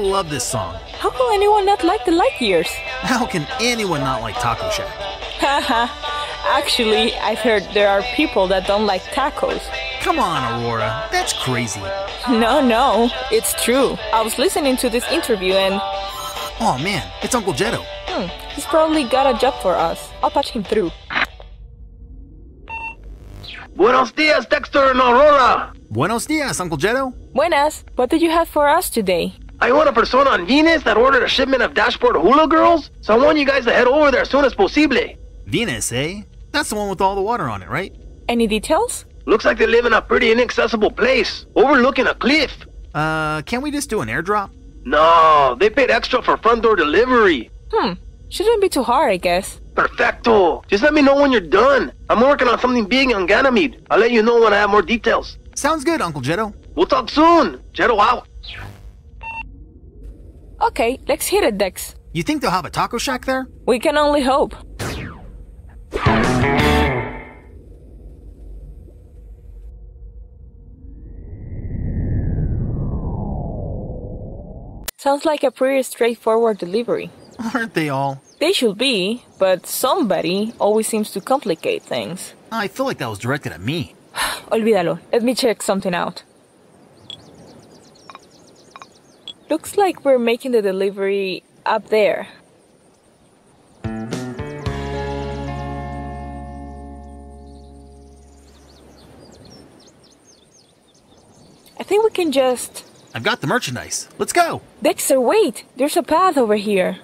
Space. I love this song. How can anyone not like the light years? How can anyone not like Taco Shack? Haha. Actually, I've heard there are people that don't like tacos. Come on, Aurora. That's crazy. No, no, it's true. I was listening to this interview and Oh man, it's Uncle Jetto. hmm, he's probably got a job for us. I'll patch him through. Buenos dias, Dexter and Aurora. Buenos dias, Uncle Jetto. Buenas, what did you have for us today? I own a persona on Venus that ordered a shipment of dashboard hula girls, so I want you guys to head over there as soon as possible. Venus, eh? That's the one with all the water on it, right? Any details? Looks like they live in a pretty inaccessible place, overlooking a cliff. Uh, can't we just do an airdrop? No, they paid extra for front door delivery. Hmm, shouldn't be too hard, I guess. Perfecto. Just let me know when you're done. I'm working on something big on Ganymede. I'll let you know when I have more details. Sounds good, Uncle Jetto. We'll talk soon. Jetto out. Okay, let's hit it, Dex. You think they'll have a taco shack there? We can only hope. Sounds like a pretty straightforward delivery. Aren't they all? They should be, but somebody always seems to complicate things. I feel like that was directed at me. Olvídalo. Let me check something out. Looks like we're making the delivery up there. I think we can just. I've got the merchandise. Let's go. Dexter, wait! There's a path over here.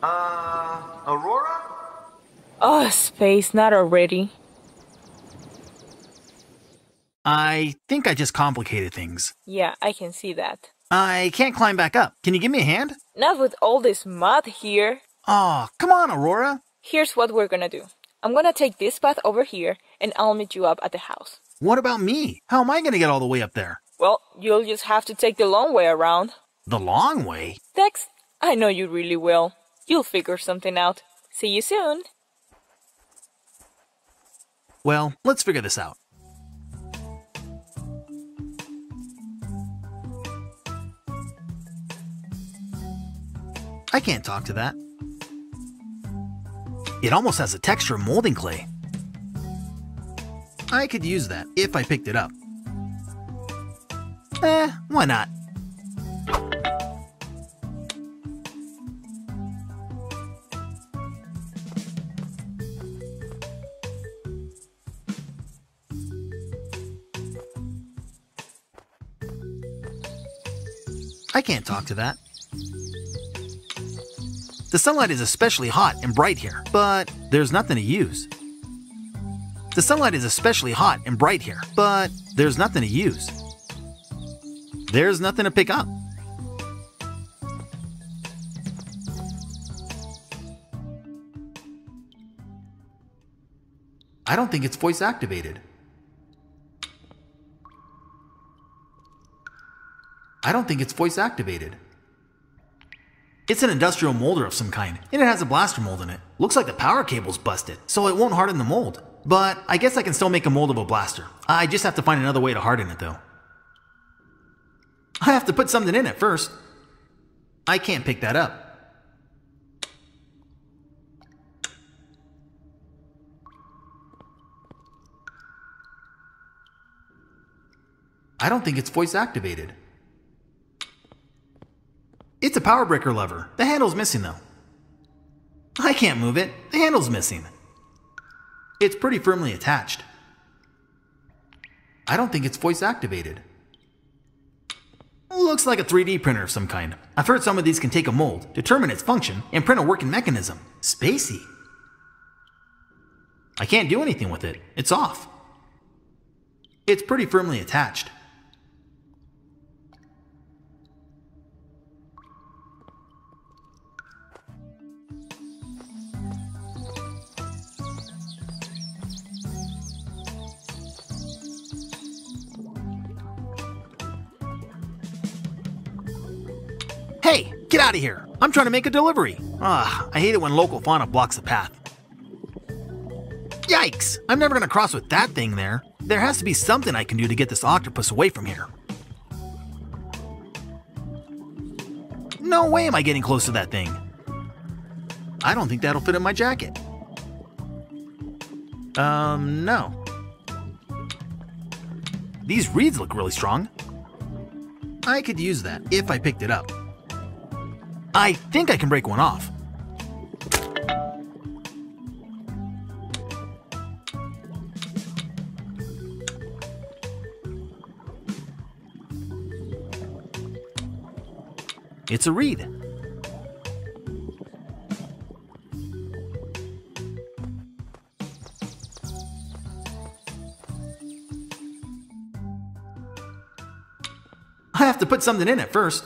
Uh, Aurora? Oh, space, not already. I think I just complicated things. Yeah, I can see that. I can't climb back up. Can you give me a hand? Not with all this mud here. Aw, come on, Aurora. Here's what we're gonna do. I'm gonna take this path over here and I'll meet you up at the house. What about me? How am I gonna get all the way up there? Well, you'll just have to take the long way around. The long way? Dex, I know you really will. You'll figure something out. See you soon. Well, let's figure this out. I can't talk to that. It almost has a texture of molding clay. I could use that if I picked it up. Eh, why not? I can't talk to that. The sunlight is especially hot and bright here, but there's nothing to use. The sunlight is especially hot and bright here, but there's nothing to use. There's nothing to pick up. I don't think it's voice activated. I don't think it's voice activated. It's an industrial molder of some kind, and it has a blaster mold in it. Looks like the power cable's busted, so it won't harden the mold. But I guess I can still make a mold of a blaster. I just have to find another way to harden it though. I have to put something in it first. I can't pick that up. I don't think it's voice activated. It's a power breaker lever. The handle's missing though. I can't move it. The handle's missing. It's pretty firmly attached. I don't think it's voice activated. Looks like a 3D printer of some kind. I've heard some of these can take a mold, determine its function, and print a working mechanism. Spacey. I can't do anything with it. It's off. It's pretty firmly attached. Get out of here! I'm trying to make a delivery. Ah, I hate it when local fauna blocks the path. Yikes! I'm never gonna cross with that thing there. There has to be something I can do to get this octopus away from here. No way am I getting close to that thing. I don't think that'll fit in my jacket. Um, no. These reeds look really strong. I could use that if I picked it up. I think I can break one off. It's a reed. I have to put something in it first.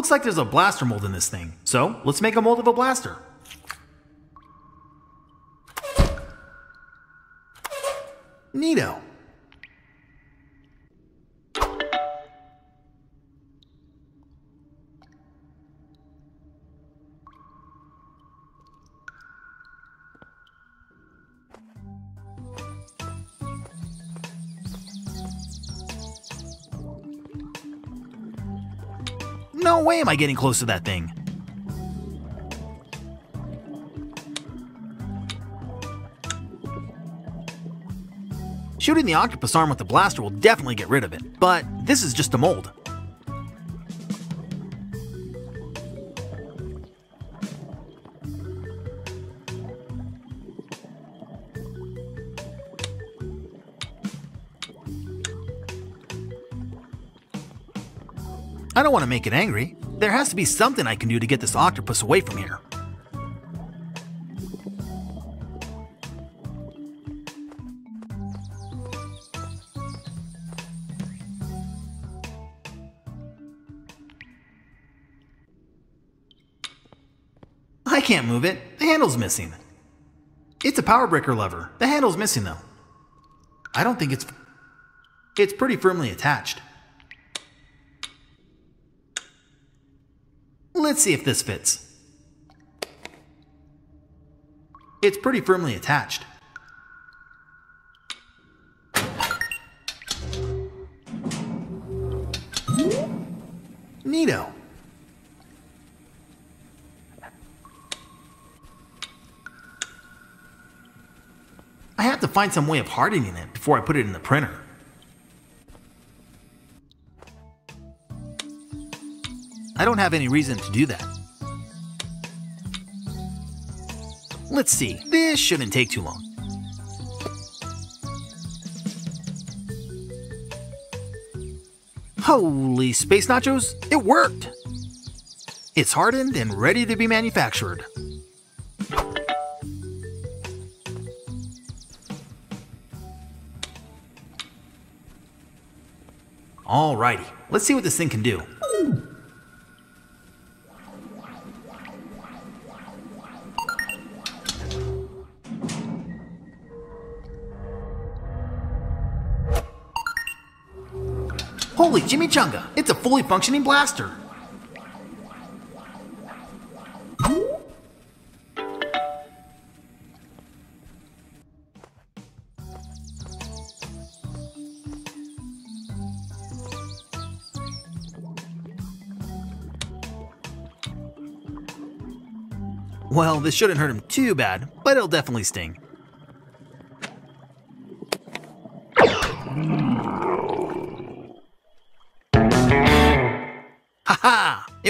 Looks like there's a blaster mold in this thing. So, let's make a mold of a blaster. Neato. Way am I getting close to that thing. Shooting the octopus arm with the blaster will definitely get rid of it, but this is just a mold. Don't want to make it angry. There has to be something I can do to get this octopus away from here. I can't move it. The handle's missing. It's a power breaker lever. The handle's missing though. I don't think it's... It's pretty firmly attached. Let's see if this fits. It's pretty firmly attached. Neato. I have to find some way of hardening it before I put it in the printer. I don't have any reason to do that. Let's see, this shouldn't take too long. Holy space nachos, it worked! It's hardened and ready to be manufactured. Alrighty, let's see what this thing can do. Holy chimichanga, it's a fully functioning blaster. Well, this shouldn't hurt him too bad, but it'll definitely sting.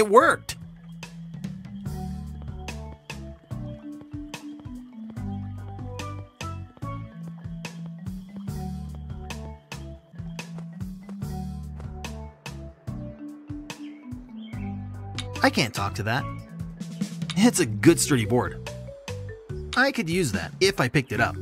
It worked! I can't talk to that. It's a good sturdy board. I could use that if I picked it up.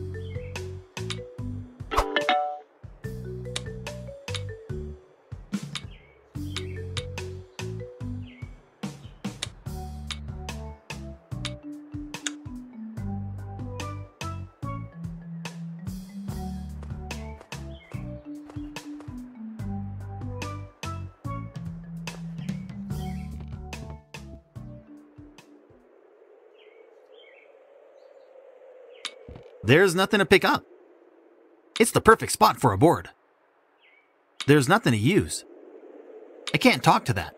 There's nothing to pick up. It's the perfect spot for a board. There's nothing to use. I can't talk to that.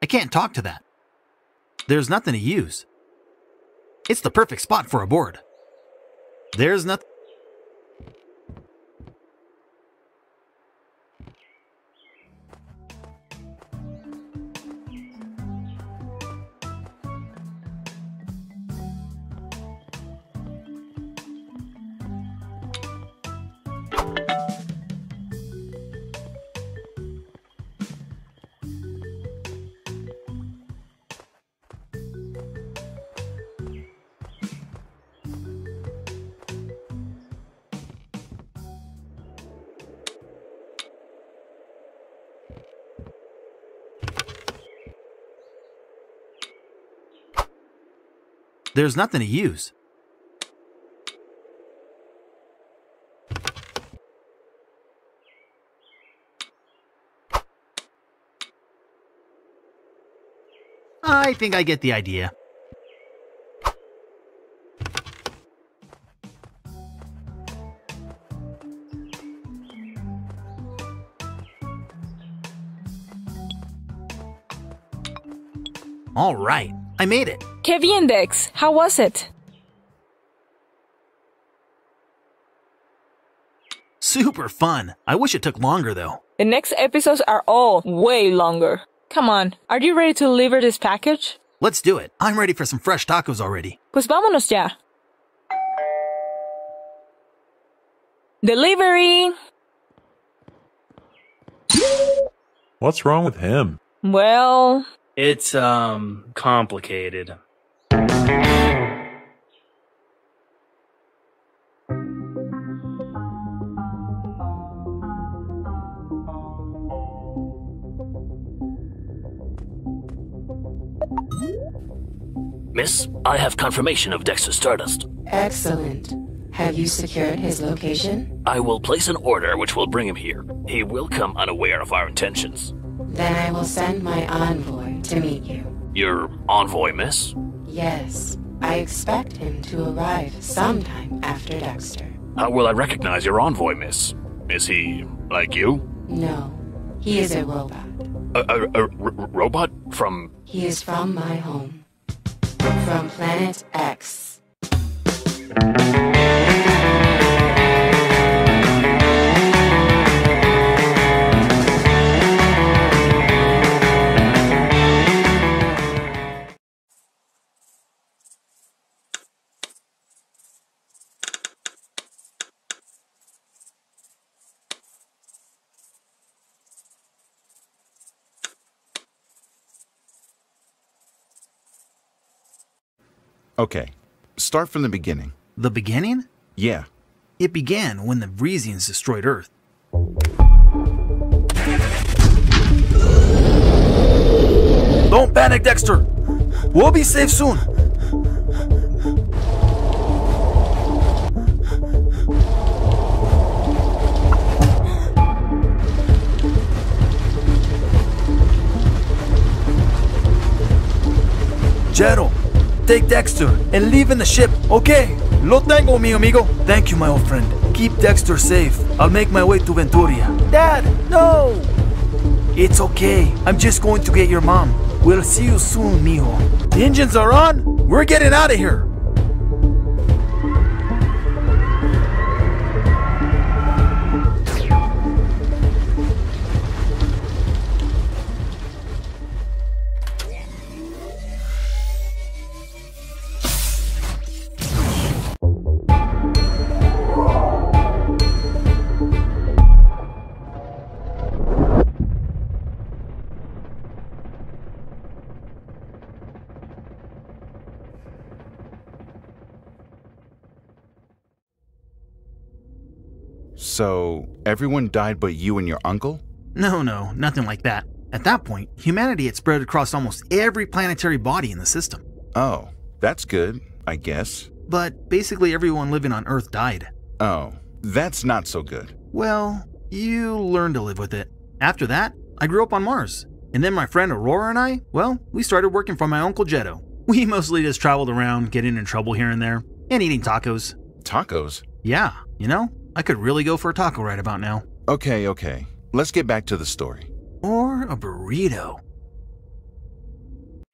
I can't talk to that. There's nothing to use. It's the perfect spot for a board. There's nothing. There's nothing to use. I think I get the idea. All right, I made it. Que bien, Dex. How was it? Super fun. I wish it took longer though. The next episodes are all way longer. Come on, are you ready to deliver this package? Let's do it. I'm ready for some fresh tacos already. Pues vámonos ya. Delivery! What's wrong with him? Well, It's, um, complicated. Miss, I have confirmation of Dexter Stardust. Excellent. Have you secured his location? I will place an order which will bring him here. He will come unaware of our intentions. Then I will send my envoy to meet you. Your envoy, miss? Yes, I expect him to arrive sometime after Dexter. How will I recognize your envoy, miss? Is he like you? No, he is a robot. A, a, a robot from. He is from my home. From Planet X. Okay, start from the beginning. The beginning? Yeah, It began when the Vreesians destroyed Earth. Don't panic, Dexter! We'll be safe soon! Jetto, take Dexter and leave in the ship, okay? Lo tengo, mi amigo. Thank you, my old friend. Keep Dexter safe. I'll make my way to Venturia. Dad, no! It's okay. I'm just going to get your mom. We'll see you soon, mijo. The engines are on. We're getting out of here. So everyone died but you and your uncle? No, no, nothing like that. At that point, humanity had spread across almost every planetary body in the system. Oh, that's good, I guess. But basically, everyone living on Earth died. Oh, that's not so good. Well, you learn to live with it. After that, I grew up on Mars. And then my friend Aurora and I, well, we started working for my Uncle Jetto. We mostly just traveled around, getting in trouble here and there, and eating tacos. Tacos? Yeah, you know, I could really go for a taco right about now. Okay, okay. Let's get back to the story. Or a burrito.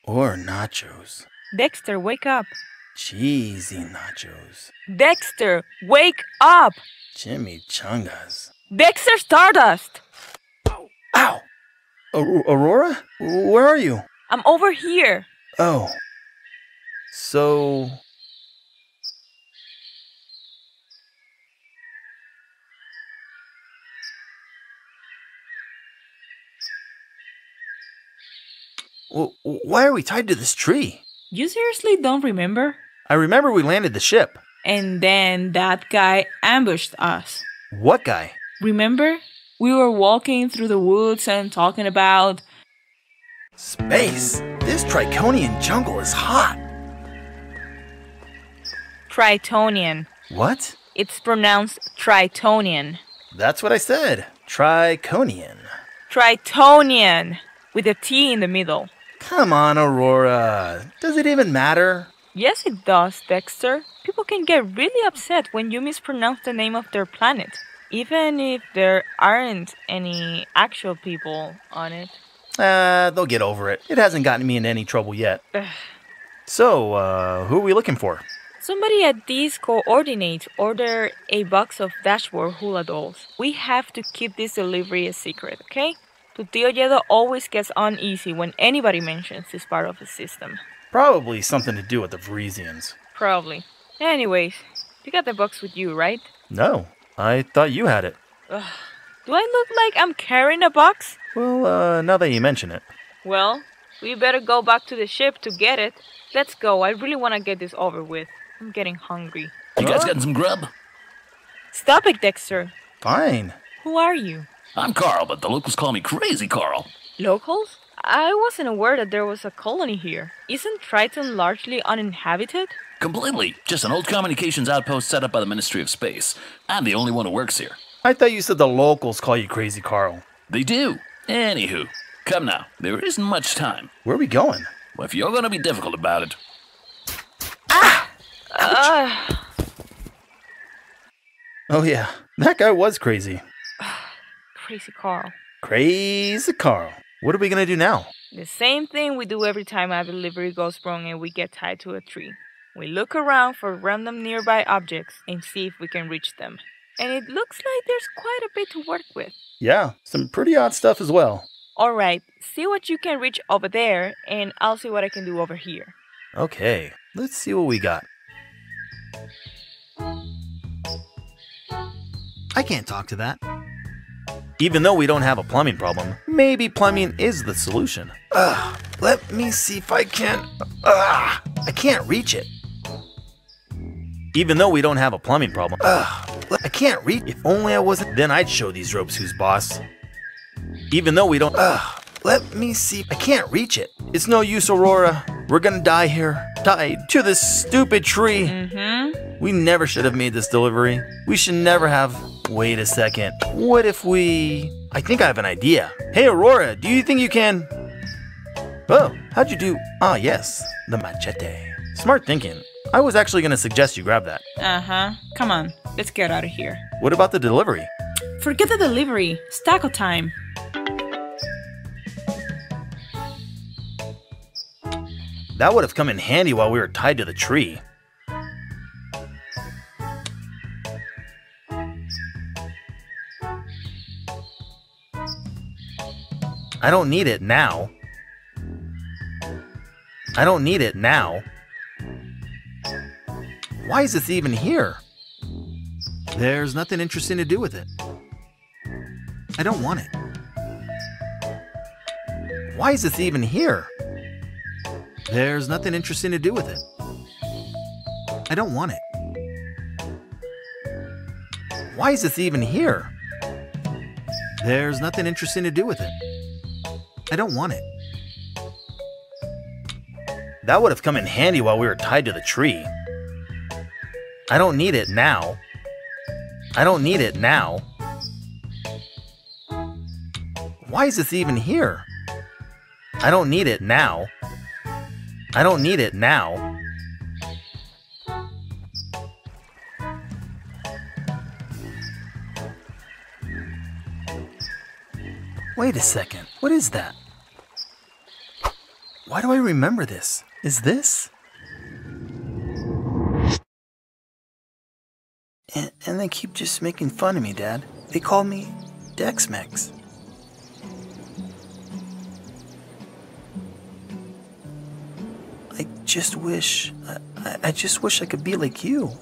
Or nachos. Dexter, wake up. Cheesy nachos. Dexter, wake up. Chimichangas. Dexter Stardust. Ow! Aur- Aurora? Where are you? I'm over here. Oh. So. Why are we tied to this tree? You seriously don't remember? I remember we landed the ship. And then that guy ambushed us. What guy? Remember? We were walking through the woods and talking about. Space! This Triconian jungle is hot! Tritonian. What? It's pronounced Tritonian. That's what I said. Triconian. Tritonian! With a T in the middle. Come on, Aurora. Does it even matter? Yes, it does, Dexter. People can get really upset when you mispronounce the name of their planet, even if there aren't any actual people on it. Uh, they'll get over it. It hasn't gotten me in any trouble yet. so, uh, who are we looking for? Somebody at these coordinates ordered a box of dashboard hula dolls. We have to keep this delivery a secret, okay? Tu tío Jetto always gets uneasy when anybody mentions this part of the system. Probably something to do with the Vreesians. Probably. Anyways, you got the box with you, right? No, I thought you had it. Ugh. Do I look like I'm carrying a box? Well, uh, now that you mention it. Well, we better go back to the ship to get it. Let's go. I really want to get this over with. I'm getting hungry. You guys getting some grub? Stop it, Dexter. Fine. Who are you? I'm Carl, but the locals call me Crazy Carl. Locals? I wasn't aware that there was a colony here. Isn't Triton largely uninhabited? Completely. Just an old communications outpost set up by the Ministry of Space. I'm the only one who works here. I thought you said the locals call you Crazy Carl. They do. Anywho, come now. There isn't much time. Where are we going? Well, if you're gonna be difficult about it, Ah! Uh, Oh, yeah. That guy was crazy. Crazy Carl. Crazy Carl. What are we gonna do now? The same thing we do every time our delivery goes wrong and we get tied to a tree. We look around for random nearby objects and see if we can reach them. And it looks like there's quite a bit to work with. Yeah, some pretty odd stuff as well. Alright, see what you can reach over there, and I'll see what I can do over here. Okay, let's see what we got. I can't talk to that. Even though we don't have a plumbing problem, maybe plumbing is the solution. Ugh, let me see if I can. Ugh, I can't reach it. Even though we don't have a plumbing problem, Ugh, I can't reach. If only I wasn't. then I'd show these ropes who's boss. Even though we don't. Ugh, let me see. I can't reach it. It's no use, Aurora. We're gonna die here. Tied to this stupid tree. Mm-hmm. We never should have made this delivery. We should never have. Wait a second. What if we. I think I have an idea. Hey, Aurora, do you think you can. Oh, how'd you do? Ah, yes, the machete. Smart thinking. I was actually gonna suggest you grab that. Uh-huh. Come on, let's get out of here. What about the delivery? Forget the delivery. It's taco time. That would have come in handy while we were tied to the tree. I don't need it now. I don't need it now. Why is this even here? There's nothing interesting to do with it. I don't want it. Why is this even here? There's nothing interesting to do with it. I don't want it. Why is this even here? There's nothing interesting to do with it. I don't want it. That would have come in handy while we were tied to the tree. I don't need it now. I don't need it now. Why is this even here? I don't need it now. I don't need it now. Wait a second. What is that? Why do I remember this? Is this? And, and they keep just making fun of me, Dad. They call me Dex-Mex. Just wish, I, I just wish I could be like you.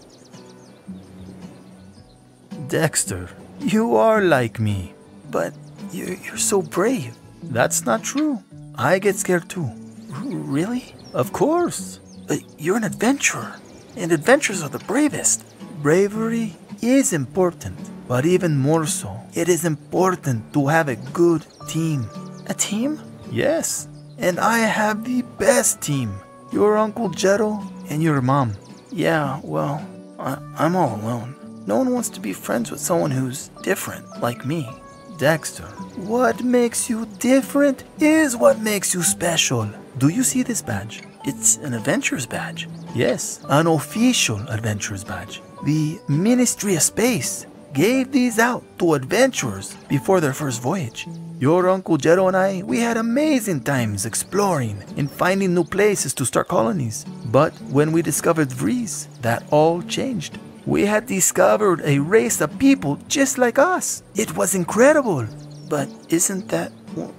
Dexter, you are like me, but you're, you're so brave. That's not true. I get scared too. R- really? Of course. But you're an adventurer, and adventurers are the bravest. Bravery is important, but even more so, it is important to have a good team. A team? Yes. And I have the best team. Your Uncle Jetto and your mom. Yeah, well, I, I'm all alone. No one wants to be friends with someone who's different, like me. Dexter, what makes you different is what makes you special. Do you see this badge? It's an adventurer's badge. Yes, an official adventurer's badge. The Ministry of Space gave these out to adventurers before their first voyage. Your Uncle Jetto and I, we had amazing times exploring and finding new places to start colonies. But when we discovered Vrees, that all changed. We had discovered a race of people just like us. It was incredible. But isn't that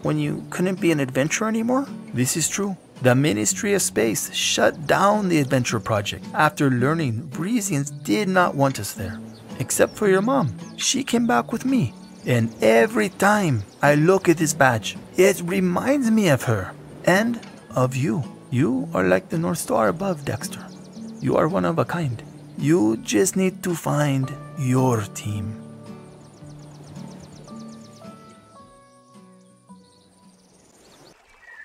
when you couldn't be an adventurer anymore? This is true. The Ministry of Space shut down the Adventure Project after learning Vreesians did not want us there. Except for your mom. She came back with me. And every time I look at this badge, it reminds me of her and of you. You are like the North Star above, Dexter. You are one of a kind. You just need to find your team.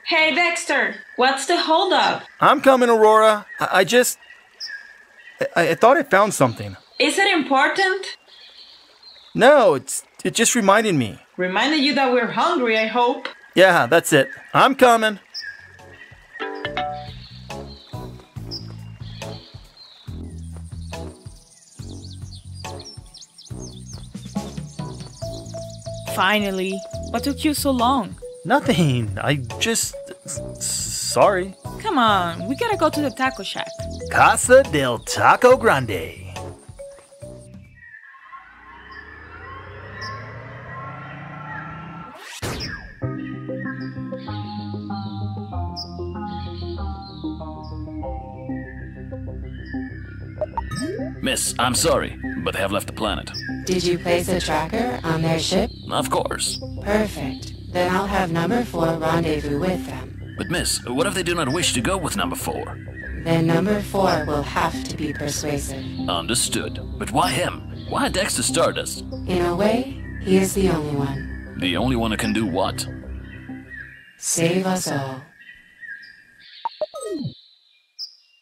Hey Dexter, what's the holdup? I'm coming, Aurora. I, I just. I, I thought I found something. Is it important? No, it's it just reminded me. Reminded you that we're hungry, I hope. Yeah, that's it. I'm coming. Finally. What took you so long? Nothing. I just. Sorry. Come on, we gotta go to the taco shack. Casa del Taco Grande. Miss, I'm sorry, but they have left the planet. Did you place a tracker on their ship? Of course. Perfect. Then I'll have number four rendezvous with them. But miss, what if they do not wish to go with number four? Then number four will have to be persuasive. Understood. But why him? Why Dexter Stardust? In a way, he is the only one. The only one who can do what? Save us all.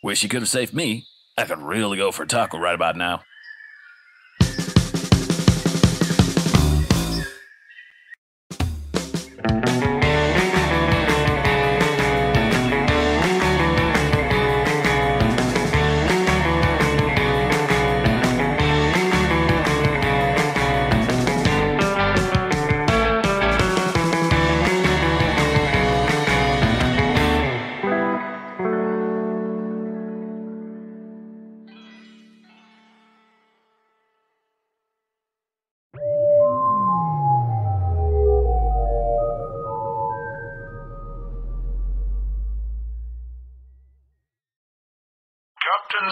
Wish he could have saved me. I could really go for a taco right about now.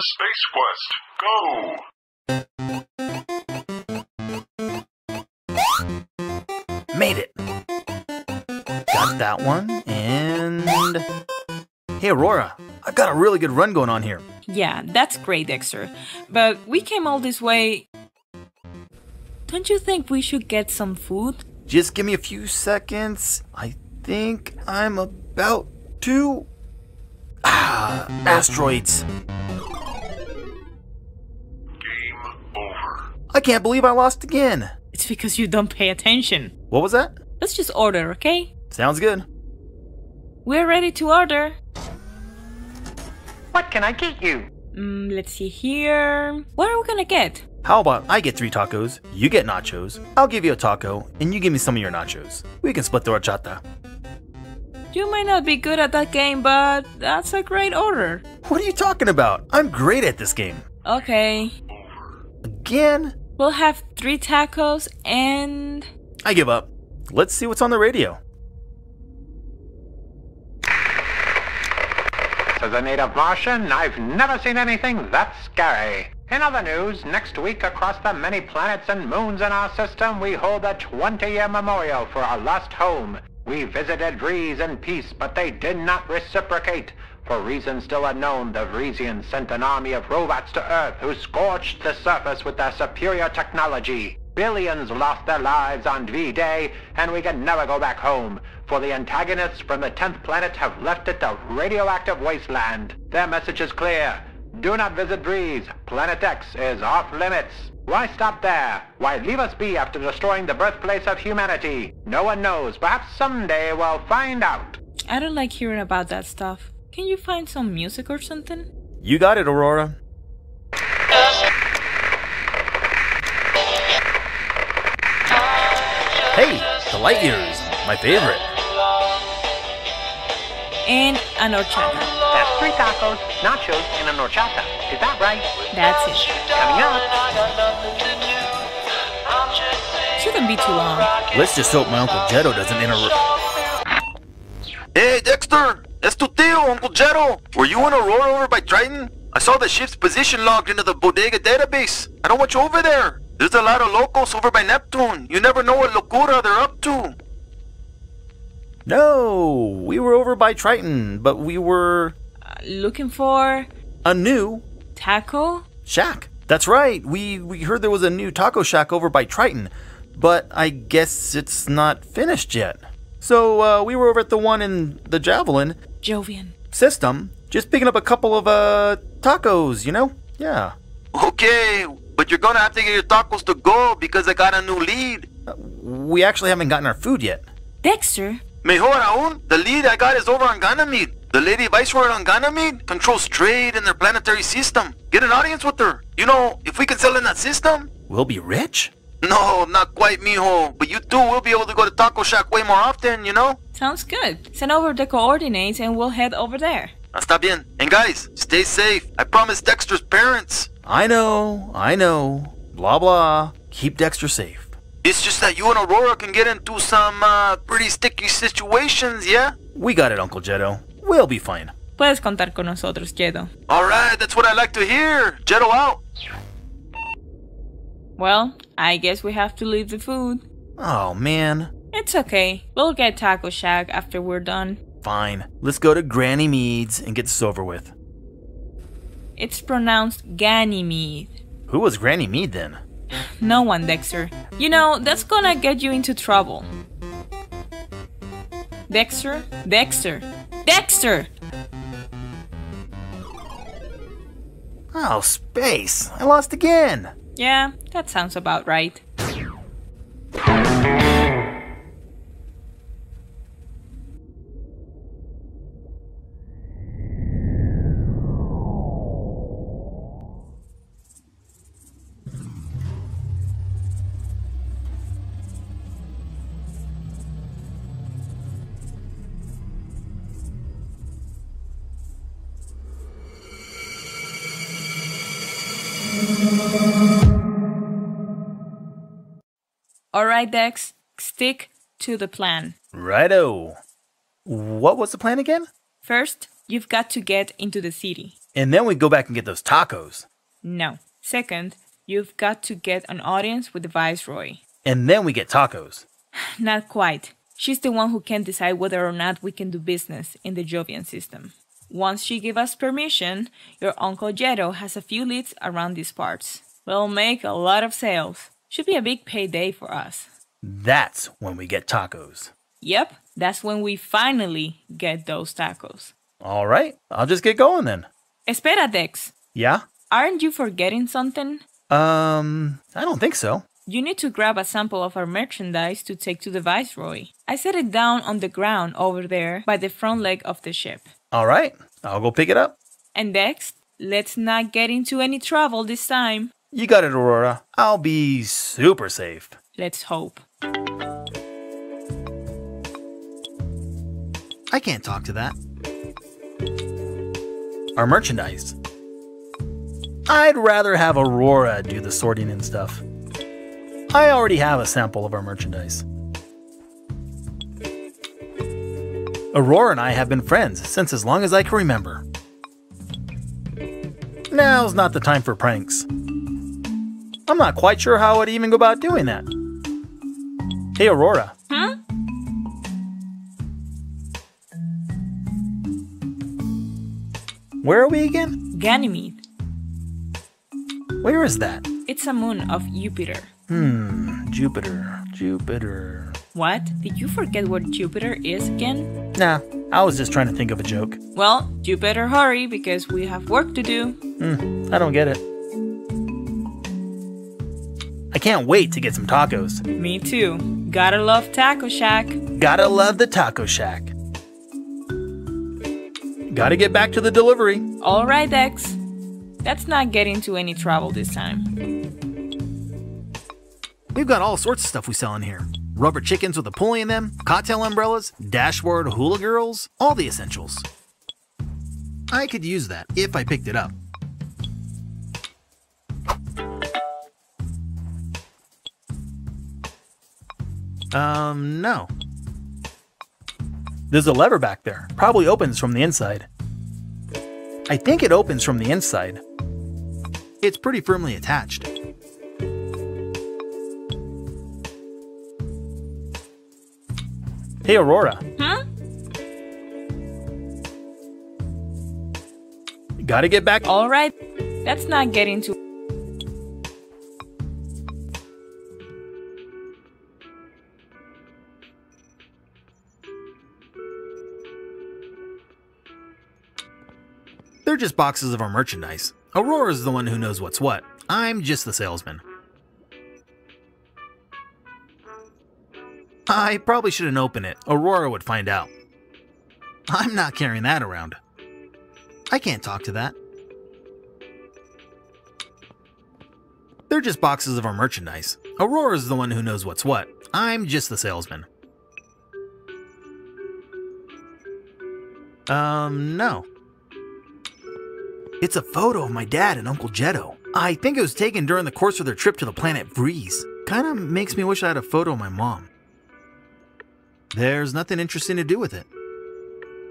Space Quest, go! Made it. Got that one, and. Hey, Aurora. I've got a really good run going on here. Yeah, that's great, Dexter. But we came all this way. Don't you think we should get some food? Just give me a few seconds. I think I'm about to. Ah, asteroids. Game over. I can't believe I lost again. It's because you don't pay attention. What was that? Let's just order, okay? Sounds good. We're ready to order. What can I get you? Mm, let's see here. What are we gonna get? How about I get three tacos, you get nachos, I'll give you a taco, and you give me some of your nachos. We can split the horchata. You might not be good at that game, but that's a great order. What are you talking about? I'm great at this game. Okay. Again? We'll have three tacos and. I give up. Let's see what's on the radio. As a native Martian, I've never seen anything that scary. In other news, next week across the many planets and moons in our system, we hold a 20-year memorial for our lost home. We visited Vrees in peace, but they did not reciprocate. For reasons still unknown, the Vreesians sent an army of robots to Earth who scorched the surface with their superior technology. Billions lost their lives on V-Day, and we can never go back home, for the antagonists from the 10th planet have left it a radioactive wasteland. Their message is clear. Do not visit Vrees. Planet X is off limits. Why stop there? Why leave us be after destroying the birthplace of humanity? No one knows. Perhaps someday we'll find out. I don't like hearing about that stuff. Can you find some music or something? You got it, Aurora. Hey, the light years, my favorite. And an horchata. That's three tacos, nachos, and a horchata. Is that right? That's it. Coming up. Shouldn't be too long. Let's just hope my Uncle Jetto doesn't interrupt. Hey, Dexter! Es tu tío, Uncle Jetto! Were you in Aurora over by Triton? I saw the ship's position logged into the bodega database. I don't want you over there. There's a lot of locals over by Neptune. You never know what locura they're up to. No, we were over by Triton, but we were looking for a new taco? shack. That's right. We we heard there was a new taco shack over by Triton, but I guess it's not finished yet. So uh, we were over at the one in the Javelin Jovian. system, just picking up a couple of uh tacos. You know? Yeah. Okay, but you're gonna have to get your tacos to go because I got a new lead. We actually haven't gotten our food yet. Dexter? Mejor aún, the lead I got is over on Ganymede. The lady viceroy on Ganymede controls trade in their planetary system. Get an audience with her. You know, if we can sell in that system, We'll be rich. No, not quite, mijo. But you two will be able to go to Taco Shack way more often, you know? Sounds good. Send over the coordinates and we'll head over there. Está bien. And guys, stay safe. I promised Dexter's parents. I know, I know. Blah blah. Keep Dexter safe. It's just that you and Aurora can get into some uh, pretty sticky situations, yeah? We got it, Uncle Jetto. We'll be fine. Puedes contar con nosotros, Jetto. Alright, that's what I like to hear. Jetto out. Well, I guess we have to leave the food. Oh man. It's okay. We'll get Taco Shack after we're done. Fine. Let's go to Granny Mead's and get this over with. It's pronounced Ganymede. Who was Granny Mead then? No one, Dexter. You know, that's gonna get you into trouble. Dexter? Dexter! Dexter! Oh, space. I lost again. Yeah, that sounds about right. Alright, Dex, stick to the plan. Righto. What was the plan again? First, you've got to get into the city. And then we go back and get those tacos. No. Second, you've got to get an audience with the Viceroy. And then we get tacos. Not quite. She's the one who can decide whether or not we can do business in the Jovian system. Once she gives us permission, your Uncle Jetto has a few leads around these parts. We'll make a lot of sales. Should be a big payday for us. That's when we get tacos. Yep, that's when we finally get those tacos. All right, I'll just get going then. Espera, Dex. Yeah? Aren't you forgetting something? Um, I don't think so. You need to grab a sample of our merchandise to take to the Viceroy. I set it down on the ground over there by the front leg of the ship. All right, I'll go pick it up. And next, let's not get into any trouble this time. You got it, Aurora. I'll be super safe. Let's hope. I can't talk to that. Our merchandise. I'd rather have Aurora do the sorting and stuff. I already have a sample of our merchandise. Aurora and I have been friends since as long as I can remember. Now's not the time for pranks. I'm not quite sure how I'd even go about doing that. Hey, Aurora. Huh? Where are we again? Ganymede. Where is that? It's a moon of Jupiter. Hmm, Jupiter, Jupiter. What? Did you forget what Jupiter is again? Nah, I was just trying to think of a joke. Well, you better hurry because we have work to do. Hmm, I don't get it. I can't wait to get some tacos. Me too. Gotta love Taco Shack. Gotta love the Taco Shack. Gotta get back to the delivery. Alright, Dex. Let's not get into any trouble this time. We've got all sorts of stuff we sell in here. Rubber chickens with a pulley in them, cocktail umbrellas, dashboard hula girls, all the essentials. I could use that if I picked it up. Um, no. There's a lever back there. Probably opens from the inside. I think it opens from the inside. It's pretty firmly attached. Hey, Aurora. Huh? Gotta get back. Alright, let's not get into. They're just boxes of our merchandise. Aurora's the one who knows what's what. I'm just the salesman. I probably shouldn't open it. Aurora would find out. I'm not carrying that around. I can't talk to that. They're just boxes of our merchandise. Aurora's the one who knows what's what. I'm just the salesman. Um, no. It's a photo of my dad and Uncle Jetto. I think it was taken during the course of their trip to the planet Vrees. Kinda makes me wish I had a photo of my mom. There's nothing interesting to do with it.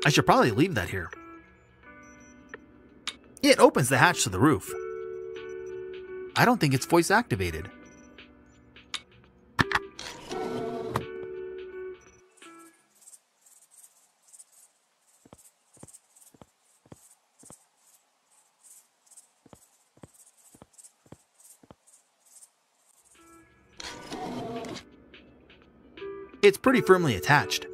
I should probably leave that here. It opens the hatch to the roof. I don't think it's voice activated. It's pretty firmly attached.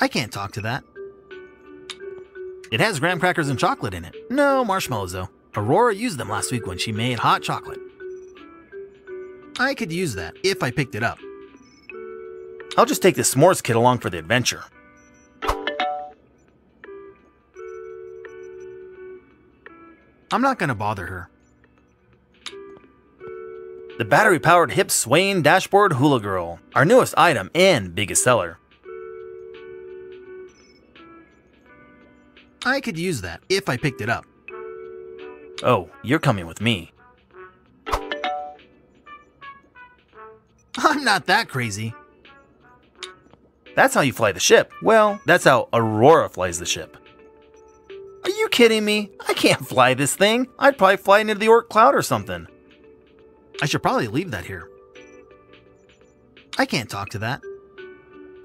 I can't talk to that. It has graham crackers and chocolate in it. No marshmallows though. Aurora used them last week when she made hot chocolate. I could use that if I picked it up. I'll just take the s'mores kit along for the adventure. I'm not gonna bother her. The battery powered hip swaying dashboard hula girl, our newest item and biggest seller. I could use that if I picked it up. Oh, you're coming with me. I'm not that crazy. That's how you fly the ship. Well, that's how Aurora flies the ship. Are you kidding me? I can't fly this thing. I'd probably fly into the Oort cloud or something. I should probably leave that here. I can't talk to that.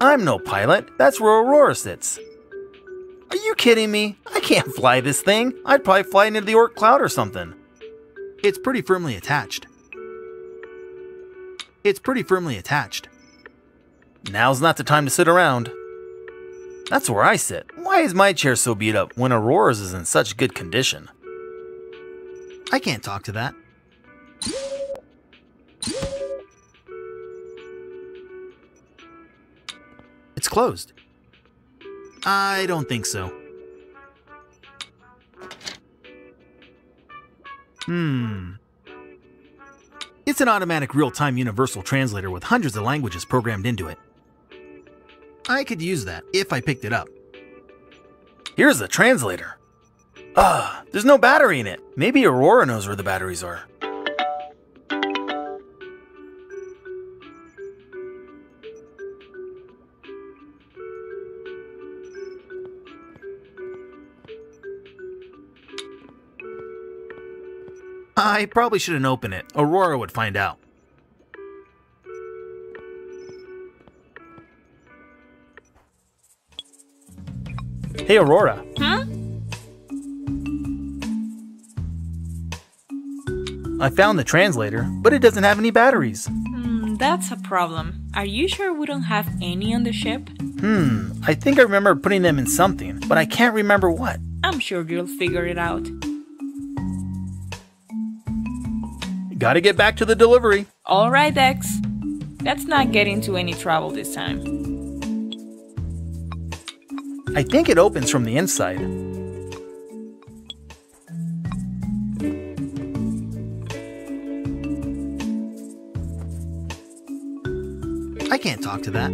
I'm no pilot. That's where Aurora sits. Are you kidding me? I can't fly this thing. I'd probably fly into the Oort cloud or something. It's pretty firmly attached. It's pretty firmly attached. Now's not the time to sit around. That's where I sit. Why is my chair so beat up when Aurora's is in such good condition? I can't talk to that. It's closed. I don't think so. Hmm. It's an automatic real-time universal translator with hundreds of languages programmed into it. I could use that if I picked it up. Here's the translator. Ah, there's no battery in it. Maybe Aurora knows where the batteries are. I probably shouldn't open it. Aurora would find out. Hey, Aurora. Huh? I found the translator, but it doesn't have any batteries. Hmm, that's a problem. Are you sure we don't have any on the ship? Hmm, I think I remember putting them in something, but I can't remember what. I'm sure you'll figure it out. Gotta get back to the delivery. All right, Dex. Let's not get into any trouble this time. I think it opens from the inside. I can't talk to that.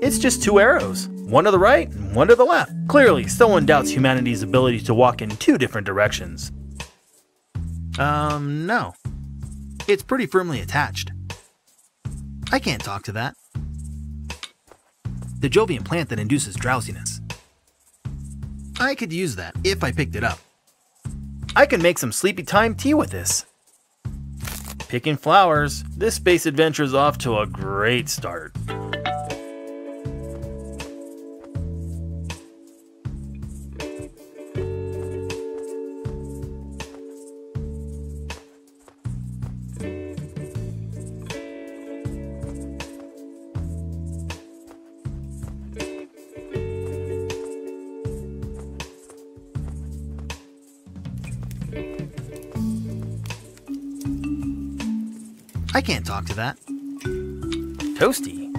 It's just two arrows, one to the right and one to the left. Clearly, someone doubts humanity's ability to walk in two different directions. Um, no. It's pretty firmly attached. I can't talk to that. The Jovian plant that induces drowsiness. I could use that if I picked it up. I can make some sleepy time tea with this. Picking flowers, this space adventure is off to a great start. Can't talk to that. Toasty.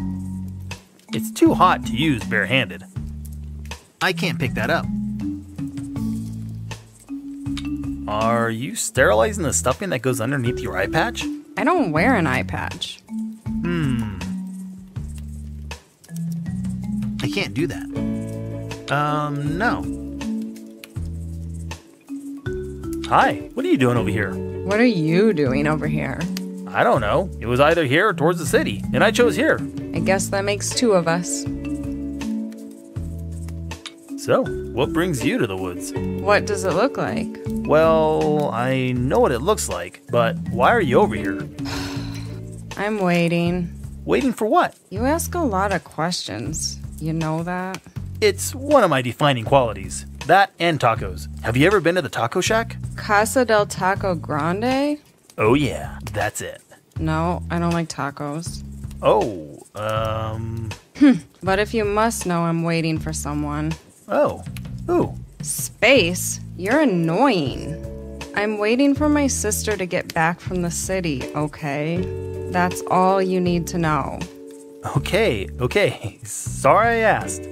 It's too hot to use barehanded. I can't pick that up. Are you sterilizing the stuffing that goes underneath your eye patch? I don't wear an eye patch. Hmm. I can't do that. Um, no. Hi, what are you doing over here? What are you doing over here? I don't know. It was either here or towards the city, and I chose here. I guess that makes two of us. So, what brings you to the woods? What does it look like? Well, I know what it looks like, but why are you over here? I'm waiting. Waiting for what? You ask a lot of questions. You know that? It's one of my defining qualities. That and tacos. Have you ever been to the taco shack? Casa del Taco Grande? Oh, yeah, that's it. No, I don't like tacos. Oh, um. But if you must know, I'm waiting for someone. Oh, who? Space? You're annoying. I'm waiting for my sister to get back from the city, okay? That's all you need to know. Okay, okay. Sorry I asked.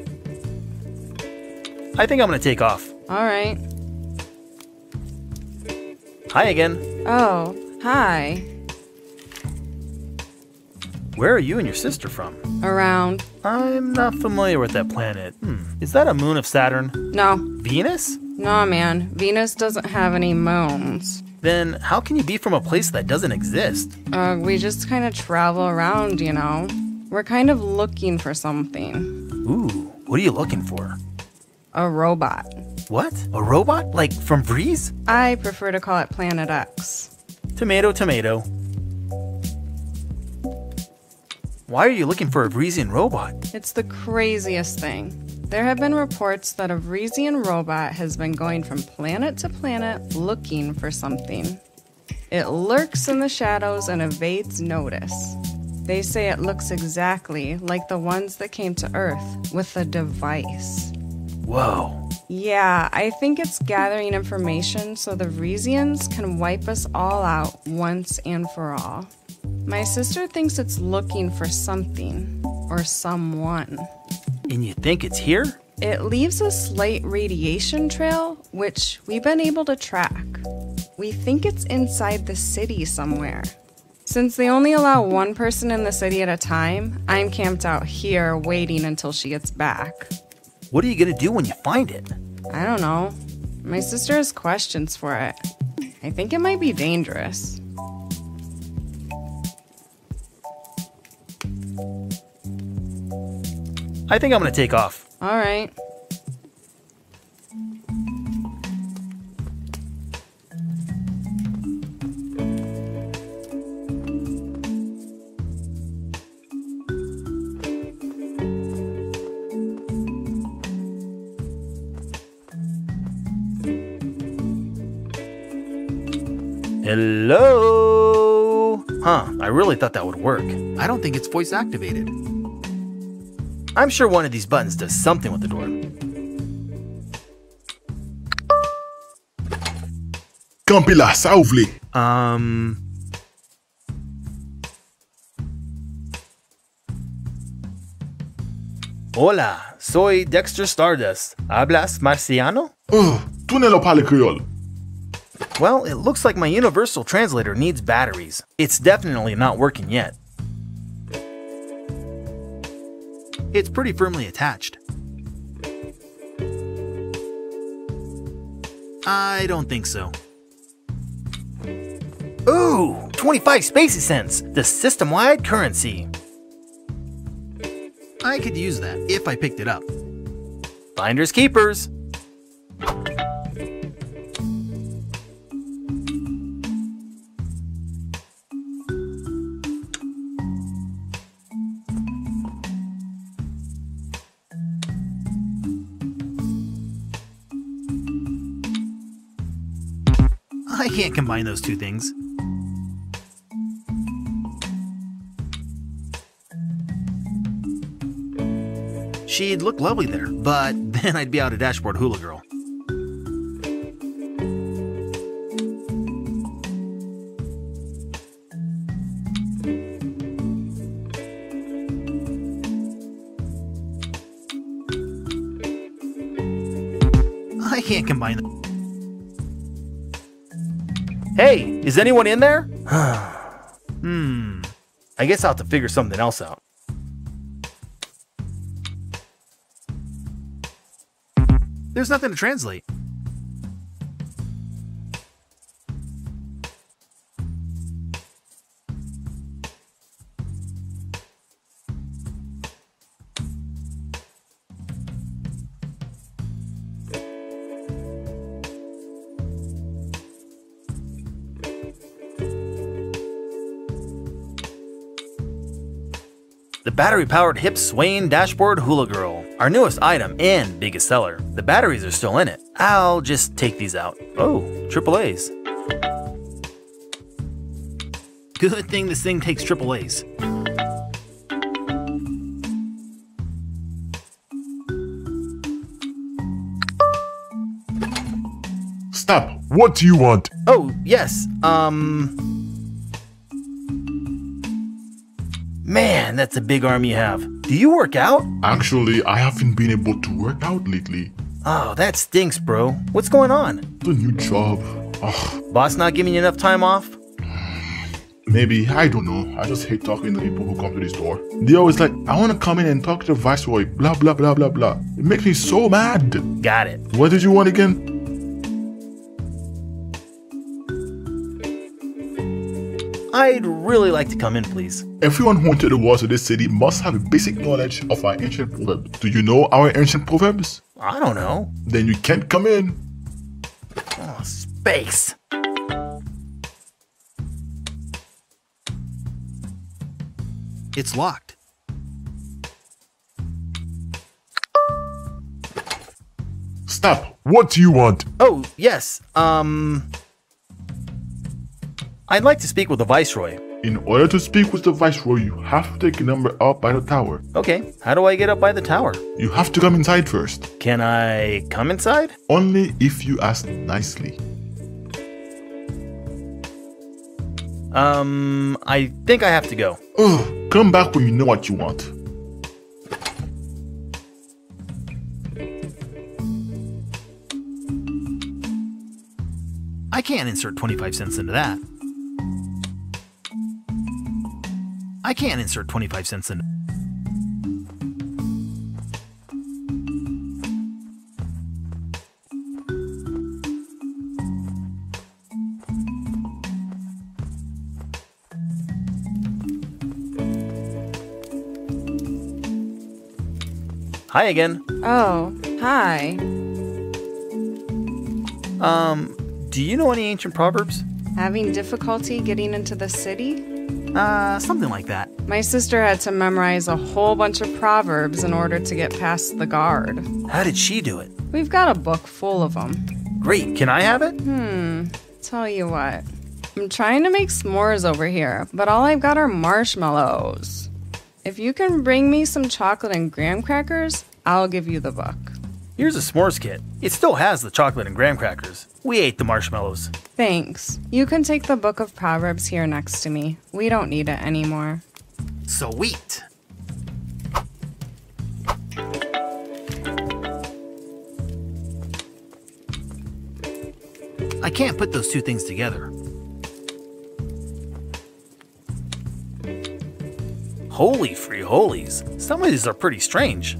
I think I'm gonna take off. All right. Hi again. Oh, hi. Where are you and your sister from? Around. I'm not familiar with that planet. Hmm. Is that a moon of Saturn? No. Venus? No, man. Venus doesn't have any moons. Then how can you be from a place that doesn't exist? Uh, we just kind of travel around, you know? We're kind of looking for something. Ooh, what are you looking for? A robot. What? A robot? Like from Vrees? I prefer to call it Planet X. Tomato, tomato. Why are you looking for a Vreesian robot? It's the craziest thing. There have been reports that a Vreesian robot has been going from planet to planet looking for something. It lurks in the shadows and evades notice. They say it looks exactly like the ones that came to Earth with a device. Whoa. Yeah, I think it's gathering information so the Vreesians can wipe us all out once and for all. My sister thinks it's looking for something or someone. And you think it's here? It leaves a slight radiation trail, which we've been able to track. We think it's inside the city somewhere. Since they only allow one person in the city at a time, I'm camped out here waiting until she gets back. What are you gonna do when you find it? I don't know. My sister has questions for it. I think it might be dangerous. I think I'm gonna take off. All right. Really thought that would work. I don't think it's voice activated. I'm sure one of these buttons does something with the door. Campila, salve! Um. Hola, soy Dexter Stardust. ¿Hablas marciano? Oh, tú no lo parles creole. Well, it looks like my universal translator needs batteries. It's definitely not working yet. It's pretty firmly attached. I don't think so. Ooh, 25 spacey cents, the system-wide currency. I could use that if I picked it up. Finders keepers. Can't combine those two things. She'd look lovely there, but then I'd be out a dashboard hula girl. I can't combine them. Hey, is anyone in there? hmm. I guess I'll have to figure something else out. There's nothing to translate. The battery powered hip swaying dashboard hula girl, our newest item and biggest seller. The batteries are still in it. I'll just take these out. Oh, triple A's. Good thing this thing takes triple A's. Stop! What do you want? Oh, yes. Um. Man, that's a big arm you have. Do you work out? Actually, I haven't been able to work out lately. Oh, that stinks, bro. What's going on? The new job. Ugh. Boss not giving you enough time off? Maybe, I don't know. I just hate talking to people who come to the store. They always like, I want to come in and talk to the viceroy, blah, blah, blah, blah, blah. It makes me so mad. Got it. What did you want again? I'd really like to come in, please. Everyone who entered the walls of this city must have a basic knowledge of our ancient proverbs. Do you know our ancient proverbs? I don't know. Then you can't come in. Oh, space. It's locked. Stop. What do you want? Oh, yes. Um, I'd like to speak with the Viceroy. In order to speak with the Viceroy, you have to take a number up by the tower. Okay, how do I get up by the tower? You have to come inside first. Can I come inside? Only if you ask nicely. Um, I think I have to go. Ugh, come back when you know what you want. I can't insert 25 cents into that. I can't insert 25 cents in. Hi again. Oh, hi. Um, do you know any ancient proverbs? Having difficulty getting into the city? Uh, something like that. My sister had to memorize a whole bunch of proverbs in order to get past the guard. How did she do it? We've got a book full of them. Great, can I have it? Hmm, tell you what. I'm trying to make s'mores over here, but all I've got are marshmallows. If you can bring me some chocolate and graham crackers, I'll give you the book. Here's a s'mores kit. It still has the chocolate and graham crackers. We ate the marshmallows. Thanks. You can take the book of Proverbs here next to me. We don't need it anymore. Sweet. I can't put those two things together. Holy free holies. Some of these are pretty strange.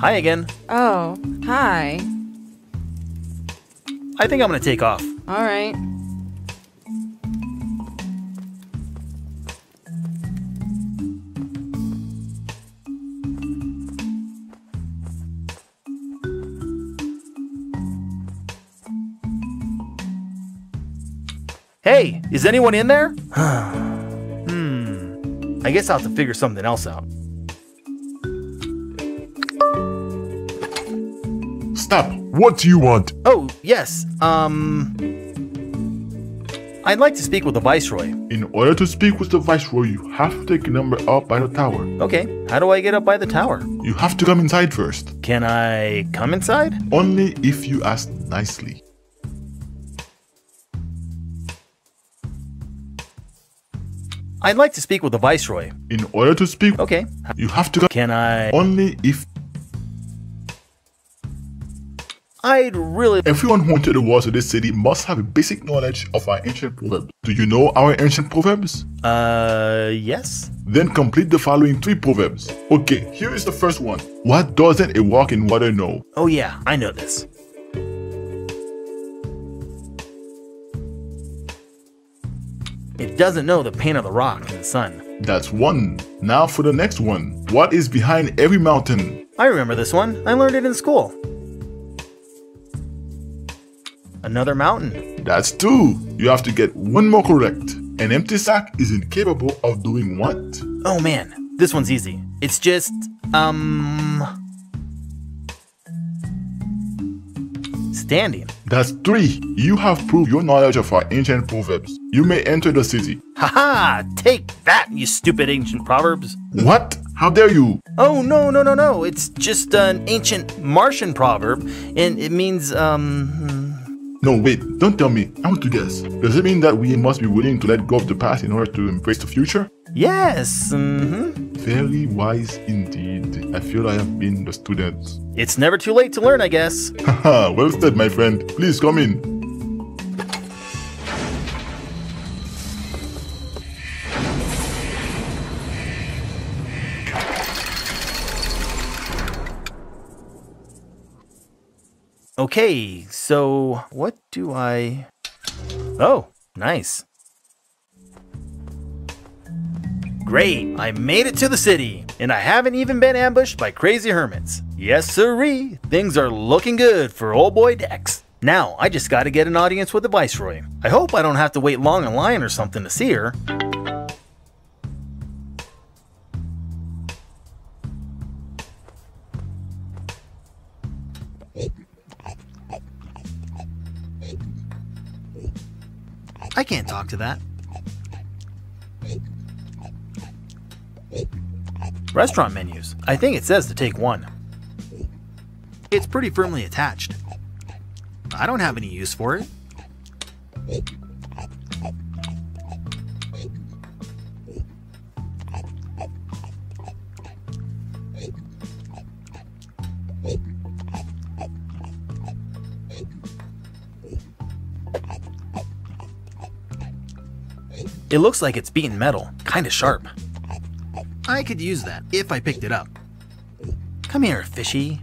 Hi again. Oh, hi. I think I'm gonna take off. All right. Hey, is anyone in there? hmm. I guess I'll have to figure something else out. Stop! What do you want? Oh, yes. Um. I'd like to speak with the Viceroy. In order to speak with the Viceroy, you have to take a number up by the tower. Okay, how do I get up by the tower? You have to come inside first. Can I come inside? Only if you ask nicely. I'd like to speak with the Viceroy. In order to speak, Okay. you have to come Can I? only if I'd really. everyone who entered the walls of this city must have a basic knowledge of our ancient proverbs. Do you know our ancient proverbs? Uh, yes. Then complete the following three proverbs. Okay, here is the first one. What doesn't a walk in water know? Oh, yeah, I know this. It doesn't know the pain of the rock in the sun. That's one. Now for the next one. What is behind every mountain? I remember this one. I learned it in school. Another mountain. That's two. You have to get one more correct. An empty sack is incapable of doing what? Oh man, this one's easy. It's just, um. Standing. That's three. You have proved your knowledge of our ancient proverbs. You may enter the city. Haha! Take that, you stupid ancient proverbs! What? How dare you? Oh, no, no, no, no. It's just an ancient Martian proverb, and it means, um. No, wait, don't tell me. I want to guess. Does it mean that we must be willing to let go of the past in order to embrace the future? Yes, mm-hmm. Very wise indeed. I feel I have been the student. It's never too late to learn, I guess. Haha, well said, my friend. Please come in. Okay, so what do I. Oh, nice. Great, I made it to the city, and I haven't even been ambushed by crazy hermits. Yes, sirree, things are looking good for old boy Dex. Now, I just gotta get an audience with the Viceroy. I hope I don't have to wait long in line or something to see her. I can't talk to that. Restaurant menus. I think it says to take one. It's pretty firmly attached. I don't have any use for it. It looks like it's beaten metal, kinda sharp. I could use that if I picked it up. Come here, fishy.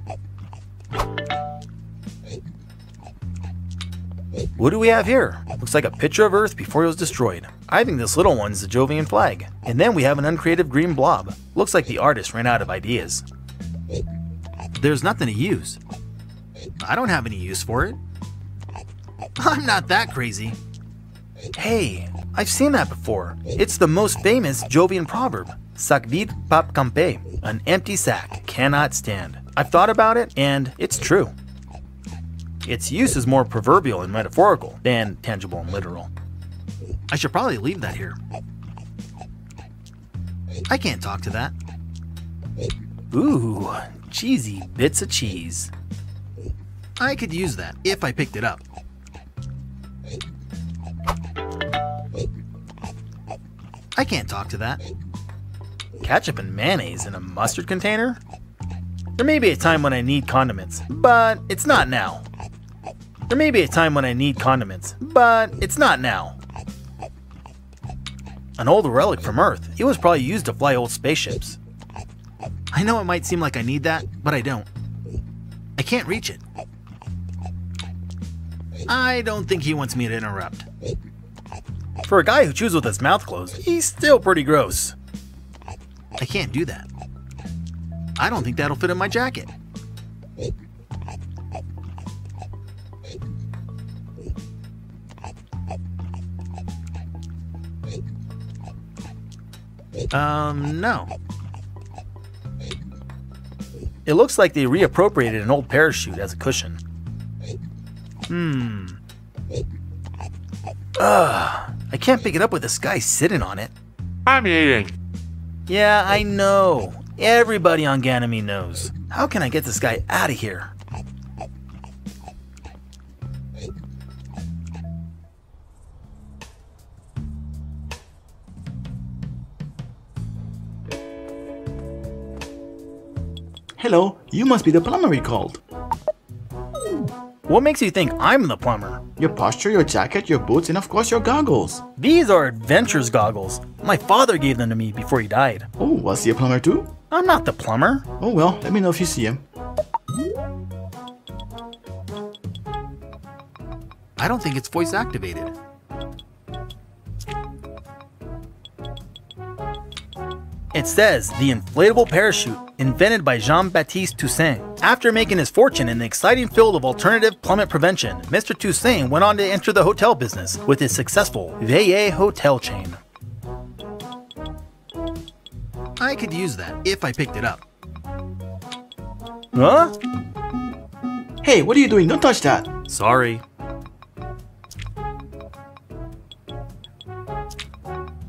What do we have here? Looks like a picture of Earth before it was destroyed. I think this little one's the Jovian flag. And then we have an uncreative green blob. Looks like the artist ran out of ideas. There's nothing to use. I don't have any use for it. I'm not that crazy. Hey, I've seen that before. It's the most famous Jovian proverb. Sac vide pap campe. An empty sack cannot stand. I've thought about it, and it's true. Its use is more proverbial and metaphorical than tangible and literal. I should probably leave that here. I can't talk to that. Ooh, cheesy bits of cheese. I could use that if I picked it up. I can't talk to that. Ketchup and mayonnaise in a mustard container? There may be a time when I need condiments, but it's not now. There may be a time when I need condiments, but it's not now. An old relic from Earth. It was probably used to fly old spaceships. I know it might seem like I need that, but I don't. I can't reach it. I don't think he wants me to interrupt. For a guy who chews with his mouth closed, he's still pretty gross. I can't do that. I don't think that'll fit in my jacket. Um, no. It looks like they reappropriated an old parachute as a cushion. Hmm. Ugh. I can't pick it up with this guy sitting on it. I'm eating. Yeah, I know. Everybody on Ganymede knows. How can I get this guy out of here? Hello, you must be the plumber we called. What makes you think I'm the plumber? Your posture, your jacket, your boots, and of course your goggles. These are adventurer's goggles. My father gave them to me before he died. Oh, was he a plumber too? I'm not the plumber. Oh well, let me know if you see him. I don't think it's voice activated. It says the inflatable parachute, invented by Jean Baptiste Toussaint. After making his fortune in the exciting field of alternative plummet prevention, Mr. Toussaint went on to enter the hotel business with his successful Veillé hotel chain. I could use that if I picked it up. Huh? Hey, what are you doing? Don't touch that. Sorry.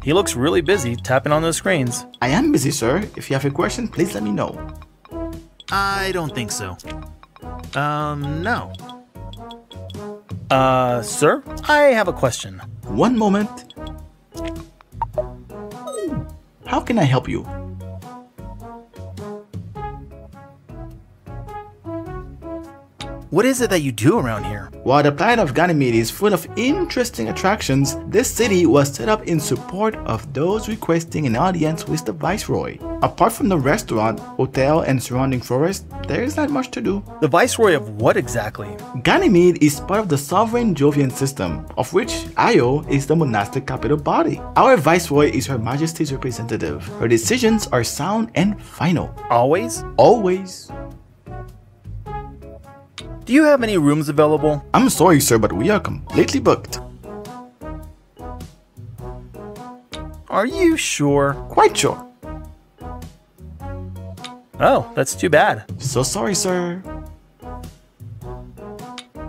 He looks really busy tapping on those screens. I am busy, sir. If you have a question, please let me know. I don't think so. Um, no. Uh, sir, I have a question. One moment. How can I help you? What is it that you do around here? While the planet of Ganymede is full of interesting attractions, this city was set up in support of those requesting an audience with the Viceroy. Apart from the restaurant, hotel, and surrounding forest, there is not much to do. The Viceroy of what exactly? Ganymede is part of the sovereign Jovian system, of which Io is the monastic capital body. Our Viceroy is Her Majesty's representative. Her decisions are sound and final. Always? Always. Do you have any rooms available? I'm sorry, sir, but we are completely booked. Are you sure? Quite sure. Oh, that's too bad. So sorry, sir.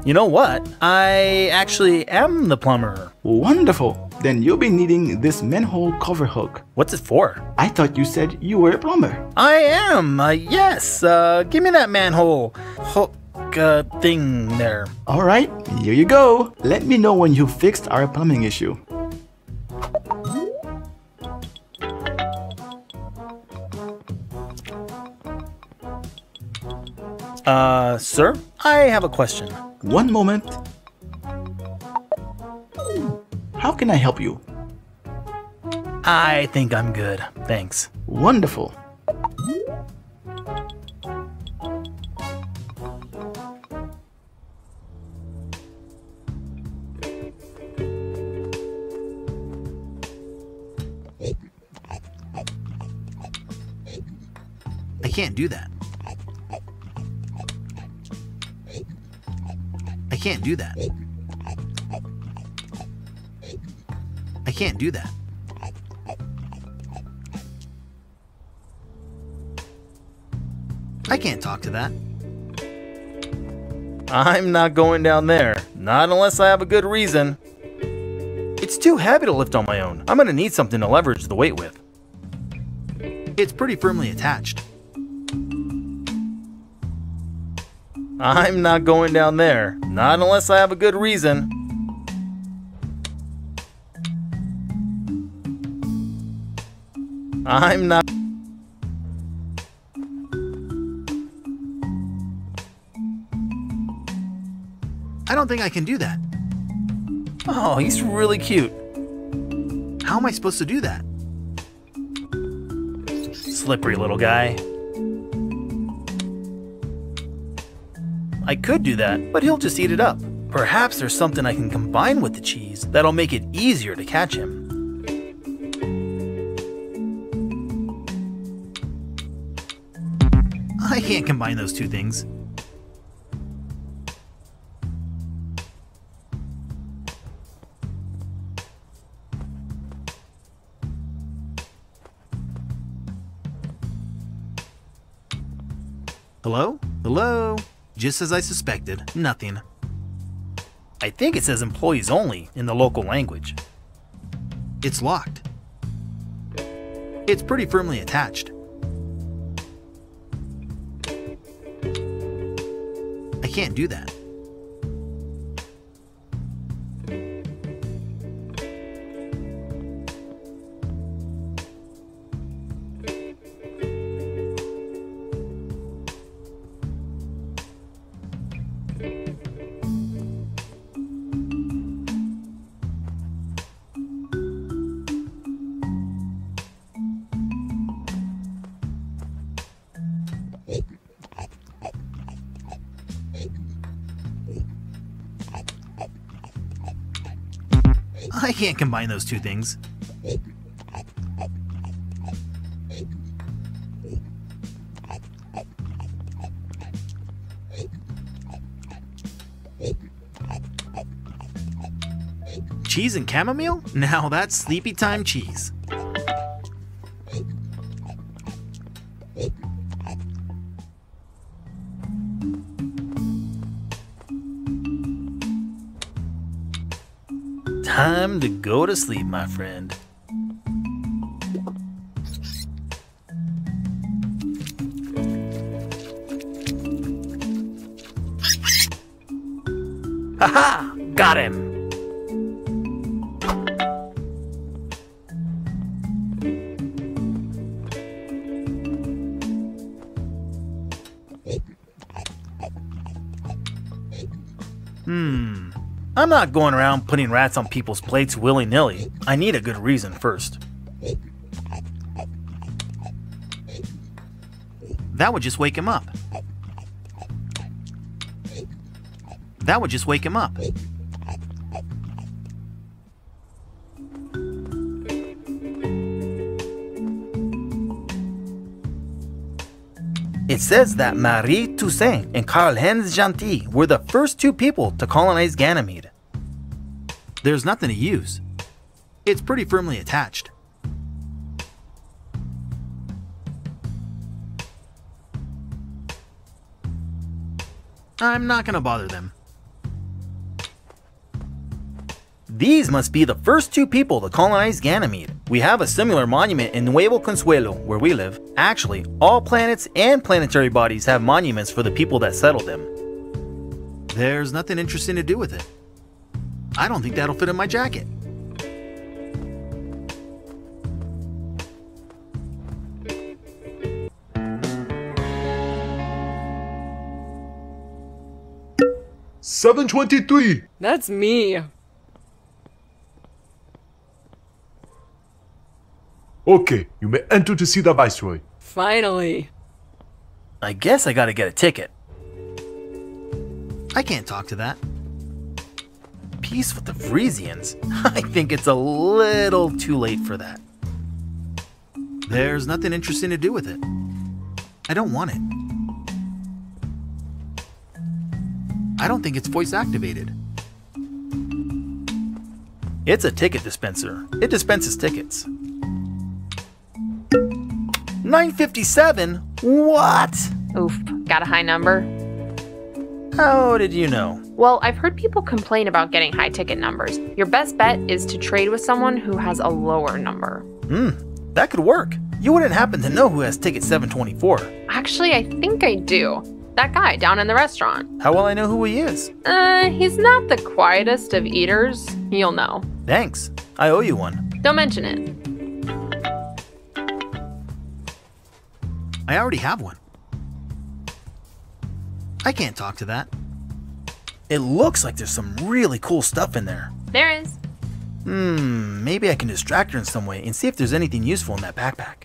You know what? I actually am the plumber. Wonderful. Then you'll be needing this manhole cover hook. What's it for? I thought you said you were a plumber. I am, uh, yes. Uh, give me that manhole hook uh, thing there. Alright, here you go. Let me know when you've fixed our plumbing issue. Uh, sir, I have a question. One moment. How can I help you? I think I'm good. Thanks. Wonderful. Can't do that. I can't do that. I can't do that. I can't talk to that. I'm not going down there. Not unless I have a good reason. It's too heavy to lift on my own. I'm gonna need something to leverage the weight with. It's pretty firmly attached. I'm not going down there. Not unless I have a good reason. I'm not. I don't think I can do that. Oh, he's really cute. How am I supposed to do that? Slippery little guy. I could do that, but he'll just eat it up. Perhaps there's something I can combine with the cheese that'll make it easier to catch him. I can't combine those two things. Hello? Hello? Just as I suspected, nothing. I think it says employees only in the local language. It's locked. It's pretty firmly attached. I can't do that. Can't combine those two things. Cheese and chamomile? Now that's sleepy time cheese. To go to sleep, my friend. I'm not going around putting rats on people's plates willy nilly. I need a good reason first. That would just wake him up. That would just wake him up. It says that Marie Toussaint and Karl-Heinz Gentil were the first two people to colonize Ganymede. There's nothing to use. It's pretty firmly attached. I'm not gonna bother them. These must be the first two people to colonize Ganymede. We have a similar monument in Nuevo Consuelo, where we live. Actually, all planets and planetary bodies have monuments for the people that settled them. There's nothing interesting to do with it. I don't think that'll fit in my jacket. Seven twenty-three. That's me. Okay, you may enter to see the Viceroy. Finally. I guess I gotta get a ticket. I can't talk to that. Peace with the Vreesians? I think it's a little too late for that. There's nothing interesting to do with it. I don't want it. I don't think it's voice activated. It's a ticket dispenser. It dispenses tickets. 957? What? Oof, got a high number? How did you know? Well, I've heard people complain about getting high ticket numbers. Your best bet is to trade with someone who has a lower number. Hmm, that could work. You wouldn't happen to know who has ticket 724. Actually, I think I do. That guy down in the restaurant. How will I know who he is? Uh, he's not the quietest of eaters. You'll know. Thanks. I owe you one. Don't mention it. I already have one. I can't talk to that. It looks like there's some really cool stuff in there. There is. Hmm, maybe I can distract her in some way and see if there's anything useful in that backpack.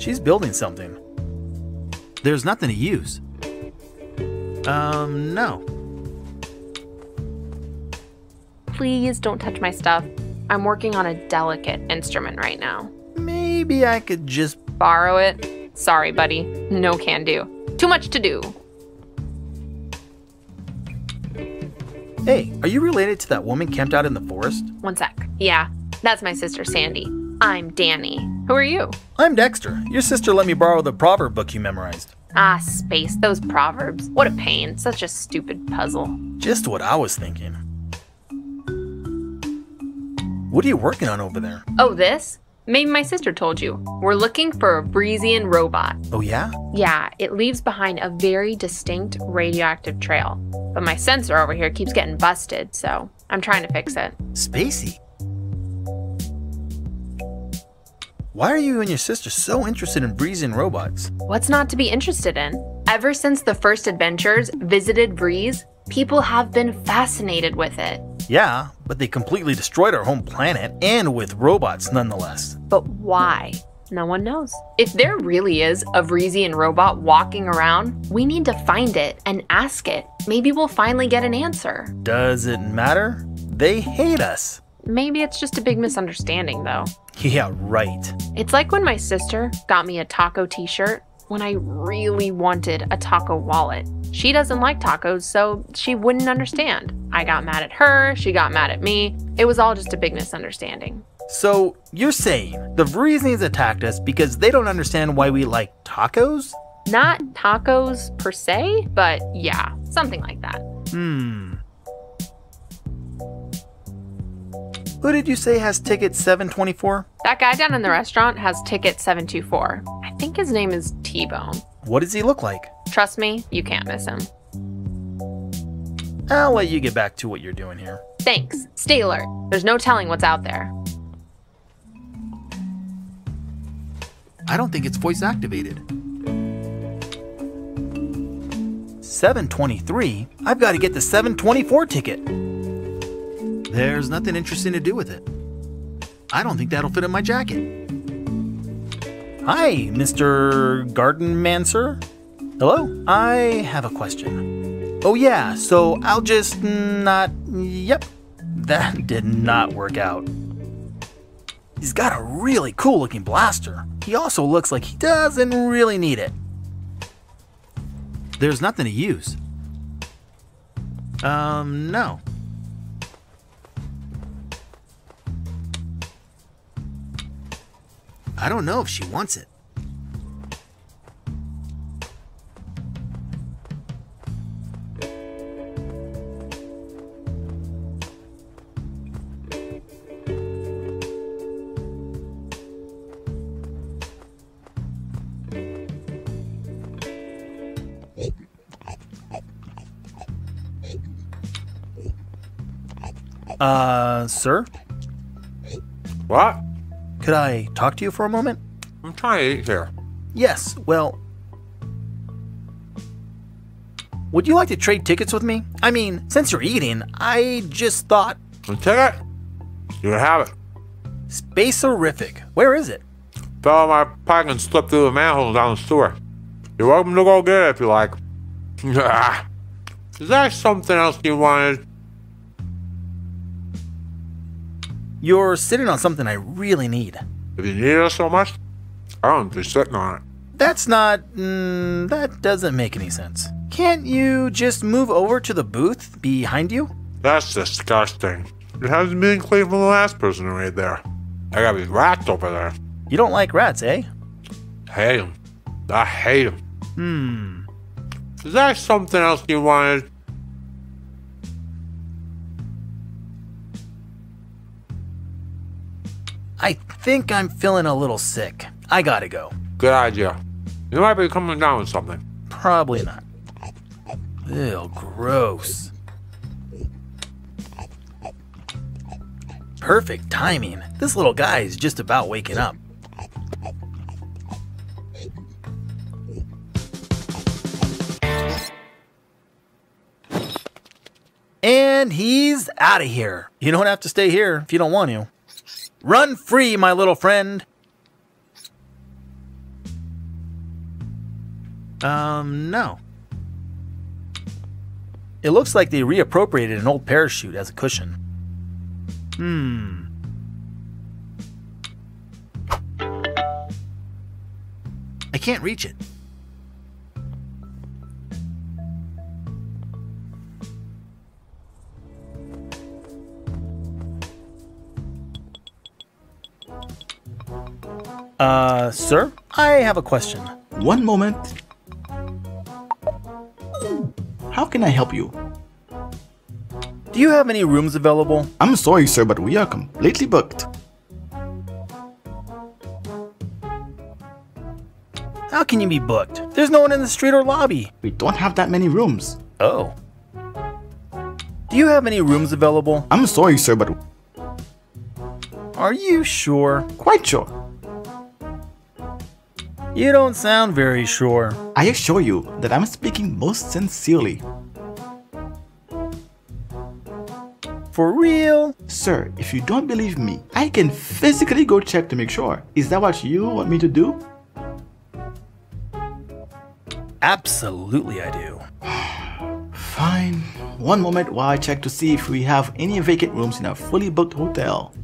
She's building something. There's nothing to use. Um, no. Please don't touch my stuff. I'm working on a delicate instrument right now. Maybe I could just borrow it. Sorry, buddy. No can do. Too much to do. Hey, are you related to that woman camped out in the forest? One sec. Yeah, that's my sister Sandy. I'm Danny. Who are you? I'm Dexter. Your sister let me borrow the proverb book you memorized. Ah, space, those proverbs. What a pain. Such a stupid puzzle. Just what I was thinking. What are you working on over there? Oh, this? Maybe my sister told you. We're looking for a Vreesian robot. Oh, yeah? Yeah, it leaves behind a very distinct radioactive trail. But my sensor over here keeps getting busted, so I'm trying to fix it. Spacey. Why are you and your sister so interested in Vreesian robots? What's not to be interested in? Ever since the first adventures visited Vrees, people have been fascinated with it. Yeah, but they completely destroyed our home planet, and with robots nonetheless. But why? No one knows. If there really is a Vreesian robot walking around, we need to find it and ask it. Maybe we'll finally get an answer. Does it matter? They hate us. Maybe it's just a big misunderstanding, though. Yeah, right. It's like when my sister got me a taco t shirt when I really wanted a taco wallet. She doesn't like tacos, so she wouldn't understand. I got mad at her, she got mad at me. It was all just a big misunderstanding. So, you're saying the Vreesians attacked us because they don't understand why we like tacos? Not tacos per se, but yeah, something like that. Hmm. Who did you say has ticket 724? That guy down in the restaurant has ticket 724. I think his name is T Bone. What does he look like? Trust me, you can't miss him. I'll let you get back to what you're doing here. Thanks. Stay alert. There's no telling what's out there. I don't think it's voice activated. 723? I've got to get the 724 ticket. There's nothing interesting to do with it. I don't think that'll fit in my jacket. Hi, Mr. Garden Man, sir. Hello? I have a question. Oh, yeah, so I'll just not. Yep, that did not work out. He's got a really cool looking blaster. He also looks like he doesn't really need it. There's nothing to use. Um, no. I don't know if she wants it. Uh, sir? What? Could I talk to you for a moment? I'm trying to eat here. Yes, well. Would you like to trade tickets with me? I mean, since you're eating, I just thought. A ticket? You have it. Space-orific. Where is it? Fell out my pocket and slipped through the manhole down the sewer. You're welcome to go get it if you like. Is there something else you wanted? You're sitting on something I really need. If you need it so much, I don't be sitting on it. That's not. Mm, that doesn't make any sense. Can't you just move over to the booth behind you? That's disgusting. It hasn't been cleaned from the last person who ate there. I got these rats over there. You don't like rats, eh? Hate them. I hate them. Hmm. Is there something else you wanted? I think I'm feeling a little sick. I gotta go. Good idea. You might be coming down with something. Probably not. Ew, gross. Perfect timing. This little guy is just about waking up. And he's out of here. You don't have to stay here if you don't want to. Run free, my little friend. Um, no. It looks like they reappropriated an old parachute as a cushion. Hmm. I can't reach it. Uh, sir, I have a question. One moment. How can I help you? Do you have any rooms available? I'm sorry, sir, but we are completely booked. How can you be booked? There's no one in the street or lobby. We don't have that many rooms. Oh. Do you have any rooms available? I'm sorry, sir, but. Are you sure? Quite sure. You don't sound very sure. I assure you that I'm speaking most sincerely. For real? Sir, if you don't believe me, I can physically go check to make sure. Is that what you want me to do? Absolutely, I do. Fine. One moment while I check to see if we have any vacant rooms in our fully booked hotel.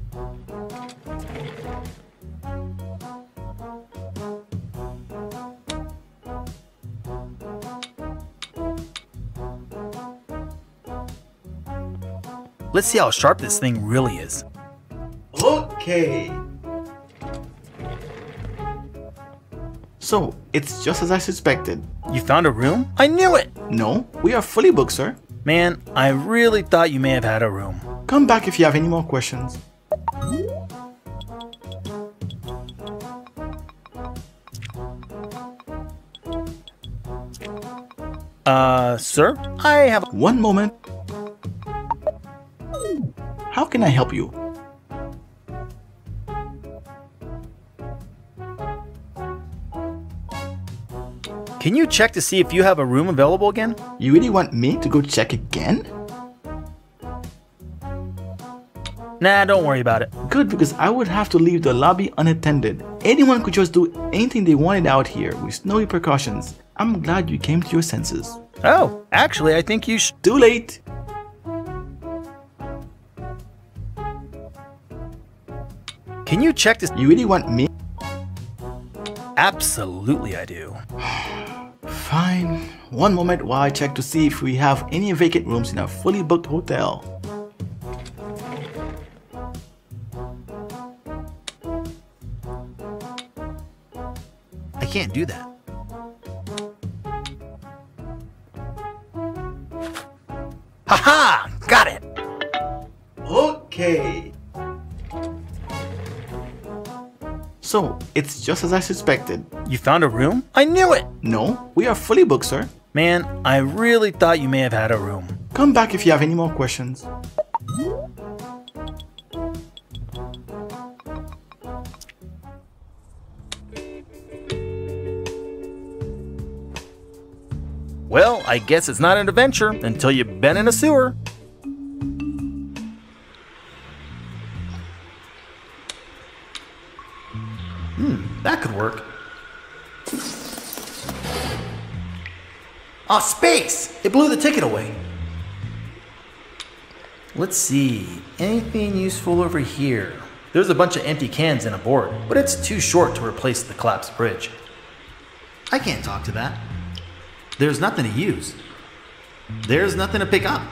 Let's see how sharp this thing really is. Okay. So, it's just as I suspected. You found a room? I knew it! No, we are fully booked, sir. Man, I really thought you may have had a room. Come back if you have any more questions. Uh, sir, I have. One moment. How can I help you? Can you check to see if you have a room available again? You really want me to go check again? Nah, don't worry about it. Good, because I would have to leave the lobby unattended. Anyone could just do anything they wanted out here with no repercussions. I'm glad you came to your senses. Oh, actually, I think you should. Too late! Can you check this? You really want me? Absolutely, I do. Fine. One moment while I check to see if we have any vacant rooms in our fully booked hotel. I can't do that. Haha! Got it! Okay. So, it's just as I suspected. You found a room? I knew it! No, we are fully booked, sir. Man, I really thought you may have had a room. Come back if you have any more questions. Well, I guess it's not an adventure until you've been in a sewer. That could work. Ah, space! It blew the ticket away. Let's see, anything useful over here? There's a bunch of empty cans and a board, but it's too short to replace the collapsed bridge. I can't talk to that. There's nothing to use. There's nothing to pick up.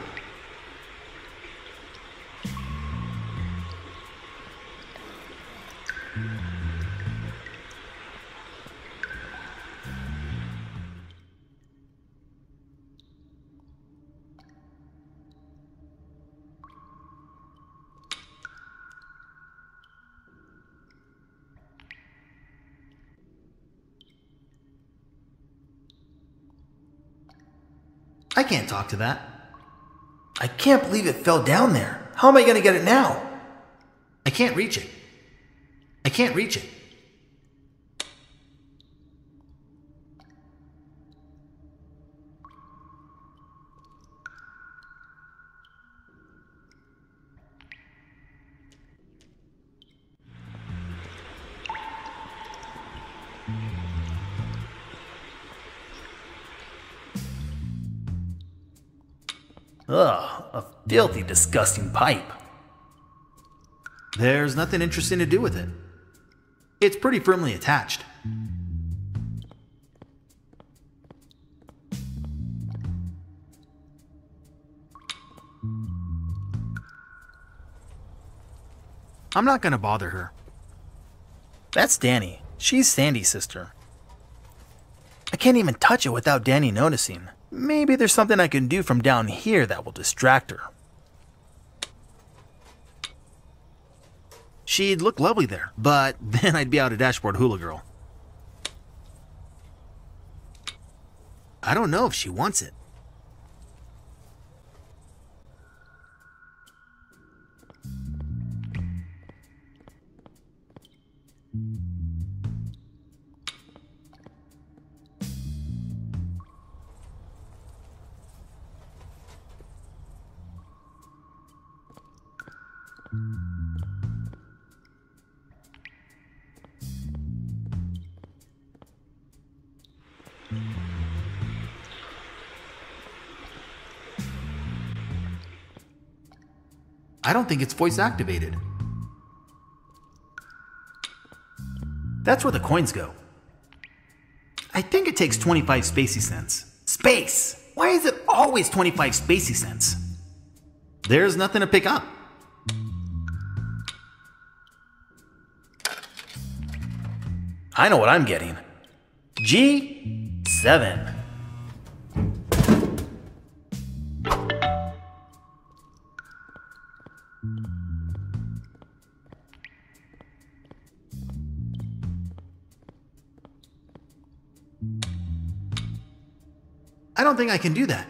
I can't talk to that. I can't believe it fell down there. How am I going to get it now? I can't reach it. I can't reach it. Ugh, a filthy, disgusting pipe. There's nothing interesting to do with it. It's pretty firmly attached. I'm not gonna bother her. That's Danny. She's Sandy's sister. I can't even touch it without Danny noticing. Maybe there's something I can do from down here that will distract her. She'd look lovely there, but then I'd be out of dashboard hula girl. I don't know if she wants it. I don't think it's voice activated. That's where the coins go. I think it takes 25 spacey cents. Space! Why is it always 25 spacey cents? There's nothing to pick up. I know what I'm getting. G7. Don't think I can do that.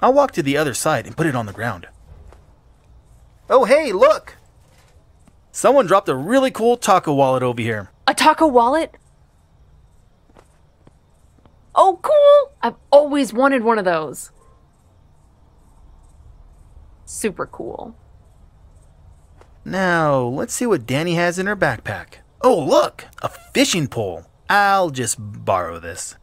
I'll walk to the other side and put it on the ground. Oh, hey, look! Someone dropped a really cool taco wallet over here. A taco wallet? Oh, cool! I've always wanted one of those. Super cool. Now, let's see what Danny has in her backpack. Oh, look! A fishing pole. I'll just borrow this.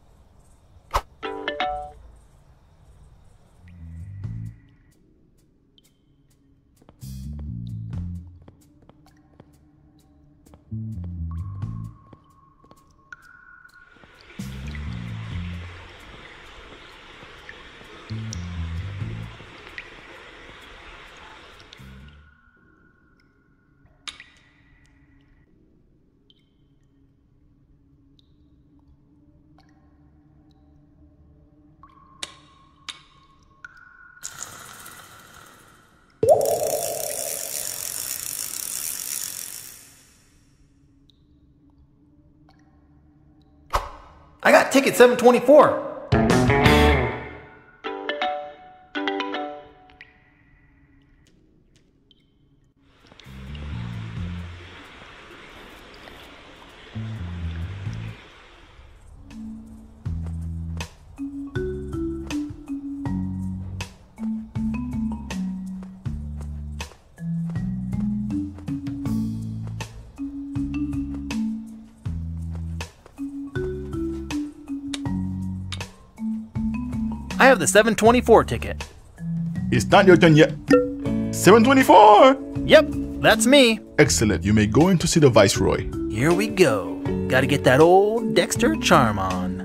724. The 724 ticket. It's not your turn yet. 724! Yep, that's me. Excellent. You may go in to see the Viceroy. Here we go. Gotta get that old Dexter charm on.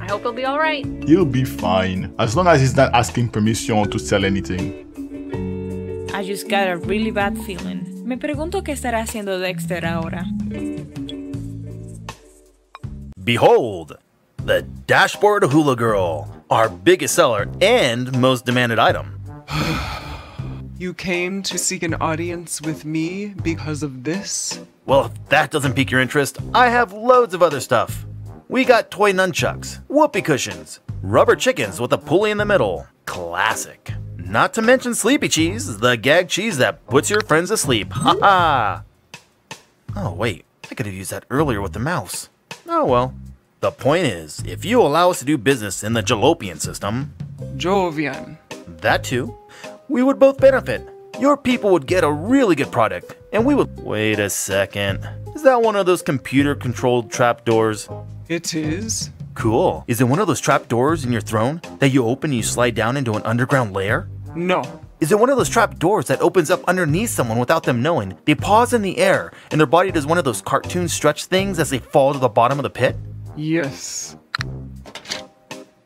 I hope he'll be alright. He'll be fine. As long as he's not asking permission to sell anything. I just got a really bad feeling. Me pregunto qué estará haciendo Dexter ahora. Behold, the Dashboard Hula Girl, our biggest seller and most demanded item. You came to seek an audience with me because of this? Well, if that doesn't pique your interest, I have loads of other stuff. We got toy nunchucks, whoopee cushions, rubber chickens with a pulley in the middle. Classic. Not to mention Sleepy Cheese, the gag cheese that puts your friends asleep. Ha ha! Oh, wait, I could have used that earlier with the mouse. Oh well. The point is, if you allow us to do business in the Jalopian system, Jovian. that too, we would both benefit. Your people would get a really good product, and we would. Wait a second. Is that one of those computer controlled trapdoors? It is. Cool. Is it one of those trapdoors in your throne that you open and you slide down into an underground lair? No. Is it one of those trap doors that opens up underneath someone without them knowing? They pause in the air, and their body does one of those cartoon stretch things as they fall to the bottom of the pit? Yes.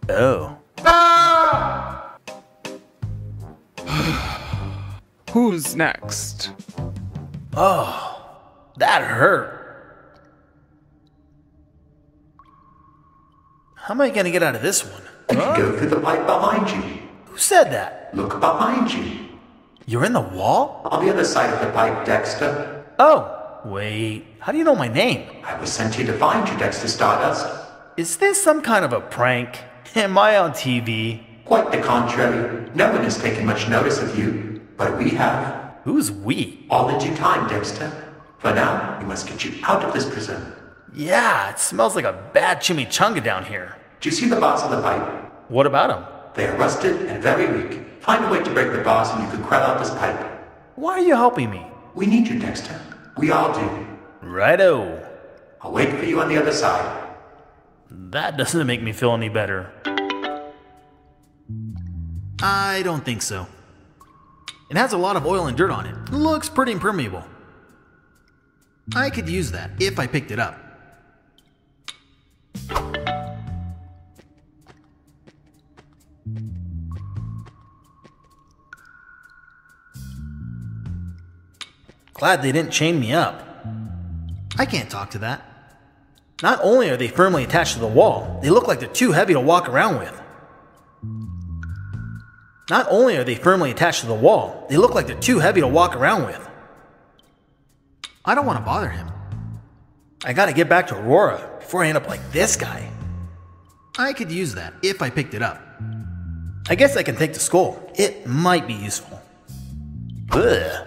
Oh. Who's next? Oh, that hurt. How am I gonna get out of this one? Go through the pipe behind you. Who said that? Look behind you. You're in the wall? On the other side of the pipe, Dexter. Oh, wait. How do you know my name? I was sent here to find you, Dexter Stardust. Is this some kind of a prank? Am I on TV? Quite the contrary. No one has taken much notice of you, but we have. Who's we? All in due time, Dexter. For now, we must get you out of this prison. Yeah, it smells like a bad chimichanga down here. Do you see the bars on the pipe? What about him? They are rusted and very weak. Find a way to break the bars and you can crawl out this pipe. Why are you helping me? We need you, Dexter. We all do. Righto. I'll wait for you on the other side. That doesn't make me feel any better. I don't think so. It has a lot of oil and dirt on it. Looks pretty impermeable. I could use that if I picked it up. Glad they didn't chain me up. I can't talk to that. Not only are they firmly attached to the wall, they look like they're too heavy to walk around with. Not only are they firmly attached to the wall, they look like they're too heavy to walk around with. I don't want to bother him. I gotta get back to Aurora before I end up like this guy. I could use that if I picked it up. I guess I can take the skull. It might be useful. Ugh.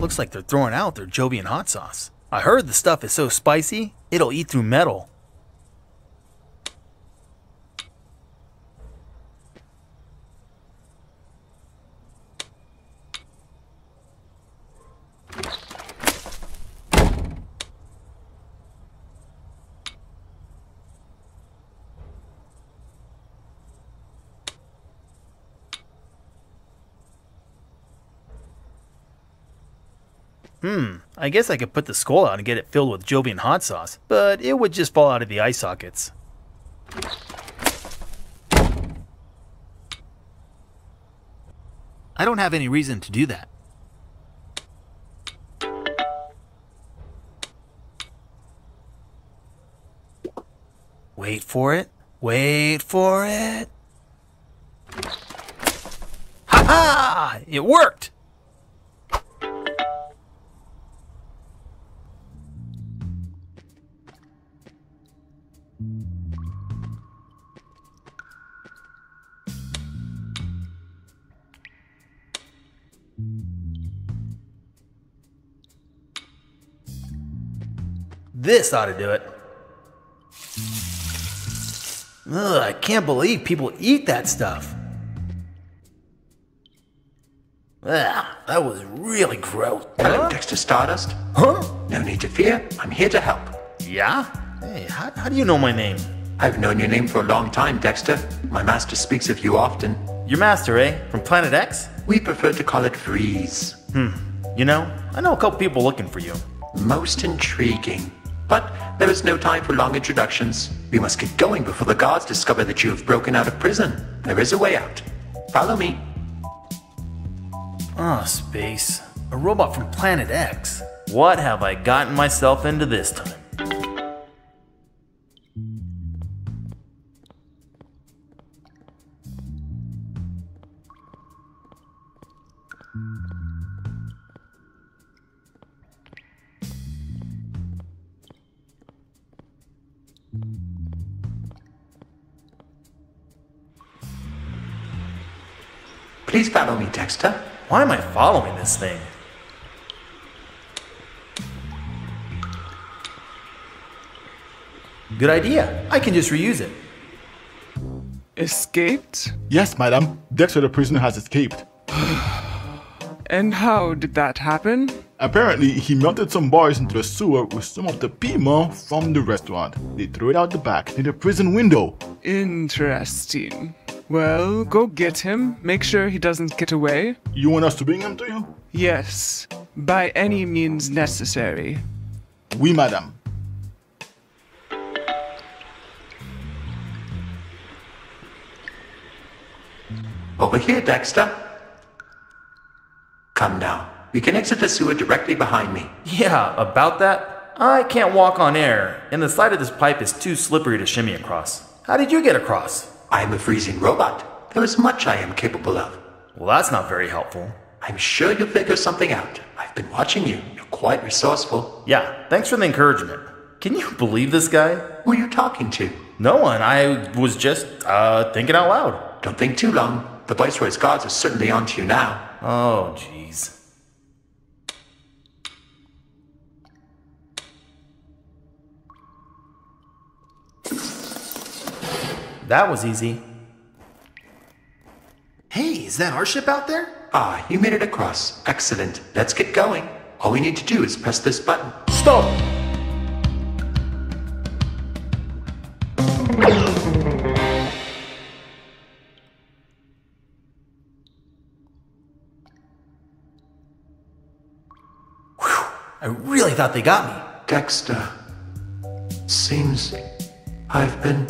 Looks like they're throwing out their Jovian hot sauce. I heard the stuff is so spicy, it'll eat through metal. Hmm, I guess I could put the skull out and get it filled with Jovian hot sauce, but it would just fall out of the eye sockets. I don't have any reason to do that. Wait for it. Wait for it. Ha ha! It worked! This ought to do it. Ugh, I can't believe people eat that stuff. Ugh, that was really gross. Hello, Dexter Stardust. Huh? No need to fear. I'm here to help. Yeah? Hey, how, how do you know my name? I've known your name for a long time, Dexter. My master speaks of you often. Your master, eh? From Planet X? We prefer to call it Vrees. Hmm. You know, I know a couple people looking for you. Most intriguing. But there is no time for long introductions. We must get going before the guards discover that you have broken out of prison. There is a way out. Follow me. Ah, oh, space. A robot from Planet X. What have I gotten myself into this time? Please follow me, Dexter. Why am I following this thing? Good idea. I can just reuse it. Escaped? Yes, madam. Dexter the prisoner has escaped. and how did that happen? Apparently, he melted some bars into the sewer with some of the pima from the restaurant. They threw it out the back near the prison window. Interesting. Well, go get him. Make sure he doesn't get away. You want us to bring him to you? Yes, by any means necessary. Oui, madame. Over here, Dexter. Come now. We can exit the sewer directly behind me. Yeah, about that? I can't walk on air, and the side of this pipe is too slippery to shimmy across. How did you get across? I am a Vreesian robot. There is much I am capable of. Well, that's not very helpful. I'm sure you'll figure something out. I've been watching you. You're quite resourceful. Yeah, thanks for the encouragement. Can you believe this guy? Who are you talking to? No one. I was just, uh, thinking out loud. Don't think too long. The Viceroy's guards are certainly onto you now. Oh, jeez. That was easy. Hey, is that our ship out there? Ah, you made it across. Excellent. Let's get going. All we need to do is press this button. Stop! I really thought they got me. Dexter. Seems I've been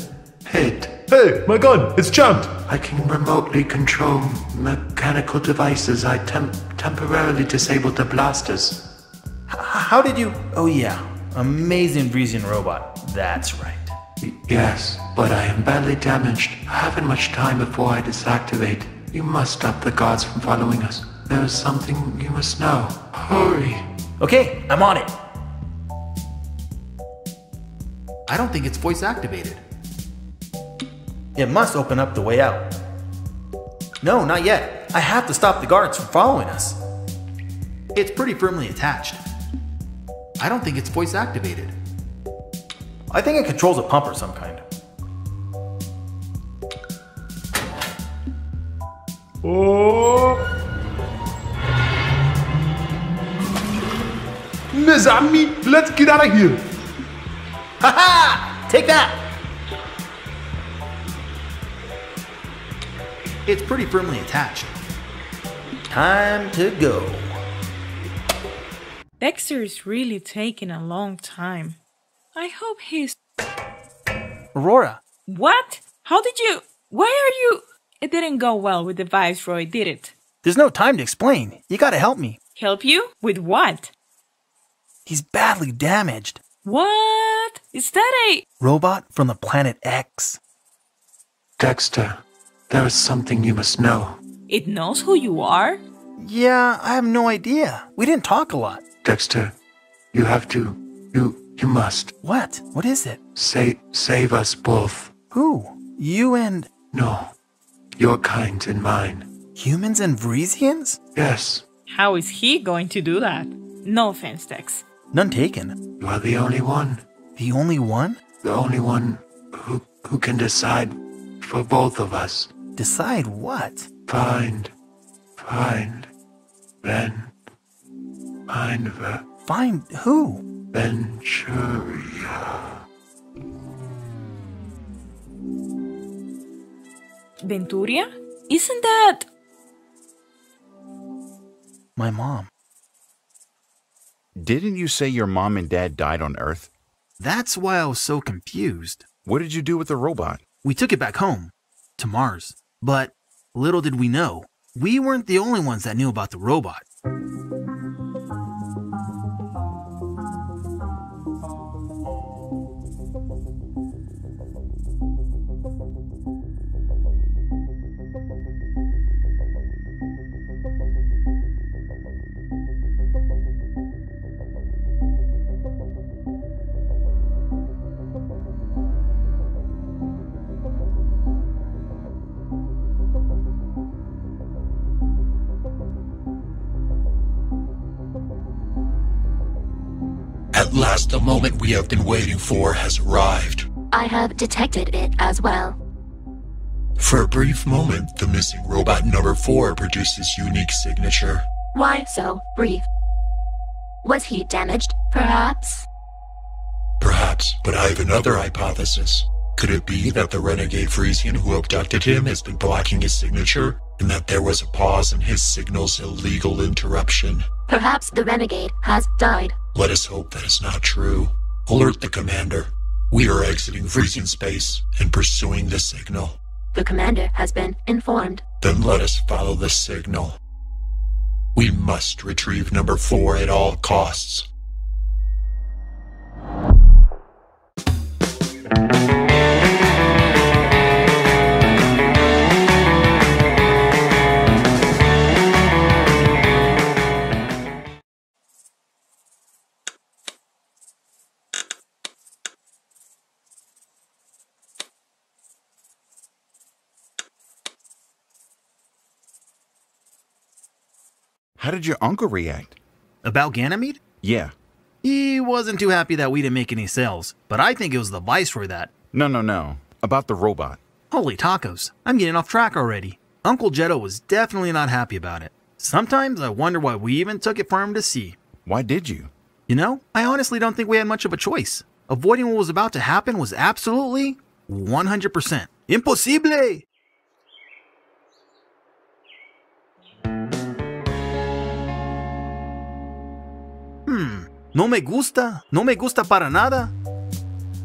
hit. Hey, my gun! It's jammed! I can remotely control mechanical devices. I temp temporarily disabled the blasters. H how did you? Oh yeah, amazing Vreesian robot. That's right. Y yes, but I am badly damaged. I haven't much time before I disactivate. You must stop the guards from following us. There is something you must know. Hurry. Okay, I'm on it. I don't think it's voice activated. It must open up the way out. No, not yet. I have to stop the guards from following us. It's pretty firmly attached. I don't think it's voice activated. I think it controls a pump or some kind. Oh! Les amis, let's get out of here! Haha! Take that! It's pretty firmly attached. Time to go. Dexter is really taking a long time. I hope he's. Aurora! What? How did you. Why are you. It didn't go well with the Viceroy, did it? There's no time to explain. You gotta help me. Help you? With what? He's badly damaged. What? Is that a. Robot from the planet X. Dexter, there is something you must know. It knows who you are? Yeah, I have no idea. We didn't talk a lot. Dexter, you have to. You. You must. What? What is it? Say, save us both. Who? You and. No. Your kind and mine. Humans and Vreesians? Yes. How is he going to do that? No offense, Dex. None taken. You are the only one. The only one? The only one who who can decide for both of us. Decide what? Find, find, Ben, find the Find who? Venturia. Venturia? Isn't that. My mom. Didn't you say your mom and dad died on Earth? That's why I was so confused. What did you do with the robot? We took it back home, to Mars. But little did we know, we weren't the only ones that knew about the robot. At last, the moment we have been waiting for has arrived. I have detected it as well. For a brief moment, the missing robot number 4 produced his unique signature. Why so brief? Was he damaged, perhaps? Perhaps, but I have another hypothesis. Could it be that the renegade Vreesian who abducted him has been blocking his signature, and that there was a pause in his signal's illegal interruption? Perhaps the renegade has died. Let us hope that is not true. Alert the commander. We are exiting Vreesian space and pursuing the signal. The commander has been informed. Then let us follow the signal. We must retrieve number four at all costs. How did your uncle react? About Ganymede? Yeah. He wasn't too happy that we didn't make any sales, but I think it was the Viceroy that. No, no, no. About the robot. Holy tacos, I'm getting off track already. Uncle Jetto was definitely not happy about it. Sometimes I wonder why we even took it for him to see. Why did you? You know, I honestly don't think we had much of a choice. Avoiding what was about to happen was absolutely 100% impossible. No me gusta, no me gusta para nada.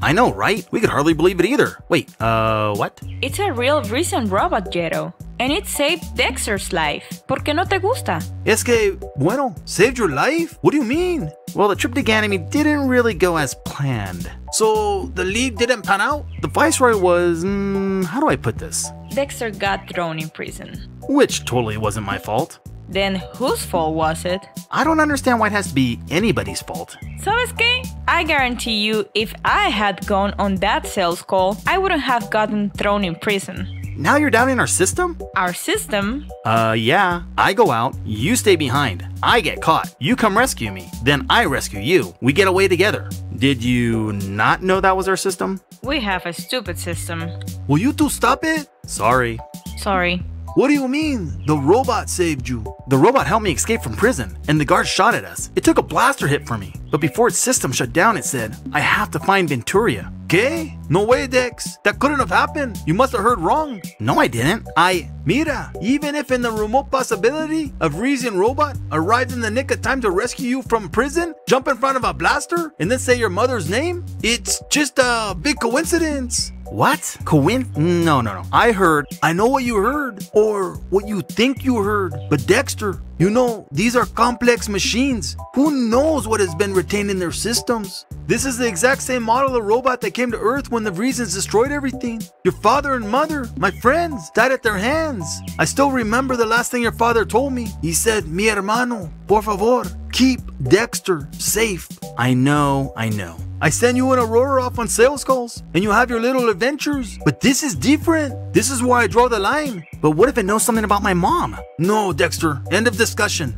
I know, right? We could hardly believe it either. Wait, uh, what? It's a real Vreesian robot, Jetto. And it saved Dexter's life. ¿Por qué no te gusta? Es que, bueno, saved your life? What do you mean? Well, the trip to Ganymede didn't really go as planned. So, the lead didn't pan out? The Viceroy was, mm, how do I put this? Dexter got thrown in prison. Which totally wasn't my fault. Then whose fault was it? I don't understand why it has to be anybody's fault. ¿Sabes qué? I guarantee you, if I had gone on that sales call, I wouldn't have gotten thrown in prison. Now you're down in our system? Our system? Uh, yeah. I go out, you stay behind. I get caught. You come rescue me. Then I rescue you. We get away together. Did you not know that was our system? We have a stupid system. Will you two stop it? Sorry. Sorry. What do you mean? The robot saved you. The robot helped me escape from prison, and the guards shot at us. It took a blaster hit for me. But before its system shut down, it said, I have to find Venturia. ¿Qué? No way, Dex. That couldn't have happened. You must have heard wrong. No, I didn't. I. Mira, even if in the remote possibility a Vreesian robot arrived in the nick of time to rescue you from prison, jump in front of a blaster, and then say your mother's name, it's just a big coincidence. What? Coin? No, no, no. I heard. I know what you heard, or what you think you heard. But Dexter, you know, these are complex machines. Who knows what has been retained in their systems? This is the exact same model of robot that came to Earth when the Vreesians destroyed everything. Your father and mother, my friends, died at their hands. I still remember the last thing your father told me. He said, Mi hermano, por favor, keep Dexter safe. I know, I know. I send you and Aurora off on sales calls, and you have your little adventures. But this is different. This is where I draw the line. But what if it knows something about my mom? No, Dexter. End of discussion.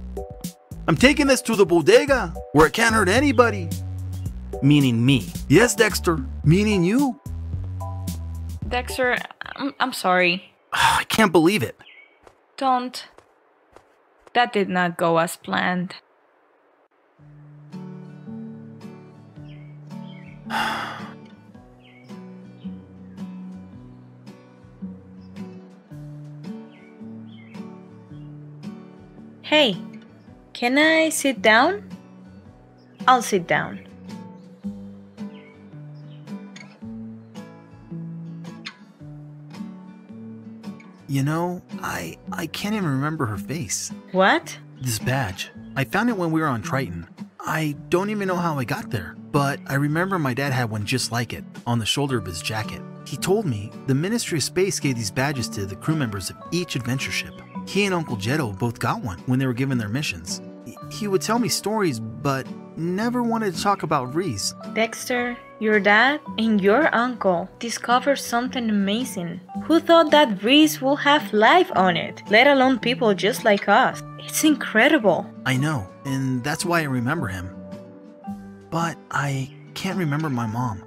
I'm taking this to the bodega, where it can't hurt anybody. Meaning me. Yes, Dexter. Meaning you. Dexter, I'm, I'm sorry. I can't believe it. Don't. That did not go as planned. Hey, can I sit down? I'll sit down. You know, I I can't even remember her face. What? This badge. I found it when we were on Triton. I don't even know how I got there, but I remember my dad had one just like it on the shoulder of his jacket. He told me the Ministry of Space gave these badges to the crew members of each adventure ship. He and Uncle Jetto both got one when they were given their missions. He would tell me stories, but never wanted to talk about Vrees. Dexter, your dad and your uncle discovered something amazing. Who thought that Vrees will have life on it, let alone people just like us? It's incredible. I know, and that's why I remember him. But I can't remember my mom.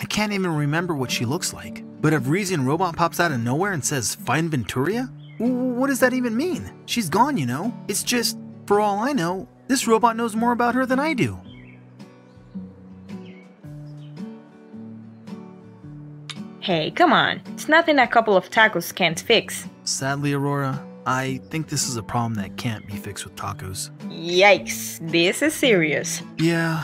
I can't even remember what she looks like. But if Vreesian Robot pops out of nowhere and says, Find Venturia? What does that even mean? She's gone, you know? It's just, for all I know, this robot knows more about her than I do. Hey, come on. It's nothing a couple of tacos can't fix. Sadly, Aurora, I think this is a problem that can't be fixed with tacos. Yikes, this is serious. Yeah.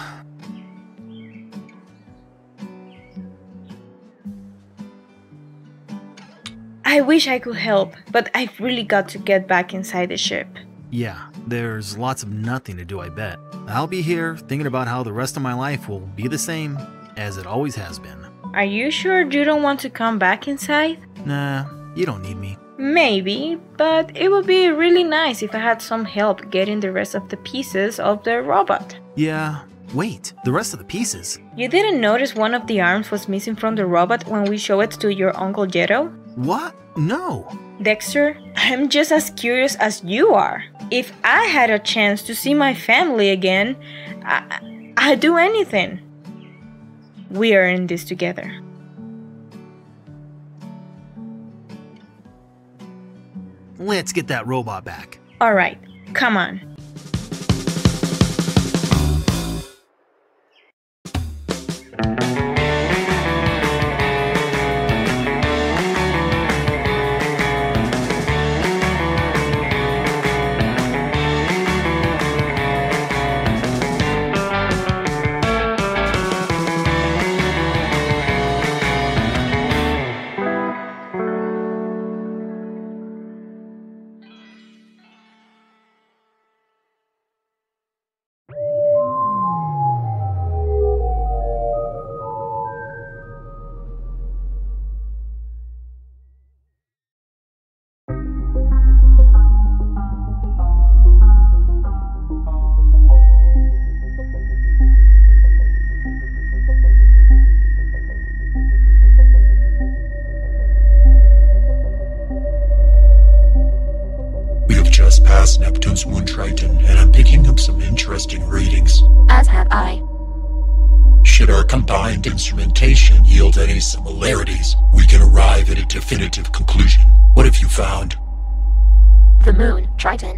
I wish I could help, but I've really got to get back inside the ship. Yeah, there's lots of nothing to do, I bet. I'll be here thinking about how the rest of my life will be the same as it always has been. Are you sure you don't want to come back inside? Nah, you don't need me. Maybe, but it would be really nice if I had some help getting the rest of the pieces of the robot. Yeah, wait, the rest of the pieces? You didn't notice one of the arms was missing from the robot when we showed it to your Uncle Jetto? What? No. Dexter, I'm just as curious as you are. If I had a chance to see my family again, I, I'd do anything. We are in this together. Let's get that robot back. Alright, come on.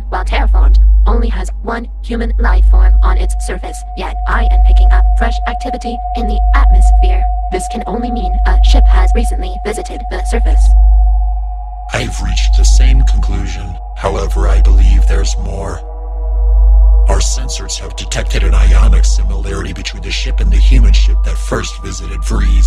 While terraformed, only has one human life form on its surface, yet I am picking up fresh activity in the atmosphere. This can only mean a ship has recently visited the surface. I've reached the same conclusion. However, I believe there's more. Our sensors have detected an ionic similarity between the ship and the human ship that first visited Vrees.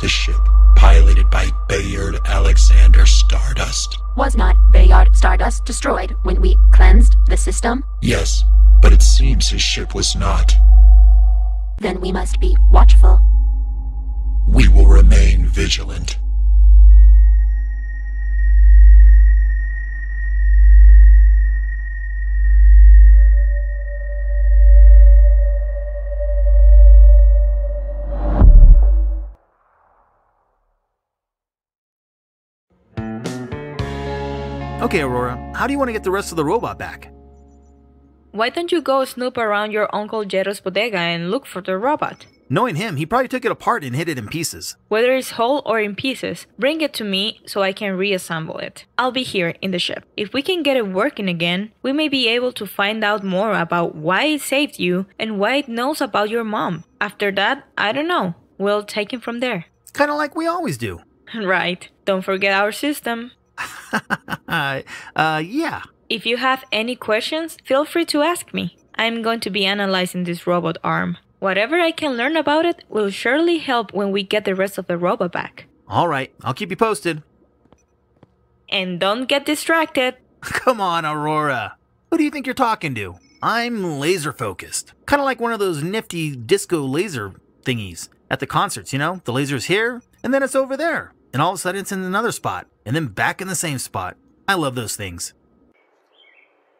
The ship, piloted by Bayard Alexander Stardust. Was not Bayard Stardust destroyed when we cleansed the system? Yes, but it seems his ship was not. Then we must be watchful. We will remain vigilant. Okay, Aurora, how do you want to get the rest of the robot back? Why don't you go snoop around your Uncle Jetto's bodega and look for the robot? Knowing him, he probably took it apart and hid it in pieces. Whether it's whole or in pieces, bring it to me so I can reassemble it. I'll be here in the ship. If we can get it working again, we may be able to find out more about why it saved you and why it knows about your mom. After that, I don't know. We'll take it from there. Kinda like we always do. Right. Don't forget our system. Uh, uh, yeah. If you have any questions, feel free to ask me. I'm going to be analyzing this robot arm. Whatever I can learn about it will surely help when we get the rest of the robot back. Alright, I'll keep you posted. And don't get distracted. Come on, Aurora. Who do you think you're talking to? I'm laser focused. Kinda like one of those nifty disco laser thingies at the concerts, you know? The laser's here, and then it's over there. And all of a sudden it's in another spot, and then back in the same spot. I love those things.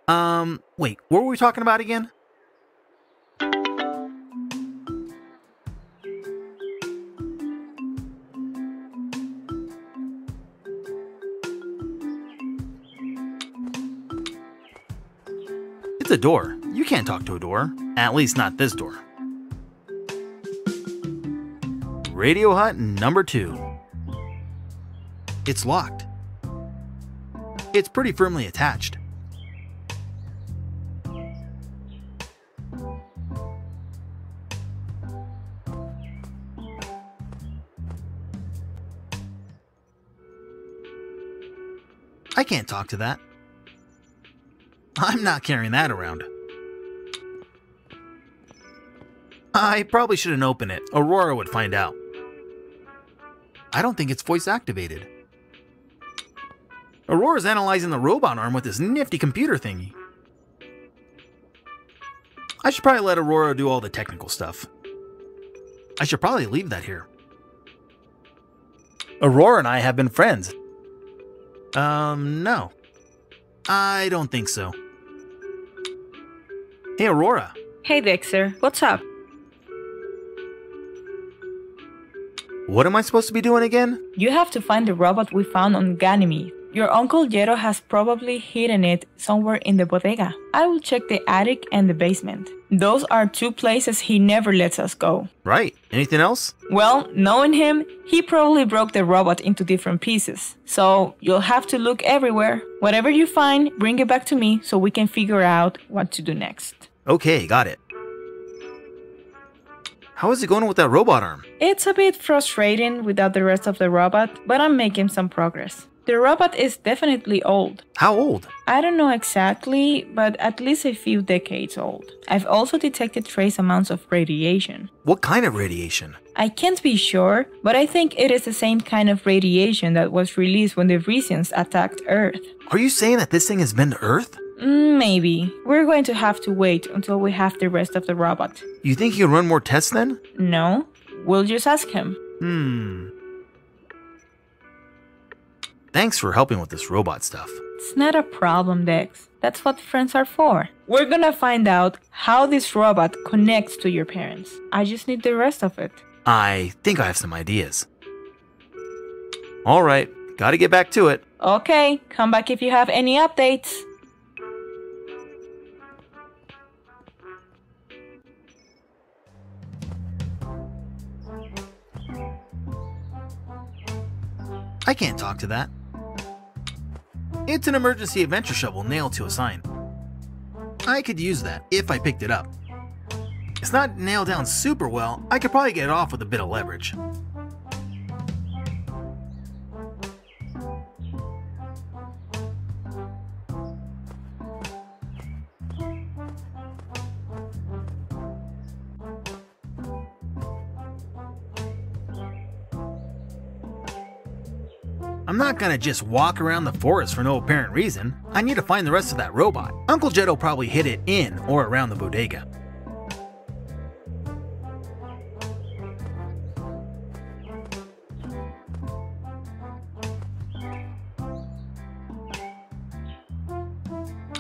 Um, wait, what were we talking about again? It's a door. You can't talk to a door. At least not this door. Radio Hut number two. It's locked. It's pretty firmly attached. I can't talk to that. I'm not carrying that around. I probably shouldn't open it. Aurora would find out. I don't think it's voice activated. Aurora's analyzing the robot arm with this nifty computer thingy. I should probably let Aurora do all the technical stuff. I should probably leave that here. Aurora and I have been friends. Um, no. I don't think so. Hey, Aurora. Hey, Dexter. What's up? What am I supposed to be doing again? You have to find the robot we found on Ganymede. Your uncle Jetto has probably hidden it somewhere in the bodega. I will check the attic and the basement. Those are two places he never lets us go. Right. Anything else? Well, knowing him, he probably broke the robot into different pieces. So you'll have to look everywhere. Whatever you find, bring it back to me so we can figure out what to do next. Okay, got it. How is it going with that robot arm? It's a bit frustrating without the rest of the robot, but I'm making some progress. The robot is definitely old. How old? I don't know exactly, but at least a few decades old. I've also detected trace amounts of radiation. What kind of radiation? I can't be sure, but I think it is the same kind of radiation that was released when the Vreesians attacked Earth. Are you saying that this thing has been to Earth? Mm, maybe. We're going to have to wait until we have the rest of the robot. You think he can run more tests then? No. We'll just ask him. Hmm. Thanks for helping with this robot stuff. It's not a problem, Dex. That's what friends are for. We're gonna find out how this robot connects to your parents. I just need the rest of it. I think I have some ideas. Alright, gotta get back to it. Okay, come back if you have any updates. I can't talk to that. It's an emergency adventure shovel nailed to a sign. I could use that if I picked it up. It's not nailed down super well, I could probably get it off with a bit of leverage. Not gonna just walk around the forest for no apparent reason. I need to find the rest of that robot. Uncle Jetto probably hid it in or around the bodega.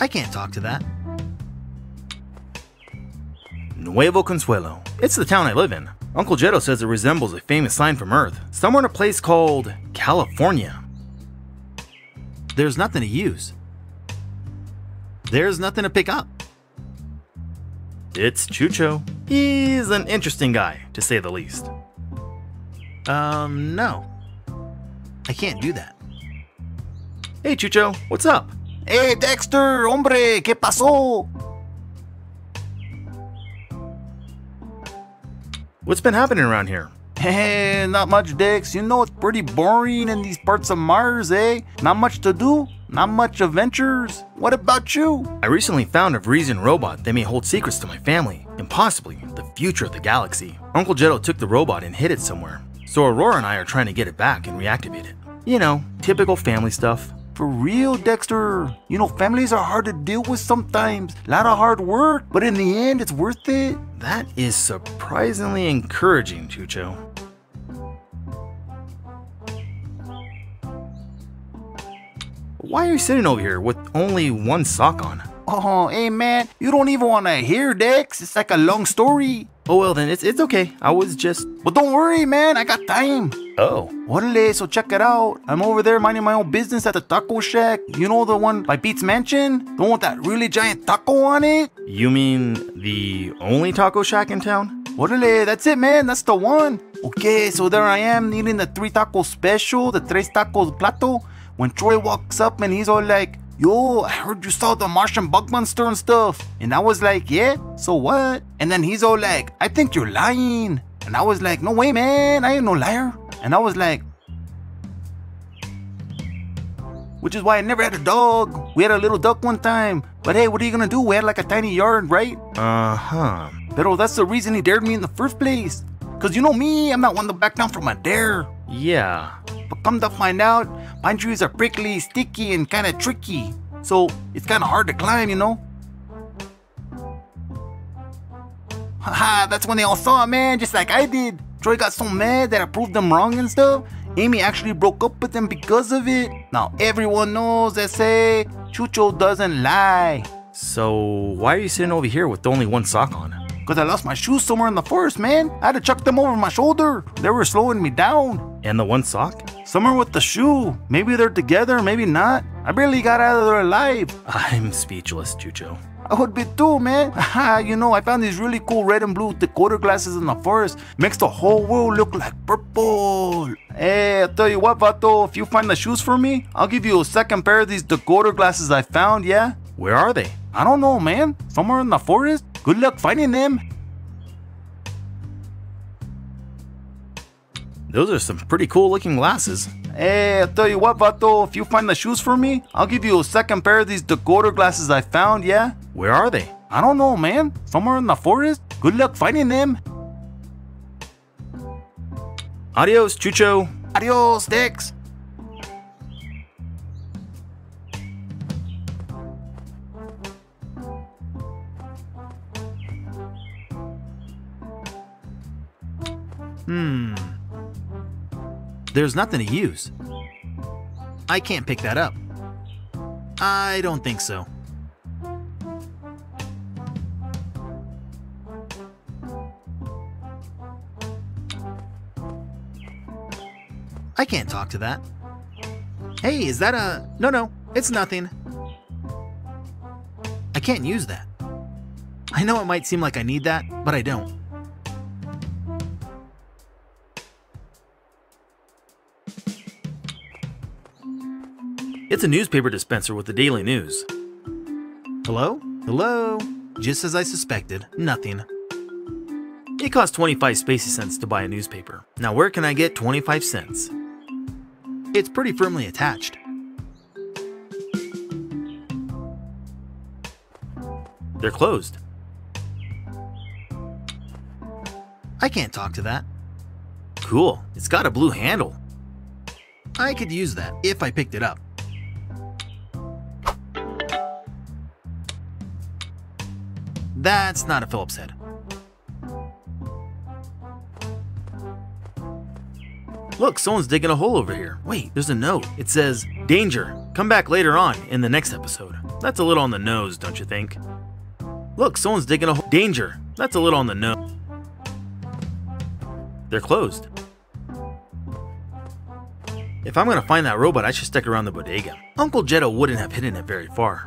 I can't talk to that. Nuevo Consuelo. It's the town I live in. Uncle Jetto says it resembles a famous sign from Earth, somewhere in a place called California. There's nothing to use. There's nothing to pick up. It's Chucho. He's an interesting guy, to say the least. Um, no. I can't do that. Hey, Chucho, what's up? Hey, Dexter, hombre, ¿qué pasó? What's been happening around here? Hey, not much, Dex. You know it's pretty boring in these parts of Mars, eh? Not much to do, not much adventures. What about you? I recently found a Vreesian robot that may hold secrets to my family, and possibly the future of the galaxy. Uncle Jetto took the robot and hid it somewhere, so Aurora and I are trying to get it back and reactivate it. You know, typical family stuff. For real, Dexter. You know, families are hard to deal with sometimes. A lot of hard work, but in the end, it's worth it. That is surprisingly encouraging, Chucho. Why are you sitting over here with only one sock on? Oh, hey man, you don't even want to hear, Dex. It's like a long story. Oh well, then it's it's okay. I was just. But don't worry, man. I got time. Oh. Orale, so check it out. I'm over there minding my own business at the taco shack. You know the one by Beats Mansion? The one with that really giant taco on it? You mean the only taco shack in town? Orale, that's it, man. That's the one. Okay, so there I am needing the three taco special, the tres tacos plato. When Troy walks up and he's all like, Yo, I heard you saw the Martian bug monster and stuff. And I was like, Yeah, so what? And then he's all like, I think you're lying. And I was like, No way, man, I ain't no liar. And I was like, Which is why I never had a dog. We had a little duck one time. But hey, what are you gonna do? We had like a tiny yard, right? Uh huh. Pero that's the reason he dared me in the first place. Cause you know me, I'm not one to back down from a dare. Yeah. But come to find out, pine trees are prickly, sticky, and kinda tricky. So it's kinda hard to climb, you know? Haha, that's when they all saw it, man, just like I did. Troy got so mad that I proved them wrong and stuff. Amy actually broke up with them because of it. Now everyone knows that say Chucho doesn't lie. So why are you sitting over here with only one sock on? Cause I lost my shoes somewhere in the forest, man. I had to chuck them over my shoulder. They were slowing me down. And the one sock? Somewhere with the shoe. Maybe they're together, maybe not. I barely got out of there alive. I'm speechless, Chucho. I would be too, man. Ah, you know, I found these really cool red and blue decoder glasses in the forest. Makes the whole world look like purple. Hey, I'll tell you what, Vato, if you find the shoes for me, I'll give you a second pair of these decoder glasses I found, yeah? Where are they? I don't know, man. Somewhere in the forest. Good luck finding them. Those are some pretty cool looking glasses. Hey, I'll tell you what, Vato, if you find the shoes for me, I'll give you a second pair of these decoder glasses I found, yeah? Where are they? I don't know, man. Somewhere in the forest. Good luck finding them. Adios, Chucho. Adios, Dex. There's nothing to use. I can't pick that up. I don't think so. I can't talk to that. Hey, is that a. No, no, it's nothing. I can't use that. I know it might seem like I need that, but I don't. It's a newspaper dispenser with the Daily News. Hello? Hello? Just as I suspected, nothing. It costs 25 spacey cents to buy a newspaper. Now, where can I get 25 cents? It's pretty firmly attached. They're closed. I can't talk to that. Cool. It's got a blue handle. I could use that if I picked it up. That's not a Phillips head. Look, someone's digging a hole over here. Wait, there's a note. It says, Danger, come back later on in the next episode. That's a little on the nose, don't you think? Look, someone's digging a hole. Danger, that's a little on the nose. They're closed. If I'm gonna find that robot, I should stick around the bodega. Uncle Jetto wouldn't have hidden it very far.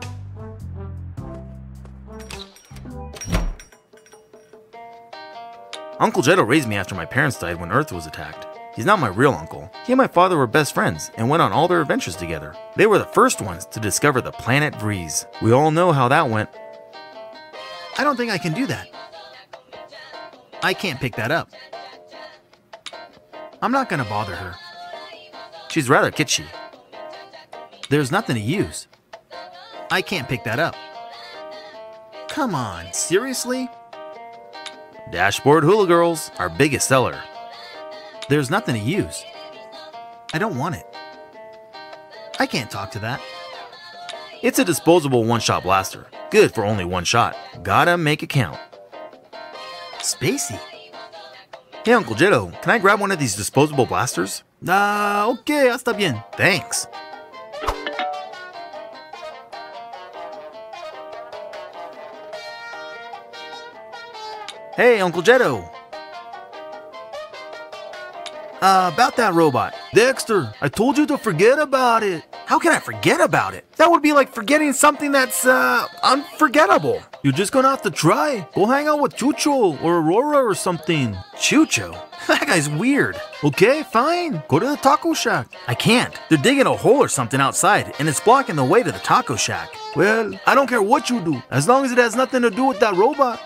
Uncle Jetto raised me after my parents died when Earth was attacked. He's not my real uncle. He and my father were best friends and went on all their adventures together. They were the first ones to discover the planet Vrees. We all know how that went. I don't think I can do that. I can't pick that up. I'm not gonna bother her. She's rather kitschy. There's nothing to use. I can't pick that up. Come on, seriously? Dashboard Hula Girls, our biggest seller. There's nothing to use. I don't want it. I can't talk to that. It's a disposable one shot blaster. Good for only one shot. Gotta make it count. Spacey. Hey, Uncle Jetto, can I grab one of these disposable blasters? Ah, uh, okay, hasta bien. Thanks. Hey, Uncle Jetto. Uh, about that robot. Dexter, I told you to forget about it. How can I forget about it? That would be like forgetting something that's, uh, unforgettable. You're just gonna have to try. Go hang out with Chucho or Aurora or something. Chucho? That guy's weird. Okay, fine. Go to the taco shack. I can't. They're digging a hole or something outside, and it's blocking the way to the taco shack. Well, I don't care what you do, as long as it has nothing to do with that robot.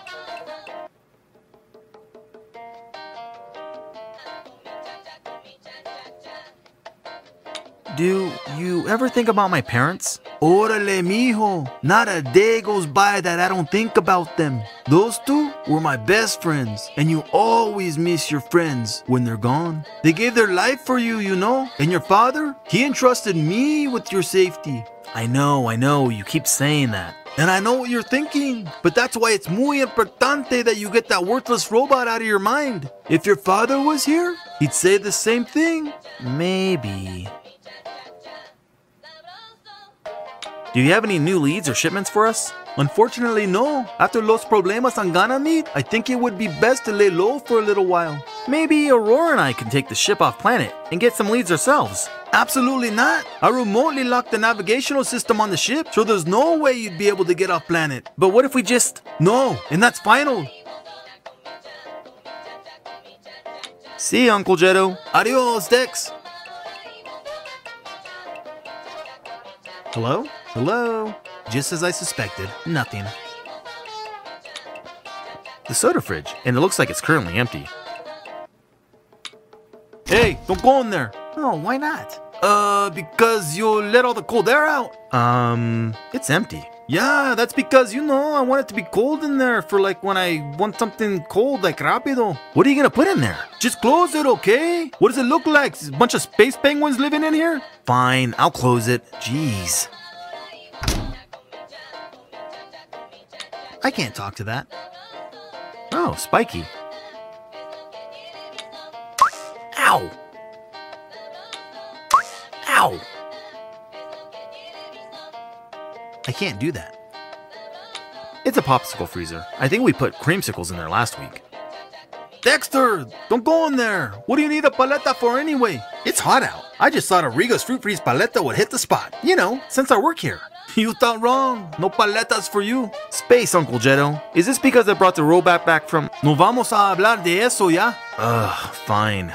Do you ever think about my parents? Orale, mijo. Not a day goes by that I don't think about them. Those two were my best friends, and you always miss your friends when they're gone. They gave their life for you, you know? And your father, he entrusted me with your safety. I know, I know, you keep saying that. And I know what you're thinking, but that's why it's muy importante that you get that worthless robot out of your mind. If your father was here, he'd say the same thing. Maybe. Do you have any new leads or shipments for us? Unfortunately, no. After Los Problemas on Ganymede, I think it would be best to lay low for a little while. Maybe Aurora and I can take the ship off planet and get some leads ourselves. Absolutely not. I remotely locked the navigational system on the ship, so there's no way you'd be able to get off planet. But what if we just. No, and that's final. See, you, Uncle Jetto. Adios, Dex. Hello? Hello? Just as I suspected, nothing. The soda fridge, and it looks like it's currently empty. Hey, don't go in there. Oh, why not? Uh, because you'll let all the cold air out. Um, it's empty. Yeah, that's because, you know, I want it to be cold in there for like when I want something cold, like rapido. What are you gonna put in there? Just close it, okay? What does it look like? Is a bunch of space penguins living in here? Fine, I'll close it. Jeez. I can't talk to that. Oh, spiky. Ow! Ow! I can't do that. It's a popsicle freezer. I think we put creamsicles in there last week. Dexter, don't go in there. What do you need a paleta for anyway? It's hot out. I just thought a Riga's Fruit Freeze paleta would hit the spot. You know, since I work here. You thought wrong. No paletas for you. Space, Uncle Jetto. Is this because I brought the robot back from... No vamos a hablar de eso ya. Ugh, fine.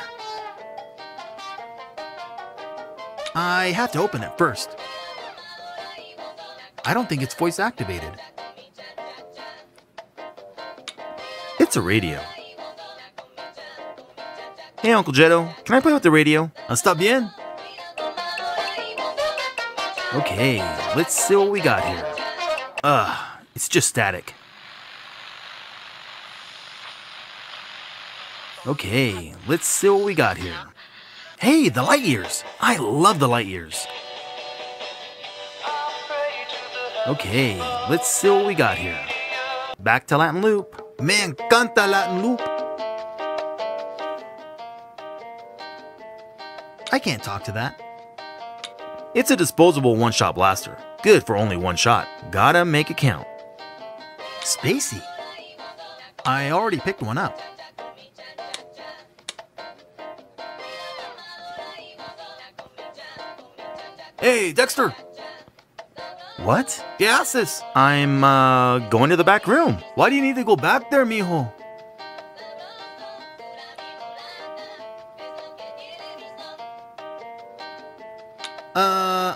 I have to open it first. I don't think it's voice activated. It's a radio. Hey, Uncle Jetto, can I play with the radio? Uh, está bien. Okay, let's see what we got here. Ugh, it's just static. Okay, let's see what we got here. Hey, the light years! I love the light years. Okay, let's see what we got here. Back to Latin Loop. Me encanta Latin Loop. I can't talk to that. It's a disposable one shot blaster. Good for only one shot. Gotta make it count. Spacey. I already picked one up. Hey, Dexter! What? ¿Qué haces? I'm, uh, going to the back room. Why do you need to go back there, mijo?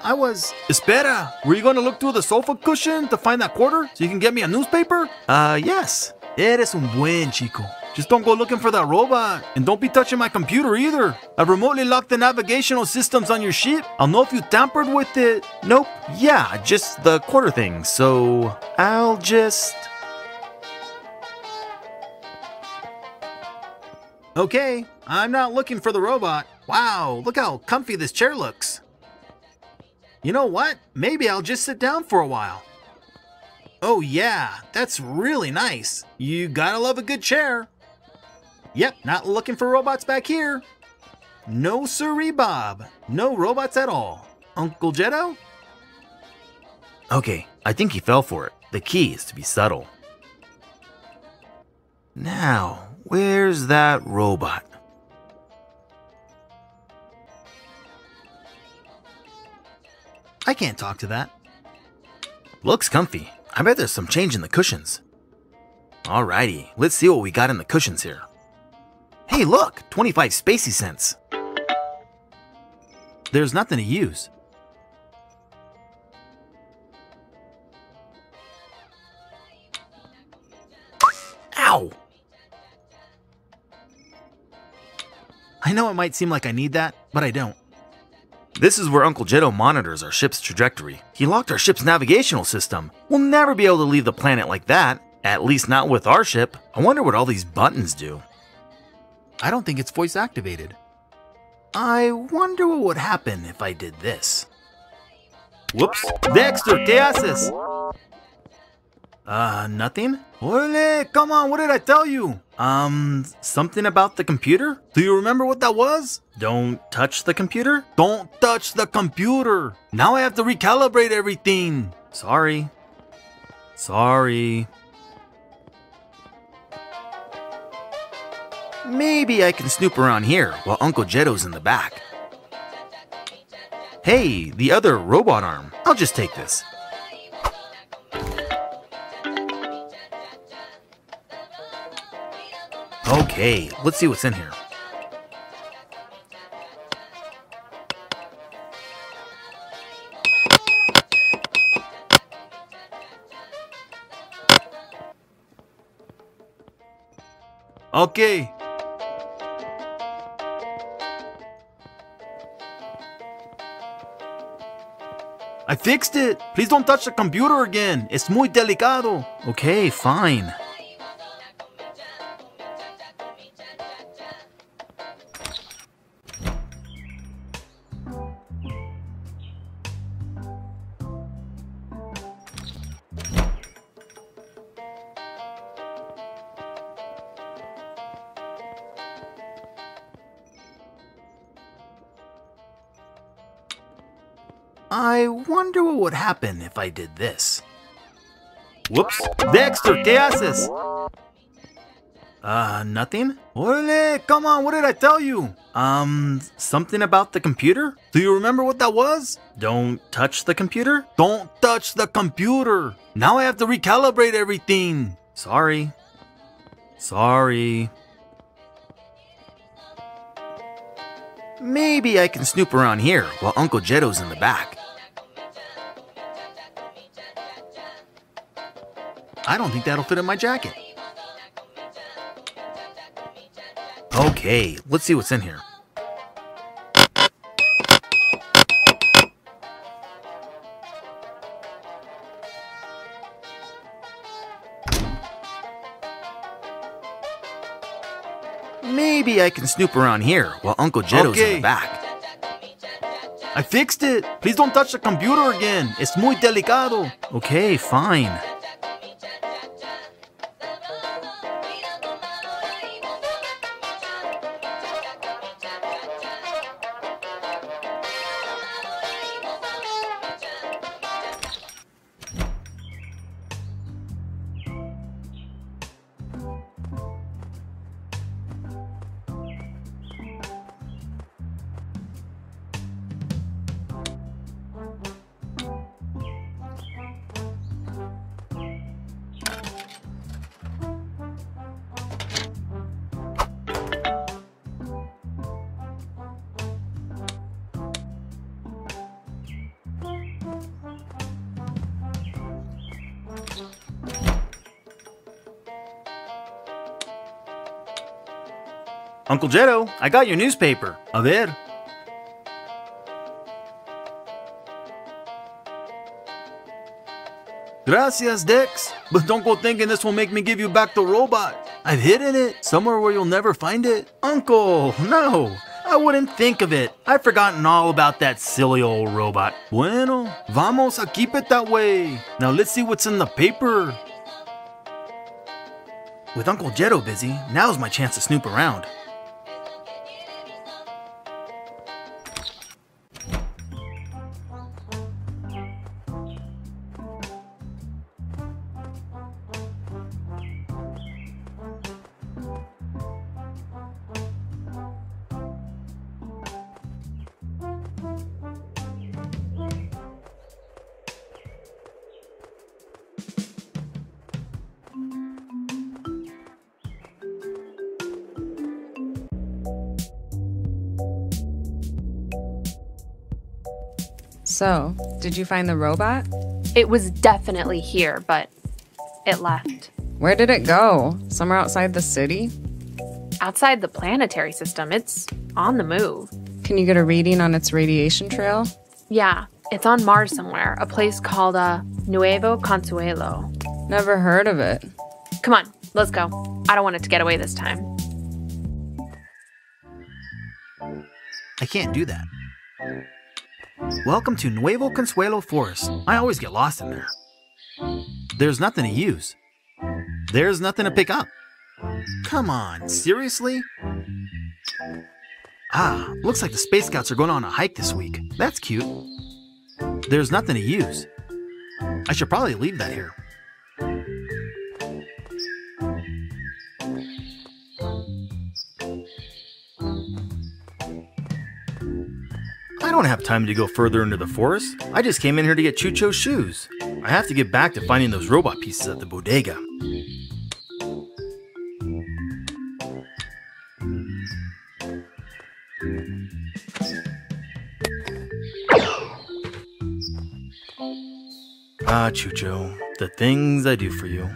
I was. Espera, were you gonna look through the sofa cushion to find that quarter so you can get me a newspaper? Uh, yes. Eres un buen chico. Just don't go looking for that robot. And don't be touching my computer either. I've remotely locked the navigational systems on your ship. I'll know if you tampered with it. Nope. Yeah, just the quarter thing. So I'll just. Okay, I'm not looking for the robot. Wow, look how comfy this chair looks. You know what? Maybe I'll just sit down for a while. Oh yeah, that's really nice. You gotta love a good chair. Yep, not looking for robots back here. No siree, Bob. No robots at all. Uncle Jetto? Okay, I think he fell for it. The key is to be subtle. Now, where's that robot? I can't talk to that. Looks comfy. I bet there's some change in the cushions. Alrighty, let's see what we got in the cushions here. Hey, look! 25 spacey cents. There's nothing to use. Ow! I know it might seem like I need that, but I don't. This is where Uncle Jetto monitors our ship's trajectory. He locked our ship's navigational system. We'll never be able to leave the planet like that, at least not with our ship. I wonder what all these buttons do. I don't think it's voice activated. I wonder what would happen if I did this. Whoops. Dexter, ¿qué haces? Uh, nothing? Ole, come on, what did I tell you? Um, something about the computer? Do you remember what that was? Don't touch the computer? Don't touch the computer! Now I have to recalibrate everything! Sorry. Sorry. Maybe I can snoop around here while Uncle Jetto's in the back. Hey, the other robot arm. I'll just take this. Okay, let's see what's in here. Okay. I fixed it. Please don't touch the computer again. It's muy delicado. Okay, fine. Happen if I did this. Whoops. Dexter, ¿qué haces? Uh, nothing? Ole, come on, what did I tell you? Um, something about the computer? Do you remember what that was? Don't touch the computer? Don't touch the computer! Now I have to recalibrate everything! Sorry. Sorry. Maybe I can snoop around here while Uncle Jetto's in the back. I don't think that'll fit in my jacket. Okay, let's see what's in here. Maybe I can snoop around here while Uncle Jetto's in the back. I fixed it. Please don't touch the computer again. It's muy delicado. Okay, fine. Uncle Jetto, I got your newspaper. A ver. Gracias, Dex. But don't go thinking this will make me give you back the robot. I've hidden it somewhere where you'll never find it. Uncle, no. I wouldn't think of it. I've forgotten all about that silly old robot. Bueno, vamos a keep it that way. Now let's see what's in the paper. With Uncle Jetto busy, now's my chance to snoop around. So, did you find the robot? It was definitely here, but it left. Where did it go? Somewhere outside the city? Outside the planetary system, it's on the move. Can you get a reading on its radiation trail? Yeah, it's on Mars somewhere, a place called uh, Nuevo Consuelo. Never heard of it. Come on, let's go. I don't want it to get away this time. I can't do that. Welcome to Nuevo Consuelo Forest. I always get lost in there. There's nothing to use. There's nothing to pick up. Come on, seriously? Ah, looks like the Space Scouts are going on a hike this week. That's cute. There's nothing to use. I should probably leave that here. Don't have time to go further into the forest. I just came in here to get Chucho's shoes. I have to get back to finding those robot pieces at the bodega. Ah, Chucho, the things I do for you.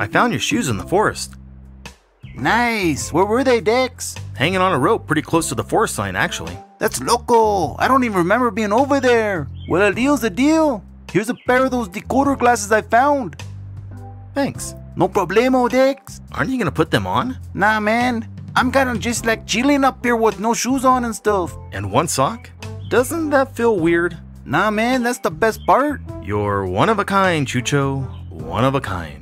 I found your shoes in the forest. Nice. Where were they, Dex? Hanging on a rope pretty close to the forest sign, actually. That's loco. I don't even remember being over there. Well, a deal's a deal. Here's a pair of those decoder glasses I found. Thanks. No problemo, Dex. Aren't you gonna put them on? Nah, man. I'm kinda just like chilling up here with no shoes on and stuff. And one sock? Doesn't that feel weird? Nah, man, that's the best part. You're one of a kind, Chucho. One of a kind.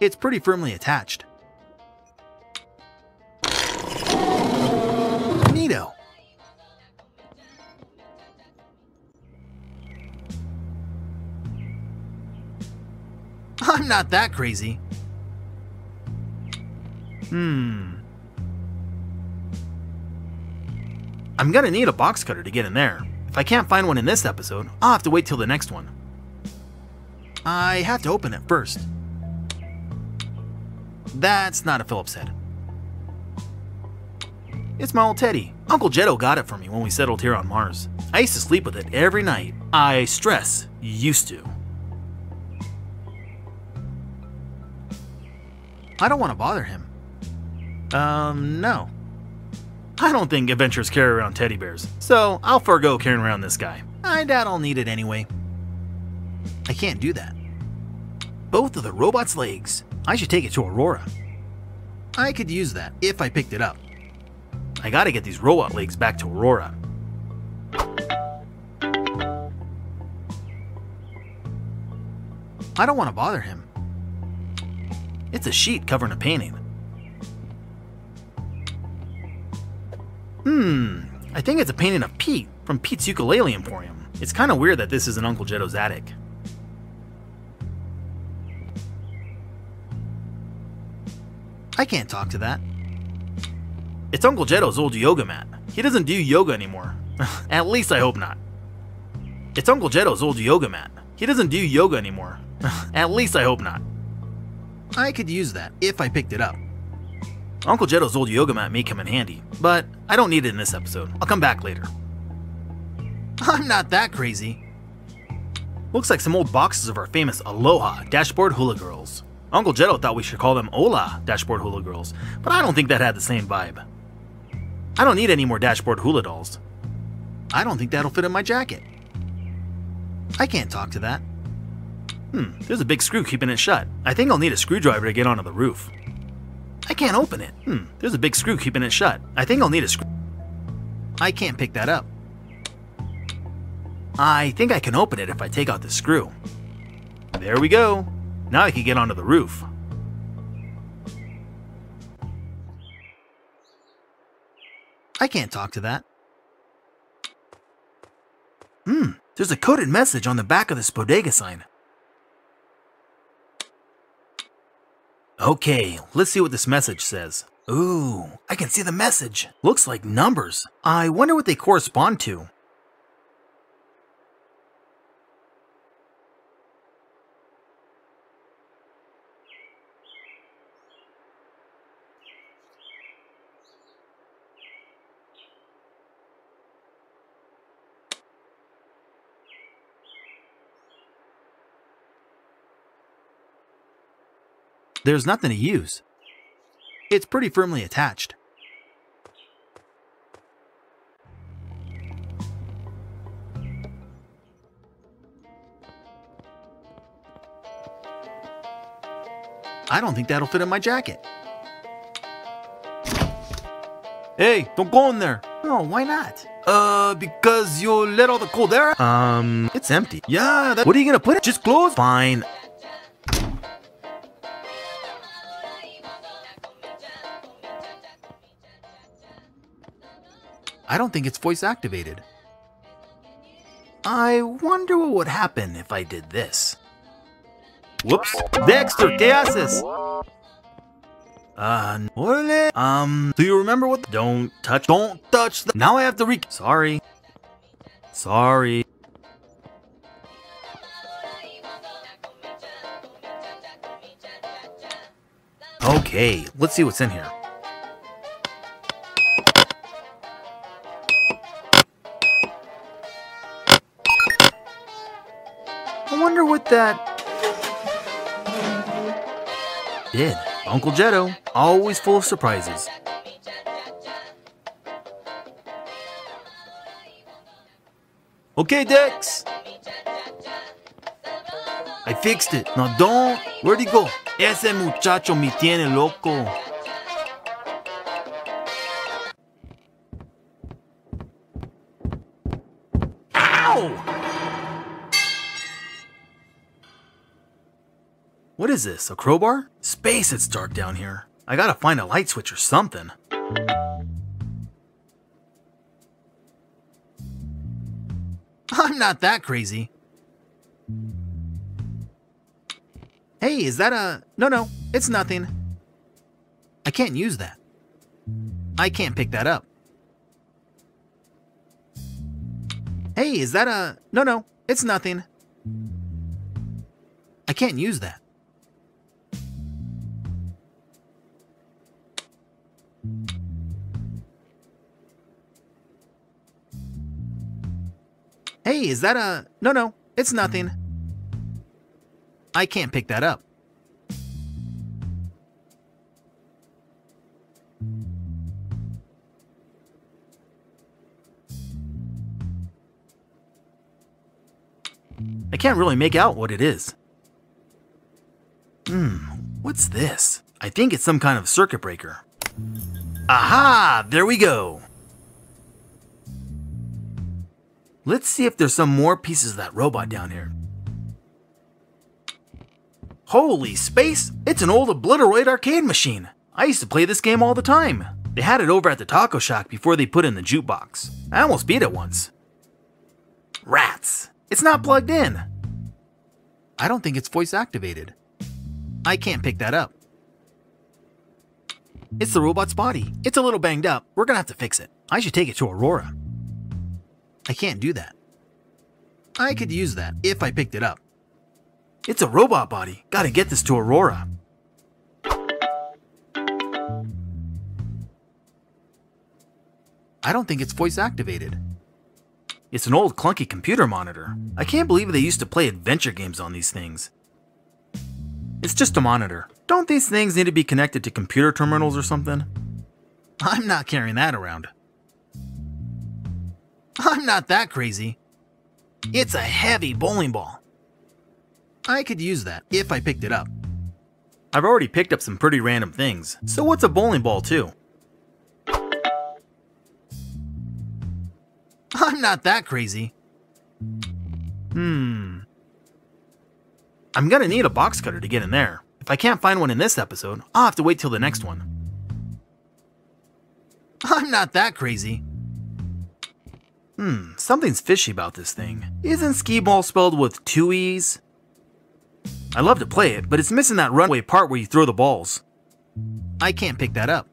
It's pretty firmly attached. Neato. I'm not that crazy. Hmm. I'm gonna need a box cutter to get in there. If I can't find one in this episode, I'll have to wait till the next one. I have to open it first. That's not a Phillips head. It's my old Teddy. Uncle Jetto got it for me when we settled here on Mars. I used to sleep with it every night. I stress, used to. I don't want to bother him. Um, no. I don't think adventurers carry around teddy bears, so I'll forego carrying around this guy. I doubt I'll need it anyway. I can't do that. Both of the robot's legs. I should take it to Aurora. I could use that if I picked it up. I gotta get these robot legs back to Aurora. I don't want to bother him. It's a sheet covering a painting. Hmm, I think it's a painting of Pete from Pete's Ukulele Emporium. It's kind of weird that this is in Uncle Jetto's attic. I can't talk to that. It's Uncle Jetto's old yoga mat. He doesn't do yoga anymore. At least I hope not. It's Uncle Jetto's old yoga mat. He doesn't do yoga anymore. At least I hope not. I could use that if I picked it up. Uncle Jetto's old yoga mat may come in handy, but I don't need it in this episode. I'll come back later. I'm not that crazy. Looks like some old boxes of our famous Aloha Dashboard Hula Girls. Uncle Jetto thought we should call them Ola Dashboard Hula Girls, but I don't think that had the same vibe. I don't need any more Dashboard Hula dolls. I don't think that'll fit in my jacket. I can't talk to that. Hmm, there's a big screw keeping it shut. I think I'll need a screwdriver to get onto the roof. I can't open it. Hmm, there's a big screw keeping it shut. I think I'll need a screw. I can't pick that up. I think I can open it if I take out the screw. There we go. Now I can get onto the roof. I can't talk to that. Hmm, there's a coded message on the back of this bodega sign. Okay, let's see what this message says. Ooh, I can see the message. Looks like numbers. I wonder what they correspond to. There's nothing to use. It's pretty firmly attached. I don't think that'll fit in my jacket. Hey, don't go in there. No, why not? Uh, because you'll let all the cold air. Um, it's empty. Yeah, that, what are you gonna put it? Just clothes? Fine. I don't think it's voice activated. I wonder what would happen if I did this. Whoops. Dexter, ¿qué haces? Uh. Um, do you remember what? Don't touch. Don't touch. The now I have to re. Sorry. Sorry. Okay, let's see what's in here. That did. Uncle Jetto, always full of surprises. Okay, Dex. I fixed it. Now don't. Where'd he go? Ese muchacho me tiene loco. Is this, a crowbar? Space, it's dark down here. I gotta find a light switch or something. I'm not that crazy. Hey, is that a... No, no, it's nothing. I can't use that. I can't pick that up. Hey, is that a... No, no, it's nothing. I can't use that. Hey, is that a... No, no, it's nothing. I can't pick that up. I can't really make out what it is. Hmm, what's this? I think it's some kind of circuit breaker. Aha! There we go! Let's see if there's some more pieces of that robot down here. Holy space! It's an old Obliteroid arcade machine! I used to play this game all the time. They had it over at the taco shack before they put in the jukebox. I almost beat it once. Rats! It's not plugged in! I don't think it's voice activated. I can't pick that up. It's the robot's body. It's a little banged up. We're gonna have to fix it. I should take it to Aurora. I can't do that. I could use that if I picked it up. It's a robot body. Gotta get this to Aurora. I don't think it's voice activated. It's an old clunky computer monitor. I can't believe they used to play adventure games on these things. It's just a monitor. Don't these things need to be connected to computer terminals or something? I'm not carrying that around. I'm not that crazy. It's a heavy bowling ball. I could use that if I picked it up. I've already picked up some pretty random things, so what's a bowling ball too? I'm not that crazy. Hmm. I'm gonna need a box cutter to get in there. If I can't find one in this episode, I'll have to wait till the next one. I'm not that crazy. Hmm, something's fishy about this thing. Isn't skee ball spelled with two E's? I love to play it, but it's missing that runway part where you throw the balls. I can't pick that up.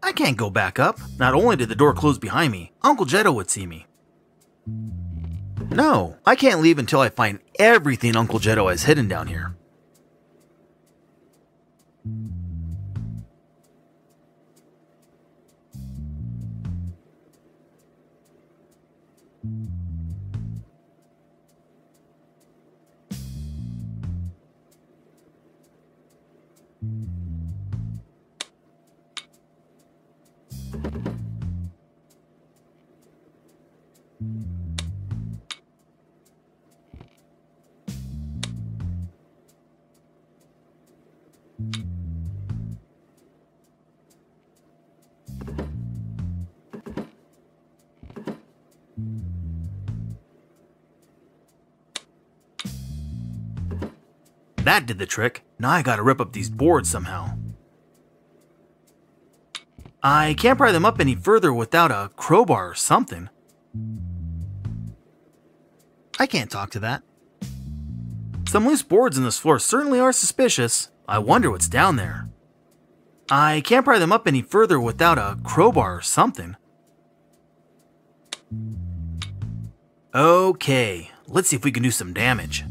I can't go back up. Not only did the door close behind me, Uncle Jetto would see me. No, I can't leave until I find everything Uncle Jetto has hidden down here. That did the trick. Now I gotta rip up these boards somehow. I can't pry them up any further without a crowbar or something. I can't talk to that. Some loose boards in this floor certainly are suspicious. I wonder what's down there. I can't pry them up any further without a crowbar or something. Okay, let's see if we can do some damage.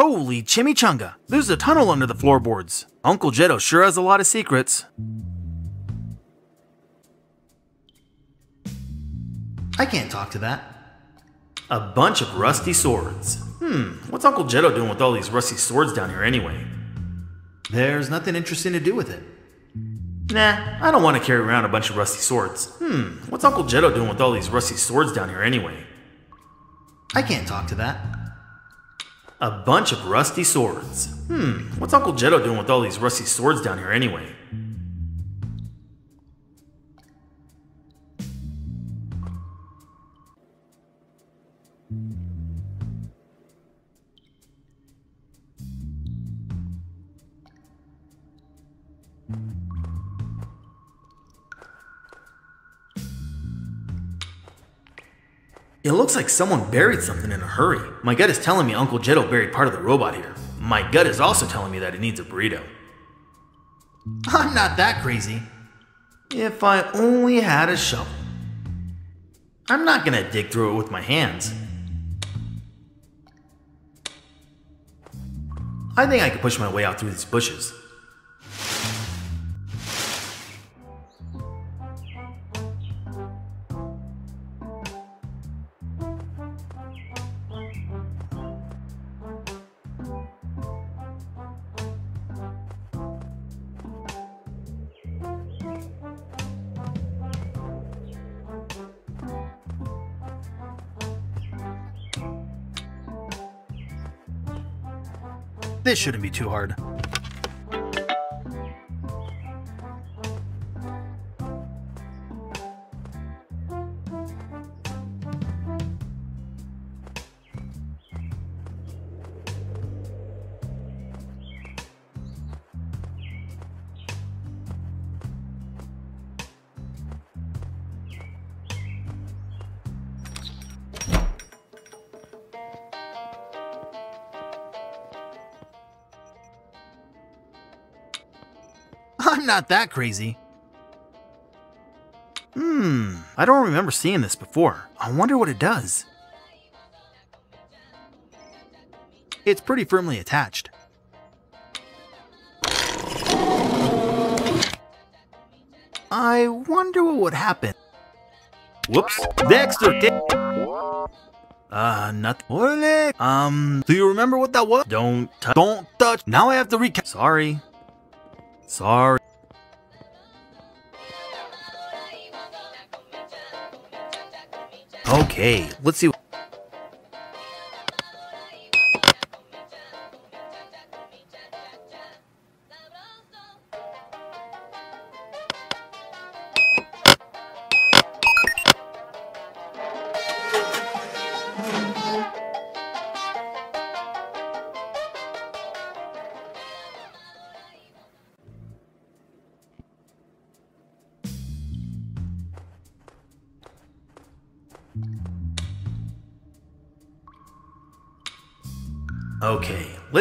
Holy chimichanga! There's a tunnel under the floorboards. Uncle Jetto sure has a lot of secrets. I can't talk to that. A bunch of rusty swords. Hmm, what's Uncle Jetto doing with all these rusty swords down here anyway? There's nothing interesting to do with it. Nah, I don't want to carry around a bunch of rusty swords. Hmm, what's Uncle Jetto doing with all these rusty swords down here anyway? I can't talk to that. A bunch of rusty swords. Hmm, what's Uncle Jetto doing with all these rusty swords down here anyway? It looks like someone buried something in a hurry. My gut is telling me Uncle Jetto buried part of the robot here. My gut is also telling me that it needs a burrito. I'm not that crazy. If I only had a shovel. I'm not gonna dig through it with my hands. I think I could push my way out through these bushes. This shouldn't be too hard. Not that crazy. Hmm, I don't remember seeing this before. I wonder what it does. It's pretty firmly attached. I wonder what would happen. Whoops. Dexter, Uh, nothing. Um, do you remember what that was? Don't touch. Don't touch. Now I have to recap. Sorry. Sorry. Okay, let's see.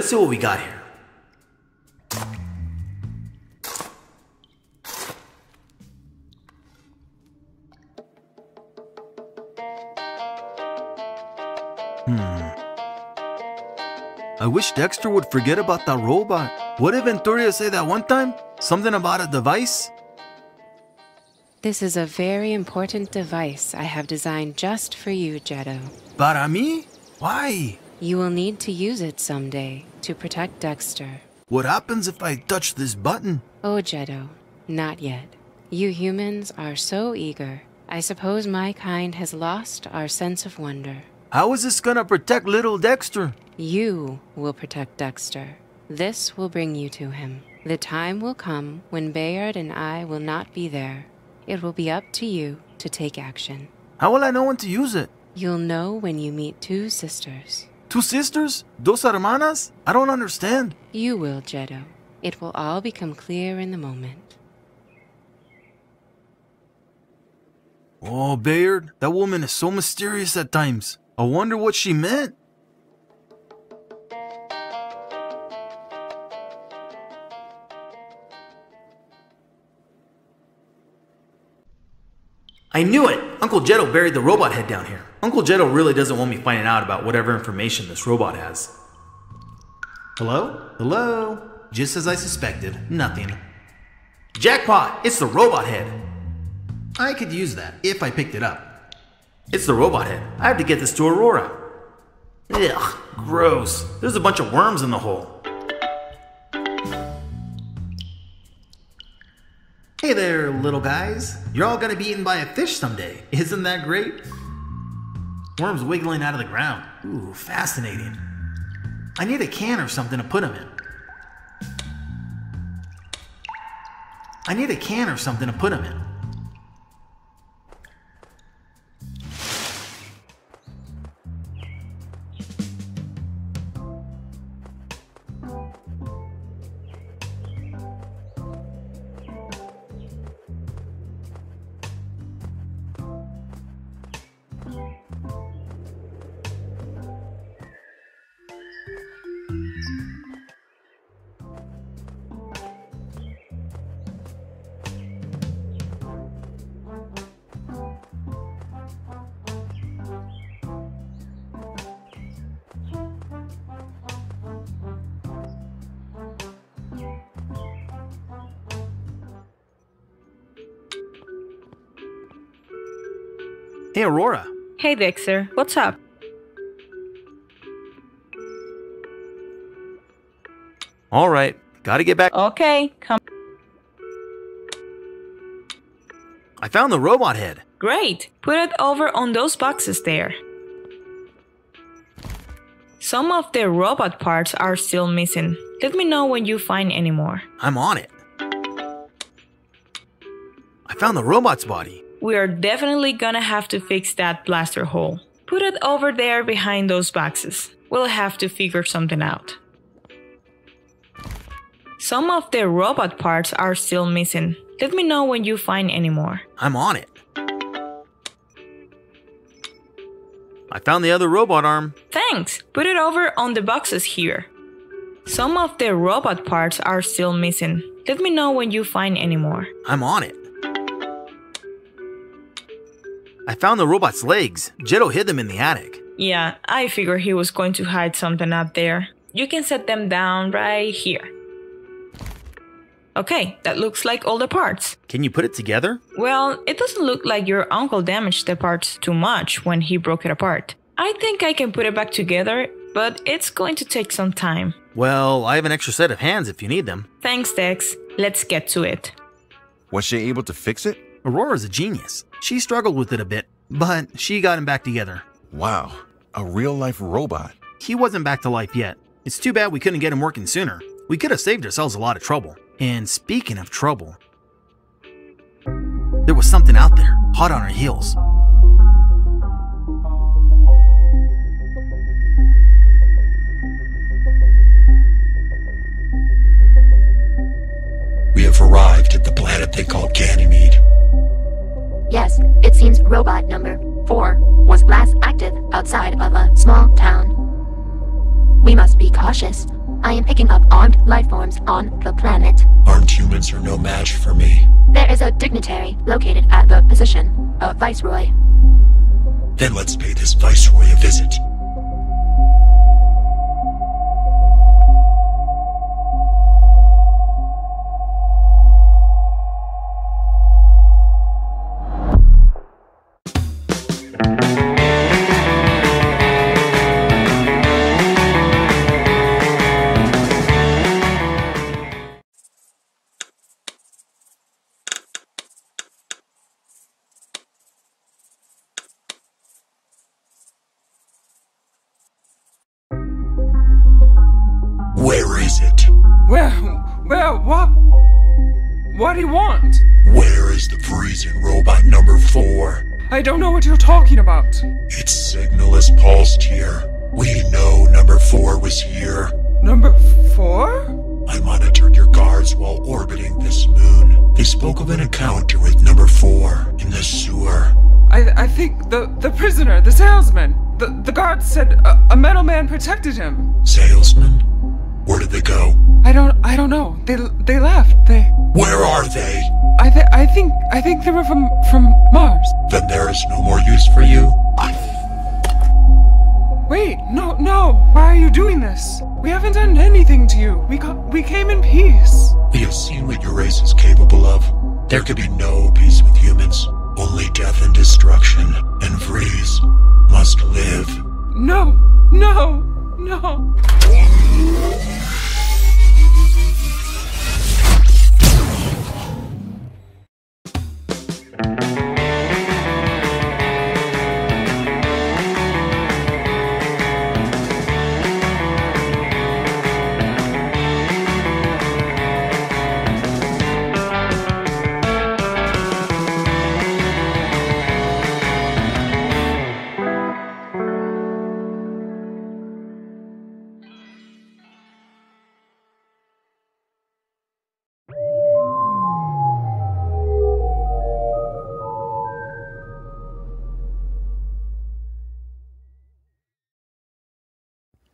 See what we got here. Hmm. I wish Dexter would forget about that robot. What did Venturia say that one time? Something about a device? This is a very important device I have designed just for you, Jetto. Para mí? Why? You will need to use it someday to protect Dexter. What happens if I touch this button? Oh, Jetto, not yet. You humans are so eager. I suppose my kind has lost our sense of wonder. How is this gonna protect little Dexter? You will protect Dexter. This will bring you to him. The time will come when Bayard and I will not be there. It will be up to you to take action. How will I know when to use it? You'll know when you meet two sisters. Two sisters? Dos hermanas? I don't understand. You will, Jetto. It will all become clear in the moment. Oh, Bayard, that woman is so mysterious at times. I wonder what she meant. I knew it! Uncle Jetto buried the robot head down here. Uncle Jetto really doesn't want me finding out about whatever information this robot has. Hello? Hello? Just as I suspected, nothing. Jackpot! It's the robot head! I could use that if I picked it up. It's the robot head. I have to get this to Aurora. Ugh, gross. There's a bunch of worms in the hole. Hey there, little guys. You're all gonna be eaten by a fish someday. Isn't that great? Worms wiggling out of the ground. Ooh, fascinating. I need a can or something to put them in. I need a can or something to put them in. Hey, Aurora. Hey, Dexter. What's up? All right, gotta get back. Okay, come. I found the robot head. Great. Put it over on those boxes there. Some of the robot parts are still missing. Let me know when you find any more. I'm on it. I found the robot's body. We are definitely gonna have to fix that blaster hole. Put it over there behind those boxes. We'll have to figure something out. Some of the robot parts are still missing. Let me know when you find any more. I'm on it. I found the other robot arm. Thanks. Put it over on the boxes here. Some of the robot parts are still missing. Let me know when you find any more. I'm on it. I found the robot's legs. Jetto hid them in the attic. Yeah, I figured he was going to hide something up there. You can set them down right here. Okay, that looks like all the parts. Can you put it together? Well, it doesn't look like your uncle damaged the parts too much when he broke it apart. I think I can put it back together, but it's going to take some time. Well, I have an extra set of hands if you need them. Thanks, Dex. Let's get to it. Was she able to fix it? Aurora's a genius. She struggled with it a bit, but she got him back together. Wow, a real life robot. He wasn't back to life yet. It's too bad we couldn't get him working sooner. We could have saved ourselves a lot of trouble. And speaking of trouble, there was something out there, hot on our heels. We have arrived at the planet they call Ganymede. Yes, it seems robot number 4 was last active outside of a small town. We must be cautious. I am picking up armed life forms on the planet. Armed humans are no match for me. There is a dignitary located at the position of Viceroy. Then let's pay this Viceroy a visit. I don't know what you're talking about. Its signal is pulsed here. We know number four was here. Number four? I monitored your guards while orbiting this moon. They spoke of an encounter with number four in the sewer. I I think the the prisoner, the salesman, the the guard said a, a metal man protected him. Salesman? Where did they go? I don't I don't know. They they left. They. Where are they? I th- I think I think they were from from Mars. Then there is no more use for you. Wait, no, no. Why are you doing this? We haven't done anything to you. We got we came in peace. We have seen what your race is capable of. There could be no peace with humans. Only death and destruction. And Vrees must live. No, no, no.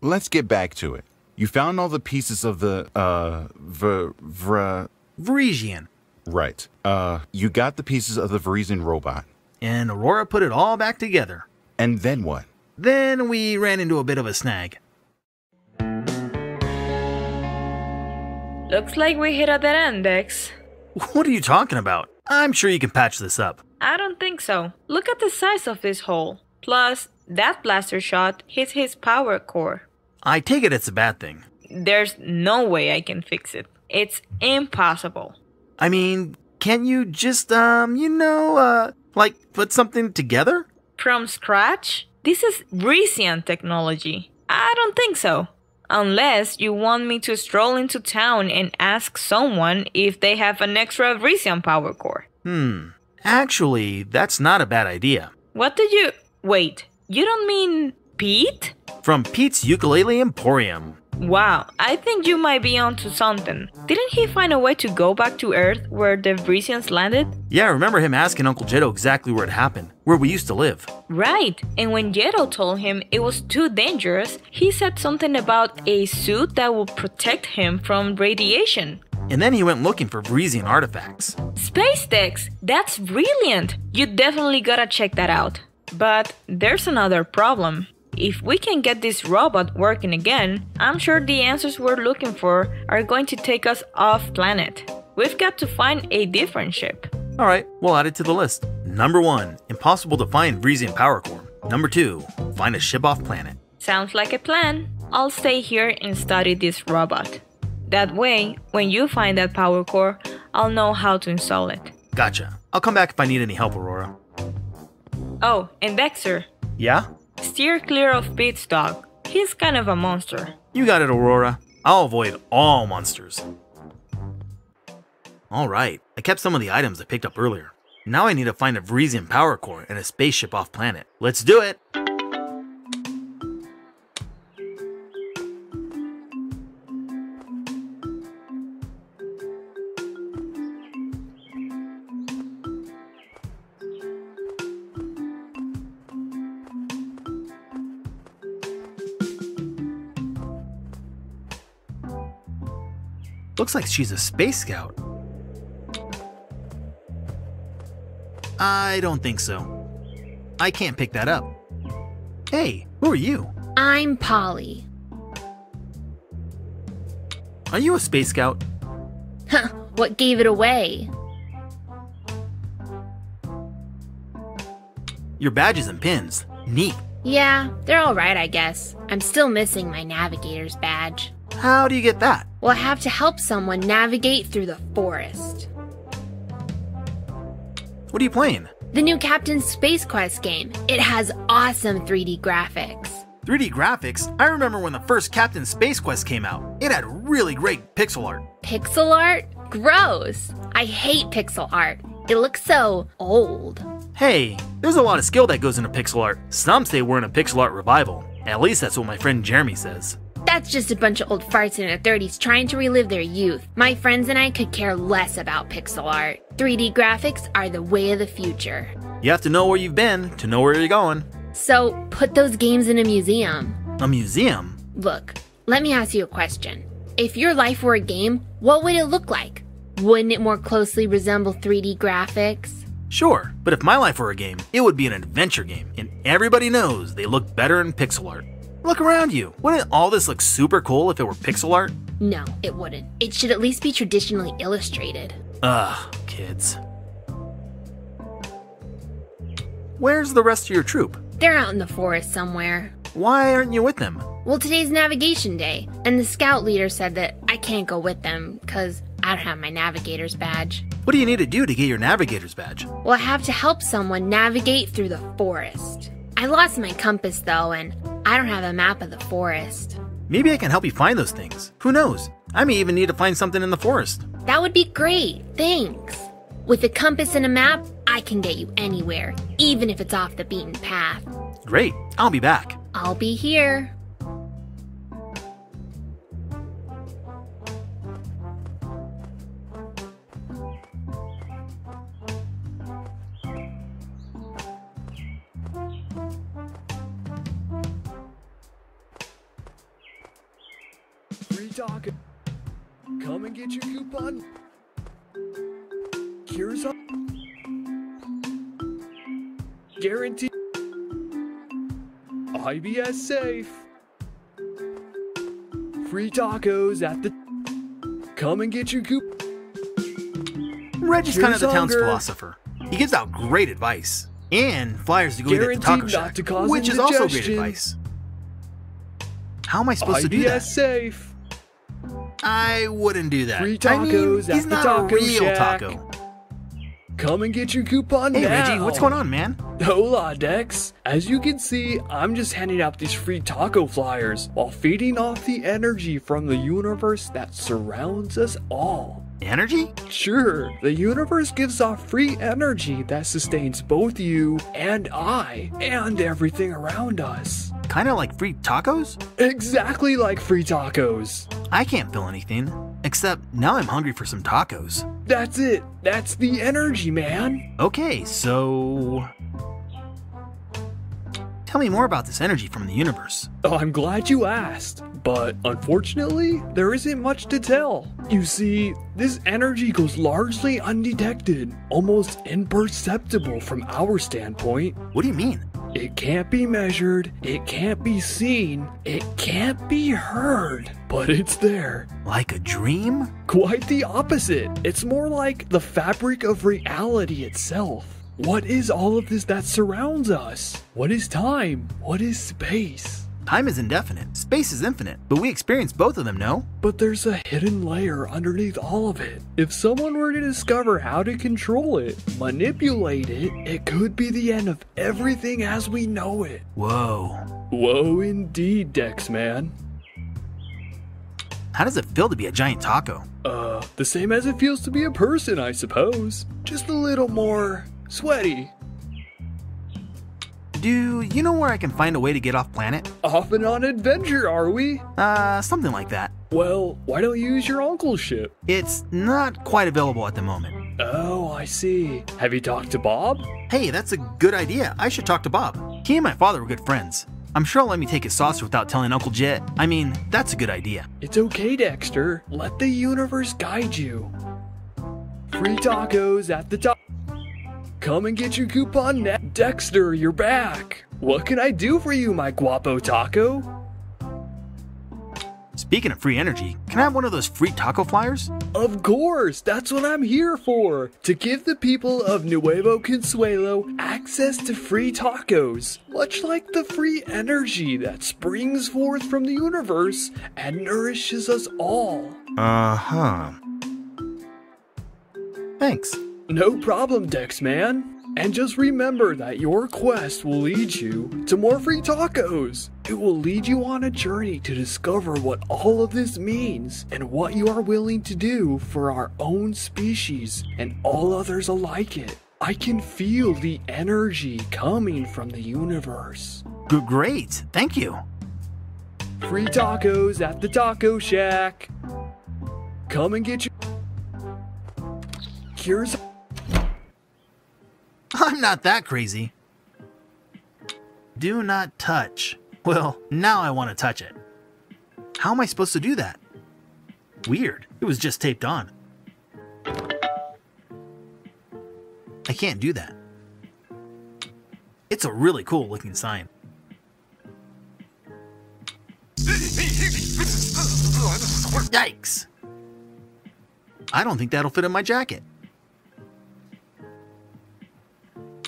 Let's get back to it. You found all the pieces of the, uh, ver, ver, Varisian. right. Uh, you got the pieces of the Varisian robot. And Aurora put it all back together. And then what? Then we ran into a bit of a snag. Looks like we hit a dead end, Dex. What are you talking about? I'm sure you can patch this up. I don't think so. Look at the size of this hole. Plus, that blaster shot hits his power core. I take it it's a bad thing. There's no way I can fix it. It's impossible. I mean, can't you just, um, you know, uh, like put something together? From scratch? This is Vreesian technology. I don't think so. Unless you want me to stroll into town and ask someone if they have an extra Vreesian power core. Hmm. Actually, that's not a bad idea. What did you. Wait, you don't mean Pete? From Pete's Ukulele Emporium. Wow, I think you might be onto something. Didn't he find a way to go back to Earth where the Vreesians landed? Yeah, I remember him asking Uncle Jetto exactly where it happened, where we used to live. Right, and when Jetto told him it was too dangerous, he said something about a suit that would protect him from radiation. and then he went looking for Vreesian artifacts. Space Dex! That's brilliant! You definitely gotta check that out. But there's another problem. If we can get this robot working again, I'm sure the answers we're looking for are going to take us off planet. We've got to find a different ship. Alright, we'll add it to the list. Number 1. Impossible to find Vreesian power core. Number 2. Find a ship off planet. Sounds like a plan. I'll stay here and study this robot. That way, when you find that power core, I'll know how to install it. Gotcha. I'll come back if I need any help, Aurora. Oh, and Dexter, Yeah? Steer clear of Pete's dog. He's kind of a monster. You got it, Aurora. I'll avoid all monsters. Alright, I kept some of the items I picked up earlier. Now I need to find a Vreesian power core and a spaceship off planet. Let's do it! Looks like she's a space scout. I don't think so. I can't pick that up. Hey, who are you? I'm Polly. Are you a space scout? Huh, what gave it away? Your badges and pins. Neat. Yeah, they're alright, I guess. I'm still missing my navigator's badge. How do you get that? Well, I have to help someone navigate through the forest. What are you playing? The new Captain Space Quest game. It has awesome 3D graphics. 3D graphics? I remember when the first Captain Space Quest came out. It had really great pixel art. Pixel art? Gross. I hate pixel art. It looks so old. Hey, there's a lot of skill that goes into pixel art. Some say we're in a pixel art revival. At least that's what my friend Jeremy says. That's just a bunch of old farts in their 30s trying to relive their youth. My friends and I could care less about pixel art. 3D graphics are the way of the future. You have to know where you've been to know where you're going. So, put those games in a museum. A museum? Look, let me ask you a question. If your life were a game, what would it look like? Wouldn't it more closely resemble 3D graphics? Sure, but if my life were a game, it would be an adventure game, and everybody knows they look better in pixel art. Look around you. Wouldn't all this look super cool if it were pixel art? No, it wouldn't. It should at least be traditionally illustrated. Ugh, kids. Where's the rest of your troop? They're out in the forest somewhere. Why aren't you with them? Well, today's navigation day, and the scout leader said that I can't go with them because I don't have my navigator's badge. What do you need to do to get your navigator's badge? Well, I have to help someone navigate through the forest. I lost my compass though, and I don't have a map of the forest. Maybe I can help you find those things. Who knows? I may even need to find something in the forest. That would be great, thanks. With a compass and a map, I can get you anywhere, even if it's off the beaten path. Great, I'll be back. I'll be here. Free talk. Come and get your coupon. Cures up. Guarantee. IBS safe. Free tacos at the. Come and get your coupon. Reggie's kind of the town's hunger. philosopher. He gives out great advice and flyers to go eat at the taco shack, which is also great advice. How am I supposed to do IBS that? safe. I wouldn't do that. Free I mean, tacos he's at the not taco a real shack. taco. Come and get your coupon Hey, now. Reggie, what's going on, man? Hola, Dex. As you can see, I'm just handing out these free taco flyers while feeding off the energy from the universe that surrounds us all. Energy? Sure, the universe gives off free energy that sustains both you and I and everything around us. Kind of like free tacos? Exactly like free tacos. I can't feel anything, except now I'm hungry for some tacos. That's it. That's the energy, man. Okay, so. Tell me more about this energy from the universe. Oh, I'm glad you asked. But unfortunately, there isn't much to tell. You see, this energy goes largely undetected, almost imperceptible from our standpoint. What do you mean? It can't be measured, it can't be seen, it can't be heard, but it's there. Like a dream? Quite the opposite. It's more like the fabric of reality itself. What is all of this that surrounds us? What is time? What is space? Time is indefinite, space is infinite, but we experience both of them, no? But there's a hidden layer underneath all of it. If someone were to discover how to control it, manipulate it, it could be the end of everything as we know it. Whoa. Whoa, indeed, Dex man. How does it feel to be a giant taco? Uh, the same as it feels to be a person, I suppose. Just a little more sweaty. Do you know where I can find a way to get off planet? Off and on adventure, are we? Uh, something like that. Well, why don't you use your uncle's ship? It's not quite available at the moment. Oh, I see. Have you talked to Bob? Hey, that's a good idea. I should talk to Bob. He and my father were good friends. I'm sure he'll let me take his saucer without telling Uncle Jet. I mean, that's a good idea. It's okay, Dexter. Let the universe guide you. Free tacos at the top. Come and get your coupon now. Dexter, you're back. What can I do for you, my guapo taco? Speaking of free energy, can I have one of those free taco flyers? Of course, that's what I'm here for. To give the people of Nuevo Consuelo access to free tacos, much like the free energy that springs forth from the universe and nourishes us all. Uh huh. Thanks. No problem, Dex man. And just remember that your quest will lead you to more free tacos. It will lead you on a journey to discover what all of this means and what you are willing to do for our own species and all others alike it. I can feel the energy coming from the universe. G- great, thank you. Free tacos at the Taco Shack. Come and get your. Here's. I'm not that crazy. Do not touch. Well, now I want to touch it. How am I supposed to do that? Weird. It was just taped on. I can't do that. It's a really cool looking sign. Yikes! I don't think that'll fit in my jacket.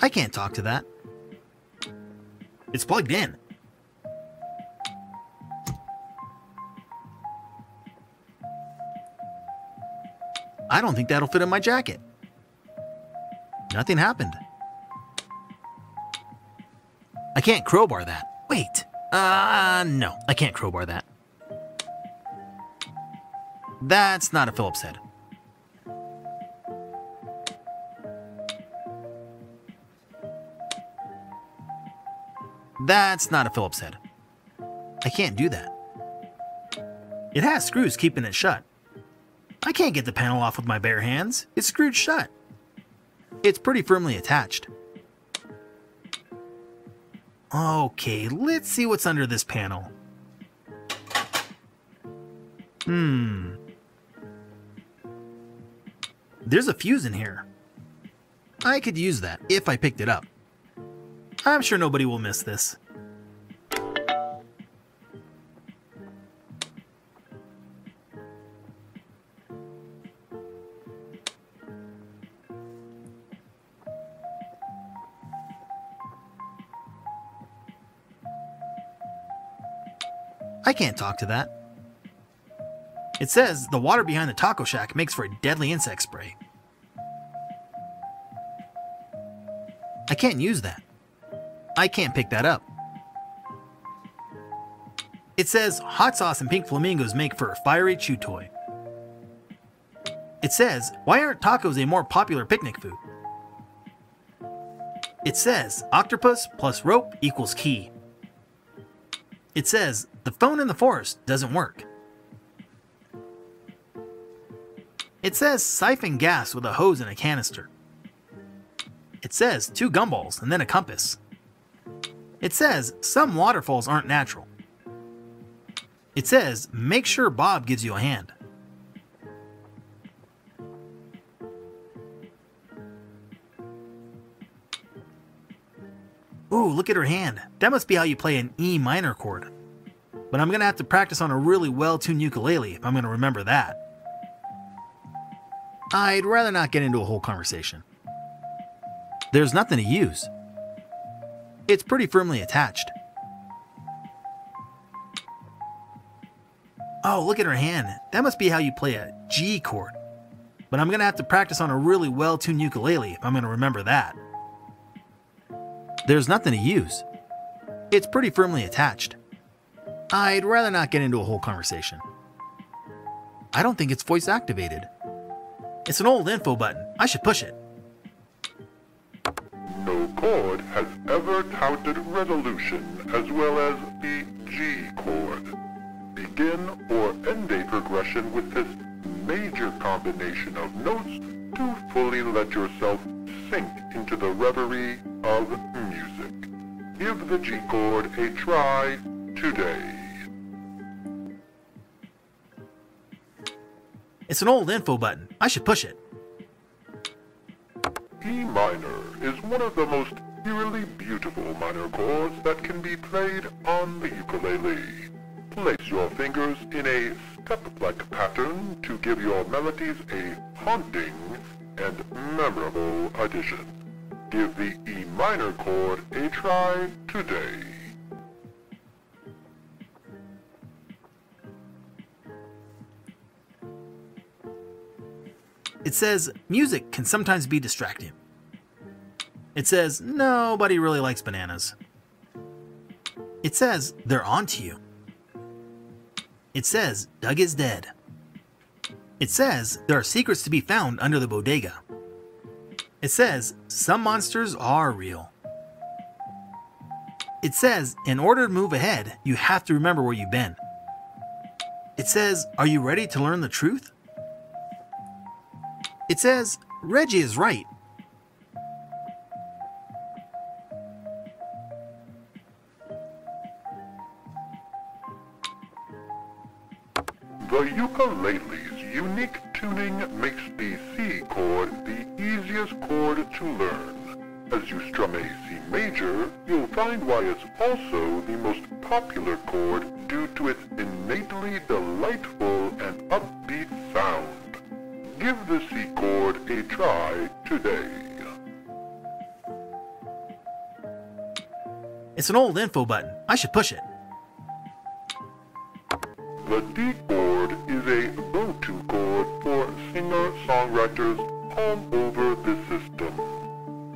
I can't talk to that. It's plugged in. I don't think that'll fit in my jacket. Nothing happened. I can't crowbar that. Wait. Uh, no, I can't crowbar that. That's not a Phillips head. That's not a Phillips head. I can't do that. It has screws keeping it shut. I can't get the panel off with my bare hands. It's screwed shut. It's pretty firmly attached. Okay, let's see what's under this panel. Hmm. There's a fuse in here. I could use that if I picked it up. I'm sure nobody will miss this. I can't talk to that. It says the water behind the taco shack makes for a deadly insect spray. I can't use that. I can't pick that up. It says hot sauce and pink flamingos make for a fiery chew toy. It says, why aren't tacos a more popular picnic food? It says octopus plus rope equals key. It says the phone in the forest doesn't work. It says siphon gas with a hose and a canister. It says two gumballs and then a compass. It says some waterfalls aren't natural. It says, make sure Bob gives you a hand. Ooh, look at her hand. That must be how you play an E minor chord. But I'm gonna have to practice on a really well-tuned ukulele if I'm gonna remember that. I'd rather not get into a whole conversation. There's nothing to use. It's pretty firmly attached. Oh, look at her hand. That must be how you play a G chord. But I'm gonna have to practice on a really well-tuned ukulele if I'm gonna remember that. There's nothing to use. It's pretty firmly attached. I'd rather not get into a whole conversation. I don't think it's voice activated. It's an old info button. I should push it. No chord has ever touted resolution as well as the G chord. Begin or end a progression with this major combination of notes to fully let yourself sink into the reverie of music. Give the G chord a try today. It's an old info button. I should push it. E minor is one of the most eerily beautiful minor chords that can be played on the ukulele. Place your fingers in a step-like pattern to give your melodies a haunting and memorable addition. Give the E minor chord a try today. It says music can sometimes be distracting. It says nobody really likes bananas. It says they're onto you. It says Doug is dead. It says there are secrets to be found under the bodega. It says some monsters are real. It says in order to move ahead, you have to remember where you've been. It says, Are you ready to learn the truth? It says, Reggie is right. The ukulele's unique tuning makes the C chord the easiest chord to learn. As you strum a C major, you'll find why it's also the most popular chord due to its innately delightful and upbeat sound. Give the C chord a try today. It's an old info button. I should push it. The D chord is a go-to chord for singer-songwriters all over the system.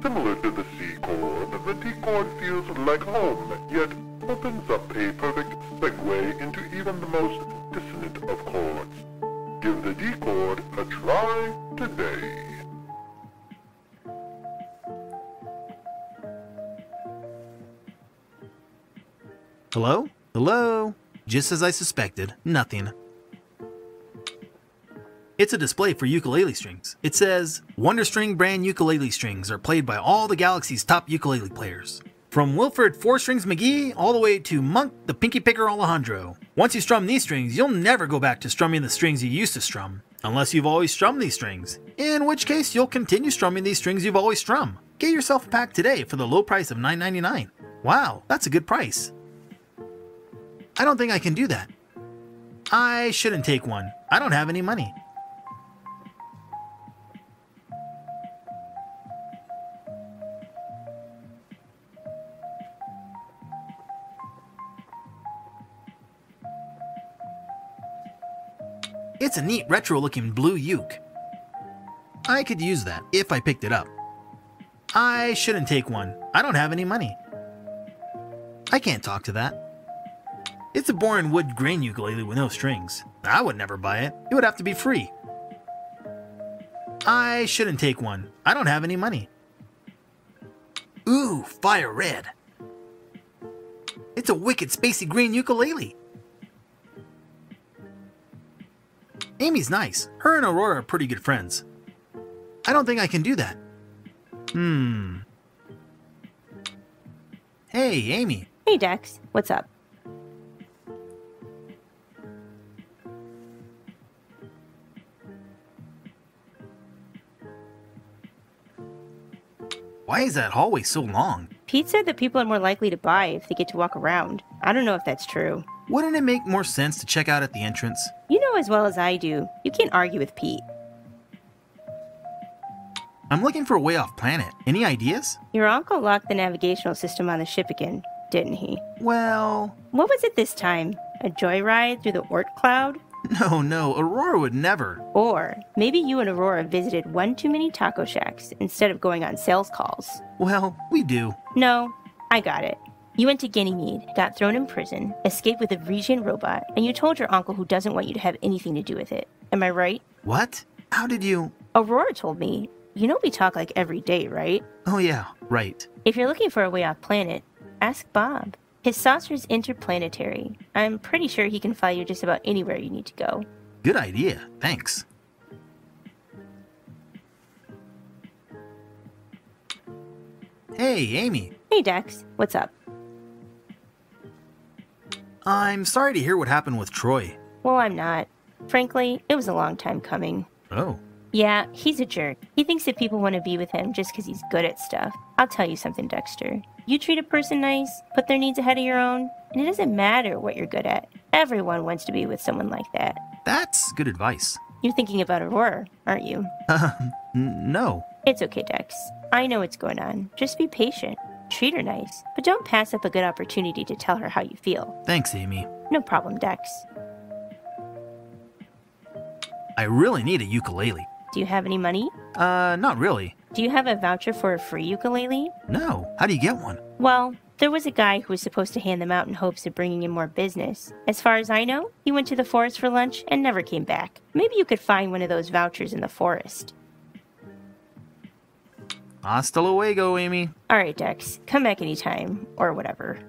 Similar to the C chord, the D chord feels like home, yet opens up a perfect segue into even the most dissonant of chords. Give the D chord a try today. Hello? Hello? Just as I suspected, nothing. It's a display for ukulele strings. It says, Wonder String brand ukulele strings are played by all the galaxy's top ukulele players. From Wilfred Four Strings McGee all the way to Monk the Pinky Picker Alejandro. Once you strum these strings, you'll never go back to strumming the strings you used to strum, unless you've always strummed these strings, in which case you'll continue strumming these strings you've always strummed. Get yourself a pack today for the low price of $9.99. Wow, that's a good price. I don't think I can do that. I shouldn't take one. I don't have any money. It's a neat retro looking blue uke. I could use that if I picked it up. I shouldn't take one. I don't have any money. I can't talk to that. It's a boring wood grain ukulele with no strings. I would never buy it. It would have to be free. I shouldn't take one. I don't have any money. Ooh, fire red. It's a wicked spacey green ukulele. Amy's nice. Her and Aurora are pretty good friends. I don't think I can do that. Hmm. Hey, Amy. Hey, Dex. What's up? Why is that hallway so long? Pete said that people are more likely to buy if they get to walk around. I don't know if that's true. Wouldn't it make more sense to check out at the entrance? You know as well as I do. You can't argue with Pete. I'm looking for a way off planet. Any ideas? Your uncle locked the navigational system on the ship again, didn't he? Well. What was it this time? A joyride through the Oort cloud? No, no, Aurora would never. Or maybe you and Aurora visited one too many taco shacks instead of going on sales calls. Well, we do. No, I got it. You went to Ganymede, got thrown in prison, escaped with a Vreesian robot, and you told your uncle who doesn't want you to have anything to do with it. Am I right? What? How did you? Aurora told me. You know we talk like every day, right? Oh, yeah, right. If you're looking for a way off planet, ask Bob. His saucer's interplanetary. I'm pretty sure he can fly you just about anywhere you need to go. Good idea. Thanks. Hey, Amy. Hey, Dex. What's up? I'm sorry to hear what happened with Troy. Well, I'm not. Frankly, it was a long time coming. Oh. Yeah, he's a jerk. He thinks that people want to be with him just because he's good at stuff. I'll tell you something, Dexter. You treat a person nice, put their needs ahead of your own, and it doesn't matter what you're good at. Everyone wants to be with someone like that. That's good advice. You're thinking about Aurora, aren't you? Uh, no. It's okay, Dex. I know what's going on. Just be patient. Treat her nice, but don't pass up a good opportunity to tell her how you feel. Thanks, Amy. No problem, Dex. I really need a ukulele. Do you have any money? Uh, not really. Do you have a voucher for a free ukulele? No. How do you get one? Well, there was a guy who was supposed to hand them out in hopes of bringing in more business. As far as I know, he went to the forest for lunch and never came back. Maybe you could find one of those vouchers in the forest. Hasta luego, Amy. All right, Dex. Come back anytime, or whatever.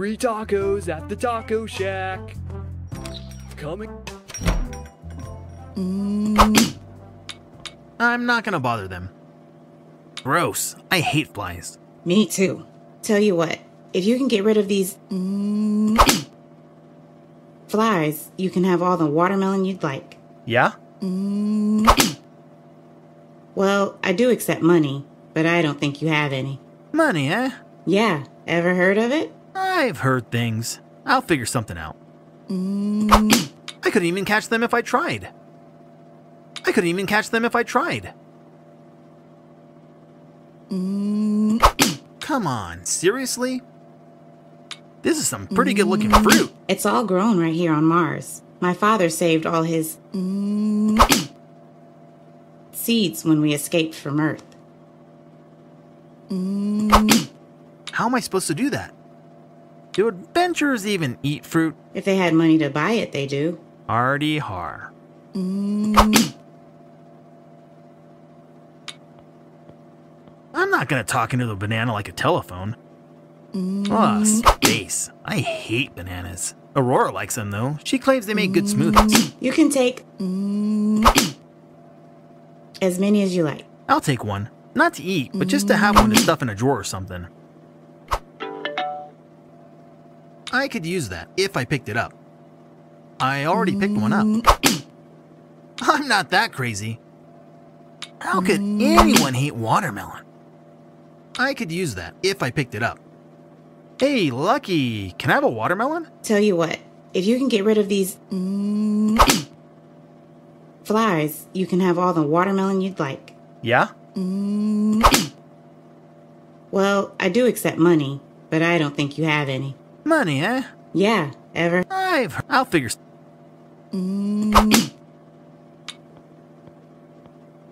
Free tacos at the taco shack. Coming. I'm not gonna bother them. Gross. I hate flies. Me too. Tell you what, if you can get rid of these flies, you can have all the watermelon you'd like. Yeah? Well, I do accept money, but I don't think you have any. Money, eh? Yeah, ever heard of it? I've heard things. I'll figure something out. Mm. I couldn't even catch them if I tried. I couldn't even catch them if I tried. Mm. Come on, seriously? This is some pretty good looking mm. fruit. It's all grown right here on Mars. My father saved all his seeds when we escaped from Earth. How am I supposed to do that? Do adventurers even eat fruit? If they had money to buy it, they do. Hardy har. Mm. I'm not gonna talk into the banana like a telephone. Oh, space. I hate bananas. Aurora likes them though. She claims they make good smoothies. Mm. You can take as many as you like. I'll take one. Not to eat, but just to have one to stuff in a drawer or something. I could use that if I picked it up. I already picked one up. Mm. I'm not that crazy. How could mm. anyone hate watermelon? I could use that if I picked it up. Hey, Lucky, can I have a watermelon? Tell you what, if you can get rid of these mm. flies, you can have all the watermelon you'd like. Yeah? Well, I do accept money, but I don't think you have any. Money, eh? Yeah, ever. I've. I'll figure.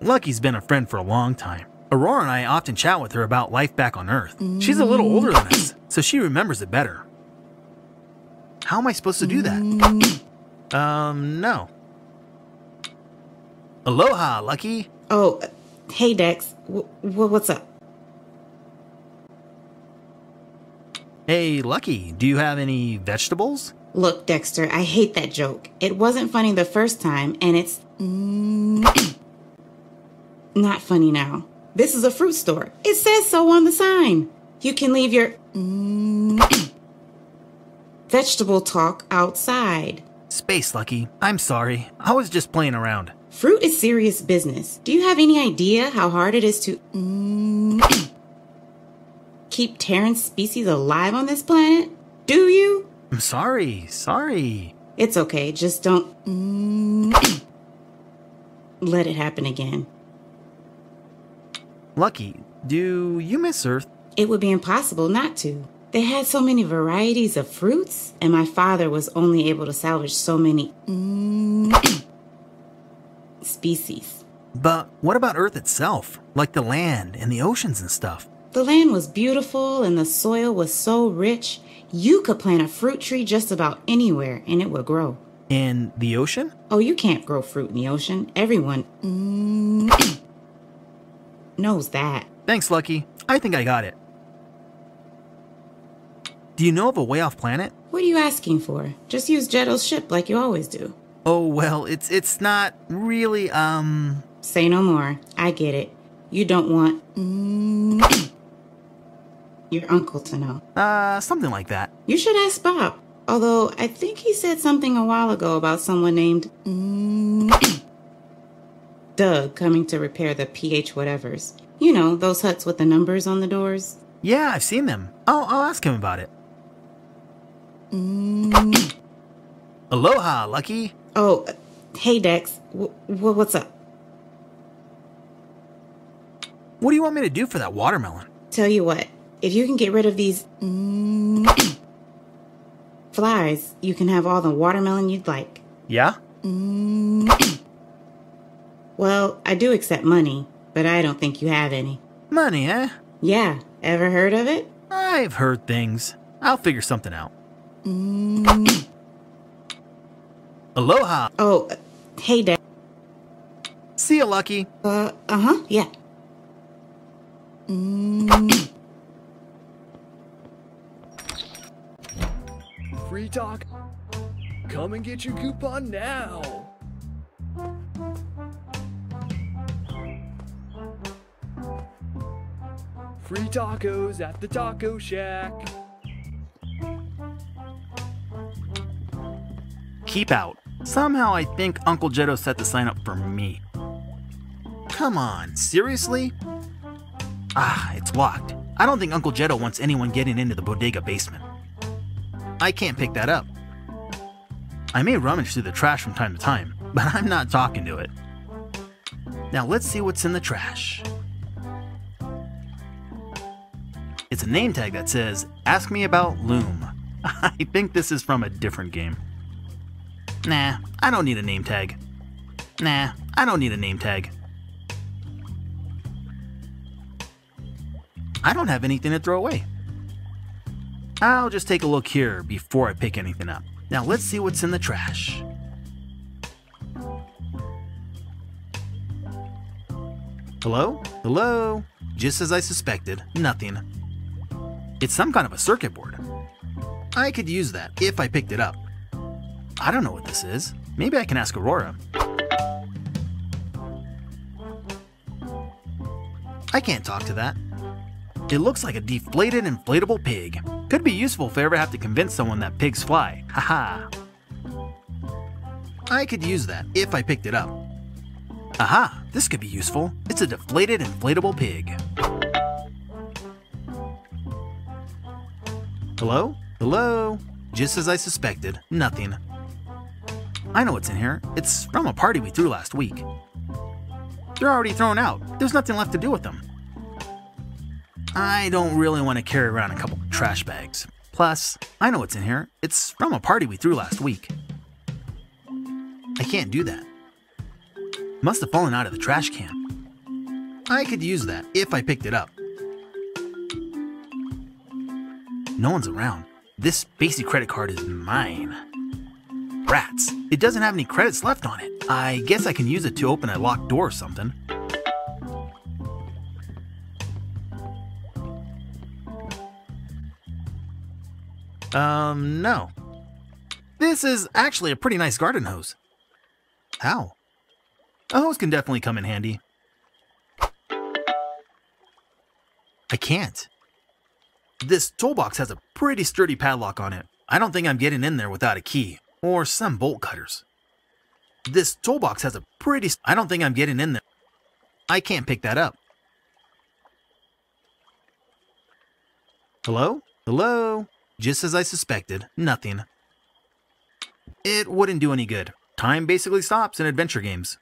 Lucky's been a friend for a long time. Aurora and I often chat with her about life back on Earth. She's a little older than us, so she remembers it better. How am I supposed to do that? Um, no. Aloha, Lucky. Oh, hey Dex, w- what's up? Hey, Lucky, do you have any vegetables? Look, Dexter, I hate that joke. It wasn't funny the first time, and it's not funny now. This is a fruit store. It says so on the sign. You can leave your vegetable talk outside. Space, Lucky. I'm sorry. I was just playing around. Fruit is serious business. Do you have any idea how hard it is to keep Terran species alive on this planet? Do you? I'm sorry, sorry. It's okay. Just don't mm, let it happen again. Lucky, do you miss Earth? It would be impossible not to. They had so many varieties of fruits, and my father was only able to salvage so many mm, species. But what about Earth itself? Like the land and the oceans and stuff? The land was beautiful and the soil was so rich, you could plant a fruit tree just about anywhere and it would grow. In the ocean? Oh, you can't grow fruit in the ocean. Everyone knows that. Thanks, Lucky. I think I got it. Do you know of a way off planet? What are you asking for? Just use Jetto's ship like you always do. Oh, well, it's it's not really um Say no more. I get it. You don't want your uncle to know. uh something like that. You should ask Bob. Although I think he said something a while ago about someone named Doug coming to repair the PH whatevers. You know, those huts with the numbers on the doors. Yeah, I've seen them. I'll I'll ask him about it. Aloha, Lucky. Oh, hey Dex. W- what's up? What do you want me to do for that watermelon? Tell you what, if you can get rid of these flies, you can have all the watermelon you'd like. Yeah? Well, I do accept money, but I don't think you have any. Money, eh? Yeah, ever heard of it? I've heard things. I'll figure something out. Aloha. Oh, uh, hey Dex. See ya, Lucky. Uh, uh-huh, yeah. Free talk. Come and get your coupon now. Free tacos at the Taco Shack. Keep out. Somehow I think Uncle Jetto set the sign up for me. Come on, seriously? Ah, it's locked. I don't think Uncle Jetto wants anyone getting into the bodega basement. I can't pick that up. I may rummage through the trash from time to time, but I'm not talking to it. Now let's see what's in the trash. It's a name tag that says, Ask me about Loom. I think this is from a different game. Nah, I don't need a name tag. Nah, I don't need a name tag. I don't have anything to throw away. I'll just take a look here before I pick anything up. Now let's see what's in the trash. Hello? Hello? Just as I suspected, nothing. It's some kind of a circuit board. I could use that if I picked it up. I don't know what this is. Maybe I can ask Aurora. I can't talk to that. It looks like a deflated inflatable pig. Could be useful if I ever have to convince someone that pigs fly. Haha. I could use that if I picked it up. Aha, this could be useful. It's a deflated inflatable pig. Hello? Hello? Just as I suspected, nothing. I know what's in here. It's from a party we threw last week. They're already thrown out. There's nothing left to do with them. I don't really want to carry around a couple of trash bags. Plus, I know what's in here. It's from a party we threw last week. I can't do that. Must have fallen out of the trash can. I could use that if I picked it up. No one's around. This spacey credit card is mine. Rats. It doesn't have any credits left on it. I guess I can use it to open a locked door or something. Um, no. This is actually a pretty nice garden hose. How? A hose can definitely come in handy. I can't. This toolbox has a pretty sturdy padlock on it. I don't think I'm getting in there without a key, or some bolt cutters. This toolbox has a pretty... I don't think I'm getting in there. I can't pick that up. Hello? Hello? Just as I suspected, nothing. It wouldn't do any good. Time basically stops in adventure games.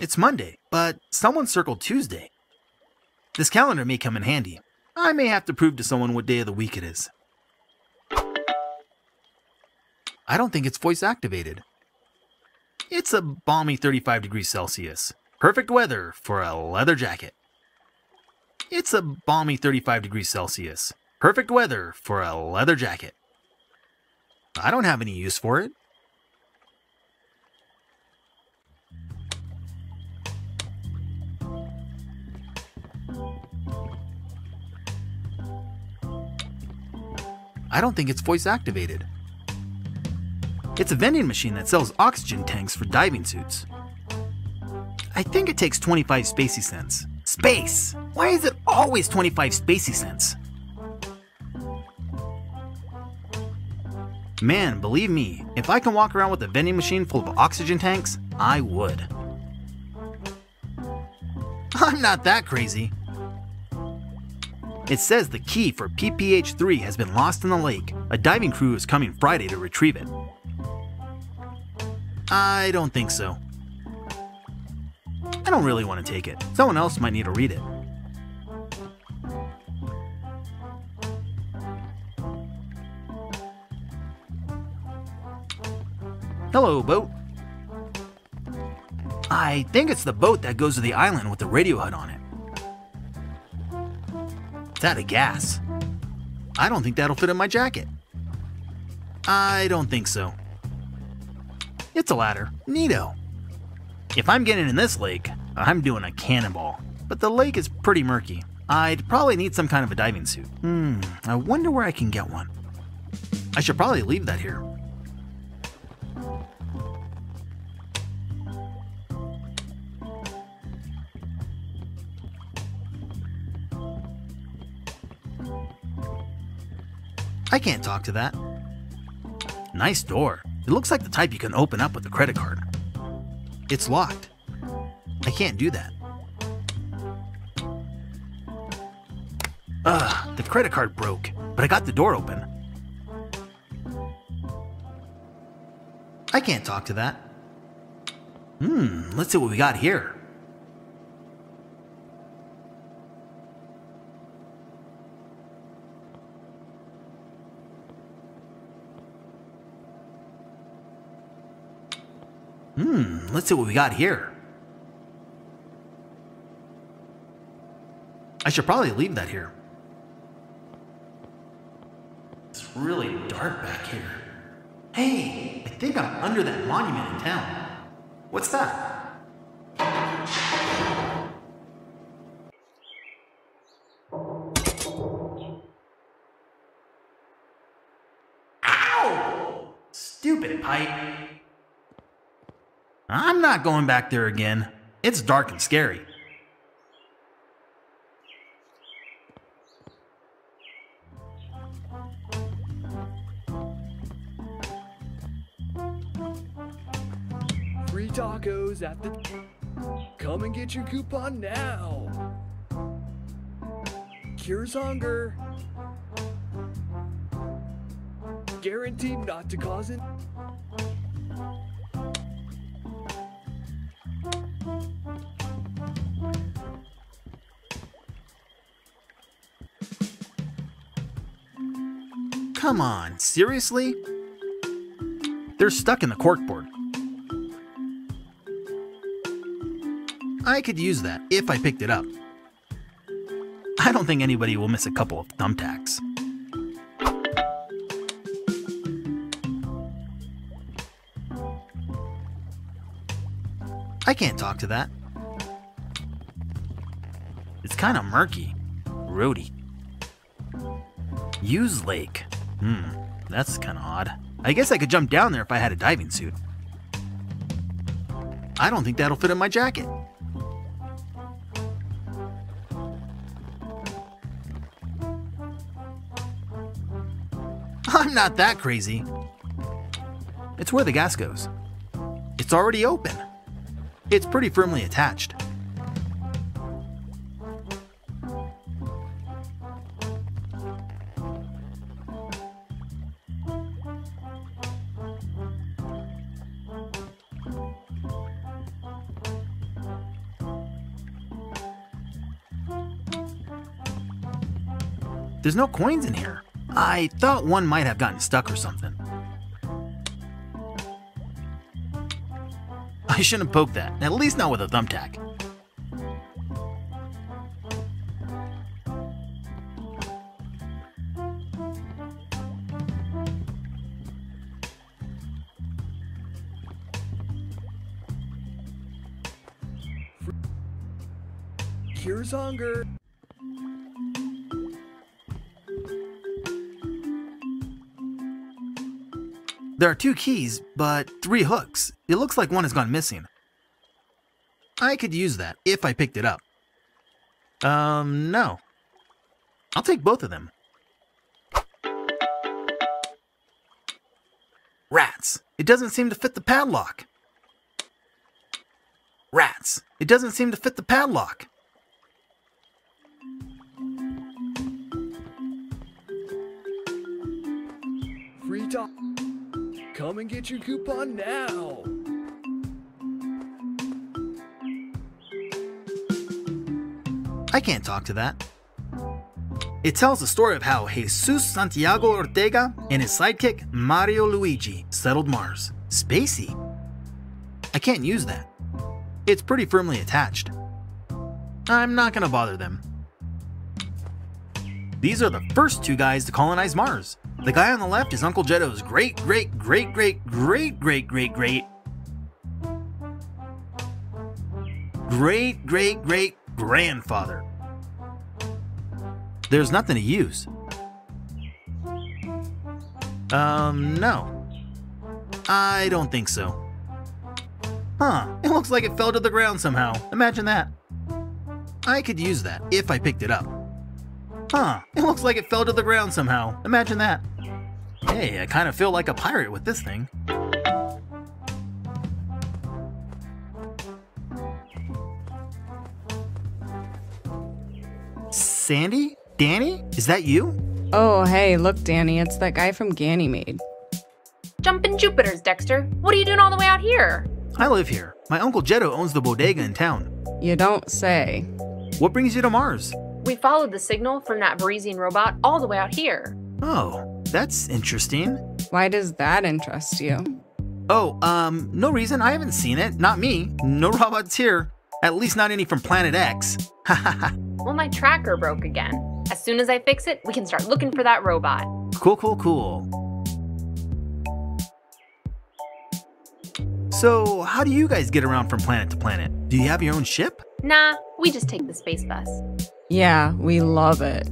It's Monday, but someone circled Tuesday. This calendar may come in handy. I may have to prove to someone what day of the week it is. I don't think it's voice activated. It's a balmy 35 degrees Celsius. Perfect weather for a leather jacket. It's a balmy 35 degrees Celsius. Perfect weather for a leather jacket. I don't have any use for it. I don't think it's voice activated. It's a vending machine that sells oxygen tanks for diving suits. I think it takes 25 spacey cents. Space! Why is it always 25 spacey cents? Man, believe me, if I can walk around with a vending machine full of oxygen tanks, I would. I'm not that crazy. It says the key for PPH 3 has been lost in the lake. A diving crew is coming Friday to retrieve it. I don't think so. I don't really want to take it. Someone else might need to read it. Hello, boat. I think it's the boat that goes to the island with the radio hut on it. It's out of gas. I don't think that'll fit in my jacket. I don't think so. It's a ladder. Neato. If I'm getting in this lake, I'm doing a cannonball. But the lake is pretty murky. I'd probably need some kind of a diving suit. Hmm, I wonder where I can get one. I should probably leave that here. I can't talk to that. Nice door. It looks like the type you can open up with a credit card. It's locked. I can't do that. Ugh, the credit card broke, but I got the door open. I can't talk to that. Hmm, let's see what we got here. Hmm, let's see what we got here. I should probably leave that here. It's really dark back here. Hey, I think I'm under that monument in town. What's that? Ow! Stupid pipe. I'm not going back there again. It's dark and scary. Free tacos at the. Come and get your coupon now. Cures hunger. Guaranteed not to cause it. Come on, seriously? They're stuck in the corkboard. I could use that if I picked it up. I don't think anybody will miss a couple of thumbtacks. I can't talk to that. It's kind of murky. Roady. Use lake. Hmm, that's kind of odd. I guess I could jump down there if I had a diving suit. I don't think that'll fit in my jacket. I'm not that crazy. It's where the gas goes. It's already open. It's pretty firmly attached. There's no coins in here. I thought one might have gotten stuck or something. I shouldn't poke that, at least not with a thumbtack. Here's hunger. There are two keys, but three hooks. It looks like one has gone missing. I could use that if I picked it up. Um, no. I'll take both of them. Rats. It doesn't seem to fit the padlock. Rats. It doesn't seem to fit the padlock. Free talk. Come and get your coupon now. I can't talk to that. It tells the story of how Jesus Santiago Ortega and his sidekick Mario Luigi settled Mars. Spacey. I can't use that. It's pretty firmly attached. I'm not gonna bother them. These are the first two guys to colonize Mars. The guy on the left is Uncle Jetto's great, great, great, great, great, great, great, great, great, great, great grandfather. There's nothing to use. Um, no. I don't think so. Huh, it looks like it fell to the ground somehow. Imagine that. I could use that if I picked it up. Huh, it looks like it fell to the ground somehow. Imagine that. Hey, I kind of feel like a pirate with this thing. Sandy? Danny? Is that you? Oh, hey, look, Danny, it's that guy from Ganymede. Jumpin' Jupiters, Dexter. What are you doing all the way out here? I live here. My Uncle Jetto owns the bodega in town. You don't say. What brings you to Mars? We followed the signal from that Vreesian robot all the way out here. Oh, that's interesting. Why does that interest you? Oh, um, no reason. I haven't seen it. Not me. No robots here. At least not any from Planet X. well, my tracker broke again. As soon as I fix it, we can start looking for that robot. Cool, cool, cool. So, how do you guys get around from planet to planet? Do you have your own ship? Nah, we just take the space bus. Yeah, we love it.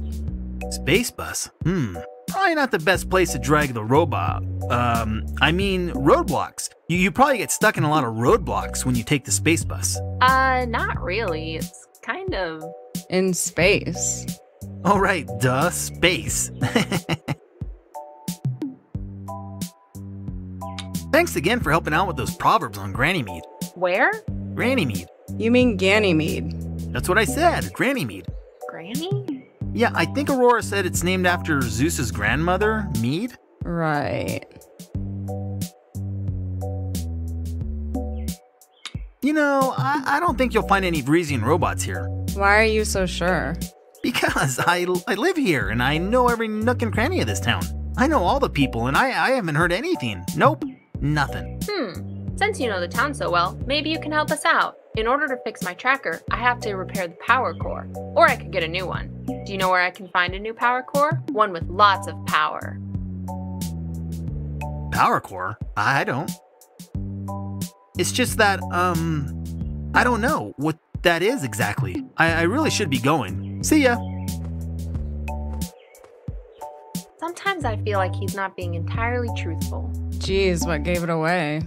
Space bus? Hmm. Probably not the best place to drag the robot. Um, I mean, roadblocks. You, you probably get stuck in a lot of roadblocks when you take the space bus. Uh, not really. It's kind of. In space. All right, duh, space. Thanks again for helping out with those proverbs on Grannymead. Where? Grannymead. You mean Ganymede? That's what I said, Grannymead. Granny? Yeah, I think Aurora said it's named after Zeus's grandmother, Mead. Right. You know, I, I don't think you'll find any Vreesian robots here. Why are you so sure? Because I, I live here and I know every nook and cranny of this town. I know all the people and I, I haven't heard anything. Nope, nothing. Hmm. Since you know the town so well, maybe you can help us out. In order to fix my tracker, I have to repair the power core. Or I could get a new one. Do you know where I can find a new power core? One with lots of power. Power core? I don't. It's just that, um, I don't know what that is exactly. I, I really should be going. See ya. Sometimes Sometimes I feel like he's not being entirely truthful. Geez, what gave it away?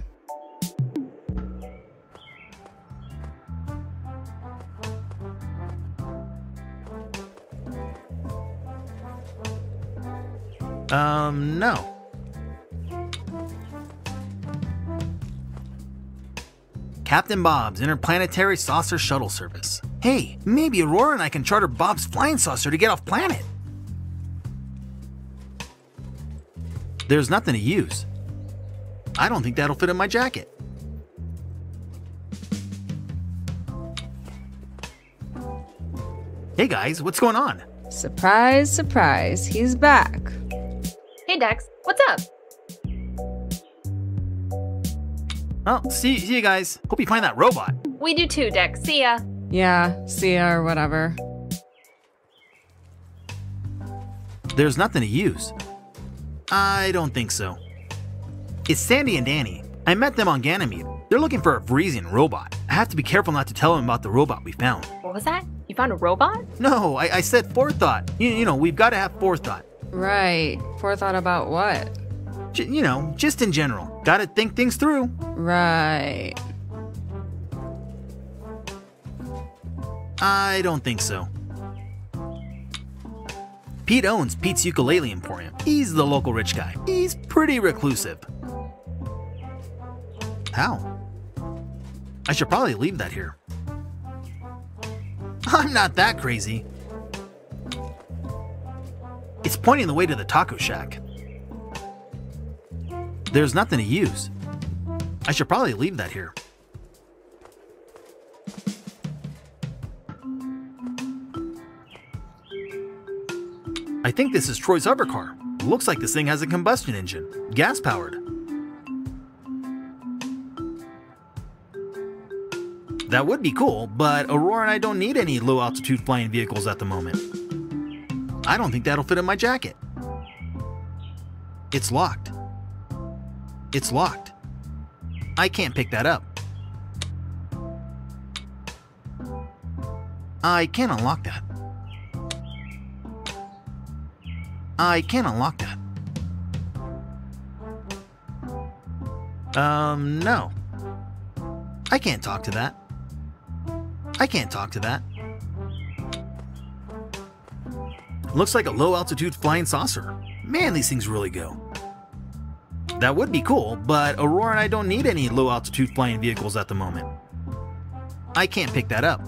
Um, no. Captain Bob's Interplanetary Saucer Shuttle Service. Hey, maybe Aurora and I can charter Bob's flying saucer to get off planet. There's nothing to use. I don't think that'll fit in my jacket. Hey guys, what's going on? Surprise, surprise, he's back. Hey Dex, what's up? Oh, see, see you guys. Hope you find that robot. We do too, Dex. See ya. Yeah, see ya or whatever. There's nothing to use. I don't think so. It's Sandy and Danny. I met them on Ganymede. They're looking for a Vreesian robot. I have to be careful not to tell them about the robot we found. What was that? You found a robot? No, I, I said forethought. You, you know, we've got to have forethought. Right. Forethought about what? J- you know, just in general. Got to think things through. Right. I don't think so. Pete owns Pete's Ukulele Emporium. He's the local rich guy. He's pretty reclusive. How? I should probably leave that here. I'm not that crazy. It's pointing the way to the taco shack. There's nothing to use. I should probably leave that here. I think this is Troy's hover car. Looks like this thing has a combustion engine, gas powered. That would be cool, but Aurora and I don't need any low altitude flying vehicles at the moment. I don't think that'll fit in my jacket. It's locked. It's locked. I can't pick that up. I can't unlock that. I can't unlock that. Um, no. I can't talk to that. I can't talk to that. Looks like a low altitude flying saucer. Man, these things really go. That would be cool, but Aurora and I don't need any low altitude flying vehicles at the moment. I can't pick that up.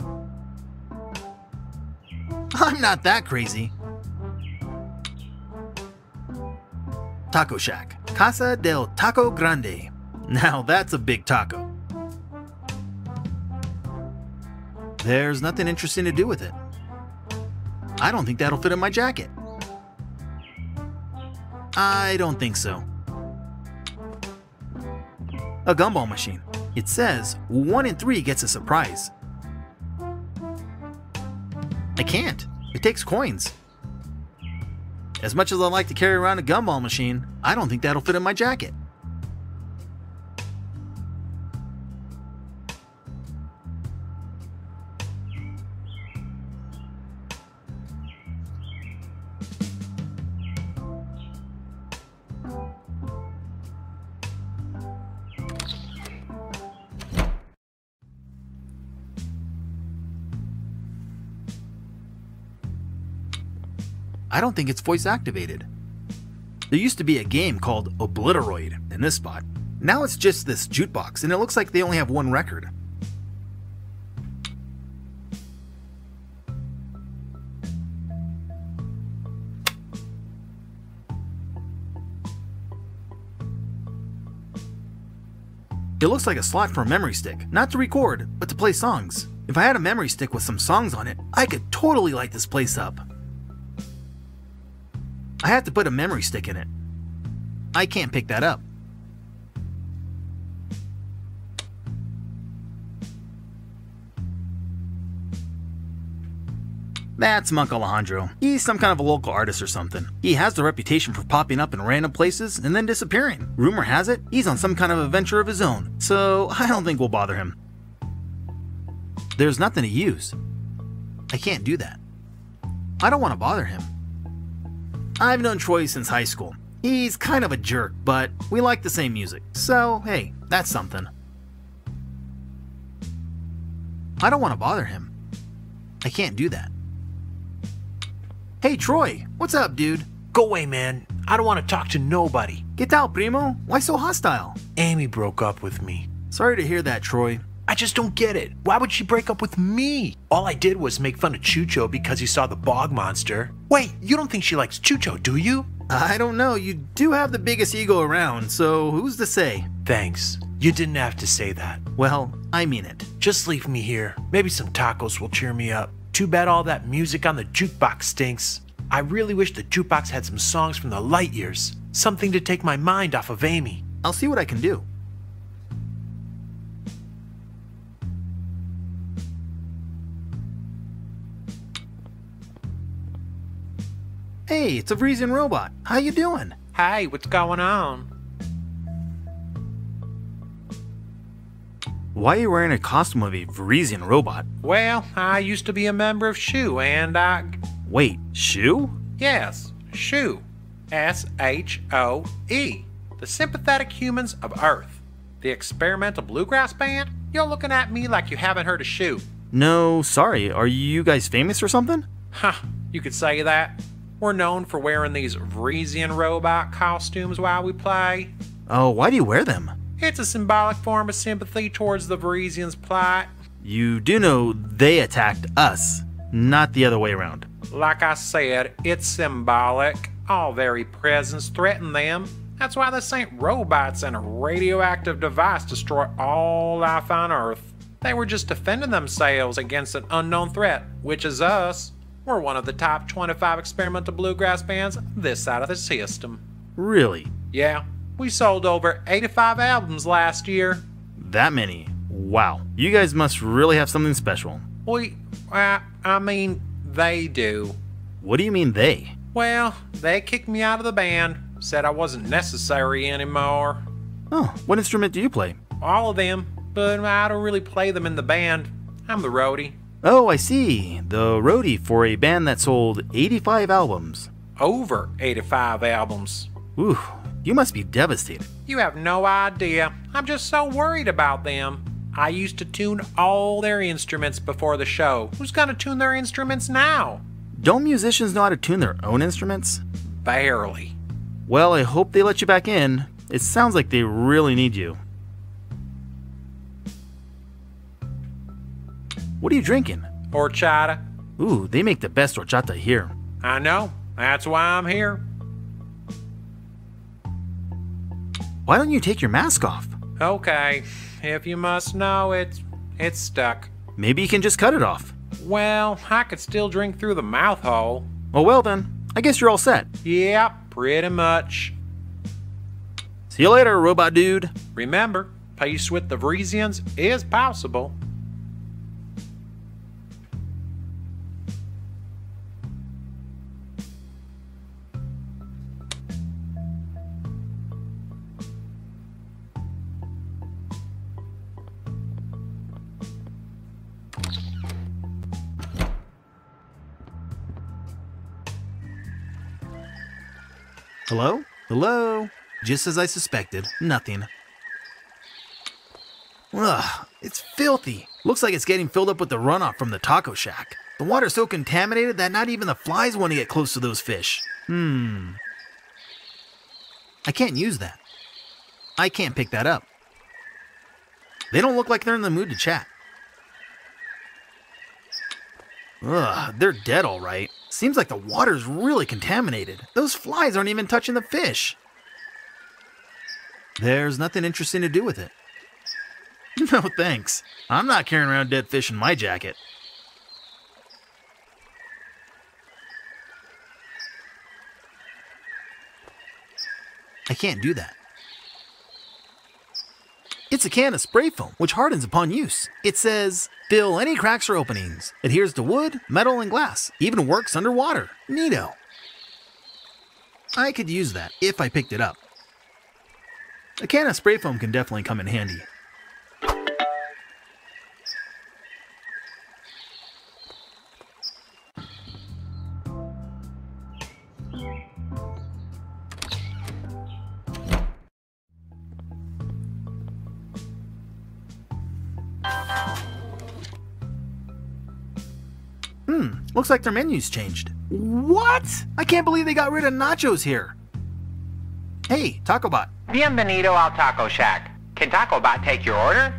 I'm not that crazy. Taco Shack, Casa del Taco Grande. Now that's a big taco. There's nothing interesting to do with it. I don't think that'll fit in my jacket. I don't think so. A gumball machine. It says one in three gets a surprise. I can't. It takes coins. As much as I like to carry around a gumball machine, I don't think that'll fit in my jacket. I don't think it's voice activated. There used to be a game called Obliteroid in this spot. Now it's just this jukebox, and it looks like they only have one record. It looks like a slot for a memory stick, not to record, but to play songs. If I had a memory stick with some songs on it, I could totally light this place up. I have to put a memory stick in it. I can't pick that up. That's Monk Alejandro. He's some kind of a local artist or something. He has the reputation for popping up in random places and then disappearing. Rumor has it, he's on some kind of adventure of his own, so I don't think we'll bother him. There's nothing to use. I can't do that. I don't want to bother him. I've known Troy since high school. He's kind of a jerk, but we like the same music, so hey, that's something. I don't want to bother him. I can't do that. Hey, Troy, what's up, dude? Go away, man. I don't want to talk to nobody. Get out, primo. Why so hostile? Amy broke up with me. Sorry to hear that, Troy. I just don't get it. Why would she break up with me? All I did was make fun of Chucho because he saw the bog monster. Wait, you don't think she likes Chucho, do you? I don't know. You do have the biggest ego around, so who's to say? Thanks. You didn't have to say that. Well, I mean it. Just leave me here. Maybe some tacos will cheer me up. Too bad all that music on the jukebox stinks. I really wish the jukebox had some songs from the light years. Something to take my mind off of Amy. I'll see what I can do. Hey, it's a Vreesian robot. How you doing? Hey, what's going on? Why are you wearing a costume of a Vreesian robot? Well, I used to be a member of SHOE, and I. Wait, SHOE? Yes, SHOE. S H O E. The Sympathetic Humans of Earth. The experimental bluegrass band? You're looking at me like you haven't heard of SHOE. No, sorry. Are you guys famous or something? Huh, you could say that. We're known for wearing these Vreesian robot costumes while we play. Oh, why do you wear them? It's a symbolic form of sympathy towards the Vreesians' plight. You do know they attacked us, not the other way around. Like I said, it's symbolic. All very presence threaten them. That's why this ain't robots and a radioactive device destroy all life on Earth. They were just defending themselves against an unknown threat, which is us. We're one of the top 25 experimental bluegrass bands this side of the system. Really? Yeah, we sold over 85 albums last year. That many? Wow. You guys must really have something special. We, uh, I mean, they do. What do you mean they? Well, they kicked me out of the band, said I wasn't necessary anymore. Oh, what instrument do you play? All of them, but I don't really play them in the band. I'm the roadie. Oh, I see. The roadie for a band that sold 85 albums. Over 85 albums. Ooh, you must be devastated. You have no idea. I'm just so worried about them. I used to tune all their instruments before the show. Who's gonna tune their instruments now? Don't musicians know how to tune their own instruments? Barely. Well, I hope they let you back in. It sounds like they really need you. What are you drinking? Horchata. Ooh, they make the best horchata here. I know. That's why I'm here. Why don't you take your mask off? Okay. If you must know, it's it's stuck. Maybe you can just cut it off. Well, I could still drink through the mouth hole. Oh well then. I guess you're all set. Yep, pretty much. See you later, robot dude. Remember, peace with the Vreesians is possible. Hello? Hello? Just as I suspected, nothing. Ugh, it's filthy. Looks like it's getting filled up with the runoff from the taco shack. The water's so contaminated that not even the flies want to get close to those fish. Hmm. I can't use that. I can't pick that up. They don't look like they're in the mood to chat. Ugh, they're dead all right. Seems like the water's really contaminated. Those flies aren't even touching the fish. There's nothing interesting to do with it. No thanks. I'm not carrying around dead fish in my jacket. I can't do that. It's a can of spray foam, which hardens upon use. It says, fill any cracks or openings. Adheres to wood, metal, and glass. Even works underwater. Neato. I could use that if I picked it up. A can of spray foam can definitely come in handy. Looks like their menu's changed. What? I can't believe they got rid of nachos here. Hey, TacoBot. Bienvenido al Taco Shack. Can TacoBot take your order?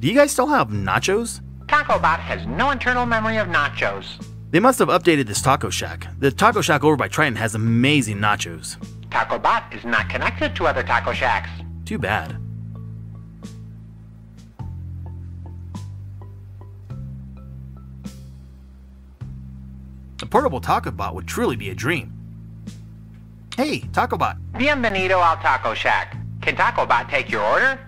Do you guys still have nachos? TacoBot has no internal memory of nachos. They must have updated this taco shack. The taco shack over by Triton has amazing nachos. TacoBot is not connected to other taco shacks. Too bad. A portable taco bot would truly be a dream. Hey, TacoBot. Bienvenido al Taco Shack. Can TacoBot take your order?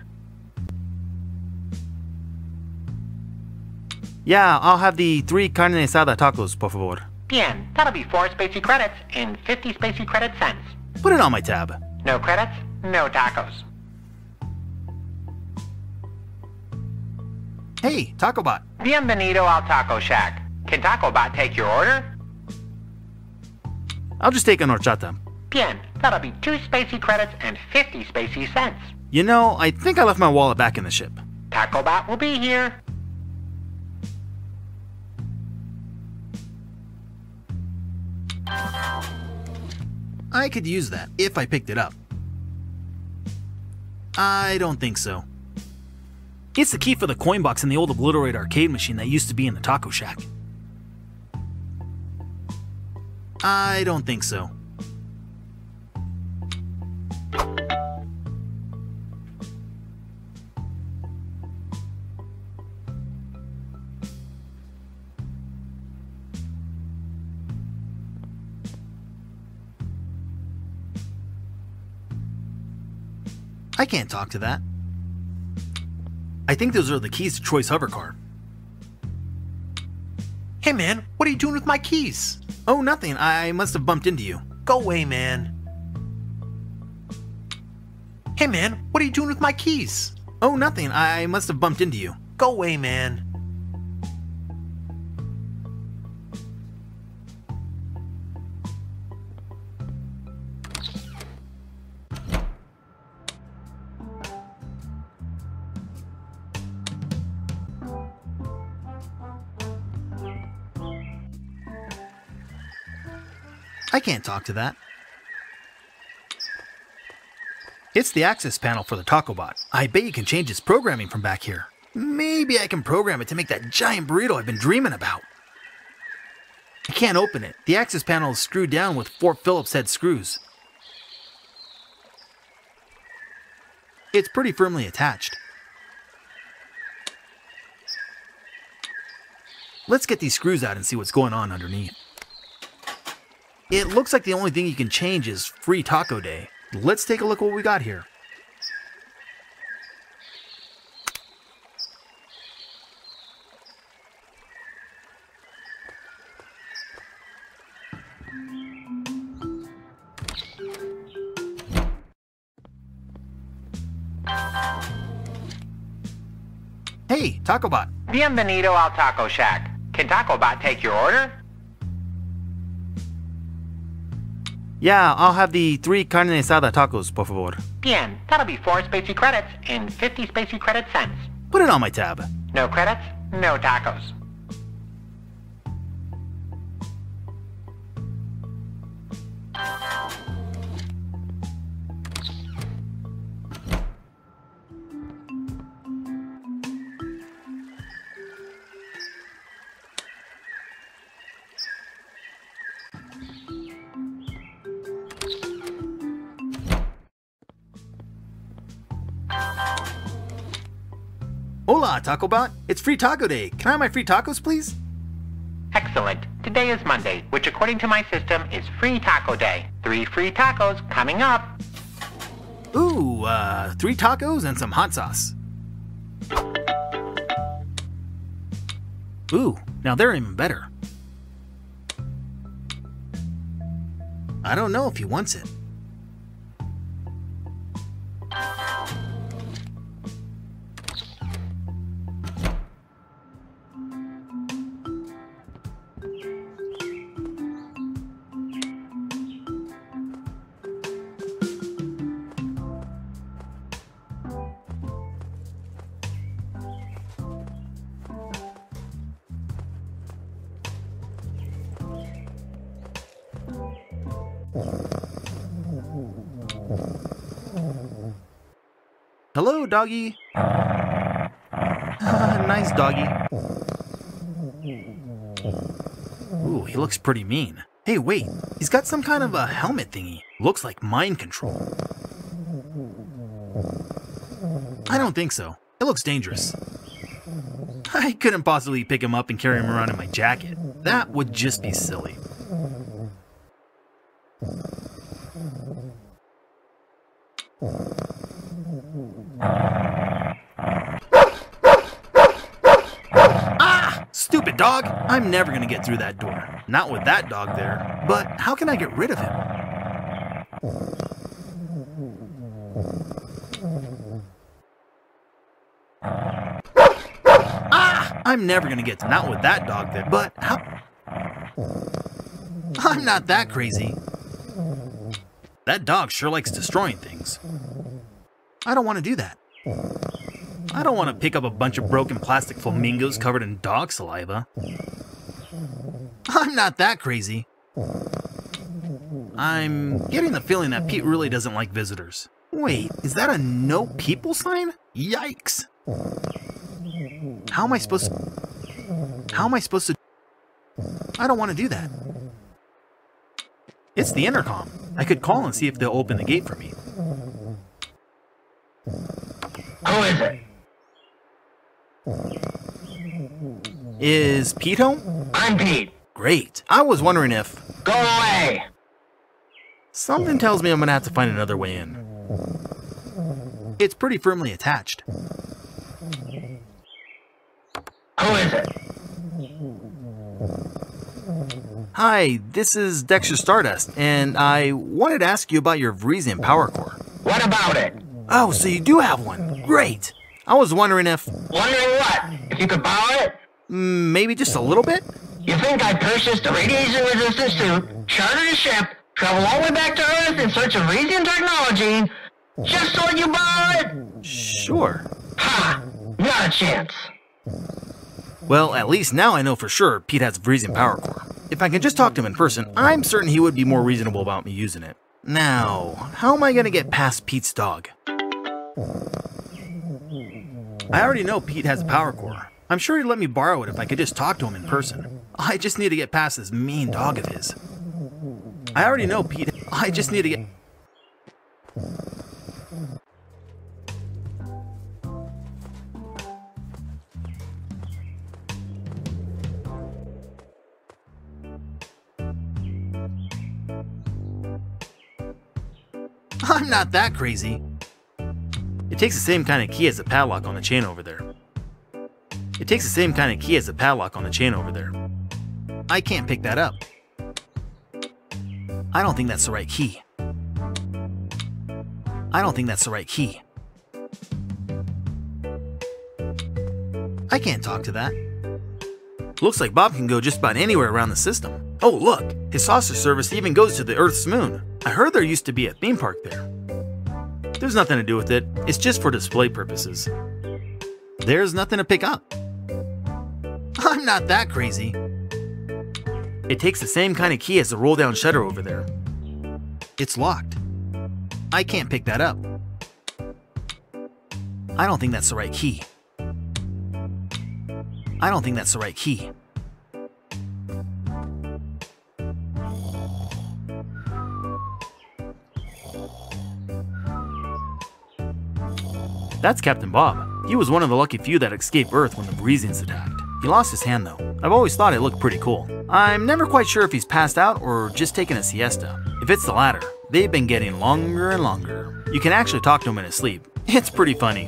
Yeah, I'll have the three carne asada tacos, por favor. Bien, that'll be four spacey credits and 50 spacey credit cents. Put it on my tab. No credits, no tacos. Hey, TacoBot. Bienvenido al Taco Shack. Can TacoBot take your order? I'll just take an horchata. Bien, that'll be two spacey credits and 50 spacey cents. You know, I think I left my wallet back in the ship. TacoBot will be here. I could use that if I picked it up. I don't think so. It's the key for the coin box in the old Obliteroid arcade machine that used to be in the taco shack. I don't think so. I can't talk to that. I think those are the keys to Troy's hover car. Hey man, what are you doing with my keys? Oh, nothing. I must have bumped into you. Go away, man. Hey man, what are you doing with my keys? Oh, nothing. I must have bumped into you. Go away, man. Can't talk to that. It's the access panel for the TacoBot. I bet you can change its programming from back here. Maybe I can program it to make that giant burrito I've been dreaming about. I can't open it. The access panel is screwed down with four Phillips head screws. It's pretty firmly attached. Let's get these screws out and see what's going on underneath. It looks like the only thing you can change is free taco day. Let's take a look what we got here. Hey, TacoBot. Bienvenido al Taco Shack. Can TacoBot take your order? Yeah, I'll have the three carne asada tacos, por favor. Bien, that'll be four spacey credits and 50 spacey credit cents. Put it on my tab. No credits, no tacos. Hola, TacoBot. It's free taco day. Can I have my free tacos, please? Excellent. Today is Monday, which according to my system is free taco day. Three free tacos coming up. Ooh, uh, three tacos and some hot sauce. Ooh, now they're even better. I don't know if he wants it. Hello, doggy. Ah, nice doggy. Ooh, he looks pretty mean. Hey, wait, he's got some kind of a helmet thingy. Looks like mind control. I don't think so. It looks dangerous. I couldn't possibly pick him up and carry him around in my jacket. That would just be silly. Ah! Stupid dog! I'm never gonna get through that door. Not with that dog there. But how can I get rid of him? Ah! I'm never gonna get not with that dog there. But how? I'm not that crazy. That dog sure likes destroying things. I don't want to do that. I don't want to pick up a bunch of broken plastic flamingos covered in dog saliva. I'm not that crazy. I'm getting the feeling that Pete really doesn't like visitors. Wait, is that a no people sign? Yikes. How am I supposed to... How am I supposed to... I don't want to do that. It's the intercom. I could call and see if they'll open the gate for me. Who is it? Is Pete home? I'm Pete. Great. I was wondering if... Go away! Something tells me I'm gonna have to find another way in. It's pretty firmly attached. Who is it? Hi, this is Dexter Stardust, and I wanted to ask you about your Vreesian Power Core. What about it? Oh, so you do have one. Great. I was wondering if... Wondering what? If you could borrow it? mm, Maybe just a little bit? You think I purchased a radiation-resistant suit, chartered a ship, traveled all the way back to Earth in search of Vreesian technology, just so you borrow it? Sure. Ha! Not a chance. Well, at least now I know for sure Pete has a Vreesian Power Core. If I can just talk to him in person, I'm certain he would be more reasonable about me using it. Now, how am I gonna get past Pete's dog? I already know Pete has a power core. I'm sure he'd let me borrow it if I could just talk to him in person. I just need to get past this mean dog of his. I already know Pete. I just need to get. I'm not that crazy. It takes the same kind of key as the padlock on the chain over there. It takes the same kind of key as the padlock on the chain over there. I can't pick that up. I don't think that's the right key. I don't think that's the right key. I can't talk to that. Looks like Bob can go just about anywhere around the system. Oh, look, his saucer service even goes to the Earth's moon. I heard there used to be a theme park there. There's nothing to do with it, it's just for display purposes. There's nothing to pick up. I'm not that crazy. It takes the same kind of key as the roll down shutter over there. It's locked. I can't pick that up. I don't think that's the right key. I don't think that's the right key. That's Captain Bob. He was one of the lucky few that escaped Earth when the Vreesians attacked. He lost his hand though. I've always thought it looked pretty cool. I'm never quite sure if he's passed out or just taking a siesta. If it's the latter, they've been getting longer and longer. You can actually talk to him in his sleep. It's pretty funny.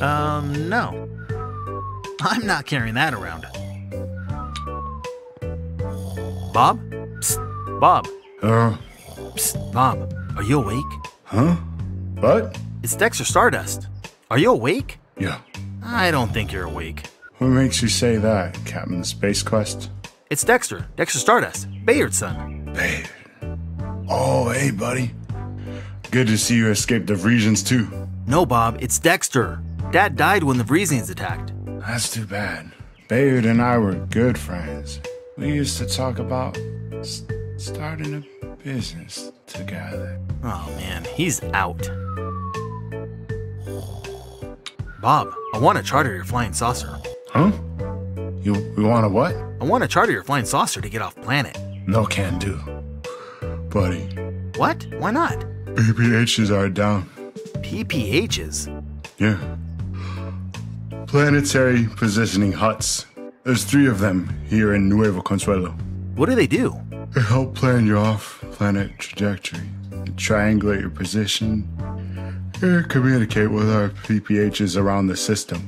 Um, no. I'm not carrying that around. Bob? Psst, Bob. Uh, Psst, Bob. Are you awake? huh? What? It's Dexter Stardust. Are you awake? Yeah. I don't think you're awake. What makes you say that, Captain Space Quest? It's Dexter. Dexter Stardust. Bayard's son. Bayard. Oh, hey, buddy. Good to see you escaped the Vreesians, too. No, Bob. It's Dexter. Dad died when the Vreesians attacked. That's too bad. Bayard and I were good friends. We used to talk about starting a business together. Oh man, he's out. Bob, I want to charter your flying saucer. Huh? You, you want a what? I want to charter your flying saucer to get off planet. No can do. Buddy, What? Why not? PPHs are down. PPHs? Yeah. Planetary positioning huts. There's three of them here in Nuevo Consuelo. What do they do? They help plan your off-planet trajectory, triangulate your position, communicate with our PPHs around the system.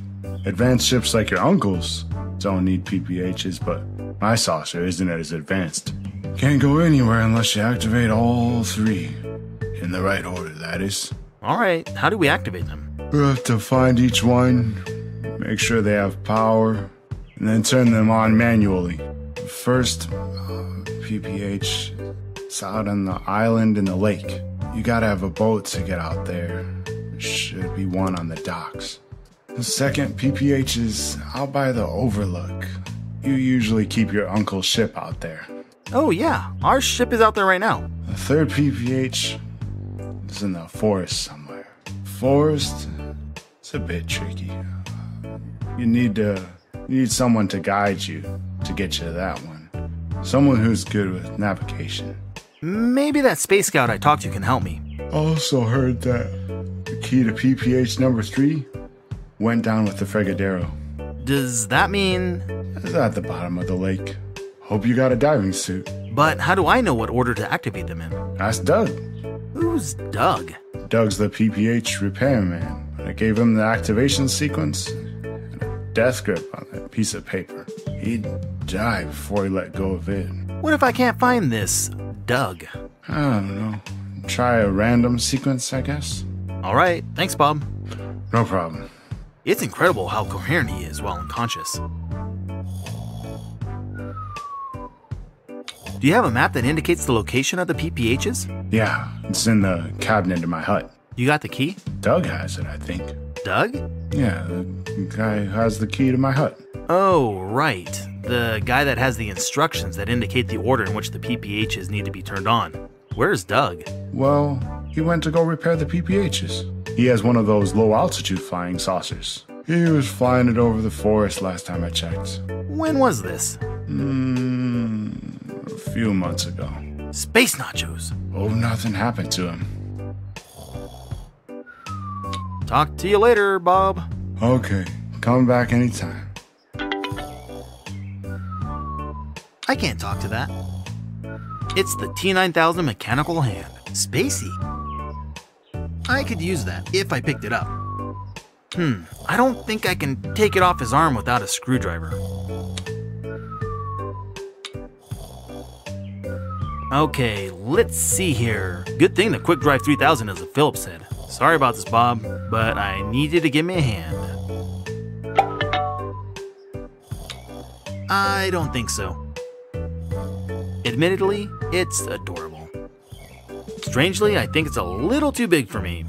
Advanced ships like your uncle's don't need PPHs, but my saucer isn't as advanced. Can't go anywhere unless you activate all three. In the right order, that is. Alright, how do we activate them? We have to find each one, make sure they have power, and then turn them on manually. First, uh, PPH, is out on the island in the lake. You gotta have a boat to get out there. There should be one on the docks. The second PPH is out by the overlook. You usually keep your uncle's ship out there. Oh yeah, our ship is out there right now. The third PPH is in the forest somewhere. Forest, it's a bit tricky. You need to you need someone to guide you to get you to that one. Someone who's good with navigation. Maybe that space scout I talked to can help me. Also heard that the key to PPH number three went down with the Fregadero. Does that mean. It's at the bottom of the lake. Hope you got a diving suit. But how do I know what order to activate them in? Ask Doug. Who's Doug? Doug's the PPH repairman. I gave him the activation sequence and a death grip on that piece of paper. He'd die before he let go of it. What if I can't find this Doug? I don't know. Try a random sequence, I guess. Alright, thanks, Bob. No problem. It's incredible how coherent he is while unconscious. Do you have a map that indicates the location of the PPHs? Yeah, it's in the cabinet in my hut. You got the key? Doug has it, I think. Doug? Yeah, the guy who has the key to my hut. Oh, right. The guy that has the instructions that indicate the order in which the PPHs need to be turned on. Where's Doug? Well, he went to go repair the PPHs. He has one of those low altitude flying saucers. He was flying it over the forest last time I checked. When was this? Mm, a few months ago. Space nachos. Oh, nothing happened to him. Talk to you later, Bob. Okay, come back anytime. I can't talk to that. It's the T9000 mechanical hand. Spacey. I could use that if I picked it up. Hmm, I don't think I can take it off his arm without a screwdriver. Okay, let's see here. Good thing the Quick Drive 3000 is a Phillips head. Sorry about this, Bob, but I need you to give me a hand. I don't think so. Admittedly, it's adorable. Strangely, I think it's a little too big for me.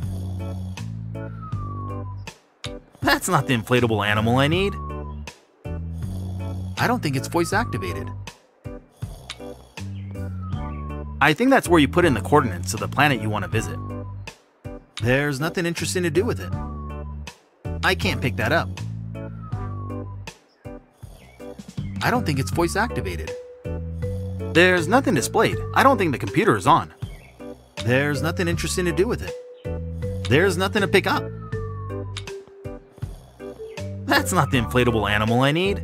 That's not the inflatable animal I need. I don't think it's voice activated. I think that's where you put in the coordinates of the planet you want to visit. There's nothing interesting to do with it. I can't pick that up. I don't think it's voice activated. There's nothing displayed. I don't think the computer is on. There's nothing interesting to do with it. There's nothing to pick up. That's not the inflatable animal I need.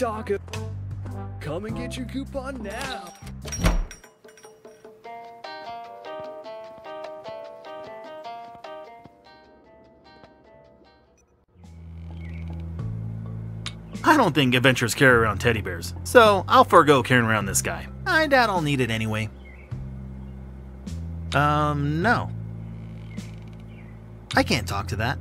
Taco. Come and get your coupon now. I don't think adventurers carry around teddy bears, so I'll forego carrying around this guy. I doubt I'll need it anyway. Um, no. I can't talk to that.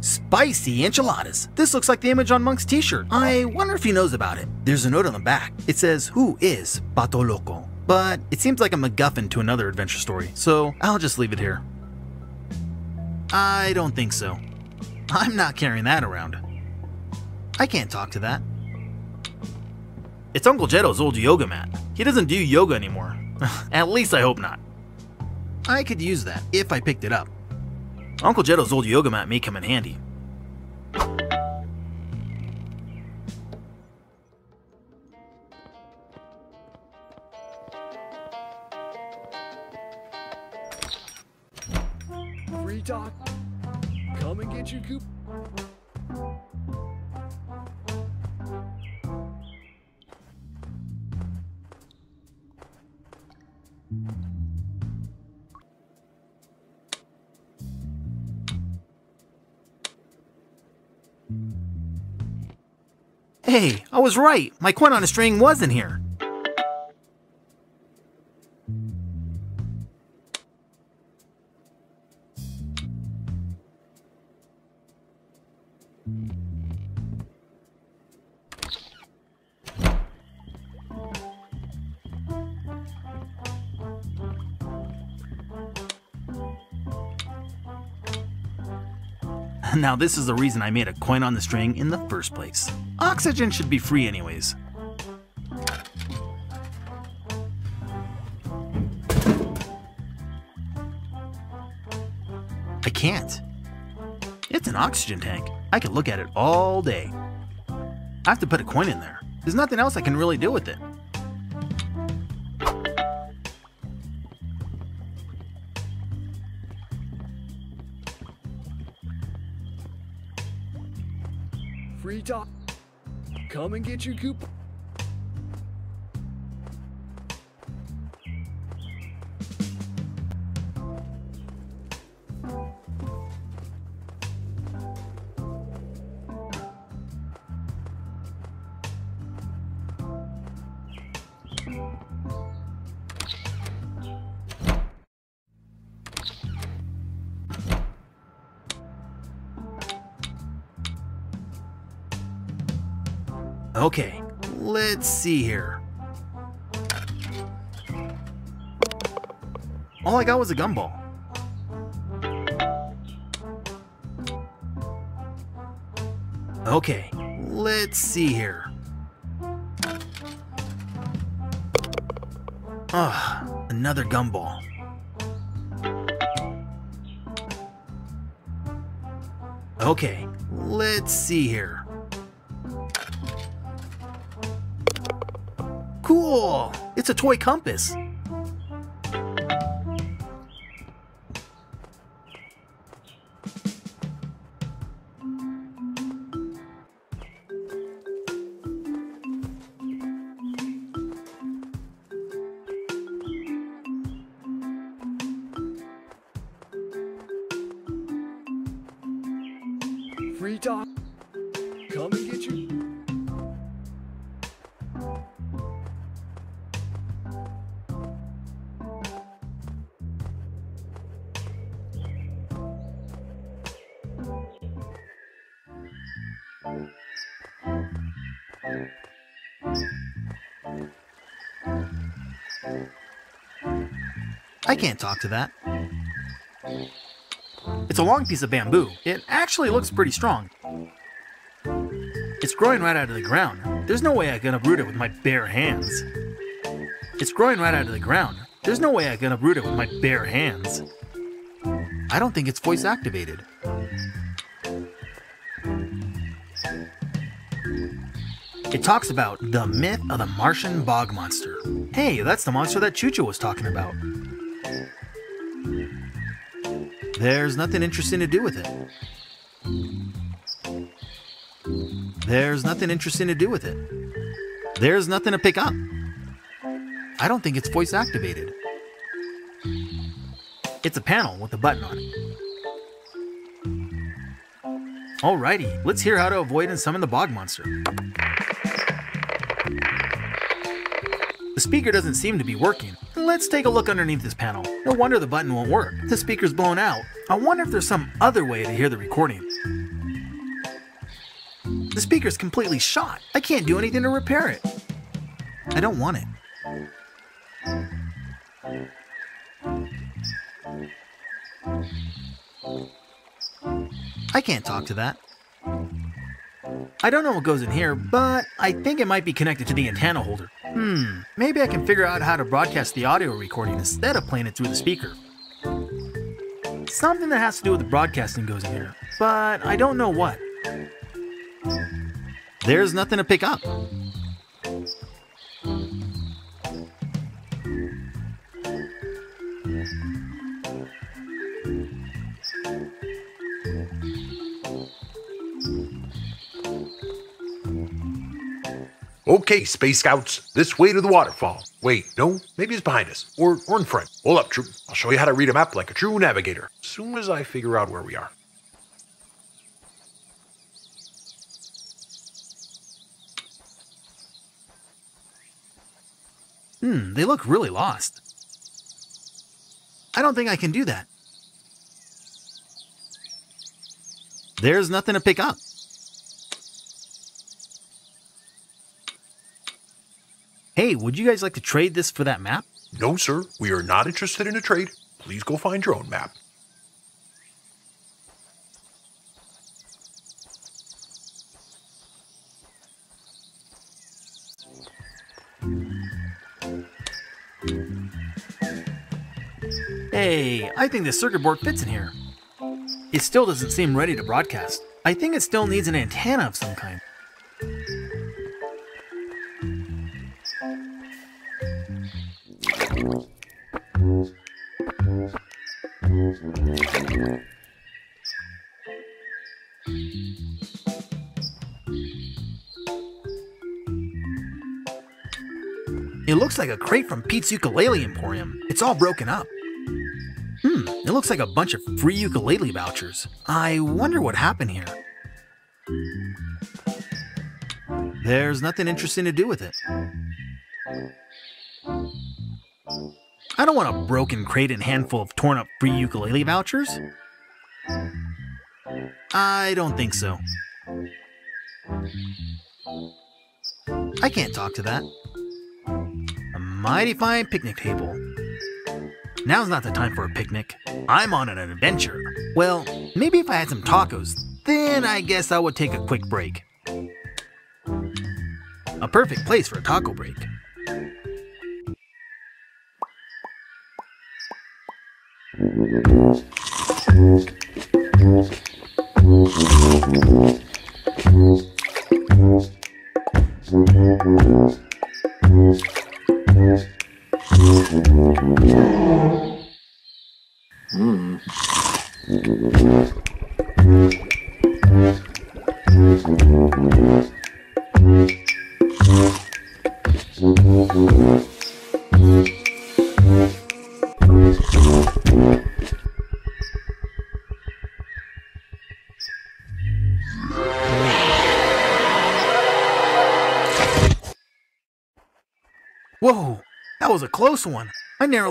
Spicy enchiladas. This looks like the image on Monk's t-shirt. I wonder if he knows about it. There's a note on the back. It says, who is Pato Loco? But it seems like a MacGuffin to another adventure story, so I'll just leave it here. I don't think so. I'm not carrying that around. I can't talk to that. It's Uncle Jetto's old yoga mat. He doesn't do yoga anymore. At least I hope not. I could use that if I picked it up. Uncle Jetto's old yoga mat may come in handy. Free talk. Come and get your coop. Hey, I was right. My coin on a string wasn't here. Now this is the reason I made a coin on the string in the first place. Oxygen should be free anyways. I can't. It's an oxygen tank. I can look at it all day. I have to put a coin in there. There's nothing else I can really do with it. Free talk. Come and get your coop. Okay, let's see here. All I got was a gumball. Okay, let's see here. Ugh, another gumball. Okay, let's see here. Cool! It's a toy compass. Can't talk to that. It's a long piece of bamboo. It actually looks pretty strong. It's growing right out of the ground. There's no way I can uproot it with my bare hands. It's growing right out of the ground. There's no way I can uproot it with my bare hands. I don't think it's voice activated. It talks about the myth of the Martian bog monster. Hey, that's the monster that Chucho was talking about. There's nothing interesting to do with it. There's nothing interesting to do with it. There's nothing to pick up. I don't think it's voice activated. It's a panel with a button on it. Alrighty, let's hear how to avoid and summon the bog monster. The speaker doesn't seem to be working. Let's take a look underneath this panel. No wonder the button won't work. The speaker's blown out. I wonder if there's some other way to hear the recording. The speaker's completely shot. I can't do anything to repair it. I don't want it. I can't talk to that. I don't know what goes in here, but I think it might be connected to the antenna holder. Hmm, maybe I can figure out how to broadcast the audio recording instead of playing it through the speaker. Something that has to do with the broadcasting goes in here, but I don't know what. There's nothing to pick up. Okay, Space Scouts, this way to the waterfall. Wait, no, maybe it's behind us, or, or in front. Hold up, troop. I'll show you how to read a map like a true navigator, as soon as I figure out where we are. Hmm, they look really lost. I don't think I can do that. There's nothing to pick up. Hey, would you guys like to trade this for that map? No, sir, we are not interested in a trade. Please go find your own map. Hey, I think this circuit board fits in here. It still doesn't seem ready to broadcast. I think it still needs an antenna of some kind. Looks like a crate from Pete's Ukulele Emporium. It's all broken up. Hmm, it looks like a bunch of free ukulele vouchers. I wonder what happened here. There's nothing interesting to do with it. I don't want a broken crate and handful of torn up free ukulele vouchers. I don't think so. I can't talk to that. Mighty fine picnic table. Now's not the time for a picnic. I'm on an adventure. Well, maybe if I had some tacos, then I guess I would take a quick break. A perfect place for a taco break.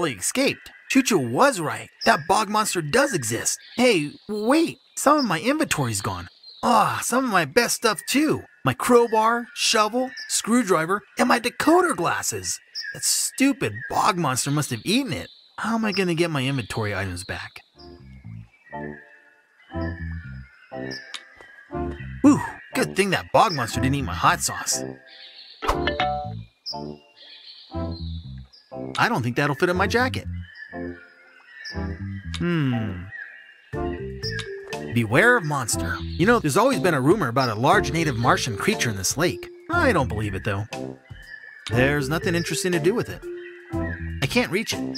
Narrowly escaped. Chucho was right. That bog monster does exist. Hey, wait, some of my inventory's gone. Ah, some of my best stuff too. My crowbar, shovel, screwdriver, and my decoder glasses. That stupid bog monster must have eaten it. How am I gonna get my inventory items back? Whew, good thing that bog monster didn't eat my hot sauce. I don't think that'll fit in my jacket. Hmm. Beware of monster. You know, there's always been a rumor about a large native Martian creature in this lake. I don't believe it though. There's nothing interesting to do with it. I can't reach it.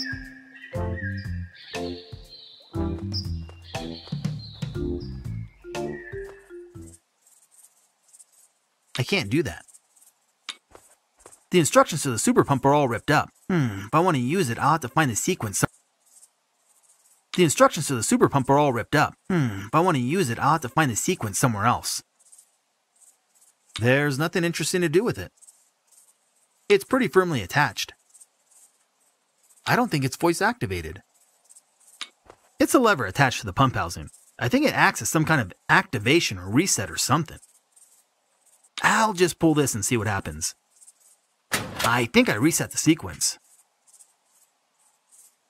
I can't do that. The instructions to the super pump are all ripped up. Hmm, if I want to use it, I'll have to find the sequence. The instructions to the super pump are all ripped up. Hmm, if I want to use it, I'll have to find the sequence somewhere else. There's nothing interesting to do with it. It's pretty firmly attached. I don't think it's voice activated. It's a lever attached to the pump housing. I think it acts as some kind of activation or reset or something. I'll just pull this and see what happens. I think I reset the sequence.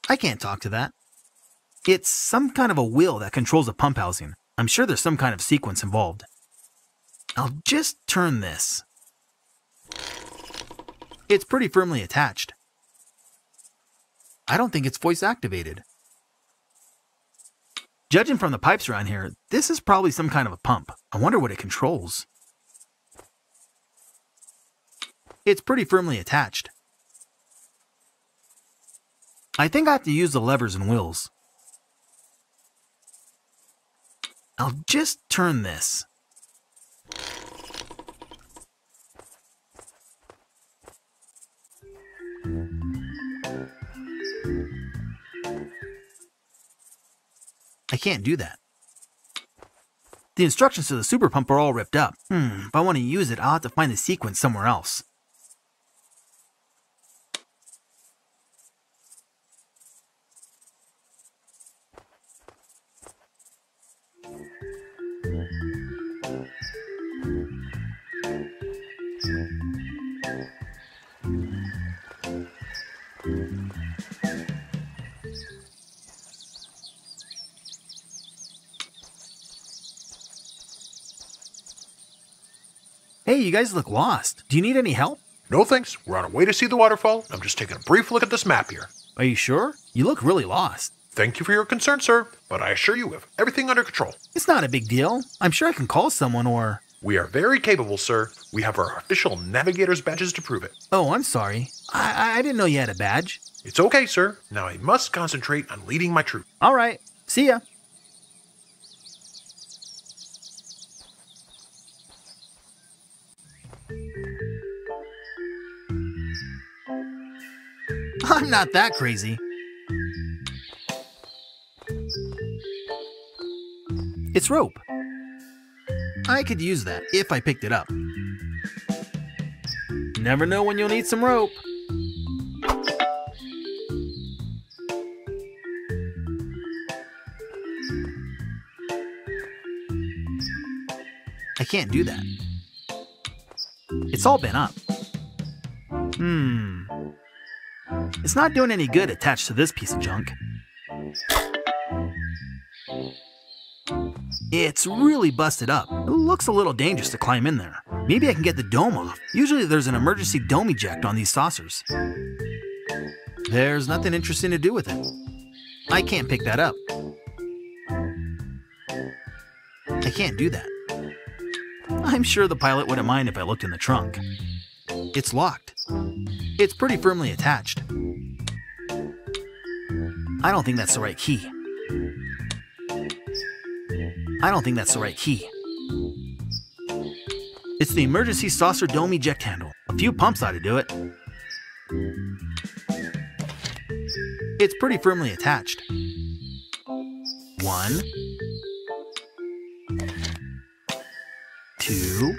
I can't talk to that. It's some kind of a wheel that controls the pump housing. I'm sure there's some kind of sequence involved. I'll just turn this. It's pretty firmly attached. I don't think it's voice activated. Judging from the pipes around here, this is probably some kind of a pump. I wonder what it controls. It's pretty firmly attached. I think I have to use the levers and wheels. I'll just turn this. I can't do that. The instructions to the super pump are all ripped up. Hmm, if I want to use it, I'll have to find the sequence somewhere else. Hey, you guys look lost. Do you need any help? No thanks. We're on our way to see the waterfall. I'm just taking a brief look at this map here. Are you sure? You look really lost. Thank you for your concern, sir, but I assure you we have everything under control. It's not a big deal. I'm sure I can call someone or. We are very capable, sir. We have our official navigator's badges to prove it. Oh, I'm sorry. I, I didn't know you had a badge. It's okay, sir. Now I must concentrate on leading my troop. All right. See ya. Not that crazy. It's rope. I could use that if I picked it up. Never know when you'll need some rope. I can't do that. It's all been up. Hmm. It's not doing any good attached to this piece of junk. It's really busted up. It looks a little dangerous to climb in there. Maybe I can get the dome off. Usually there's an emergency dome eject on these saucers. There's nothing interesting to do with it. I can't pick that up. I can't do that. I'm sure the pilot wouldn't mind if I looked in the trunk. It's locked. It's pretty firmly attached. I don't think that's the right key. I don't think that's the right key. It's the emergency saucer dome eject handle. A few pumps ought to do it. It's pretty firmly attached. One. Two.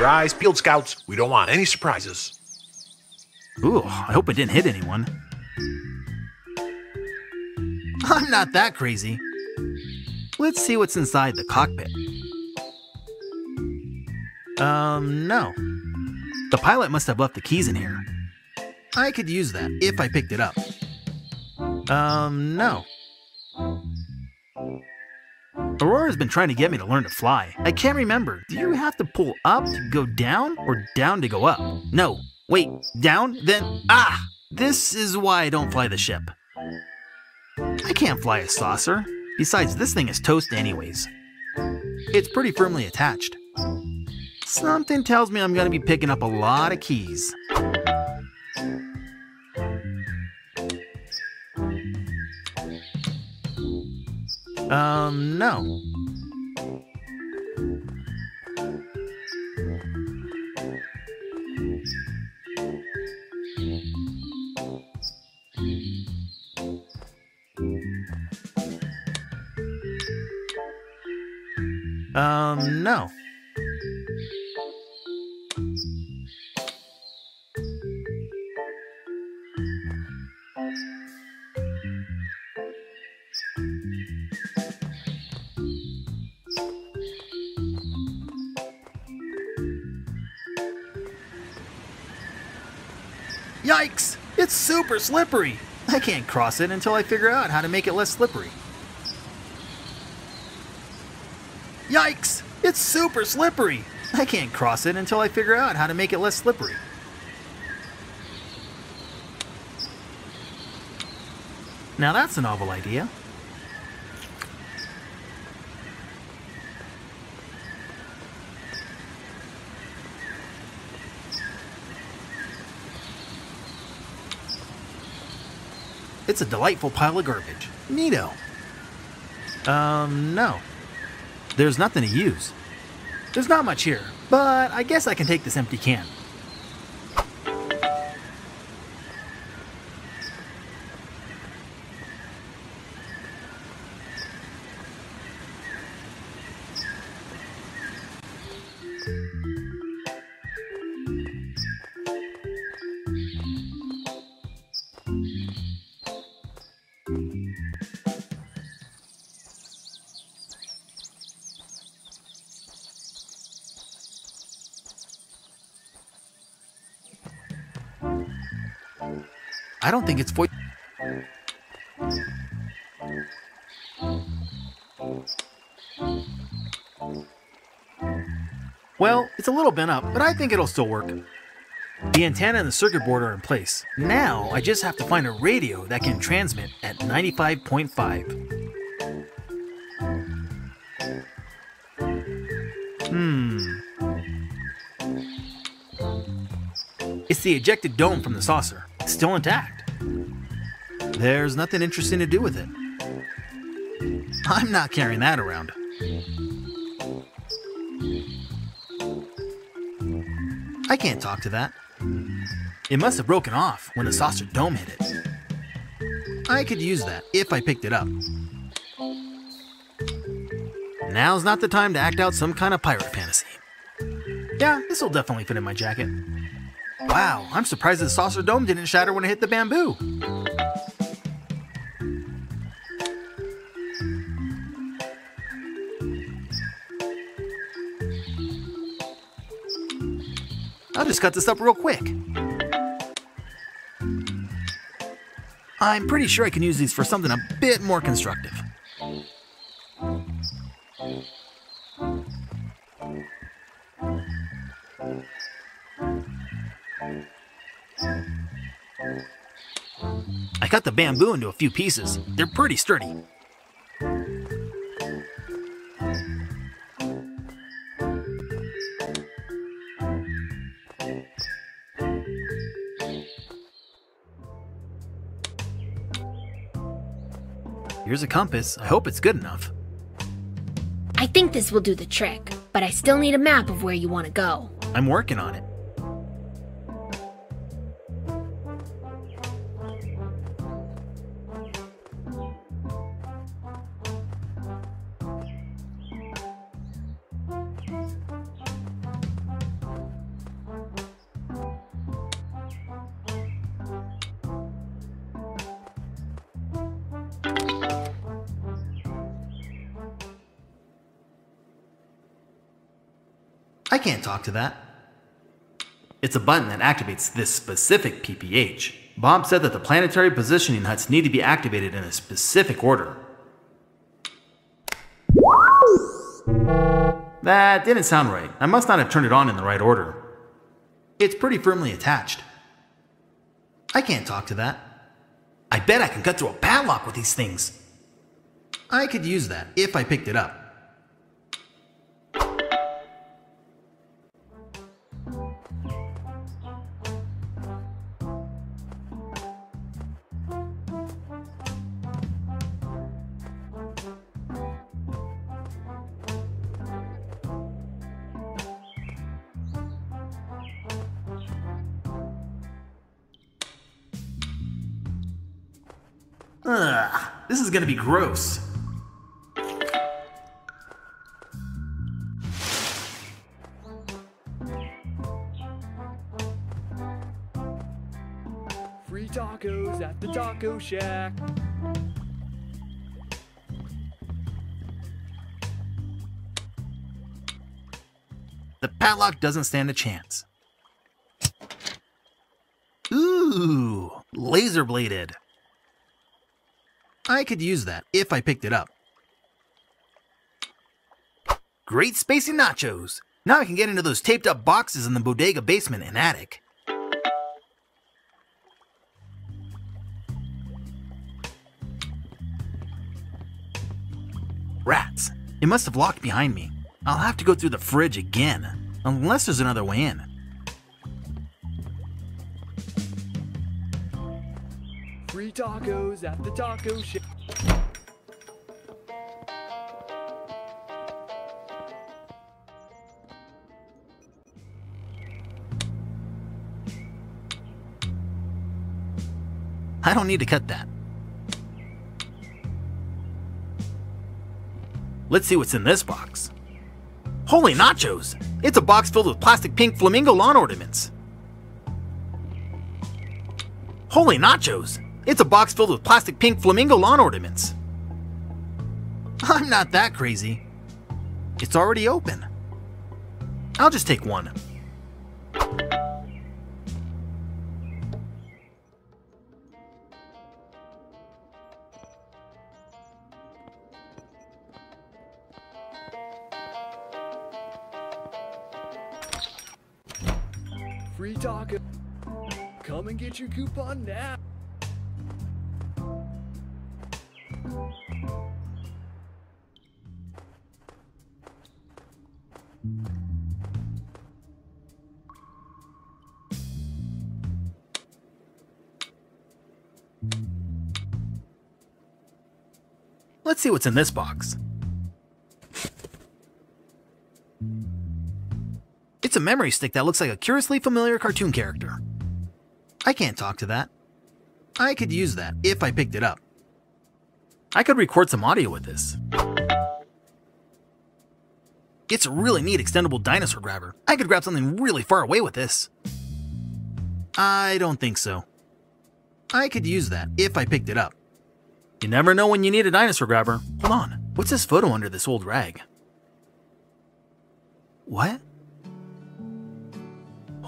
Your eyes peeled, scouts. We don't want any surprises. Ooh, I hope it didn't hit anyone. I'm not that crazy. Let's see what's inside the cockpit. Um, no. The pilot must have left the keys in here. I could use that if I picked it up. Um, no. Aurora's been trying to get me to learn to fly. I can't remember. Do you have to pull up to go down or down to go up? No. Wait, down? Then, ah! This is why I don't fly the ship. I can't fly a saucer. Besides, this thing is toast anyways. It's pretty firmly attached. Something tells me I'm gonna be picking up a lot of keys. Um, no. Um, no. It's super slippery! I can't cross it until I figure out how to make it less slippery. Yikes! It's super slippery! I can't cross it until I figure out how to make it less slippery. Now that's a novel idea. It's a delightful pile of garbage. Neato. Um, no. There's nothing to use. There's not much here, but I guess I can take this empty can. Think it's for. Well, it's a little bent up, but I think it'll still work. The antenna and the circuit board are in place. Now, I just have to find a radio that can transmit at 95.5. Hmm. It's the ejected dome from the saucer. It's still intact. There's nothing interesting to do with it. I'm not carrying that around. I can't talk to that. It must have broken off when the saucer dome hit it. I could use that if I picked it up. Now's not the time to act out some kind of pirate fantasy. Yeah, this will definitely fit in my jacket. Wow, I'm surprised the saucer dome didn't shatter when it hit the bamboo. Just cut this up real quick. I'm pretty sure I can use these for something a bit more constructive. I cut the bamboo into a few pieces. They're pretty sturdy. Here's a compass. I hope it's good enough. I think this will do the trick, but I still need a map of where you want to go. I'm working on it. Talk to that. It's a button that activates this specific PPH. Bob said that the planetary positioning huts need to be activated in a specific order. That didn't sound right. I must not have turned it on in the right order. It's pretty firmly attached. I can't talk to that. I bet I can cut through a padlock with these things. I could use that if I picked it up. Is gonna be gross. Free tacos at the taco shack. The padlock doesn't stand a chance. Ooh, Laser bladed. I could use that if I picked it up. Great spacey nachos. Now I can get into those taped up boxes in the bodega basement and attic. Rats. It must have locked behind me. I'll have to go through the fridge again, unless there's another way in. Free tacos at the taco shop. I don't need to cut that. Let's see what's in this box. Holy nachos! It's a box filled with plastic pink flamingo lawn ornaments. Holy nachos! It's a box filled with plastic pink flamingo lawn ornaments. I'm not that crazy. It's already open. I'll just take one. Taco. Come and get your coupon now. Let's see what's in this box. A memory stick that looks like a curiously familiar cartoon character. I can't talk to that. I could use that if I picked it up. I could record some audio with this. It's a really neat extendable dinosaur grabber. I could grab something really far away with this. I don't think so. I could use that if I picked it up. You never know when you need a dinosaur grabber. Hold on. What's this photo under this old rag? What?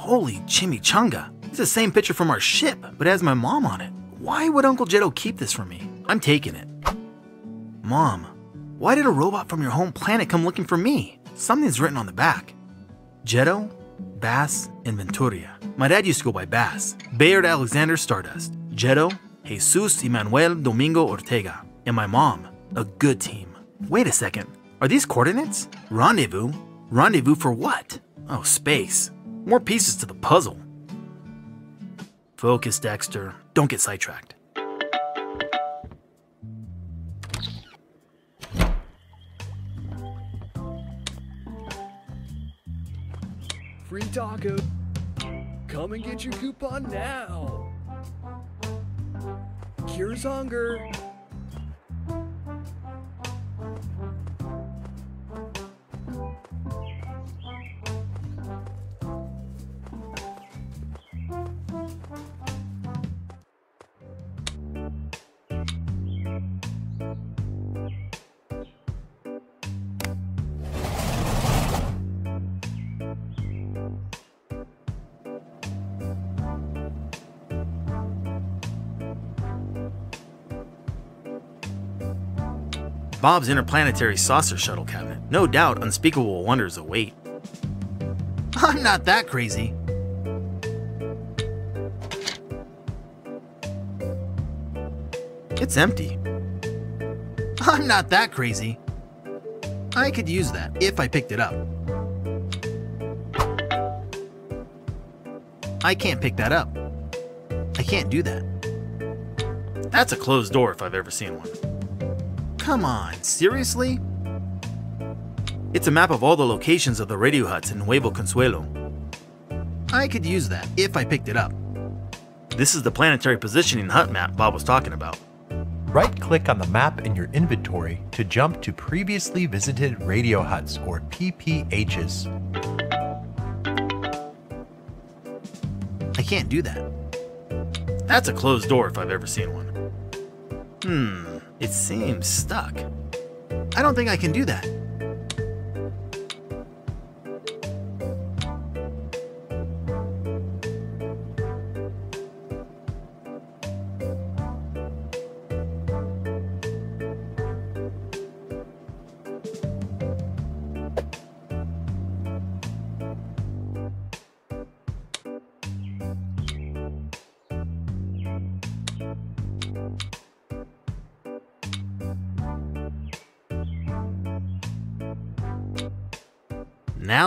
Holy chimichanga. It's the same picture from our ship, but it has my mom on it. Why would Uncle Jetto keep this from me? I'm taking it. Mom, why did a robot from your home planet come looking for me? Something's written on the back. Jetto, Bass, and Venturia. My dad used to go by Bass. Bayard Alexander Stardust. Jetto, Jesus Emmanuel Domingo Ortega. And my mom, a good team. Wait a second. Are these coordinates? Rendezvous? Rendezvous for what? Oh, space. More pieces to the puzzle. Focus, Dexter. Don't get sidetracked. Free taco. Come and get your coupon now. Cures hunger. Bob's interplanetary saucer shuttle cabinet. No doubt unspeakable wonders await. I'm not that crazy. It's empty. I'm not that crazy. I could use that if I picked it up. I can't pick that up. I can't do that. That's a closed door if I've ever seen one. Come on, seriously? It's a map of all the locations of the radio huts in Nuevo Consuelo. I could use that if I picked it up. This is the planetary positioning hut map Bob was talking about. Right click on the map in your inventory to jump to previously visited radio huts or PPHs. I can't do that. That's a closed door if I've ever seen one. Hmm, it seems stuck. I don't think I can do that.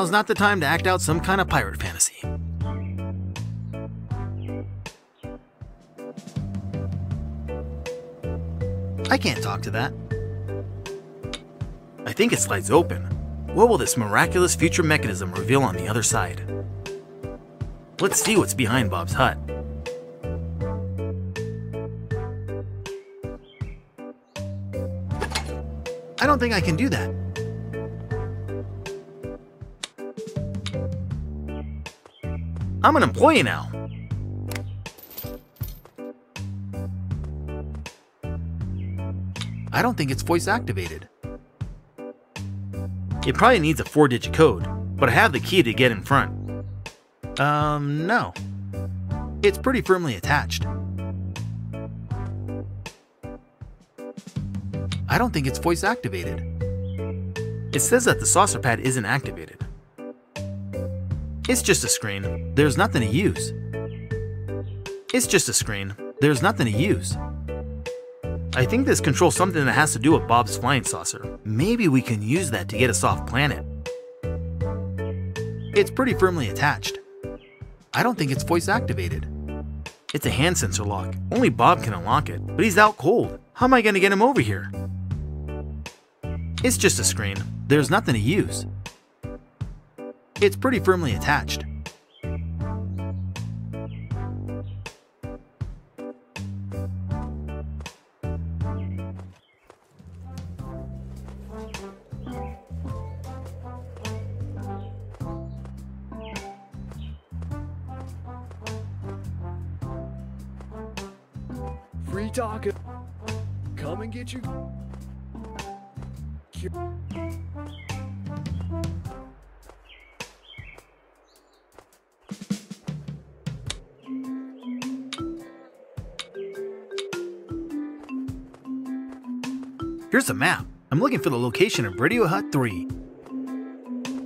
Now's not the time to act out some kind of pirate fantasy. I can't talk to that. I think it slides open. What will this miraculous future mechanism reveal on the other side? Let's see what's behind Bob's hut. I don't think I can do that. I'm an employee now. I don't think it's voice activated. It probably needs a four digit code, but I have the key to get in front. Um, no. It's pretty firmly attached. I don't think it's voice activated. It says that the saucer pad isn't activated. It's just a screen. There's nothing to use. It's just a screen. There's nothing to use. I think this controls something that has to do with Bob's flying saucer. Maybe we can use that to get us off planet. It's pretty firmly attached. I don't think it's voice activated. It's a hand sensor lock. Only Bob can unlock it, but he's out cold. How am I gonna get him over here? It's just a screen. There's nothing to use. It's pretty firmly attached. Here's a map. I'm looking for the location of Radio Hut 3.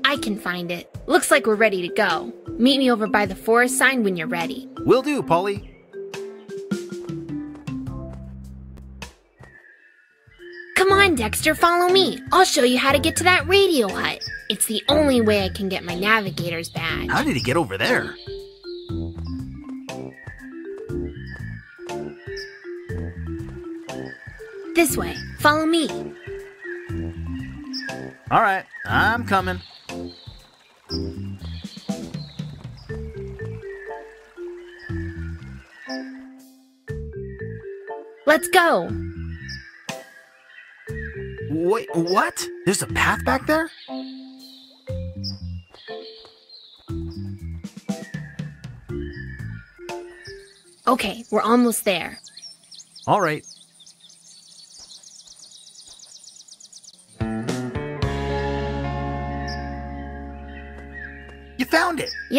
I can find it. Looks like we're ready to go. Meet me over by the forest sign when you're ready. Will do, Polly. Come on, Dexter, follow me. I'll show you how to get to that radio hut. It's the only way I can get my navigator's badge. How did he get over there? This way. Follow me. All right, I'm coming. Let's go. Wait, what? There's a path back there? Okay, we're almost there. All right.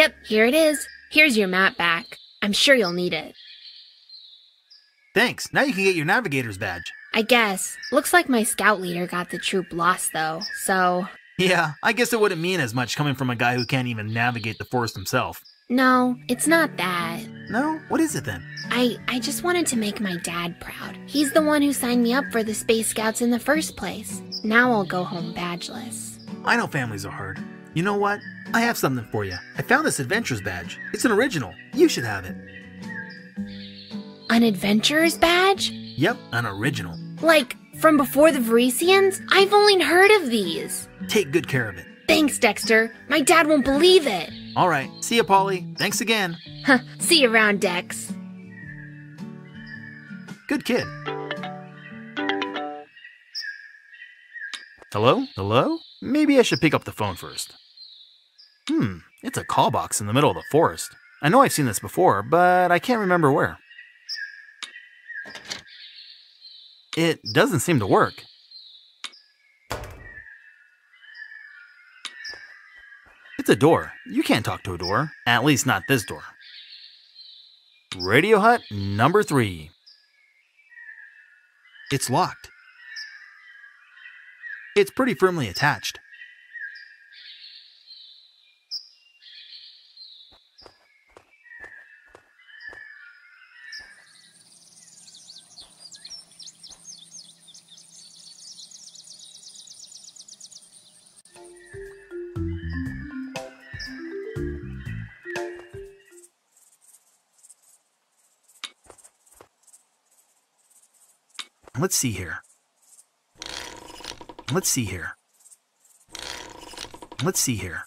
Yep, here it is. Here's your map back. I'm sure you'll need it. Thanks. Now you can get your navigator's badge. I guess. Looks like my scout leader got the troop lost, though, so. Yeah, I guess it wouldn't mean as much coming from a guy who can't even navigate the forest himself. No, it's not that. No? What is it then? I I just wanted to make my dad proud. He's the one who signed me up for the Space Scouts in the first place. Now I'll go home badgeless. I know families are hard. You know what? I have something for you. I found this adventurer's badge. It's an original. You should have it. An adventurer's badge? Yep, an original. Like from before the Vreesians? I've only heard of these. Take good care of it. Thanks, Dexter. My dad won't believe it. All right. See you, Polly. Thanks again. Huh. See you around, Dex. Good kid. Hello? Hello? Maybe I should pick up the phone first. Hmm, it's a call box in the middle of the forest. I know I've seen this before, but I can't remember where. It doesn't seem to work. It's a door. You can't talk to a door. At least not this door. Radio Hut number three. It's locked. It's pretty firmly attached. Let's see here. Let's see here. Let's see here.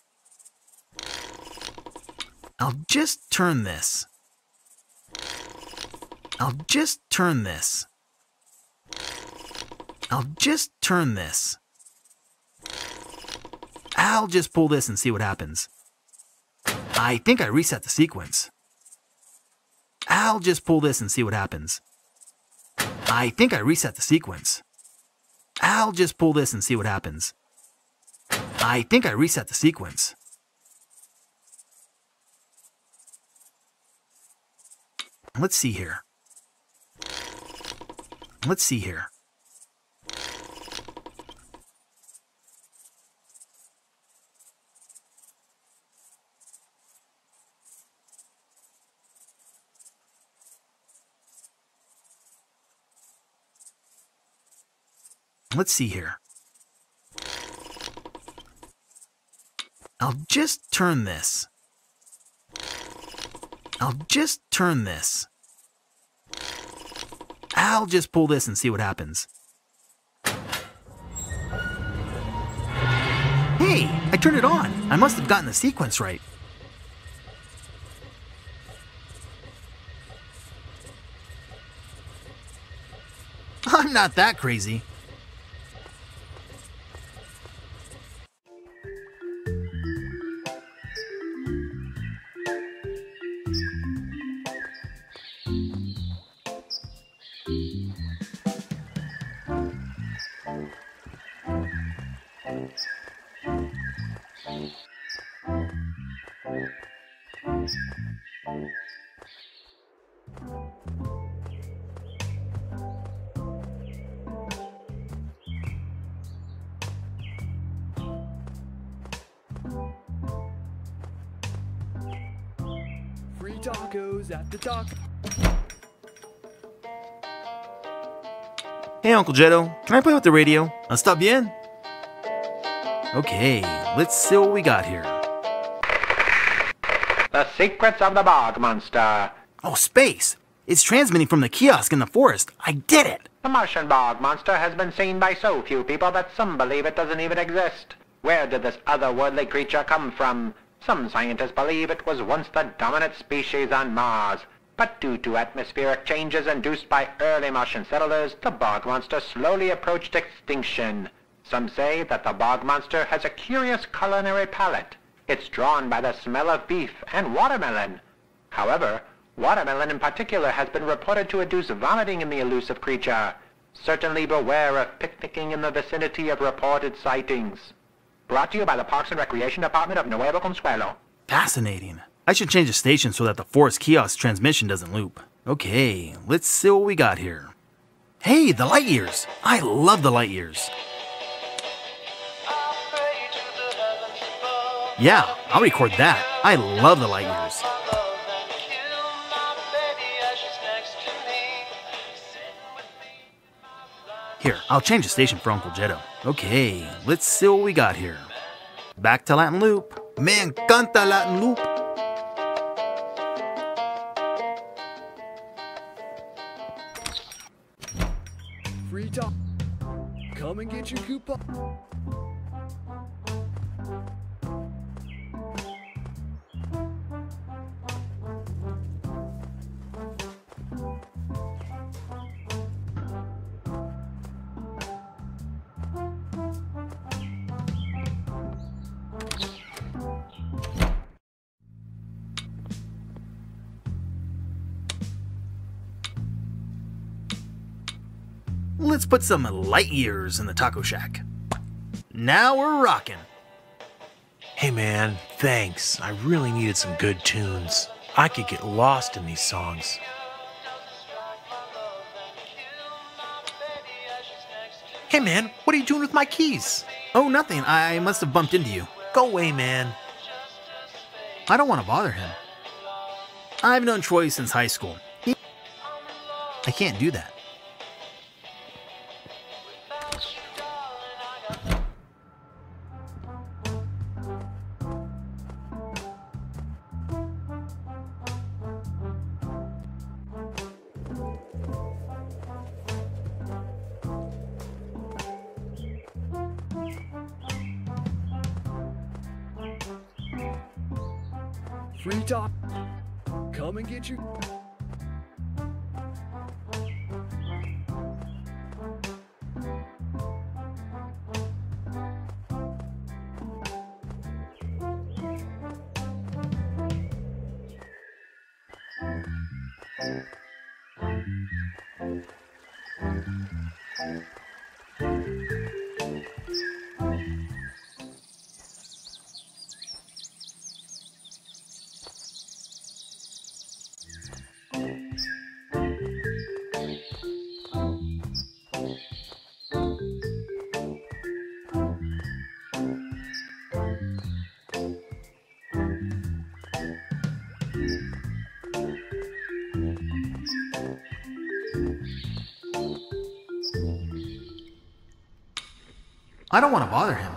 I'll just turn this. I'll just turn this. I'll just turn this. I'll just pull this and see what happens. I think I reset the sequence. I'll just pull this and see what happens. I think I reset the sequence. I'll just pull this and see what happens. I think I reset the sequence. Let's see here. Let's see here. Let's see here. I'll just turn this. I'll just turn this. I'll just pull this and see what happens. Hey, I turned it on. I must have gotten the sequence right. I'm not that crazy. The dock. Hey, Uncle Jetto, can I play with the radio? Uh, está bien? Okay, let's see what we got here. The secrets of the bog monster. Oh, space! It's transmitting from the kiosk in the forest. I did it! The Martian bog monster has been seen by so few people that some believe it doesn't even exist. Where did this otherworldly creature come from? Some scientists believe it was once the dominant species on Mars. But due to atmospheric changes induced by early Martian settlers, the bog monster slowly approached extinction. Some say that the bog monster has a curious culinary palate. It's drawn by the smell of beef and watermelon. However, watermelon in particular has been reported to induce vomiting in the elusive creature. Certainly beware of picnicking in the vicinity of reported sightings. Brought to you by the Parks and Recreation Department of Nuevo Consuelo. Fascinating. I should change the station so that the forest kiosk transmission doesn't loop. Okay, let's see what we got here. Hey, the light years! I love the light years. Yeah, I'll record that. I love the light years. Here, I'll change the station for Uncle Jetto. Okay, let's see what we got here. Back to Latin Loop. Me encanta Latin Loop. Free talk. Come and get your coupon. Put some light years in the taco shack. Now we're rocking. Hey man, thanks. I really needed some good tunes. I could get lost in these songs. Hey man, what are you doing with my keys? Oh, nothing. I must have bumped into you. Go away, man. I don't want to bother him. I've known Troy since high school. He... I can't do that. I don't want to bother him.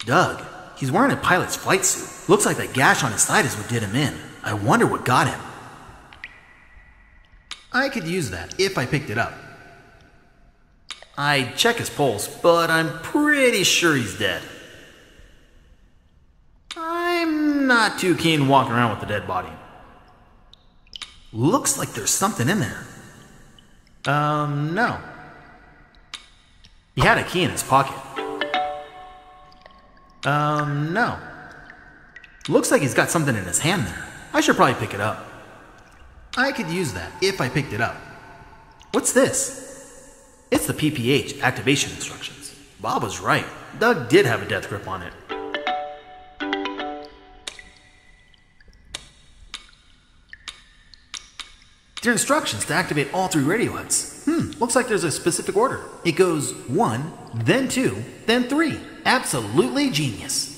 Doug, he's wearing a pilot's flight suit. Looks like that gash on his side is what did him in. I wonder what got him. I could use that if I picked it up. I check his pulse, but I'm pretty sure he's dead. I'm not too keen walking around with a dead body. Looks like there's something in there. Um, no. He had a key in his pocket. Um, no. Looks like he's got something in his hand there. I should probably pick it up. I could use that if I picked it up. What's this? It's the PPH activation instructions. Bob was right. Doug did have a death grip on it. They're instructions to activate all three radio huts. Hmm, looks like there's a specific order. It goes one, then two, then three. Absolutely genius.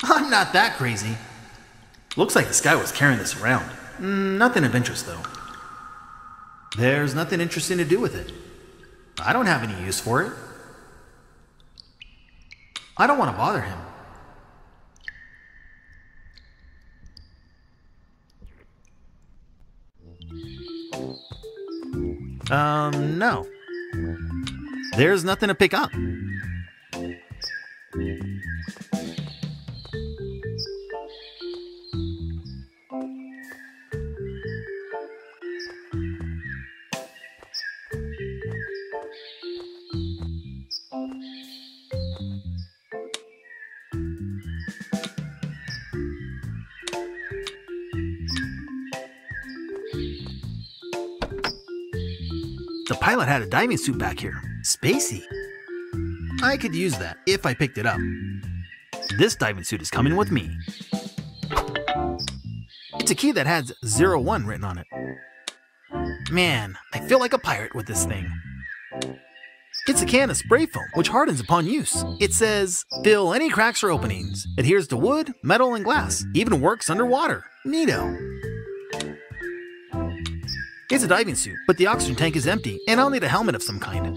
I'm not that crazy. Looks like this guy was carrying this around. Mm, nothing of interest, though. There's nothing interesting to do with it. I don't have any use for it. I don't want to bother him. Um, no. There's nothing to pick up. Pilot had a diving suit back here. Spacey. I could use that if I picked it up. This diving suit is coming with me. It's a key that has 01 written on it. Man, I feel like a pirate with this thing. It's a can of spray foam, which hardens upon use. It says, fill any cracks or openings. Adheres to wood, metal, and glass. Even works underwater. Neato. It's a diving suit, but the oxygen tank is empty, and I'll need a helmet of some kind.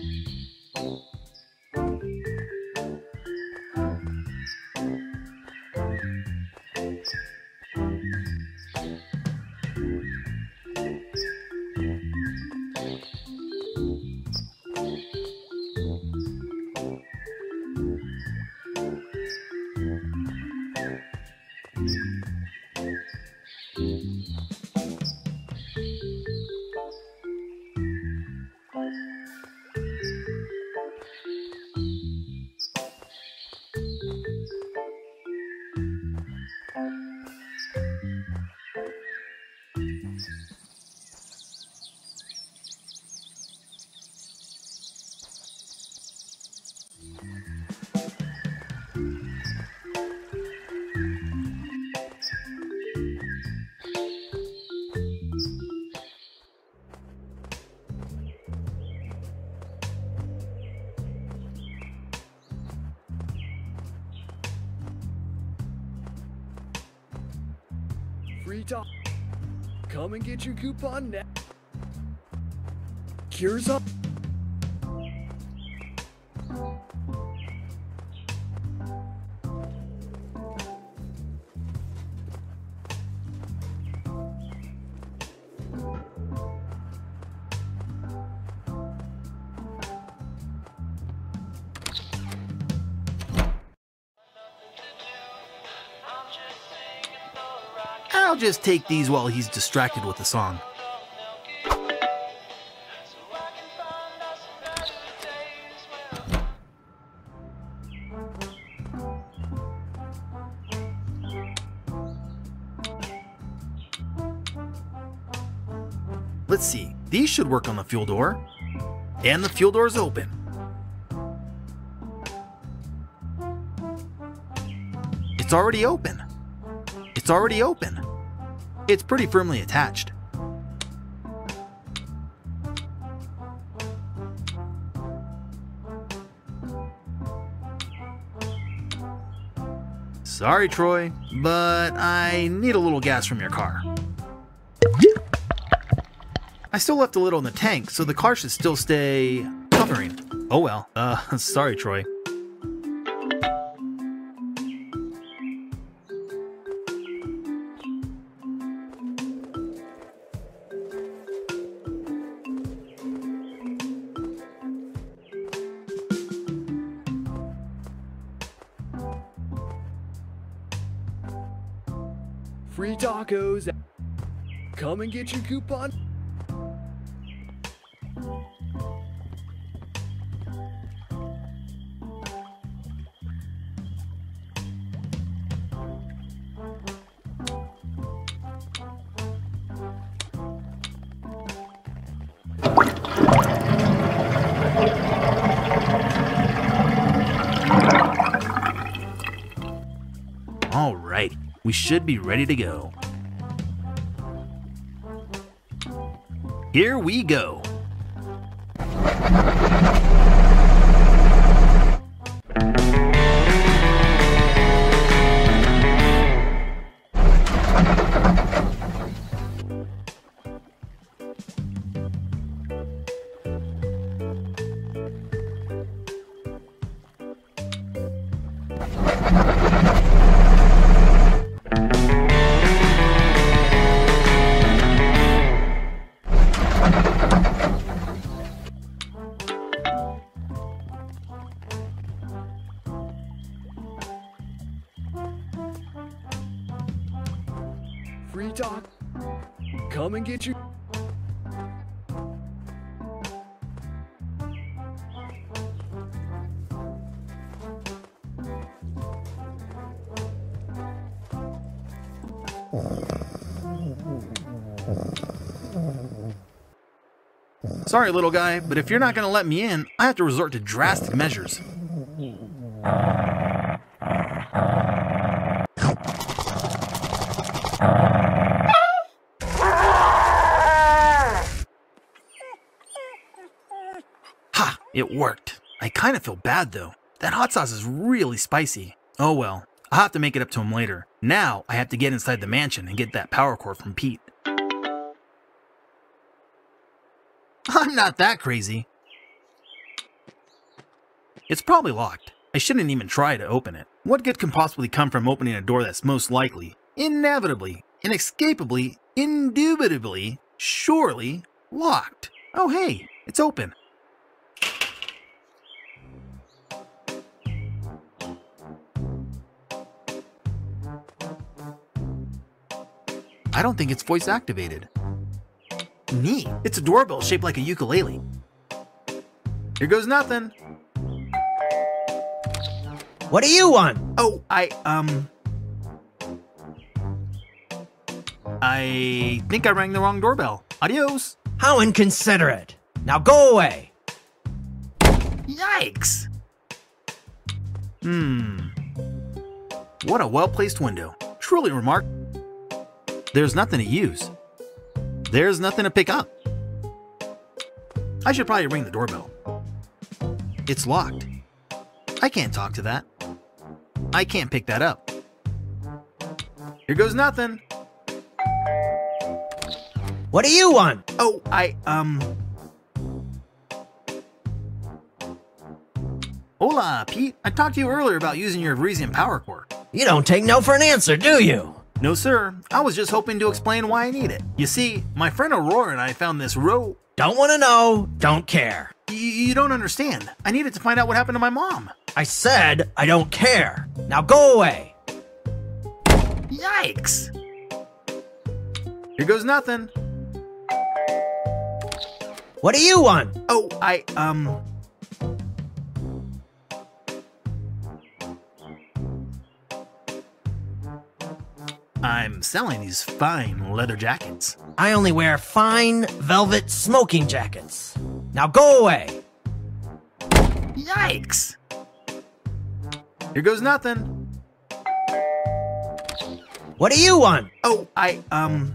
Get your coupon now. Cures up. Just take these while he's distracted with the song. Let's see, these should work on the fuel door. And the fuel door is open. It's already open. It's already open. It's pretty firmly attached. Sorry, Troy, but I need a little gas from your car. I still left a little in the tank, so the car should still stay hovering. Oh well, uh, sorry, Troy. Come and get your coupon. Alright, we should be ready to go. Here we go. Sorry, little guy, but if you're not gonna let me in, I have to resort to drastic measures. Ha! It worked. I kind of feel bad though. That hot sauce is really spicy. Oh well, I'll have to make it up to him later. Now I have to get inside the mansion and get that power cord from Pete. I'm not that crazy. It's probably locked. I shouldn't even try to open it. What good can possibly come from opening a door that's most likely, inevitably, inescapably, indubitably, surely locked? Oh hey, it's open. I don't think it's voice activated. Neat. It's a doorbell shaped like a ukulele. Here goes nothing. What do you want? Oh, I, um. I think I rang the wrong doorbell. Adios. How inconsiderate. Now go away. Yikes. Hmm. What a well placed window. Truly remarkable. There's nothing to use. There's nothing to pick up. I should probably ring the doorbell. It's locked. I can't talk to that. I can't pick that up. Here goes nothing. What do you want? Oh, I, um. Hola, Pete. I talked to you earlier about using your Vreesian power core. You don't take no for an answer, do you? No, sir. I was just hoping to explain why I need it. You see, my friend Aurora and I found this ro. Don't want to know, don't care. Y- you don't understand. I needed to find out what happened to my mom. I said I don't care. Now go away. Yikes. Here goes nothing. What do you want? Oh, I, um. I'm selling these fine leather jackets. I only wear fine velvet smoking jackets. Now go away. Yikes! Here goes nothing. What do you want? Oh, I, um.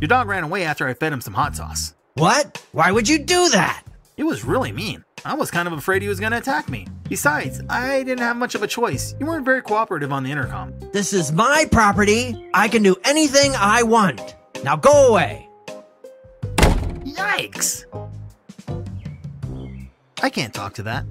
Your dog ran away after I fed him some hot sauce. What? Why would you do that? It was really mean. I was kind of afraid he was going to attack me. Besides, I didn't have much of a choice. You weren't very cooperative on the intercom. This is my property. I can do anything I want. Now go away. Yikes! I can't talk to that.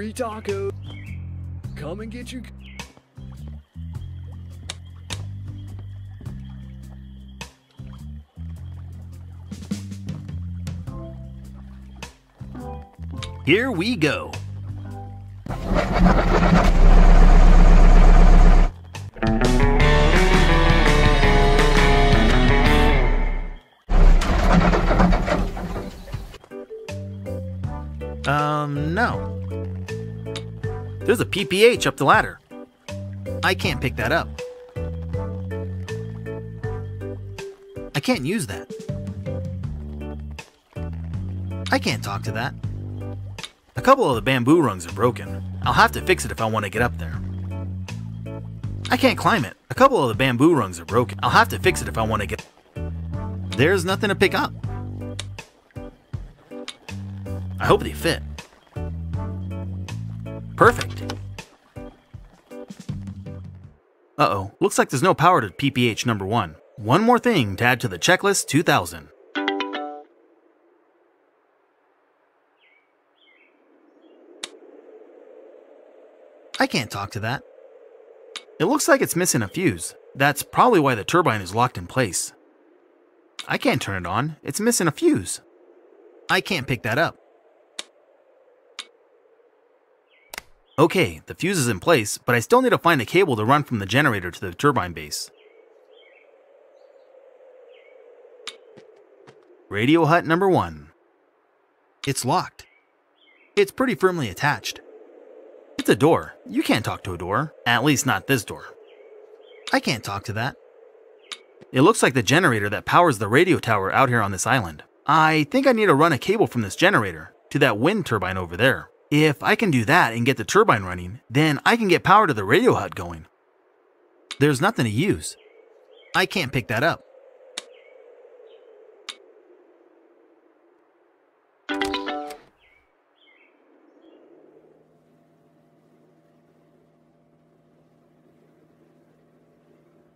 Free tacos. Come and get your. Here we go. Um, no. There's a PPH up the ladder. I can't pick that up. I can't use that. I can't talk to that. A couple of the bamboo rungs are broken. I'll have to fix it if I want to get up there. I can't climb it. A couple of the bamboo rungs are broken. I'll have to fix it if I want to get. There's nothing to pick up. I hope they fit. Perfect. Uh-oh, looks like there's no power to PPH number one. One more thing to add to the checklist 2000. I can't talk to that. It looks like it's missing a fuse. That's probably why the turbine is locked in place. I can't turn it on. It's missing a fuse. I can't pick that up. Okay, the fuse is in place, but I still need to find a cable to run from the generator to the turbine base. Radio hut number one. It's locked. It's pretty firmly attached. It's a door. You can't talk to a door. At least not this door. I can't talk to that. It looks like the generator that powers the radio tower out here on this island. I think I need to run a cable from this generator to that wind turbine over there. If I can do that and get the turbine running, then I can get power to the radio hut going. There's nothing to use. I can't pick that up.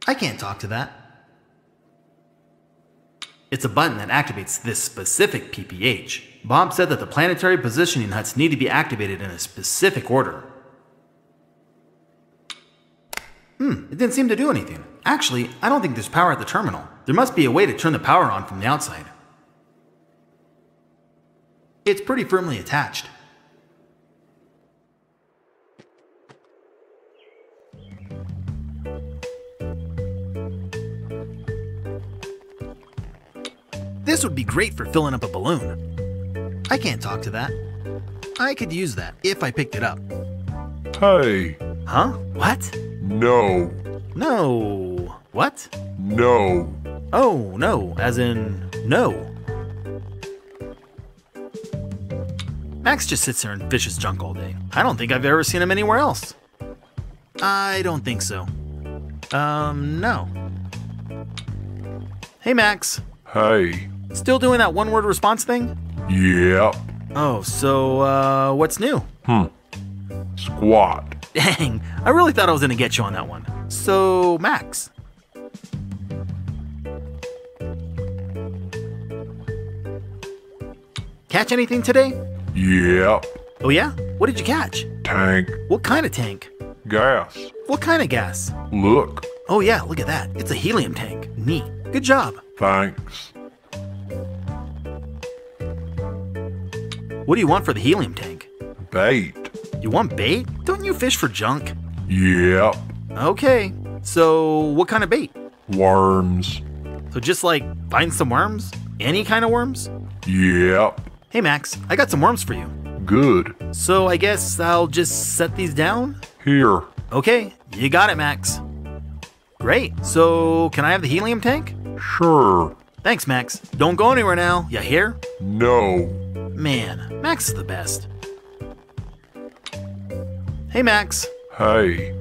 I can't talk to that. It's a button that activates this specific PPH. Bob said that the planetary positioning huts need to be activated in a specific order. Hmm, it didn't seem to do anything. Actually, I don't think there's power at the terminal. There must be a way to turn the power on from the outside. It's pretty firmly attached. This would be great for filling up a balloon. I can't talk to that. I could use that if I picked it up. Hey. Huh? What? No. No. What? No. Oh, no, as in no. Max just sits there and fishes junk all day. I don't think I've ever seen him anywhere else. I don't think so. Um, no. Hey, Max. Hey. Still doing that one word response thing? Yep. Oh, so, uh, what's new? Hmm. Squat. Dang, I really thought I was gonna get you on that one. So, Max. Catch anything today? Yep. Oh yeah? What did you catch? Tank. What kind of tank? Gas. What kind of gas? Look. Oh yeah, look at that. It's a helium tank. Neat. Good job. Thanks. What do you want for the helium tank? Bait. You want bait? Don't you fish for junk? Yep. Okay. So, what kind of bait? Worms. So just like find some worms? Any kind of worms? Yep. Hey Max, I got some worms for you. Good. So I guess I'll just set these down? Here. Okay, you got it, Max. Great. So, can I have the helium tank? Sure. Thanks, Max. Don't go anywhere now. You hear? No. Man, Max is the best. Hey, Max. Hey.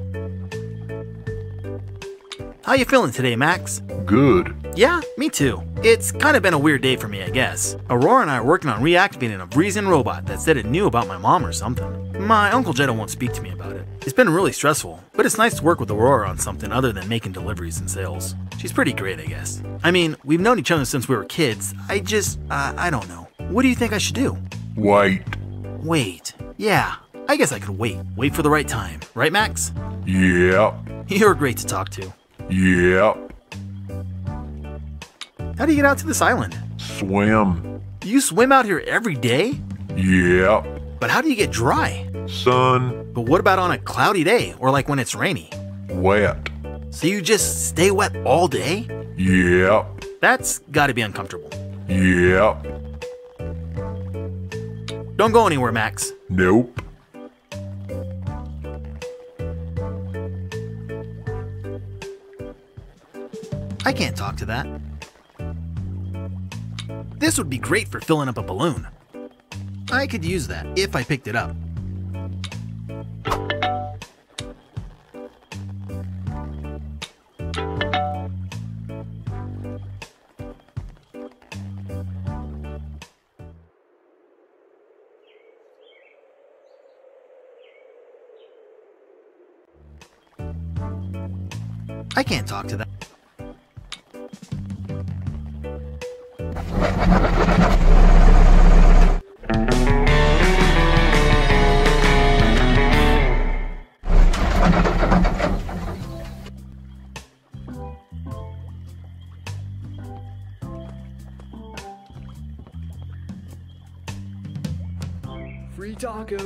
How you feeling today, Max? Good. Yeah, me too. It's kind of been a weird day for me, I guess. Aurora and I are working on reactivating a Vreesian robot that said it knew about my mom or something. My Uncle Jetto won't speak to me about it. It's been really stressful, but it's nice to work with Aurora on something other than making deliveries and sales. She's pretty great, I guess. I mean, we've known each other since we were kids. I just, uh, I don't know. What do you think I should do? Wait. Wait. Yeah, I guess I could wait. Wait for the right time. Right, Max? Yep. You're great to talk to. Yep. How do you get out to this island? Swim. Do you swim out here every day? Yep. But how do you get dry? Sun. But what about on a cloudy day or like when it's rainy? Wet. So you just stay wet all day? Yep. That's gotta be uncomfortable. Yep. Don't go anywhere, Max. Nope. I can't talk to that. This would be great for filling up a balloon. I could use that if I picked it up. I can't talk to that. Free taco.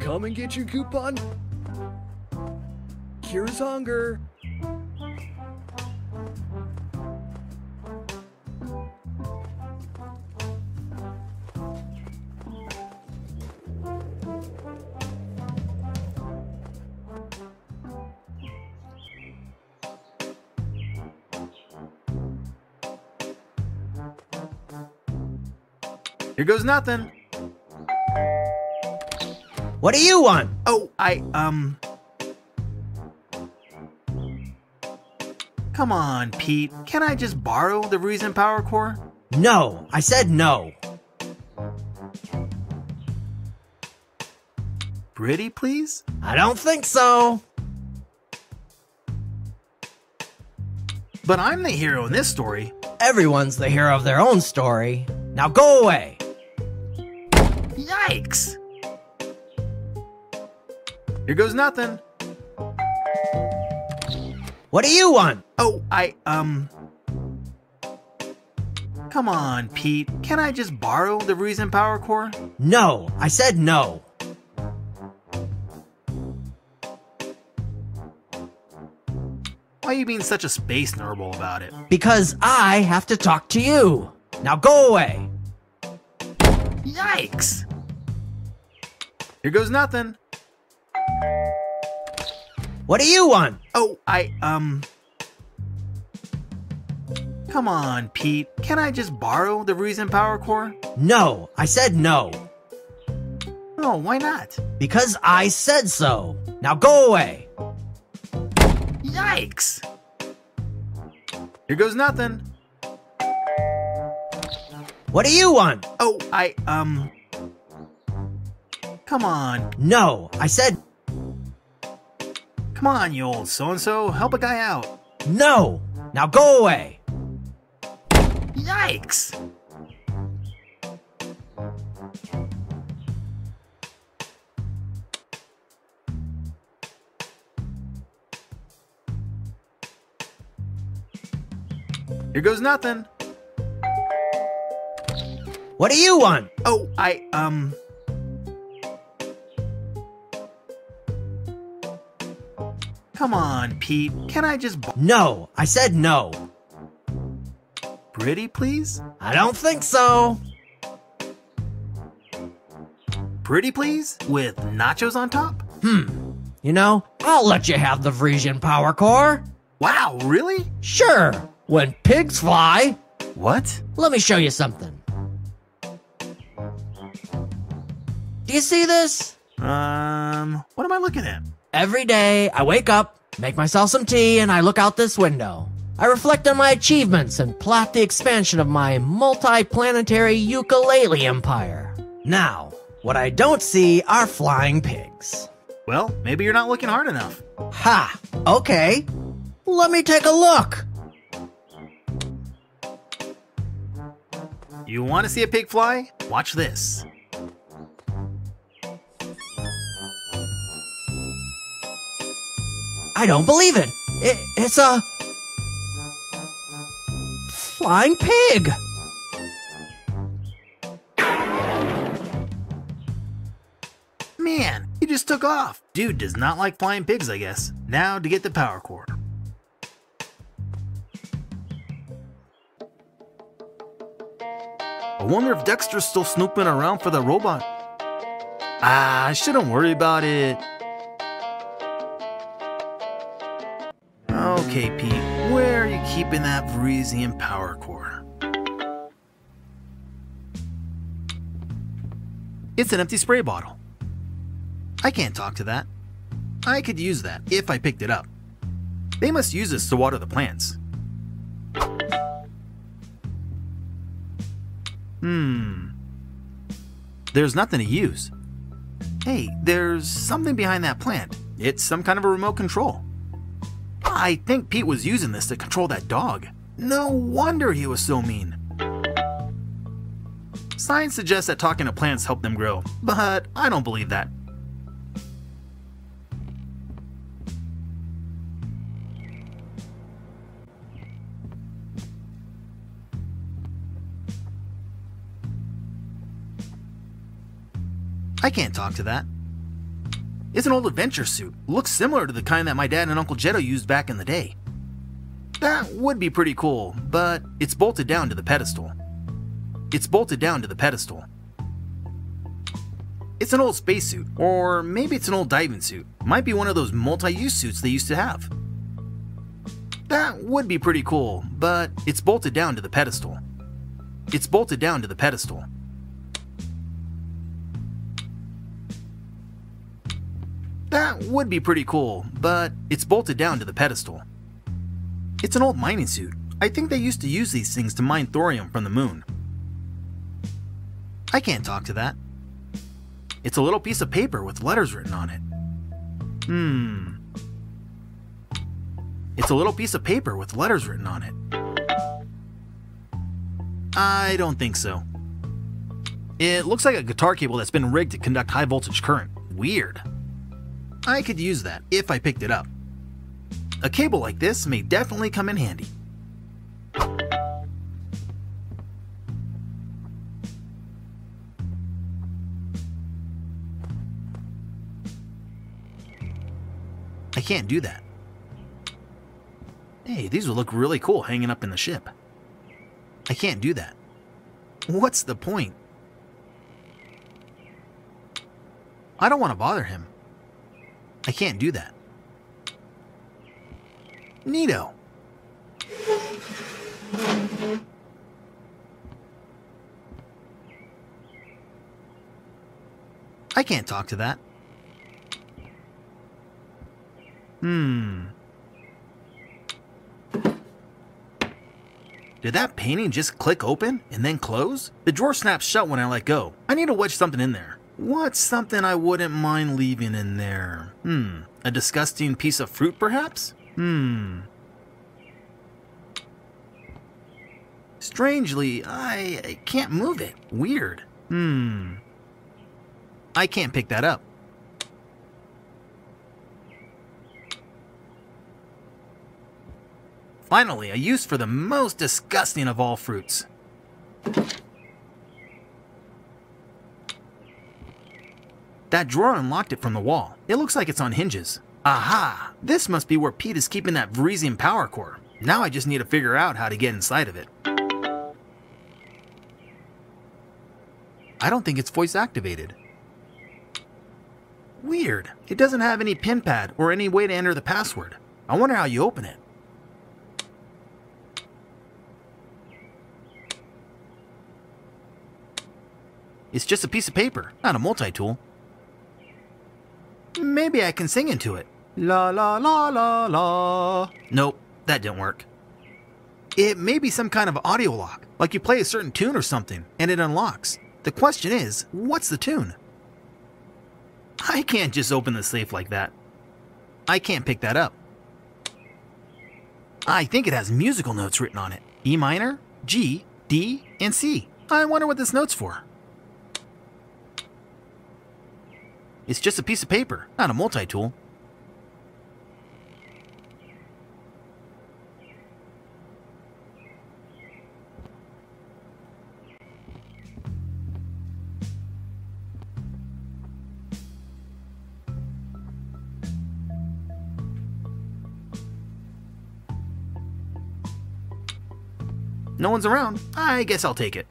Come and get your coupon. Cures hunger. Here goes nothing. What do you want? Oh, I, um. Come on, Pete. Can I just borrow the Vreesian Power Core? No, I said no. Pretty, please? I don't think so. But I'm the hero in this story. Everyone's the hero of their own story. Now go away. Yikes! Here goes nothing. What do you want? Oh, I, um. Come on, Pete. Can I just borrow the Vreesian Power Core? No, I said no. Why are you being such a space nurble about it? Because I have to talk to you. Now go away. Yikes! Here goes nothing. What do you want? Oh, I, um. Come on, Pete. Can I just borrow the Vreesian Power Core? No, I said no. Oh, why not? Because I said so. Now go away. Yikes! Here goes nothing. What do you want? Oh, I, um. Come on. No, I said... Come on, you old so-and-so, help a guy out. No! Now go away! Yikes! Here goes nothing. What do you want? Oh, I, um, Come on, Pete. Can I just. No, I said no. Pretty, please? I don't think so. Pretty, please? With nachos on top? Hmm. You know, I'll let you have the Vreesian Power Core. Wow, really? Sure. When pigs fly. What? Let me show you something. Do you see this? Um, what am I looking at? Every day, I wake up, make myself some tea, and I look out this window. I reflect on my achievements and plot the expansion of my multi-planetary ukulele empire. Now, what I don't see are flying pigs. Well, maybe you're not looking hard enough. Ha! Okay. Let me take a look. You want to see a pig fly? Watch this. I don't believe it. it it's a flying pig. Man, he just took off. Dude does not like flying pigs, I guess. Now to get the power core. I wonder if Dexter's still snooping around for the robot. Ah, I shouldn't worry about it. Okay, Pete, where are you keeping that Vreesian power core? It's an empty spray bottle. I can't talk to that. I could use that if I picked it up. They must use this to water the plants. Hmm. There's nothing to use. Hey, there's something behind that plant. It's some kind of a remote control. I think Pete was using this to control that dog. No wonder he was so mean. Science suggests that talking to plants help them grow, but I don't believe that. I can't talk to that. It's an old adventure suit. Looks similar to the kind that my dad and Uncle Jetto used back in the day. That would be pretty cool, but it's bolted down to the pedestal. It's bolted down to the pedestal. It's an old spacesuit, or maybe it's an old diving suit. Might be one of those multi-use suits they used to have. That would be pretty cool, but it's bolted down to the pedestal. It's bolted down to the pedestal. That would be pretty cool, but it's bolted down to the pedestal. It's an old mining suit. I think they used to use these things to mine thorium from the moon. I can't talk to that. It's a little piece of paper with letters written on it. Hmm. It's a little piece of paper with letters written on it. I don't think so. It looks like a guitar cable that's been rigged to conduct high voltage current. Weird. I could use that if I picked it up. A cable like this may definitely come in handy. I can't do that. Hey, these would look really cool hanging up in the ship. I can't do that. What's the point? I don't want to bother him. I can't do that. Neato. I can't talk to that. Hmm. Did that painting just click open and then close? The drawer snaps shut when I let go. I need to wedge something in there. What's something I wouldn't mind leaving in there? Hmm. A disgusting piece of fruit, perhaps? Hmm. Strangely, I, I can't move it. Weird. Hmm. I can't pick that up. Finally, a use for the most disgusting of all fruits. That drawer unlocked it from the wall. It looks like it's on hinges. Aha! This must be where Pete is keeping that Vreesian power core. Now I just need to figure out how to get inside of it. I don't think it's voice activated. Weird. It doesn't have any pin pad or any way to enter the password. I wonder how you open it. It's just a piece of paper, not a multi-tool. Maybe I can sing into it. La la la la la. Nope, that didn't work. It may be some kind of audio lock, like you play a certain tune or something, and it unlocks. The question is, what's the tune? I can't just open the safe like that. I can't pick that up. I think it has musical notes written on it. E minor, G, D, and C. I wonder what this note's for. It's just a piece of paper, not a multi-tool. No one's around. I guess I'll take it.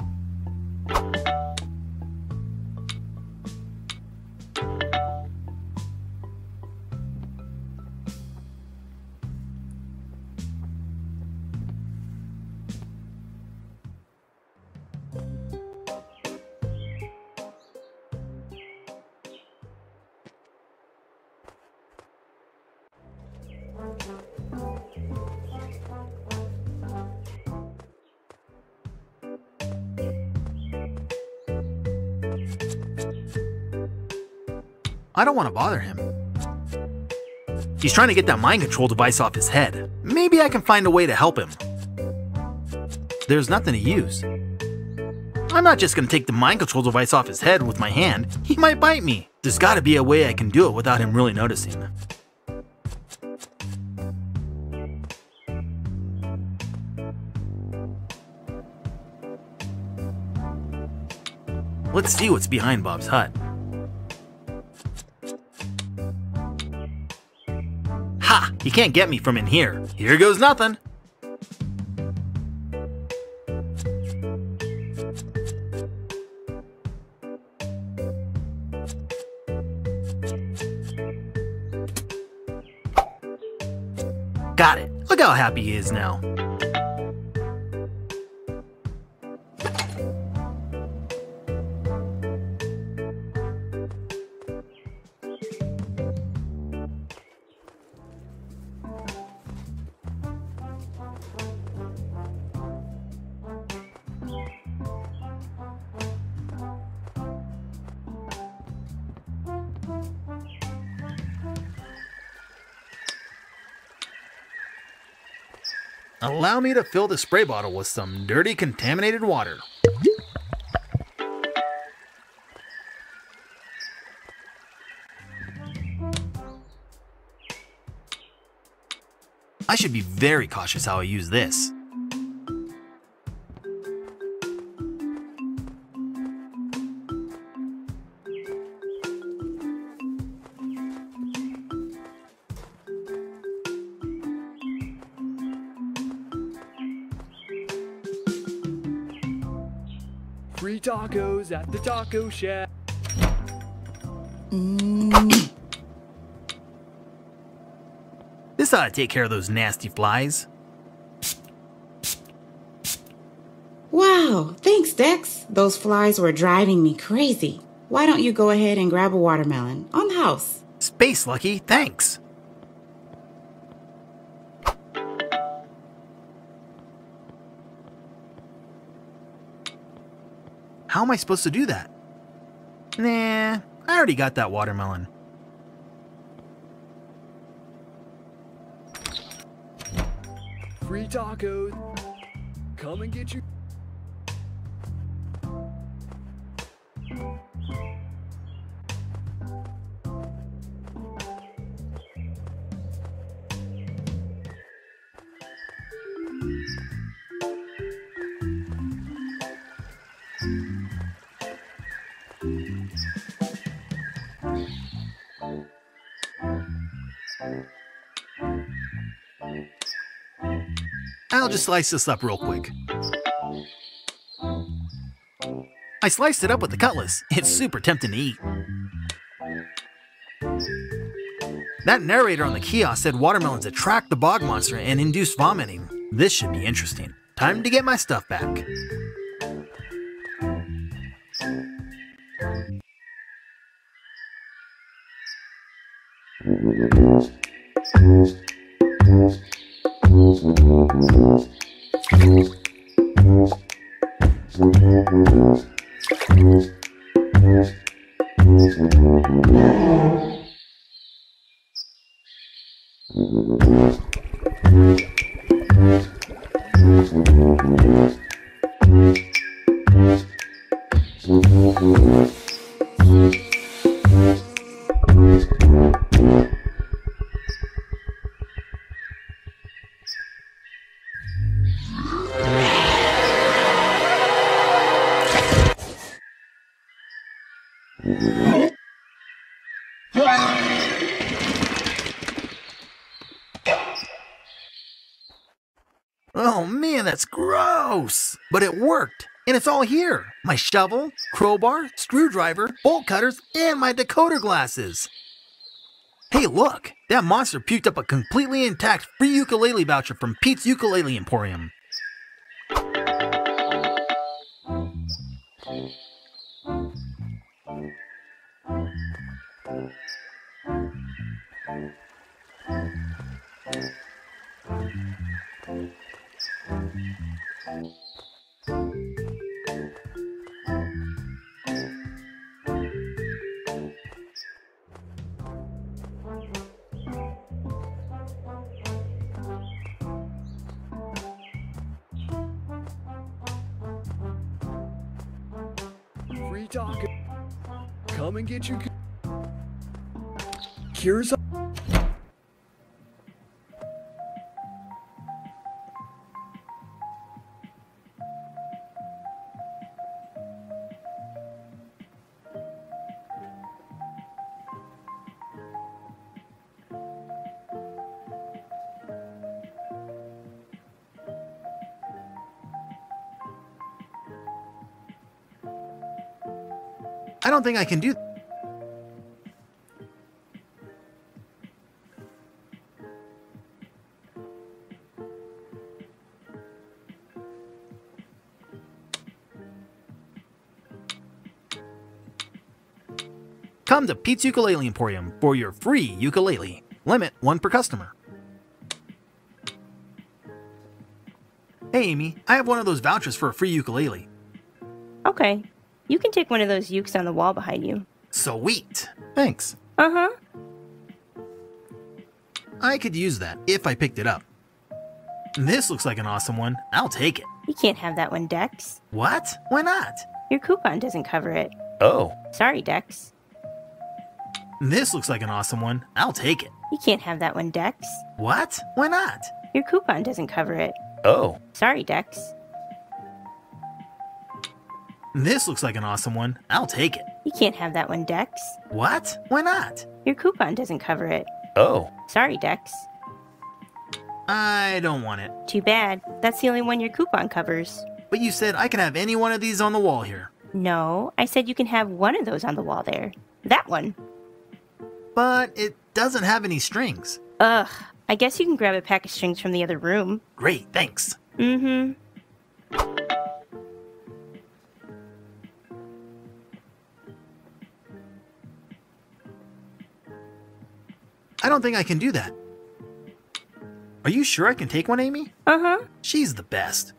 I don't want to bother him. He's trying to get that mind control device off his head. Maybe I can find a way to help him. There's nothing to use. I'm not just gonna take the mind control device off his head with my hand. He might bite me. There's gotta be a way I can do it without him really noticing. Let's see what's behind Bob's hut. He can't get me from in here. Here goes nothing. Got it. Look how happy he is now. Allow me to fill the spray bottle with some dirty, contaminated water. I should be very cautious how I use this. The taco shack. Mm. This ought to take care of those nasty flies. Wow, thanks, Dex. Those flies were driving me crazy. Why don't you go ahead and grab a watermelon on the house? Space Lucky, thanks. How am I supposed to do that? Nah, I already got that watermelon. Free tacos. Come and get your. I'll just slice this up real quick. I sliced it up with the cutlass. It's super tempting to eat. That narrator on the kiosk said watermelons attract the bog monster and induce vomiting. This should be interesting. Time to get my stuff back. All here. My shovel, crowbar, screwdriver, bolt cutters, and my decoder glasses. Hey, look! That monster puked up a completely intact free ukulele voucher from Pete's Ukulele Emporium. Free taco. Come and get your. Cures. Don't think I can do. Come to Pete's Ukulele Emporium for your free ukulele. Limit one per customer. Hey Amy, I have one of those vouchers for a free ukulele. Okay. You can take one of those ukes on the wall behind you. Sweet. Thanks. Uh huh. I could use that if I picked it up. This looks like an awesome one. I'll take it. You can't have that one, Dex. What? Why not? Your coupon doesn't cover it. Oh. Sorry, Dex. This looks like an awesome one. I'll take it. You can't have that one, Dex. What? Why not? Your coupon doesn't cover it. Oh. Sorry, Dex. This looks like an awesome one. I'll take it. You can't have that one, Dex. What? Why not? Your coupon doesn't cover it. Oh. Sorry, Dex. I don't want it. Too bad. That's the only one your coupon covers. But you said I can have any one of these on the wall here. No, I said you can have one of those on the wall there. That one. But it doesn't have any strings. Ugh. I guess you can grab a pack of strings from the other room. Great, thanks. Mm hmm. I don't think I can do that. Are you sure I can take one, Amy? Uh huh. She's the best.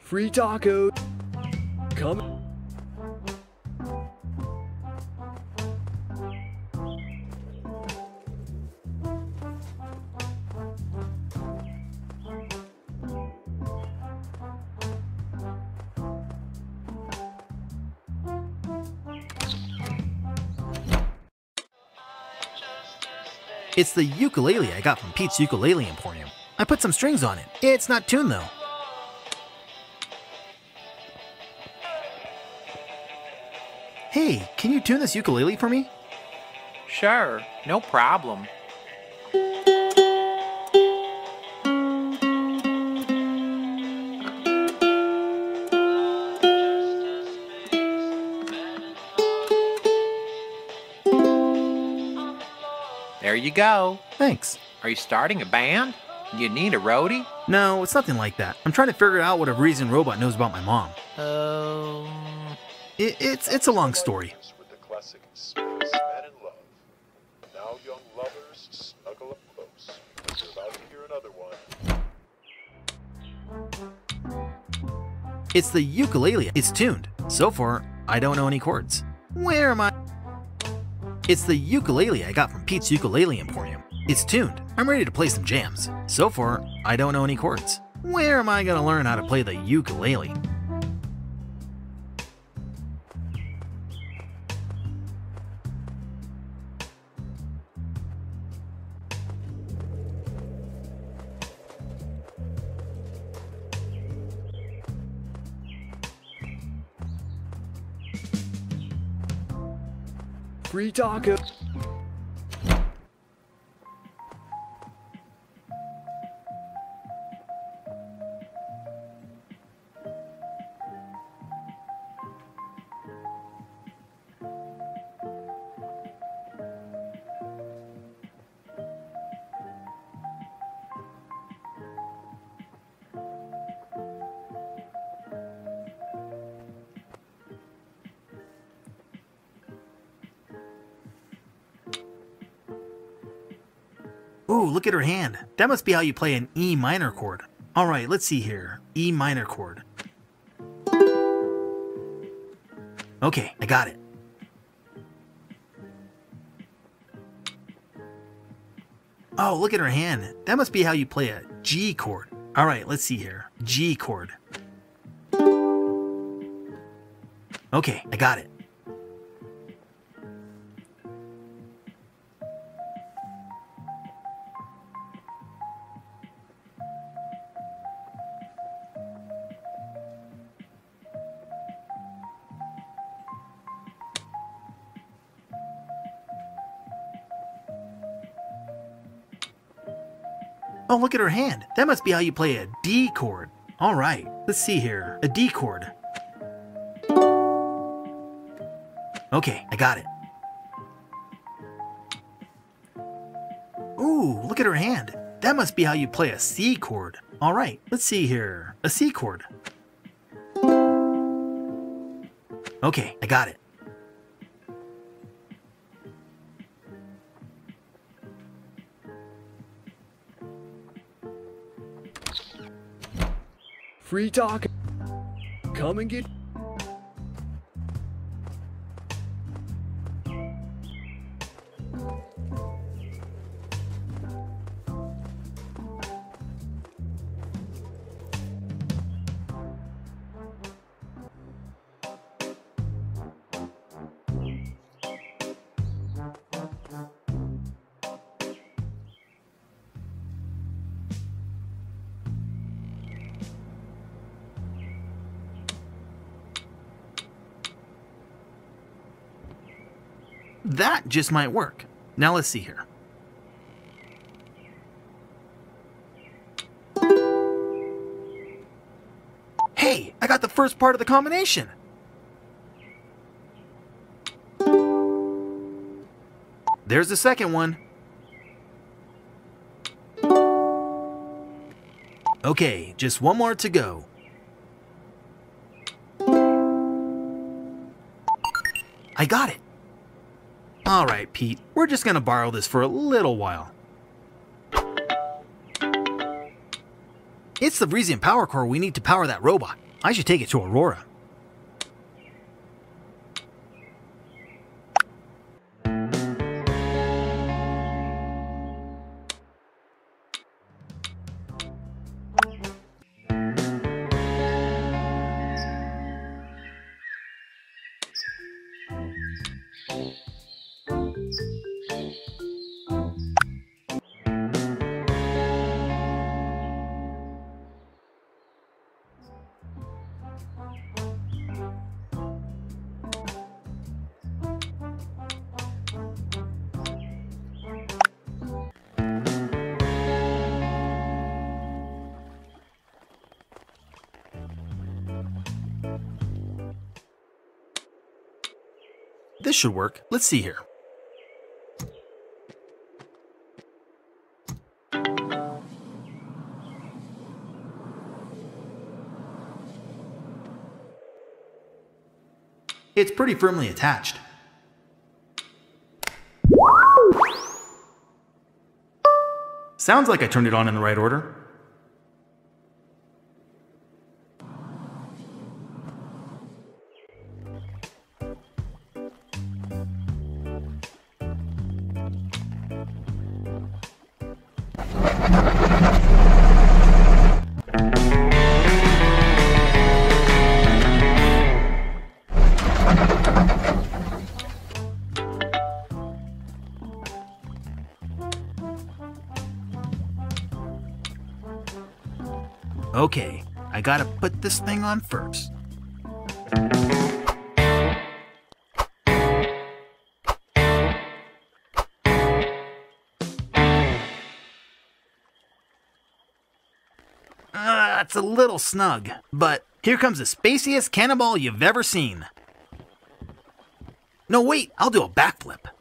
Free taco. Come. It's the ukulele I got from Pete's Ukulele Emporium. I put some strings on it. It's not tuned though. Hey, can you tune this ukulele for me? Sure, no problem. You go. Thanks. Are you starting a band? You need a roadie? No, it's nothing like that. I'm trying to figure out what a Vreesian robot knows about my mom. Um. It, it's it's a long story. With the classic Space Man in Love. Now, young lovers, snuggle up close. You're about to hear another one. It's the ukulele. It's tuned. So far, I don't know any chords. Where am I? It's the ukulele I got from Pete's Ukulele Emporium. It's tuned. I'm ready to play some jams. So far, I don't know any chords. Where am I gonna learn how to play the ukulele? Free taco. Look at her hand. That must be how you play an E minor chord. All right, let's see here. E minor chord. Okay, I got it. Oh, look at her hand. That must be how you play a G chord. All right, let's see here. G chord. Okay, I got it. Look at her hand. That must be how you play a D chord. All right, let's see here. A D chord. Okay, I got it. Ooh, look at her hand. That must be how you play a C chord. All right, let's see here. A C chord. Okay, I got it. Free taco. Come and get. Just might work. Now let's see here. Hey, I got the first part of the combination. There's the second one. Okay, just one more to go. I got it. All right, Pete, we're just gonna borrow this for a little while. It's the Vreesian power core we need to power that robot. I should take it to Aurora. This should work. Let's see here. It's pretty firmly attached. Sounds like I turned it on in the right order. This thing on first. Uh, a little snug, but here comes the spaciest cannonball you've ever seen. No, wait, I'll do a backflip.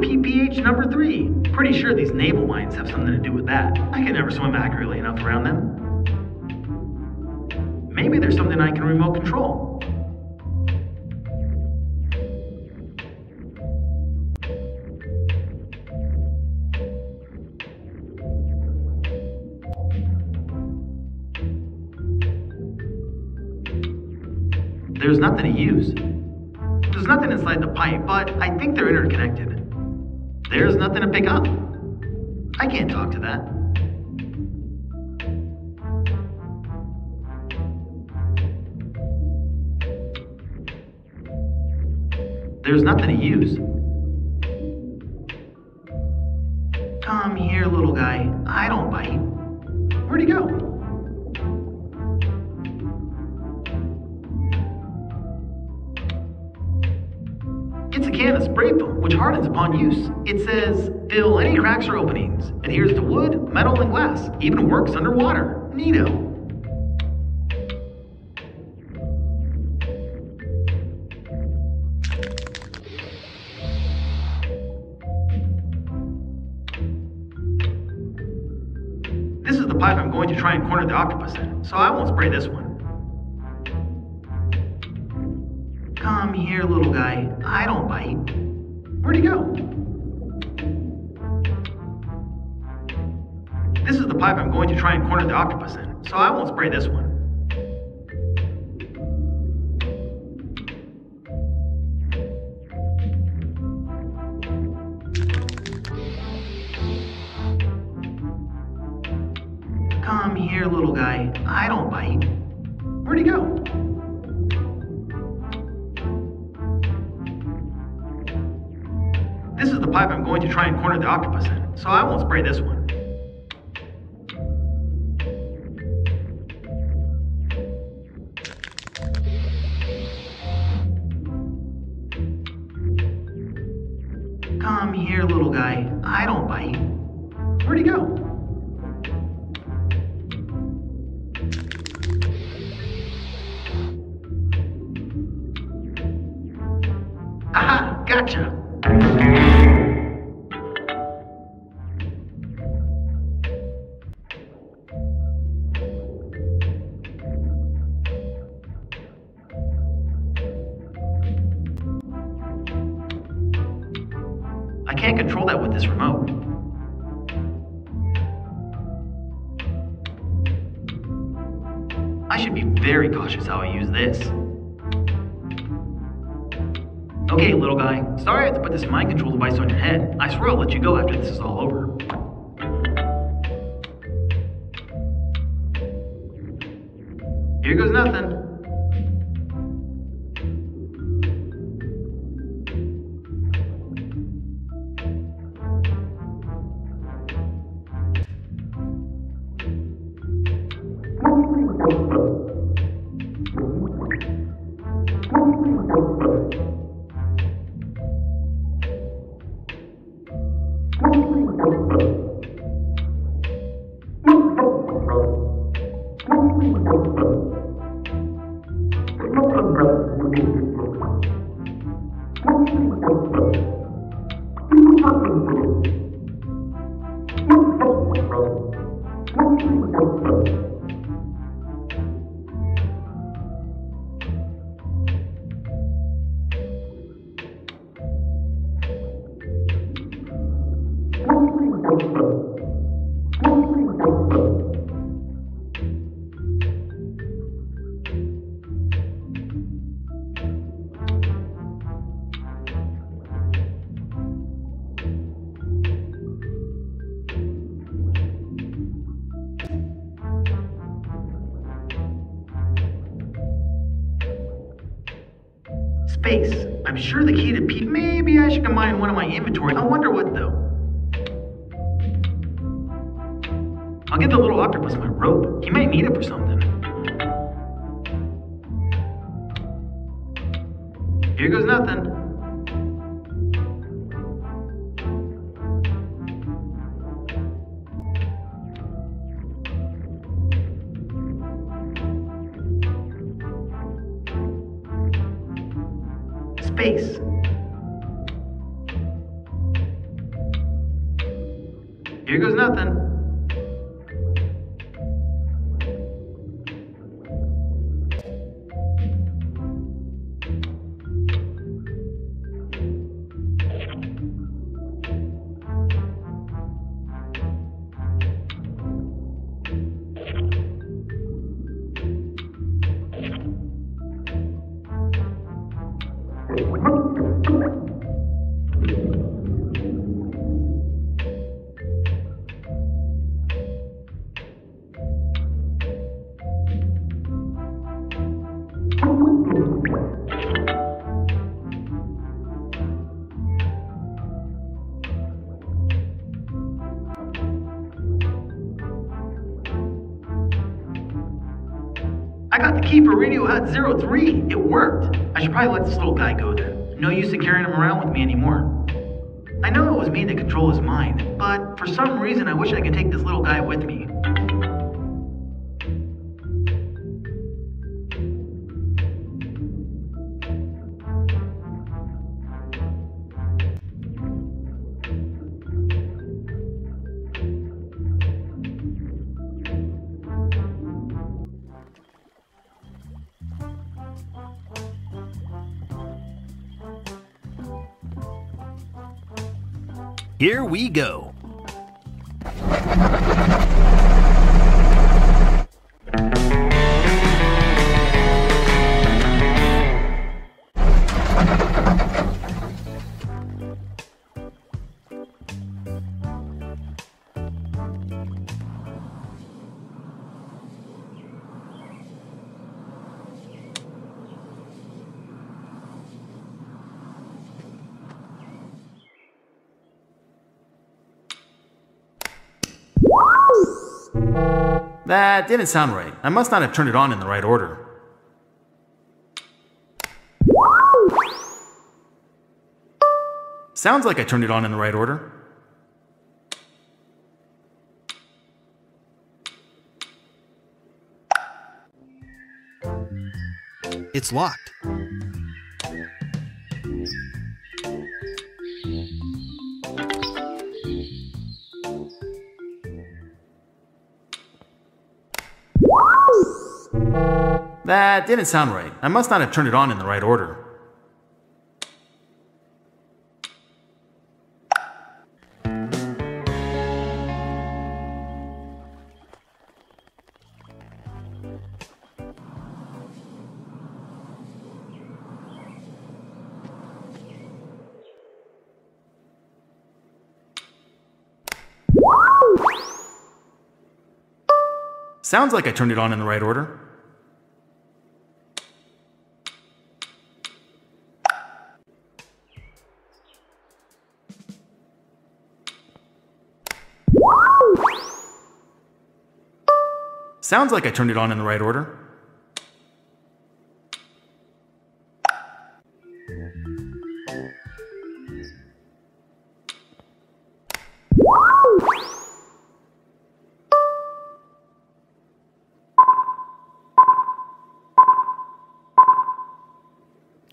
PPH number three. Pretty sure these naval mines have something to do with that. I can never swim accurately enough around them. Maybe there's something I can remote control. Nothing to use. Come here, little guy. I don't bite. Where'd he go? It's a can of spray foam, which hardens upon use. It says, fill any cracks or openings. Adheres to wood, metal, and glass. Even works underwater. Neato. Spray this one. Come here, little guy. I don't bite. Where'd he go? This is the pipe I'm going to try and corner the octopus in, so I won't spray this one. So I won't spray this one. Come here, little guy. I don't bite. Where'd he go? Aha! Gotcha! Me anymore. I know it was me that controlled his mind, but for some reason I wish I could take this little guy with me. Here we go. That didn't sound right. I must not have turned it on in the right order. Sounds like I turned it on in the right order. It's locked. That didn't sound right. I must not have turned it on in the right order. Sounds like I turned it on in the right order. Sounds like I turned it on in the right order.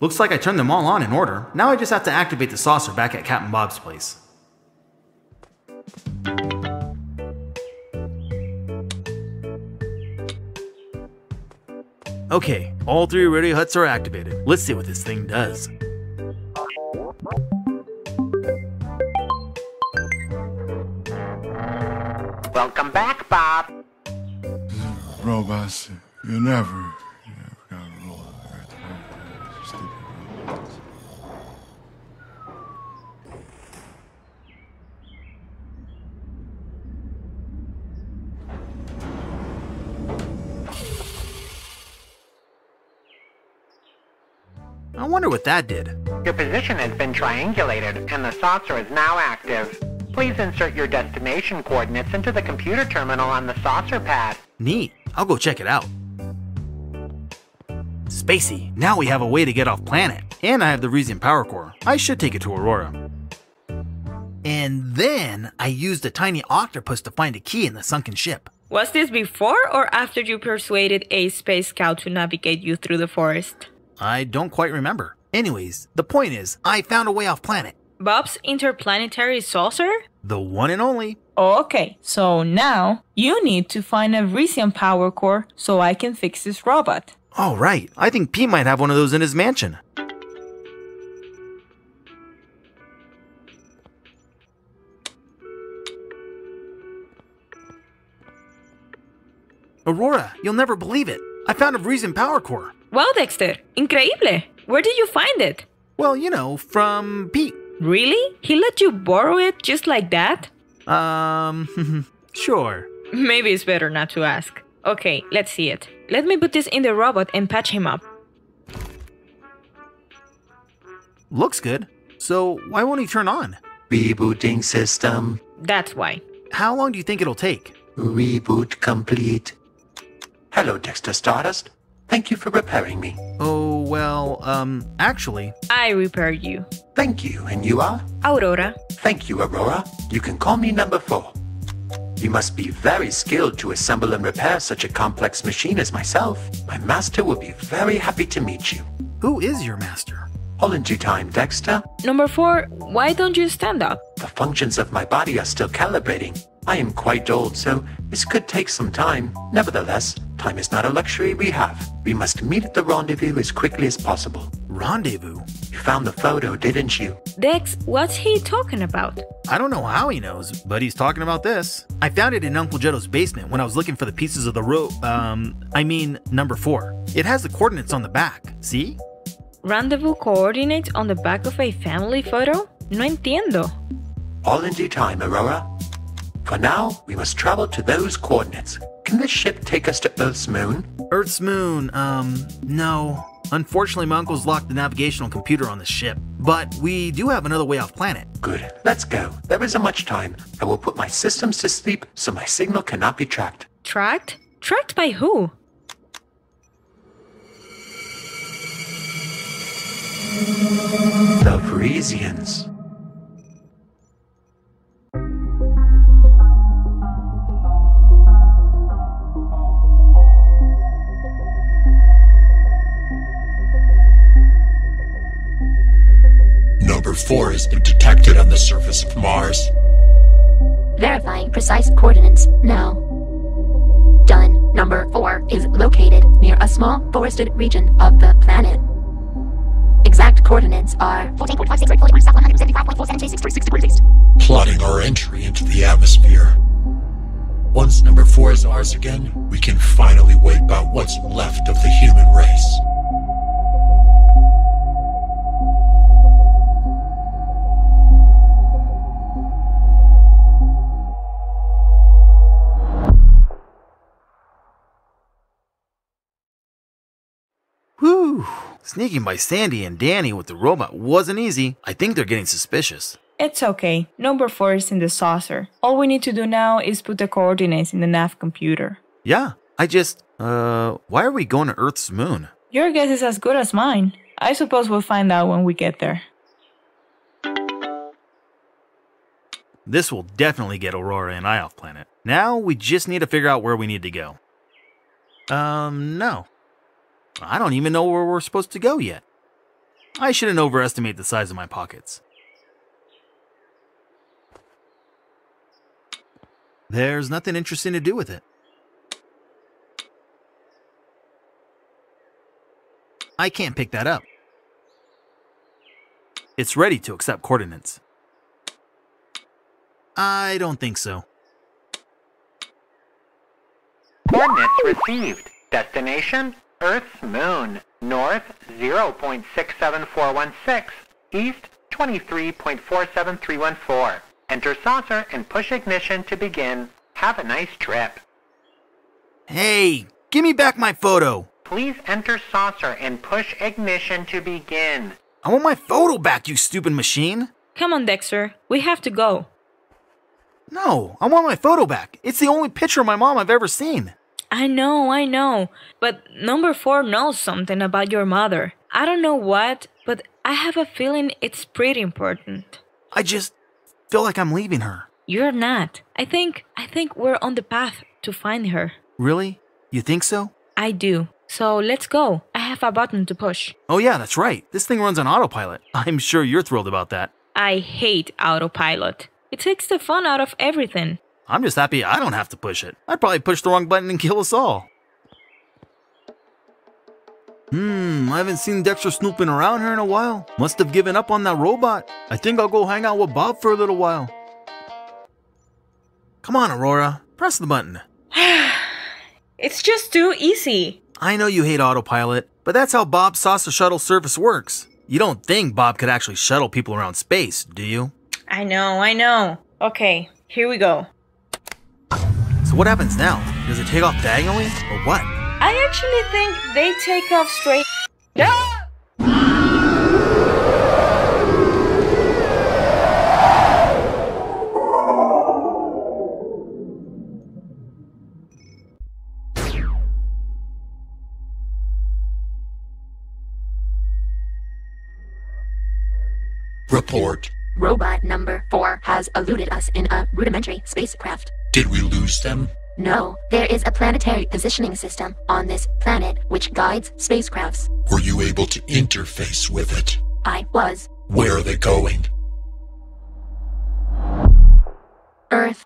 Looks like I turned them all on in order. Now I just have to activate the saucer back at Captain Bob's place. Okay, all three radio huts are activated. Let's see what this thing does. Welcome back, Bob. Robots, you never, you never got a robot. Stupid robots. I wonder what that did. Your position has been triangulated, and the saucer is now active. Please insert your destination coordinates into the computer terminal on the saucer pad. Neat. I'll go check it out. Spacey, now we have a way to get off planet. And I have the Vreesian power core. I should take it to Aurora. And then I used a tiny octopus to find a key in the sunken ship. Was this before or after you persuaded a space scout to navigate you through the forest? I don't quite remember. Anyways, the point is, I found a way off planet. Bob's interplanetary saucer? The one and only. Okay, so now you need to find a Vreesian power core so I can fix this robot. All right, I think Pete might have one of those in his mansion. Aurora, you'll never believe it. I found a Vreesian power core. Wow, Dexter, increíble. Where did you find it? Well, you know, from Pete. Really? He let you borrow it just like that? Um, sure. Maybe it's better not to ask. Okay, let's see it. Let me put this in the robot and patch him up. Looks good. So, why won't he turn on? Rebooting system. That's why. How long do you think it'll take? Reboot complete. Hello, Dexter Stardust. Thank you for repairing me. Oh, well, um, actually. I repair you. Thank you, and you are? Aurora. Thank you, Aurora. You can call me number four. You must be very skilled to assemble and repair such a complex machine as myself. My master will be very happy to meet you. Who is your master? All in due time, Dexter. Number four, why don't you stand up? The functions of my body are still calibrating. I am quite old, so this could take some time. Nevertheless, time is not a luxury we have. We must meet at the rendezvous as quickly as possible. Rendezvous? You found the photo, didn't you? Dex, what's he talking about? I don't know how he knows, but he's talking about this. I found it in Uncle Jetto's basement when I was looking for the pieces of the rope. Um, I mean, number four. It has the coordinates on the back. See? Rendezvous coordinates on the back of a family photo? No entiendo. All in due time, Aurora. For now, we must travel to those coordinates. Can this ship take us to Earth's moon? Earth's moon, um, no. Unfortunately, my uncle's locked the navigational computer on the ship. But we do have another way off planet. Good. Let's go. There isn't much time. I will put my systems to sleep so my signal cannot be tracked. Tracked? Tracked by who? The Vreesians. Number 4 has been detected on the surface of Mars. Verifying precise coordinates now. Done. Number 4 is located near a small forested region of the planet. Exact coordinates are 14.56 right fully south 175.473 degrees east. Plotting our entry into the atmosphere. Once number 4 is ours again, we can finally wipe out what's left of the human race. Sneaking by Sandy and Danny with the robot wasn't easy. I think they're getting suspicious. It's okay. Number 4 is in the saucer. All we need to do now is put the coordinates in the nav computer. Yeah, I just. Uh, why are we going to Earth's moon? Your guess is as good as mine. I suppose we'll find out when we get there. This will definitely get Aurora and I off planet. Now we just need to figure out where we need to go. Um, no. I don't even know where we're supposed to go yet. I shouldn't overestimate the size of my pockets. There's nothing interesting to do with it. I can't pick that up. It's ready to accept coordinates. I don't think so. Coordinates received. Destination, Earth's moon. North, 0.67416. East, 23.47314. Enter saucer and push ignition to begin. Have a nice trip. Hey, give me back my photo. Please enter saucer and push ignition to begin. I want my photo back, you stupid machine. Come on, Dexter. We have to go. No, I want my photo back. It's the only picture of my mom I've ever seen. I know, I know. But number four knows something about your mother. I don't know what, but I have a feeling it's pretty important. I just feel like I'm leaving her. You're not. I think I think we're on the path to find her. Really? You think so? I do. So let's go. I have a button to push. Oh, yeah, that's right. This thing runs on autopilot. I'm sure you're thrilled about that. I hate autopilot. It takes the fun out of everything. I'm just happy I don't have to push it. I'd probably push the wrong button and kill us all. Hmm, I haven't seen Dexter snooping around here in a while. Must have given up on that robot. I think I'll go hang out with Bob for a little while. Come on, Aurora. Press the button. it's just too easy. I know you hate autopilot, but that's how Bob's saucer shuttle service works. You don't think Bob could actually shuttle people around space, do you? I know, I know. Okay, here we go. So what happens now? Does it take off diagonally, or what? I actually think they take off straight. Ah! Report. Robot number 4 has eluded us in a rudimentary spacecraft. Did we lose them? No, there is a planetary positioning system on this planet which guides spacecrafts. Were you able to interface with it? I was. Where are they going? Earth.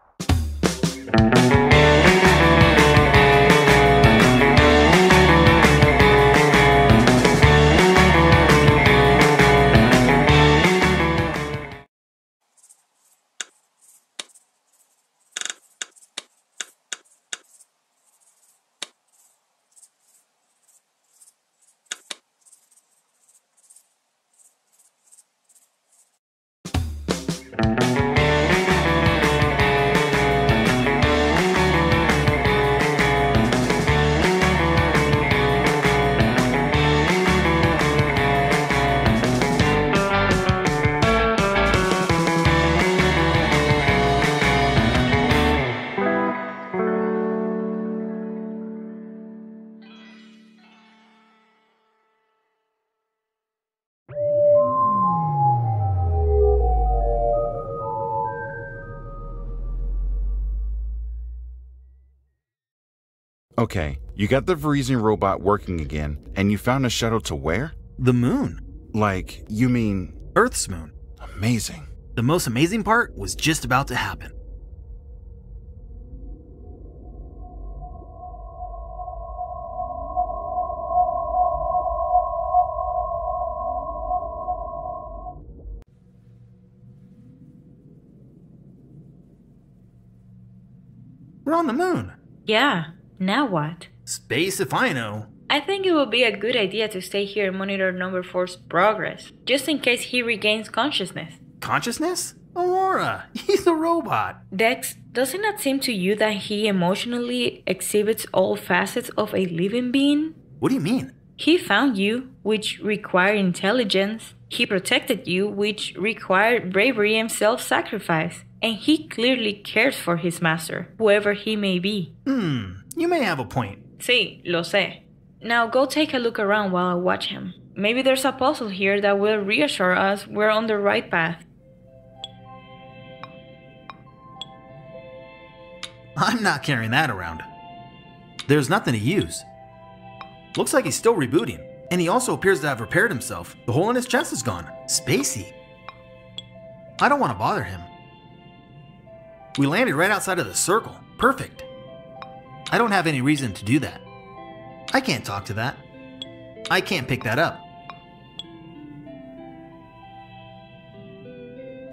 Okay, you got the Vreesian robot working again, and you found a shuttle to where? The moon. Like, you mean. Earth's moon. Amazing. The most amazing part was just about to happen. We're on the moon. Yeah, now what? Space if I know. I think it would be a good idea to stay here and monitor number four's progress, just in case he regains consciousness. Consciousness? Aurora, he's a robot. Dex, doesn't it seem to you that he emotionally exhibits all facets of a living being? What do you mean? He found you, which required intelligence. He protected you, which required bravery and self sacrifice. And he clearly cares for his master, whoever he may be. Hmm, you may have a point. Sí, lo sé. Now go take a look around while I watch him. Maybe there's a puzzle here that will reassure us we're on the right path. I'm not carrying that around. There's nothing to use. Looks like he's still rebooting, and he also appears to have repaired himself. The hole in his chest is gone. Spacey. I don't want to bother him. We landed right outside of the circle. Perfect. I don't have any reason to do that. I can't talk to that. I can't pick that up.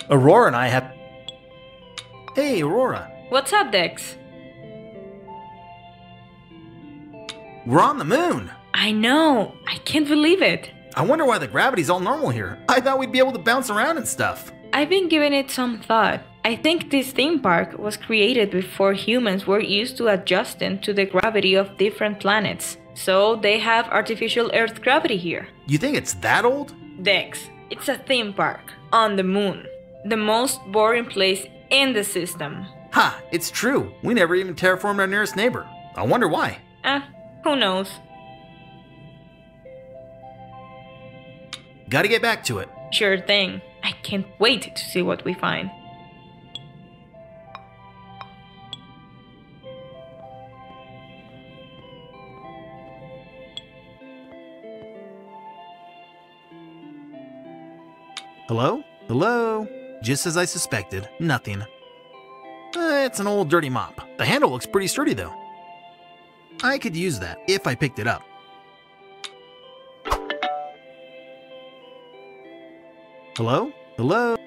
Aurora and I have. Hey, Aurora. What's up, Dex? We're on the moon. I know. I can't believe it. I wonder why the gravity's all normal here. I thought we'd be able to bounce around and stuff. I've been giving it some thought. I think this theme park was created before humans were used to adjusting to the gravity of different planets. So they have artificial Earth gravity here. You think it's that old? Dex, it's a theme park on the moon. The most boring place in the system. Ha, it's true. We never even terraformed our nearest neighbor. I wonder why. Eh, who knows? Gotta get back to it. Sure thing. I can't wait to see what we find. Hello? Hello? Just as I suspected, nothing. Uh, it's an old dirty mop. The handle looks pretty sturdy though. I could use that if I picked it up. Hello? Hello?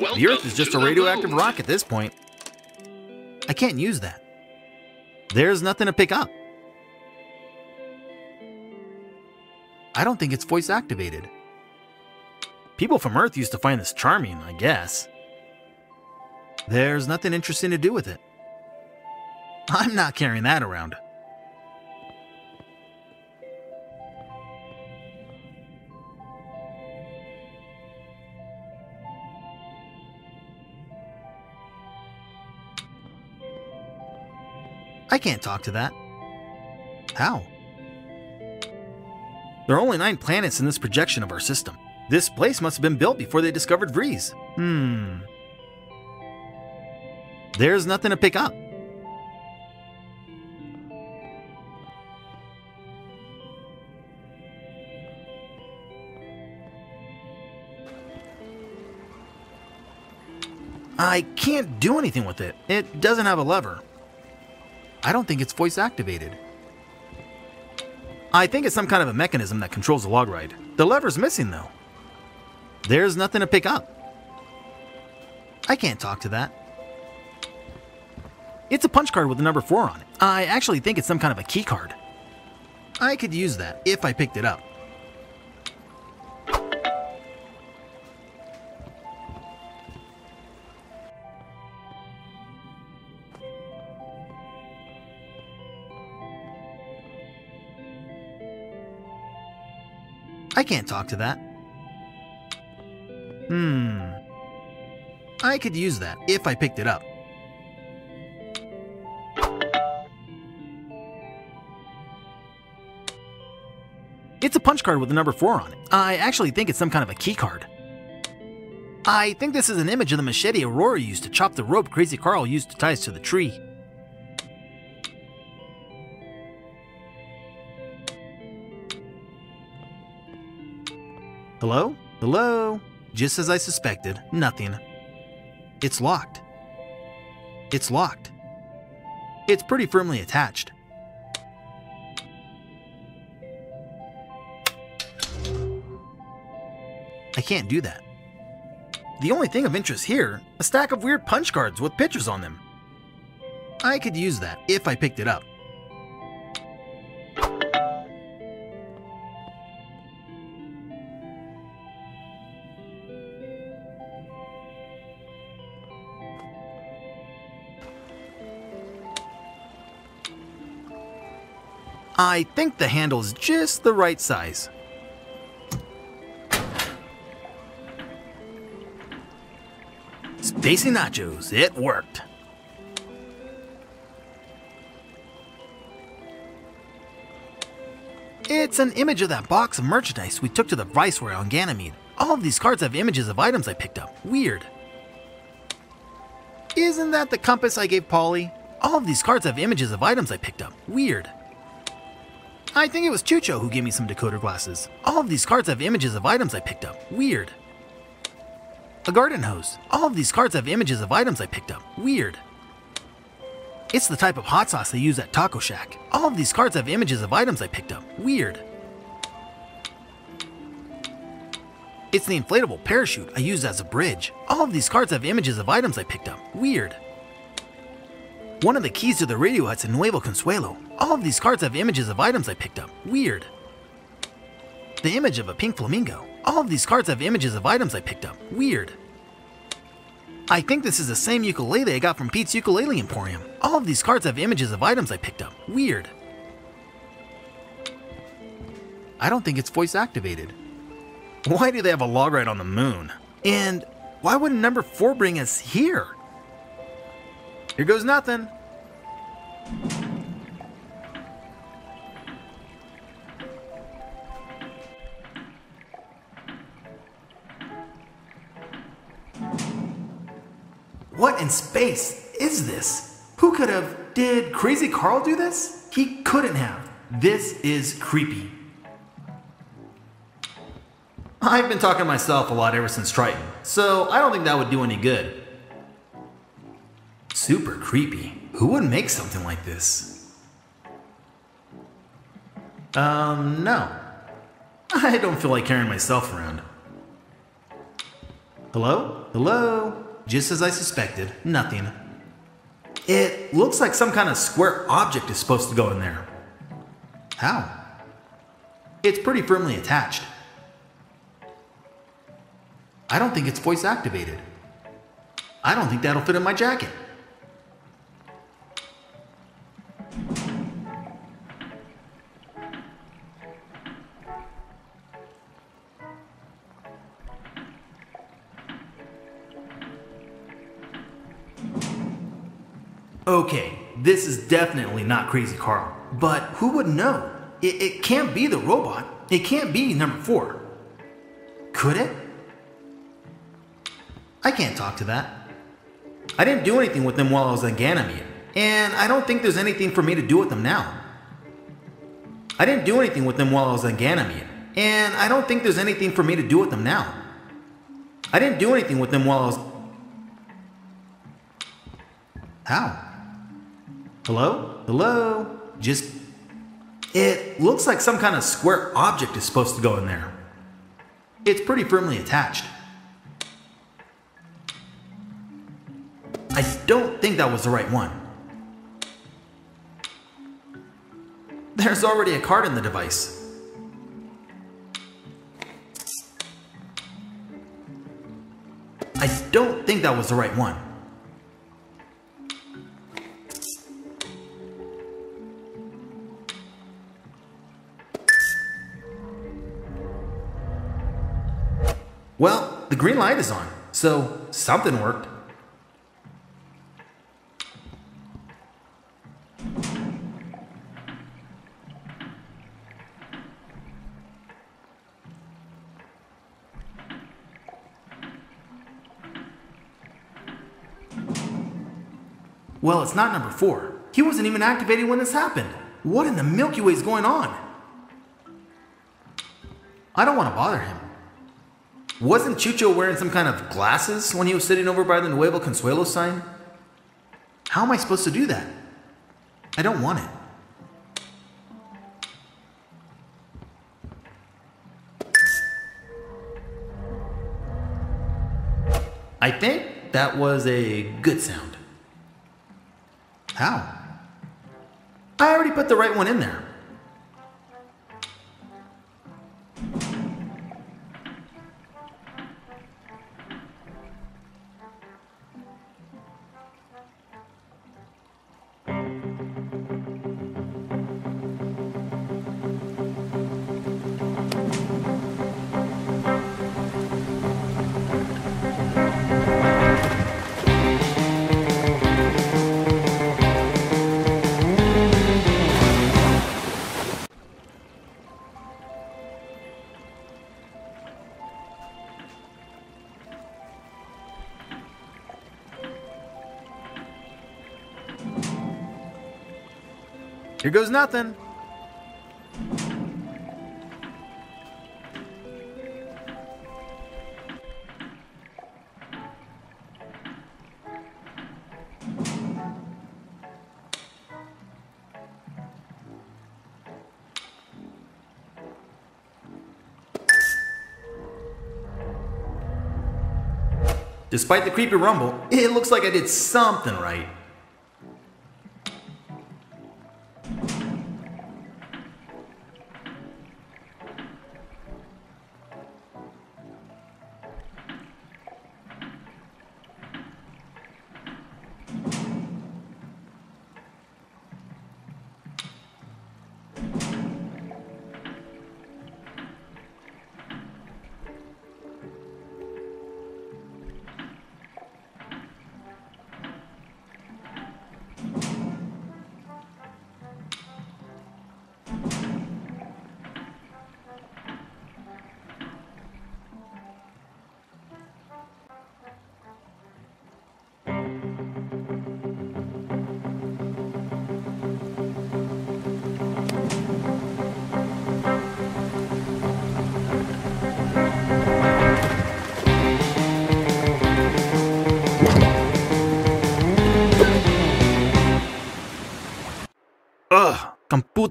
Welcome the Earth is just a radioactive rock at this point. I can't use that. There's nothing to pick up. I don't think it's voice activated. People from Earth used to find this charming, I guess. There's nothing interesting to do with it. I'm not carrying that around. I can't talk to that. How? There are only nine planets in this projection of our system. This place must have been built before they discovered Vrees. Hmm. There's nothing to pick up. I can't do anything with it. It doesn't have a lever. I don't think it's voice activated. I think it's some kind of a mechanism that controls the log ride. The lever's missing though. There's nothing to pick up. I can't talk to that. It's a punch card with the number 4 on it. I actually think it's some kind of a key card. I could use that if I picked it up. I can't talk to that. Hmm. I could use that if I picked it up. It's a punch card with the number 4 on it. I actually think it's some kind of a key card. I think this is an image of the machete Aurora used to chop the rope Crazy Carl used to tie us to the tree. Hello? Hello? Just as I suspected, nothing. It's locked. It's locked. It's pretty firmly attached. I can't do that. The only thing of interest here, a stack of weird punch cards with pictures on them. I could use that if I picked it up. I think the handle is just the right size. Spacey Nachos, it worked. It's an image of that box of merchandise we took to the Viceroy on Ganymede. All of these cards have images of items I picked up. Weird. Isn't that the compass I gave Polly? All of these cards have images of items I picked up. Weird. I think it was Chucho who gave me some decoder glasses. All of these cards have images of items I picked up. Weird. A garden hose. All of these cards have images of items I picked up. Weird. It's the type of hot sauce they use at Taco Shack. All of these cards have images of items I picked up. Weird. It's the inflatable parachute I used as a bridge. All of these cards have images of items I picked up. Weird. One of the keys to the radio huts in Nuevo Consuelo. All of these cards have images of items I picked up. Weird. The image of a pink flamingo. All of these cards have images of items I picked up. Weird. I think this is the same ukulele I got from Pete's Ukulele Emporium. All of these cards have images of items I picked up. Weird. I don't think it's voice activated. Why do they have a log ride on the moon? And why wouldn't number 4 bring us here? Here goes nothing. What in space is this? Who could have? Did Crazy Carl do this? He couldn't have. This is creepy. I've been talking to myself a lot ever since Triton, so I don't think that would do any good. Super creepy. Who would make something like this? Um, no. I don't feel like carrying myself around. Hello? Hello? Just as I suspected, nothing. It looks like some kind of square object is supposed to go in there. How? It's pretty firmly attached. I don't think it's voice activated. I don't think that'll fit in my jacket. Okay, this is definitely not Crazy Carl, but who would know? It, it can't be the robot. It can't be number four. Could it? I can't talk to that. I didn't do anything with them while I was on Ganymede, and I don't think there's anything for me to do with them now. I didn't do anything with them while I was on Ganymede, and I don't think there's anything for me to do with them now. I didn't do anything with them while I was. How? Hello? Hello? Just. It looks like some kind of square object is supposed to go in there. It's pretty firmly attached. I don't think that was the right one. There's already a card in the device. I don't think that was the right one. Well, the green light is on, so something worked. Well, it's not number four. He wasn't even activated when this happened. What in the Milky Way is going on? I don't want to bother him. Wasn't Chucho wearing some kind of glasses when he was sitting over by the Nuevo Consuelo sign? How am I supposed to do that? I don't want it. I think that was a good sound. How? I already put the right one in there. Here goes nothing. Despite the creepy rumble, it looks like I did something right.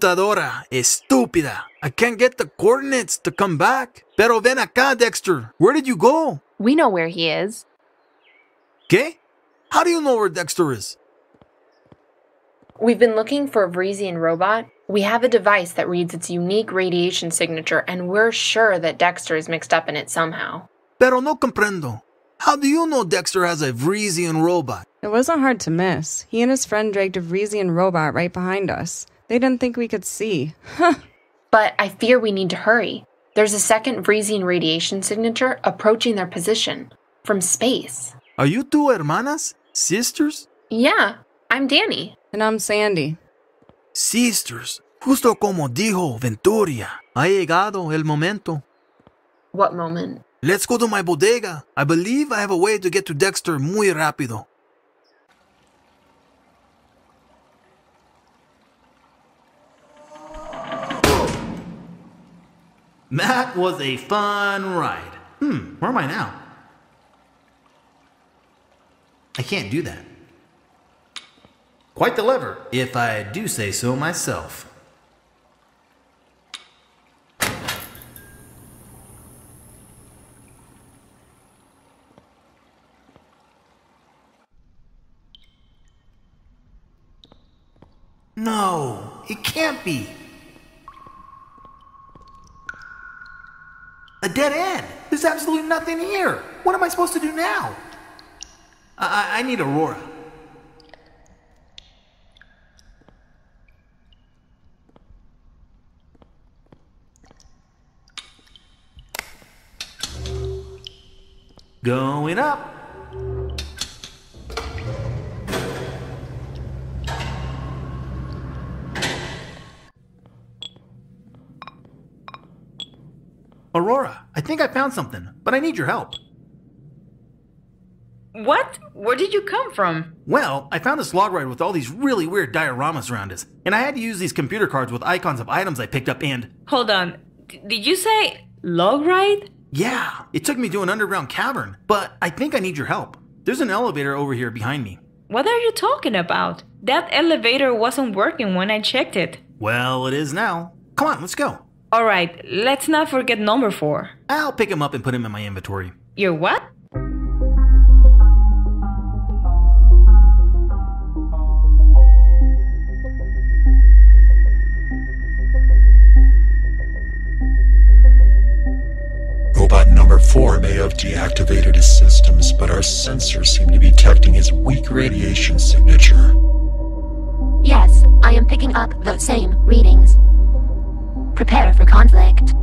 Computadora, estúpida. I can't get the coordinates to come back. Pero ven acá, Dexter. Where did you go? We know where he is. ¿Qué? How do you know where Dexter is? We've been looking for a Vreesian robot. We have a device that reads its unique radiation signature, and we're sure that Dexter is mixed up in it somehow. Pero no comprendo. How do you know Dexter has a Vreesian robot? It wasn't hard to miss. He and his friend dragged a Vreesian robot right behind us. They didn't think we could see. But I fear we need to hurry. There's a second Vreesian radiation signature approaching their position from space. Are you two hermanas? Sisters? Yeah, I'm Danny. And I'm Sandy. Sisters. Justo como dijo Venturia. Ha llegado el momento. What moment? Let's go to my bodega. I believe I have a way to get to Dexter muy rápido. That was a fun ride. Hmm, where am I now? I can't do that. Quite the lever, if I do say so myself. No, it can't be. A dead end. There's absolutely nothing here. What am I supposed to do now? I, I- need Aurora. Going up. Aurora, I think I found something, but I need your help. What? Where did you come from? Well, I found this log ride with all these really weird dioramas around us, and I had to use these computer cards with icons of items I picked up and. Hold on. D- did you say log ride? Yeah, it took me to an underground cavern, but I think I need your help. There's an elevator over here behind me. What are you talking about? That elevator wasn't working when I checked it. Well, it is now. Come on, let's go. Alright, let's not forget number four. I'll pick him up and put him in my inventory. Your what? Robot number four may have deactivated his systems, but our sensors seem to be detecting his weak radiation signature. Yes, I am picking up the same readings. Prepare for conflict.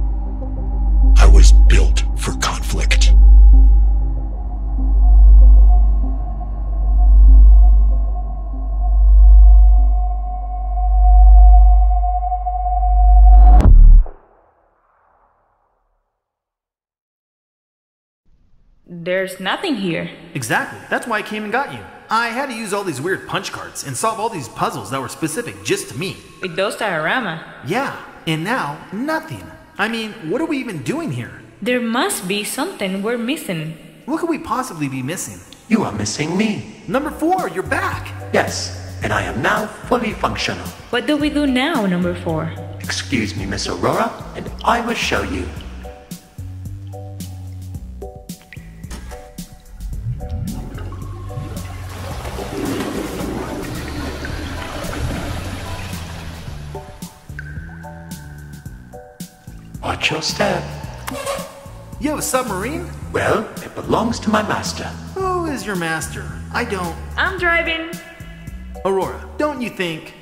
I was built for conflict. There's nothing here. Exactly. That's why I came and got you. I had to use all these weird punch cards and solve all these puzzles that were specific just to me. With those diorama. Yeah, and now nothing. I mean, what are we even doing here? There must be something we're missing. What could we possibly be missing? You are missing me. Number four, you're back. Yes, and I am now fully functional. What do we do now, number four? Excuse me, Miss Aurora, and I will show you. Watch your step. You have a submarine? Well, it belongs to my master. Who is your master? I don't. I'm driving. Aurora, don't you think?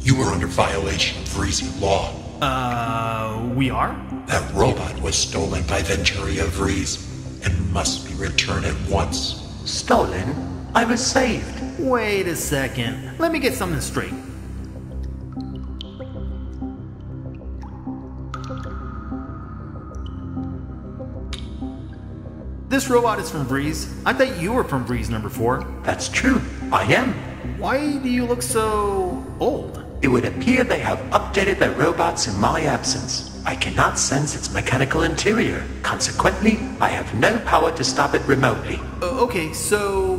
You were under violation of Vreesian law. Uh, we are? That robot was stolen by Venturia Vrees and must be returned at once. Stolen? I was saved. Wait a second. Let me get something straight. This robot is from Vrees. I thought you were from Vrees number four. That's true. I am. Why do you look so old? It would appear they have updated their robots in my absence. I cannot sense its mechanical interior. Consequently, I have no power to stop it remotely. Uh, okay, so.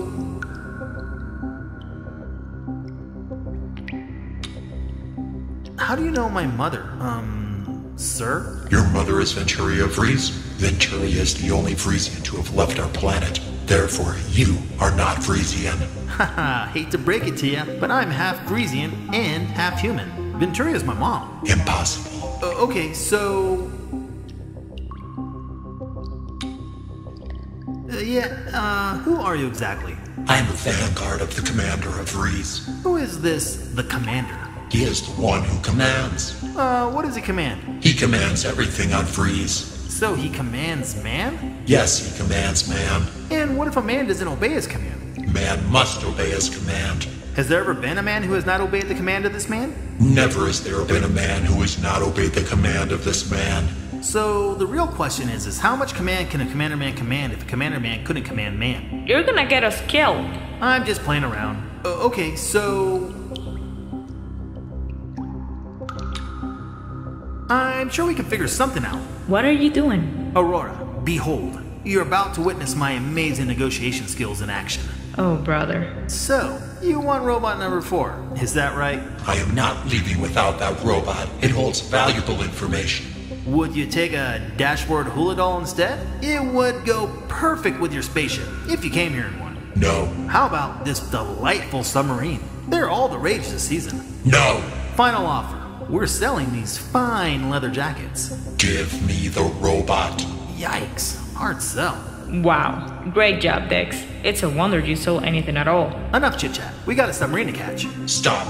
How do you know my mother? Um, sir? Your mother is Venturia Vrees. Venturia is the only Vreesian to have left our planet. Therefore, you are not Vreesian. Haha, hate to break it to you, but I'm half Vreesian and half human. Venturia is my mom. Impossible. Uh, okay, so. Uh, yeah, uh, who are you exactly? I am the vanguard of the commander of Vrees. Who is this, the commander? He is the one who commands. Uh, what does he command? He commands everything on Vrees. So he commands man? Yes, he commands man. And what if a man doesn't obey his command? Man must obey his command. Has there ever been a man who has not obeyed the command of this man? Never has there been a man who has not obeyed the command of this man. So the real question is, is how much command can a commander man command if a commander man couldn't command man? You're gonna get us killed. I'm just playing around. Uh, okay, so I'm sure we can figure something out. What are you doing? Aurora, behold, you're about to witness my amazing negotiation skills in action. Oh, brother. So, you want robot number four, is that right? I am not leaving without that robot. It holds valuable information. Would you take a dashboard hula doll instead? It would go perfect with your spaceship, if you came here in one. No. How about this delightful submarine? They're all the rage this season. No. Final offer. We're selling these fine leather jackets. Give me the robot. Yikes, hard sell. Wow, great job, Dex. It's a wonder you sold anything at all. Enough chit chat. We got a submarine to catch. Stop.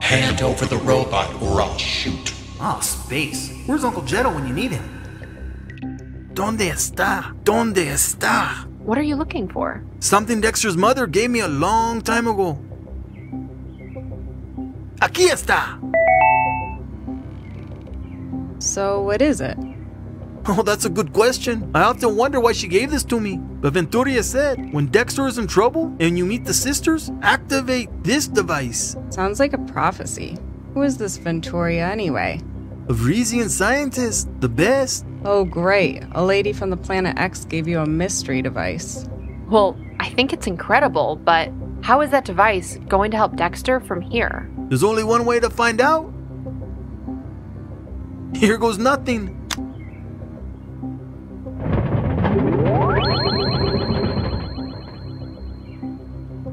Hand over the robot or I'll shoot. Oh, space. Where's Uncle Jetto when you need him? ¿Dónde está? ¿Dónde está? What are you looking for? Something Dexter's mother gave me a long time ago. Aquí está! So, what is it? Oh, that's a good question. I often wonder why she gave this to me. But Venturia said, when Dexter is in trouble and you meet the sisters, activate this device. Sounds like a prophecy. Who is this Venturia anyway? A Vreesian scientist, the best. Oh, great. A lady from the planet X gave you a mystery device. Well, I think it's incredible, but how is that device going to help Dexter from here? There's only one way to find out. Here goes nothing.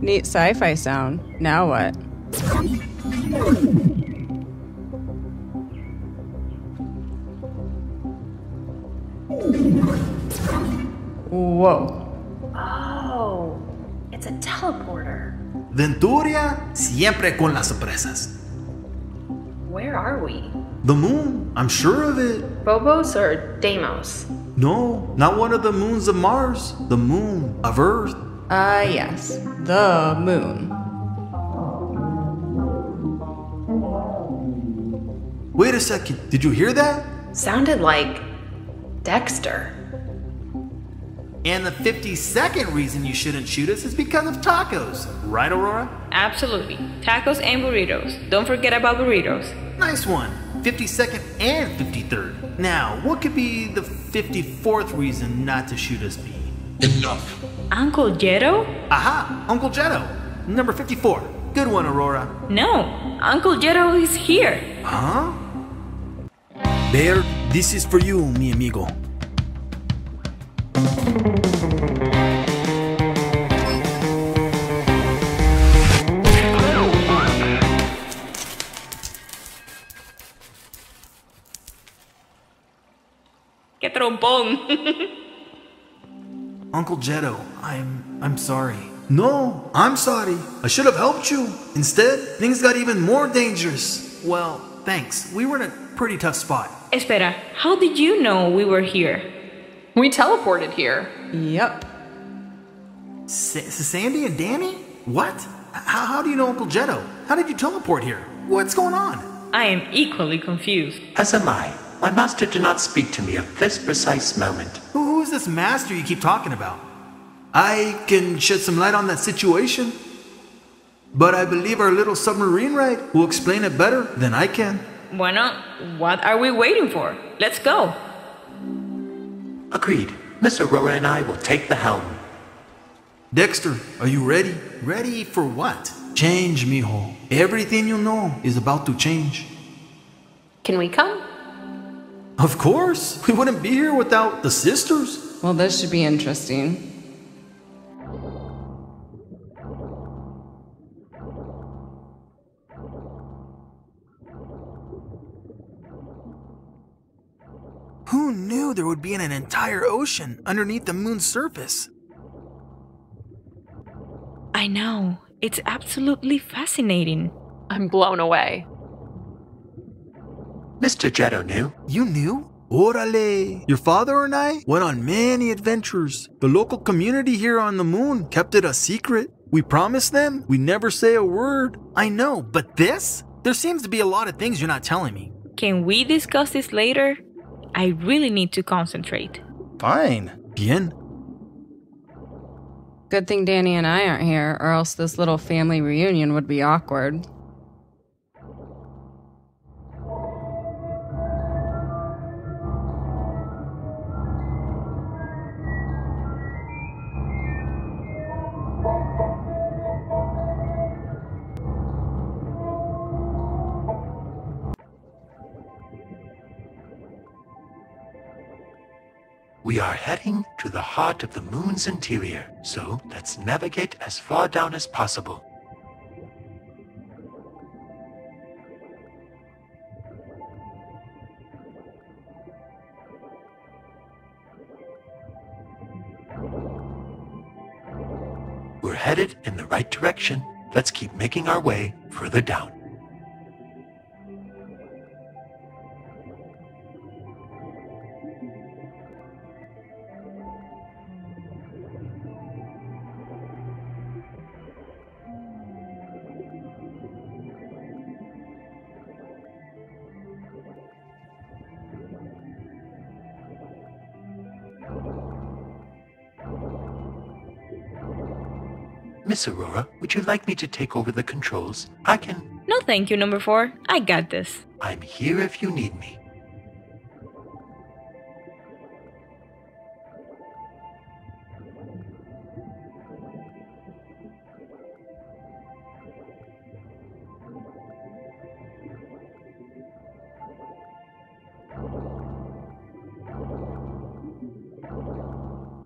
Neat sci fi sound. Now what? Whoa. Oh, it's a teleporter. Venturia siempre con las sorpresas. Where are we? The moon, I'm sure of it. Phobos or Deimos? No, not one of the moons of Mars. The moon of Earth. Ah, yes. The moon. Wait a second. Did you hear that? Sounded like Dexter. And the 52nd reason you shouldn't shoot us is because of tacos. Right, Aurora? Absolutely. Tacos and burritos. Don't forget about burritos. Nice one. 52nd and 53rd. Now, what could be the 54th reason not to shoot us be? Enough. Uncle Jetto? Aha! Uncle Jetto. Number 54. Good one, Aurora. No, Uncle Jetto is here. Huh? Bear, this is for you, mi amigo. ¡Qué trompón! Uncle Jetto, I'm I'm sorry. No, I'm sorry. I should have helped you. Instead, things got even more dangerous. Well, thanks. We were in a pretty tough spot. Espera, how did you know we were here? We teleported here. Yep. Sa- Sandy and Danny? What? How, how do you know Uncle Jetto? How did you teleport here? What's going on? I am equally confused. As am I. My master did not speak to me at this precise moment. Who, who is this master you keep talking about? I can shed some light on that situation. But I believe our little submarine ride will explain it better than I can. Bueno, what are we waiting for? Let's go. Agreed. Miss Aurora and I will take the helm. Dexter, are you ready? Ready for what? Change, mijo. Everything you know is about to change. Can we come? Of course. We wouldn't be here without the sisters. Well, this should be interesting. Who knew there would be an entire ocean underneath the moon's surface? I know. It's absolutely fascinating. I'm blown away. Mr. Jetto knew. You knew? Orale! Your father and I went on many adventures. The local community here on the moon kept it a secret. We promised them we never say a word. I know, but this? There seems to be a lot of things you're not telling me. Can we discuss this later? I really need to concentrate. Fine. Bien. Good thing Danny and I aren't here, or else this little family reunion would be awkward. The heart of the moon's interior, so let's navigate as far down as possible. We're headed in the right direction. Let's keep making our way further down. Miss Aurora, would you like me to take over the controls? I can. No, thank you, number four. I got this. I'm here if you need me.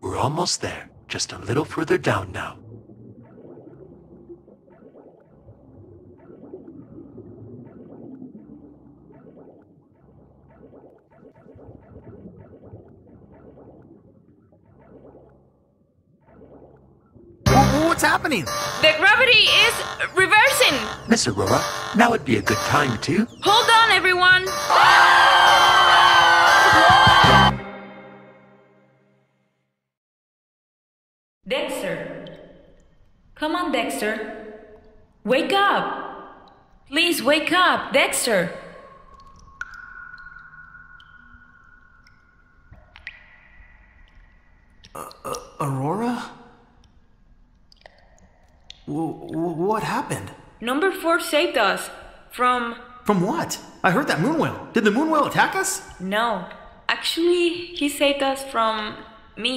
We're almost there, just a little further down now. What's happening? The gravity is reversing. Miss Aurora, now would be a good time to... Hold on, everyone. Dexter. Come on, Dexter. Wake up. Please wake up, Dexter. Uh, uh, Aurora? W- w- what happened? Number four saved us from. From what? I heard that moon whale. Did the moon whale attack us? No. Actually, he saved us from me.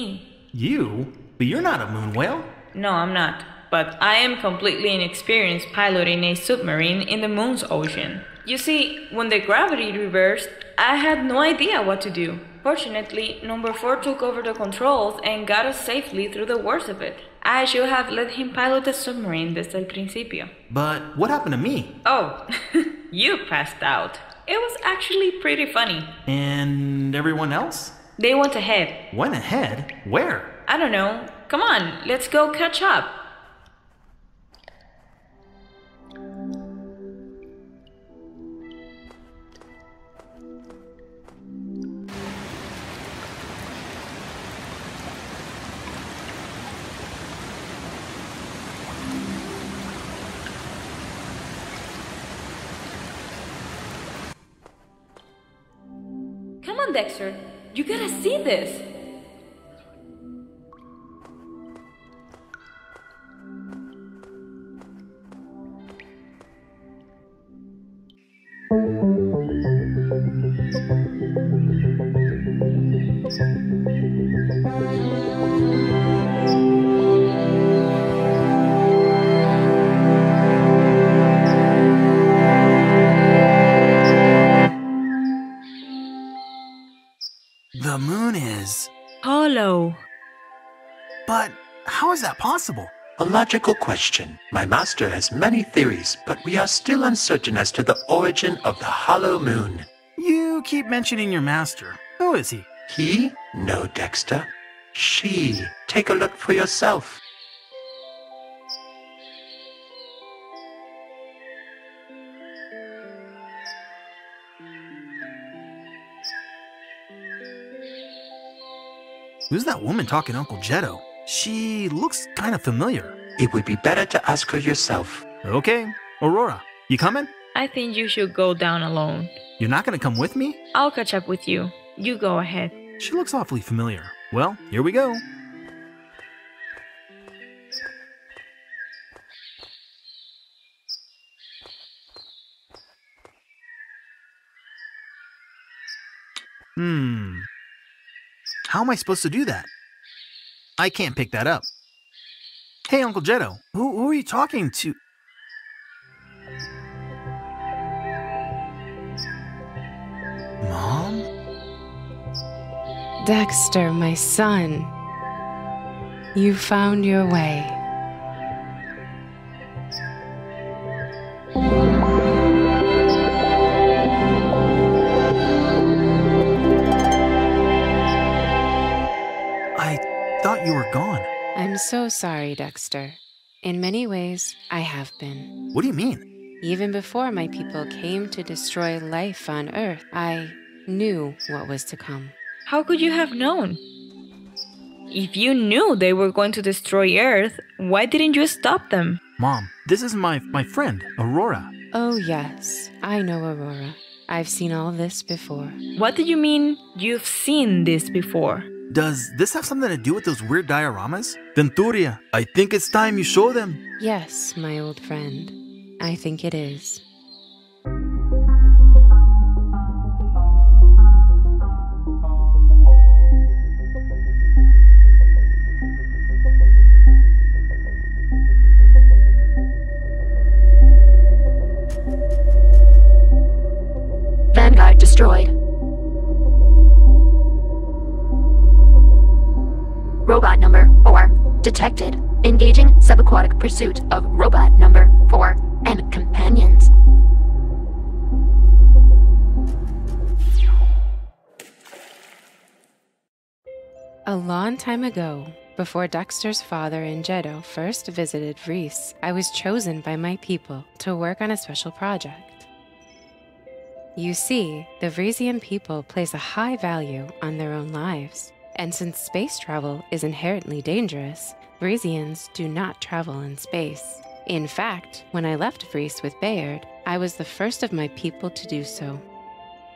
You? But you're not a moon whale. No, I'm not. But I am completely inexperienced piloting a submarine in the moon's ocean. You see, when the gravity reversed, I had no idea what to do. Fortunately, number 4 took over the controls and got us safely through the worst of it. I should have let him pilot the submarine desde el principio. But what happened to me? Oh, you passed out. It was actually pretty funny. And everyone else? They went ahead. Went ahead? Where? I don't know. Come on, let's go catch up. Dexter. You gotta see this. How is that possible? A logical question. My master has many theories, but we are still uncertain as to the origin of the hollow moon. You keep mentioning your master. Who is he? He? No, Dexter. She. Take a look for yourself. Who's that woman talking Uncle Jetto? She looks kind of familiar. It would be better to ask her yourself. Okay. Aurora, you coming? I think you should go down alone. You're not gonna come with me? I'll catch up with you. You go ahead. She looks awfully familiar. Well, here we go. Hmm. How am I supposed to do that? I can't pick that up. Hey, Uncle Jetto, who, who are you talking to? Mom? Dexter, my son. You found your way. So sorry, Dexter. In many ways, I have been. What do you mean? Even before my people came to destroy life on Earth, I knew what was to come. How could you have known? If you knew they were going to destroy Earth, why didn't you stop them? Mom, this is my my friend, Aurora. Oh, yes, I know Aurora. I've seen all this before. What do you mean you've seen this before? Does this have something to do with those weird dioramas? Venturia, I think it's time you show them. Yes, my old friend. I think it is. Vanguard destroyed. Detected. Engaging subaquatic pursuit of robot number 4 and companions. A long time ago, before Dexter's father and Jetto first visited Vrees, I was chosen by my people to work on a special project. You see, the Vreesian people place a high value on their own lives, and since space travel is inherently dangerous, Vreesians do not travel in space. In fact, when I left Vrees with Bayard, I was the first of my people to do so.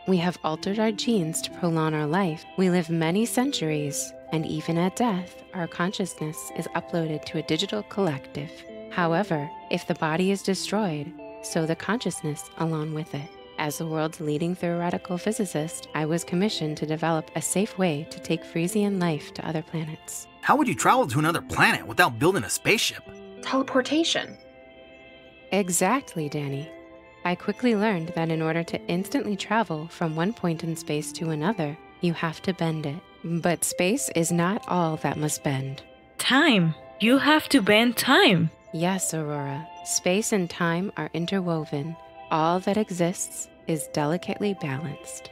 We have altered our genes to prolong our life. We live many centuries, and even at death, our consciousness is uploaded to a digital collective. However, if the body is destroyed, so the consciousness along with it. As the world's leading theoretical physicist, I was commissioned to develop a safe way to take Vreesian life to other planets. How would you travel to another planet without building a spaceship? Teleportation. Exactly, Danny. I quickly learned that in order to instantly travel from one point in space to another, you have to bend it. But space is not all that must bend. Time. You have to bend time. Yes, Aurora. Space and time are interwoven. All that exists is delicately balanced.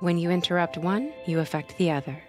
When you interrupt one, you affect the other.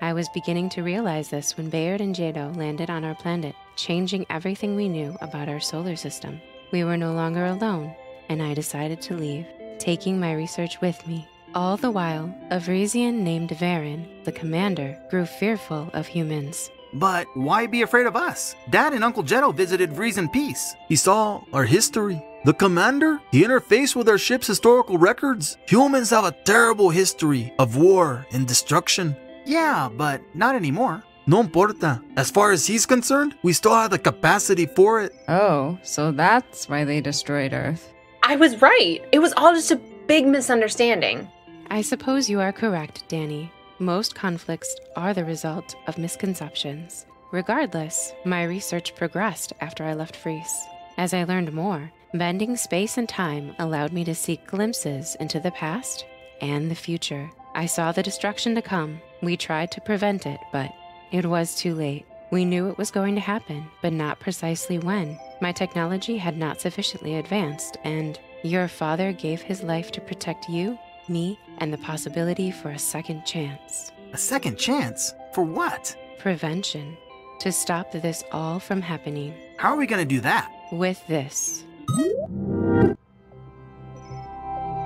I was beginning to realize this when Bayard and Jetto landed on our planet, changing everything we knew about our solar system. We were no longer alone, and I decided to leave, taking my research with me. All the while, a Vreesian named Varen, the commander, grew fearful of humans. But why be afraid of us? Dad and Uncle Jetto visited Vrees in peace. He saw our history. The commander? He interfaced with our ship's historical records. Humans have a terrible history of war and destruction. Yeah, but not anymore. No importa. As far as he's concerned, we still have the capacity for it. Oh, so that's why they destroyed Earth. I was right. It was all just a big misunderstanding. I suppose you are correct, Danny. Most conflicts are the result of misconceptions. Regardless, my research progressed after I left Vrees. As I learned more, bending space and time allowed me to see glimpses into the past and the future. I saw the destruction to come. We tried to prevent it, but it was too late. We knew it was going to happen, but not precisely when. My technology had not sufficiently advanced, and your father gave his life to protect you, me, and the possibility for a second chance. A second chance? For what? Prevention. To stop this all from happening. How are we gonna do that? With this.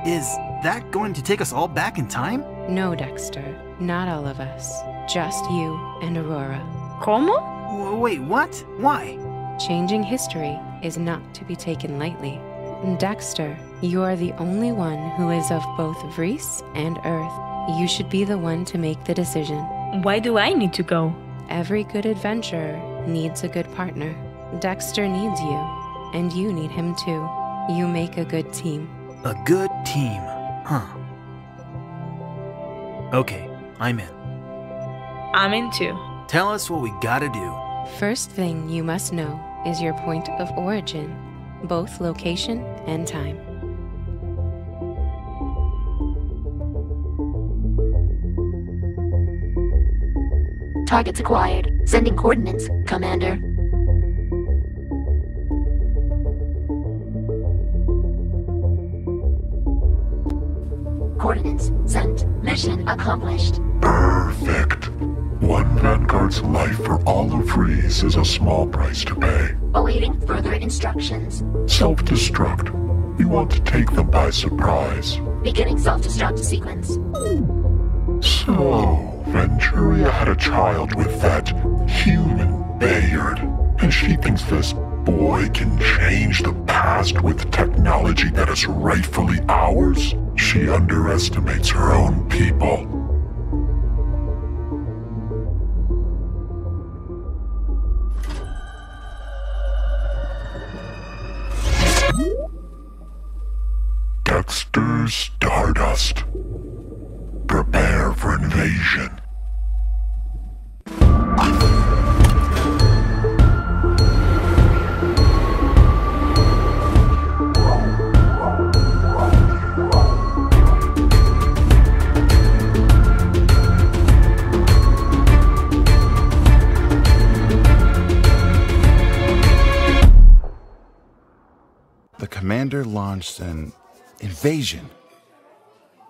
Is that going to take us all back in time? No, Dexter. Not all of us. Just you and Aurora. Como? W- wait, what? Why? Changing history is not to be taken lightly. Dexter, you are the only one who is of both Vrees and Earth. You should be the one to make the decision. Why do I need to go? Every good adventurer needs a good partner. Dexter needs you, and you need him too. You make a good team. A good team, huh? Okay, I'm in. I'm in too. Tell us what we gotta do. First thing you must know is your point of origin, both location and time. Targets acquired. Sending coordinates, Commander. Coordinates sent. Mission accomplished. Perfect. One Vanguard's life for all of Vrees is a small price to pay. Awaiting further instructions. Self-destruct. We want to take them by surprise. Beginning self-destruct sequence. So, Venturia had a child with that human Bayard, and she thinks this boy can change the past with technology that is rightfully ours? She underestimates her own people. Launched an invasion.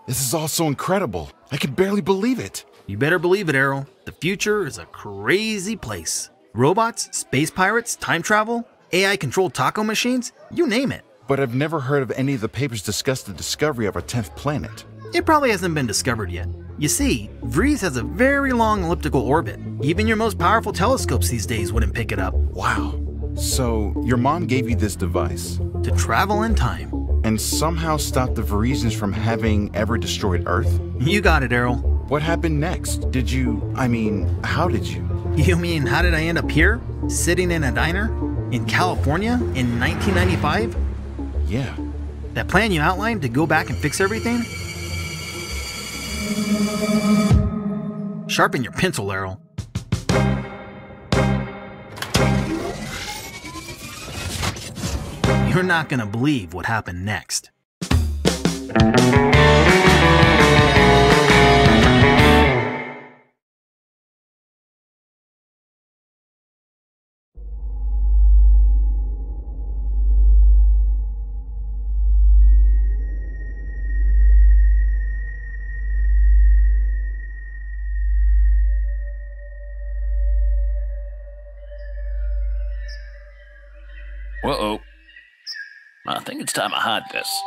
This is all so incredible. I can barely believe it. You better believe it, Errol. The future is a crazy place. Robots, space pirates, time travel, AI controlled taco machines, you name it. But I've never heard of any of the papers discuss the discovery of a 10th planet. It probably hasn't been discovered yet. You see, Vrees has a very long elliptical orbit. Even your most powerful telescopes these days wouldn't pick it up. Wow. So, your mom gave you this device To travel in time. And somehow stop the Vreesians from having ever destroyed Earth? You got it, Errol. What happened next? Did you, I mean, how did you? You mean, how did I end up here? Sitting in a diner? In California? In 1995? Yeah. That plan you outlined to go back and fix everything? Sharpen your pencil, Errol. You're not gonna believe what happened next. I think it's time I hide this.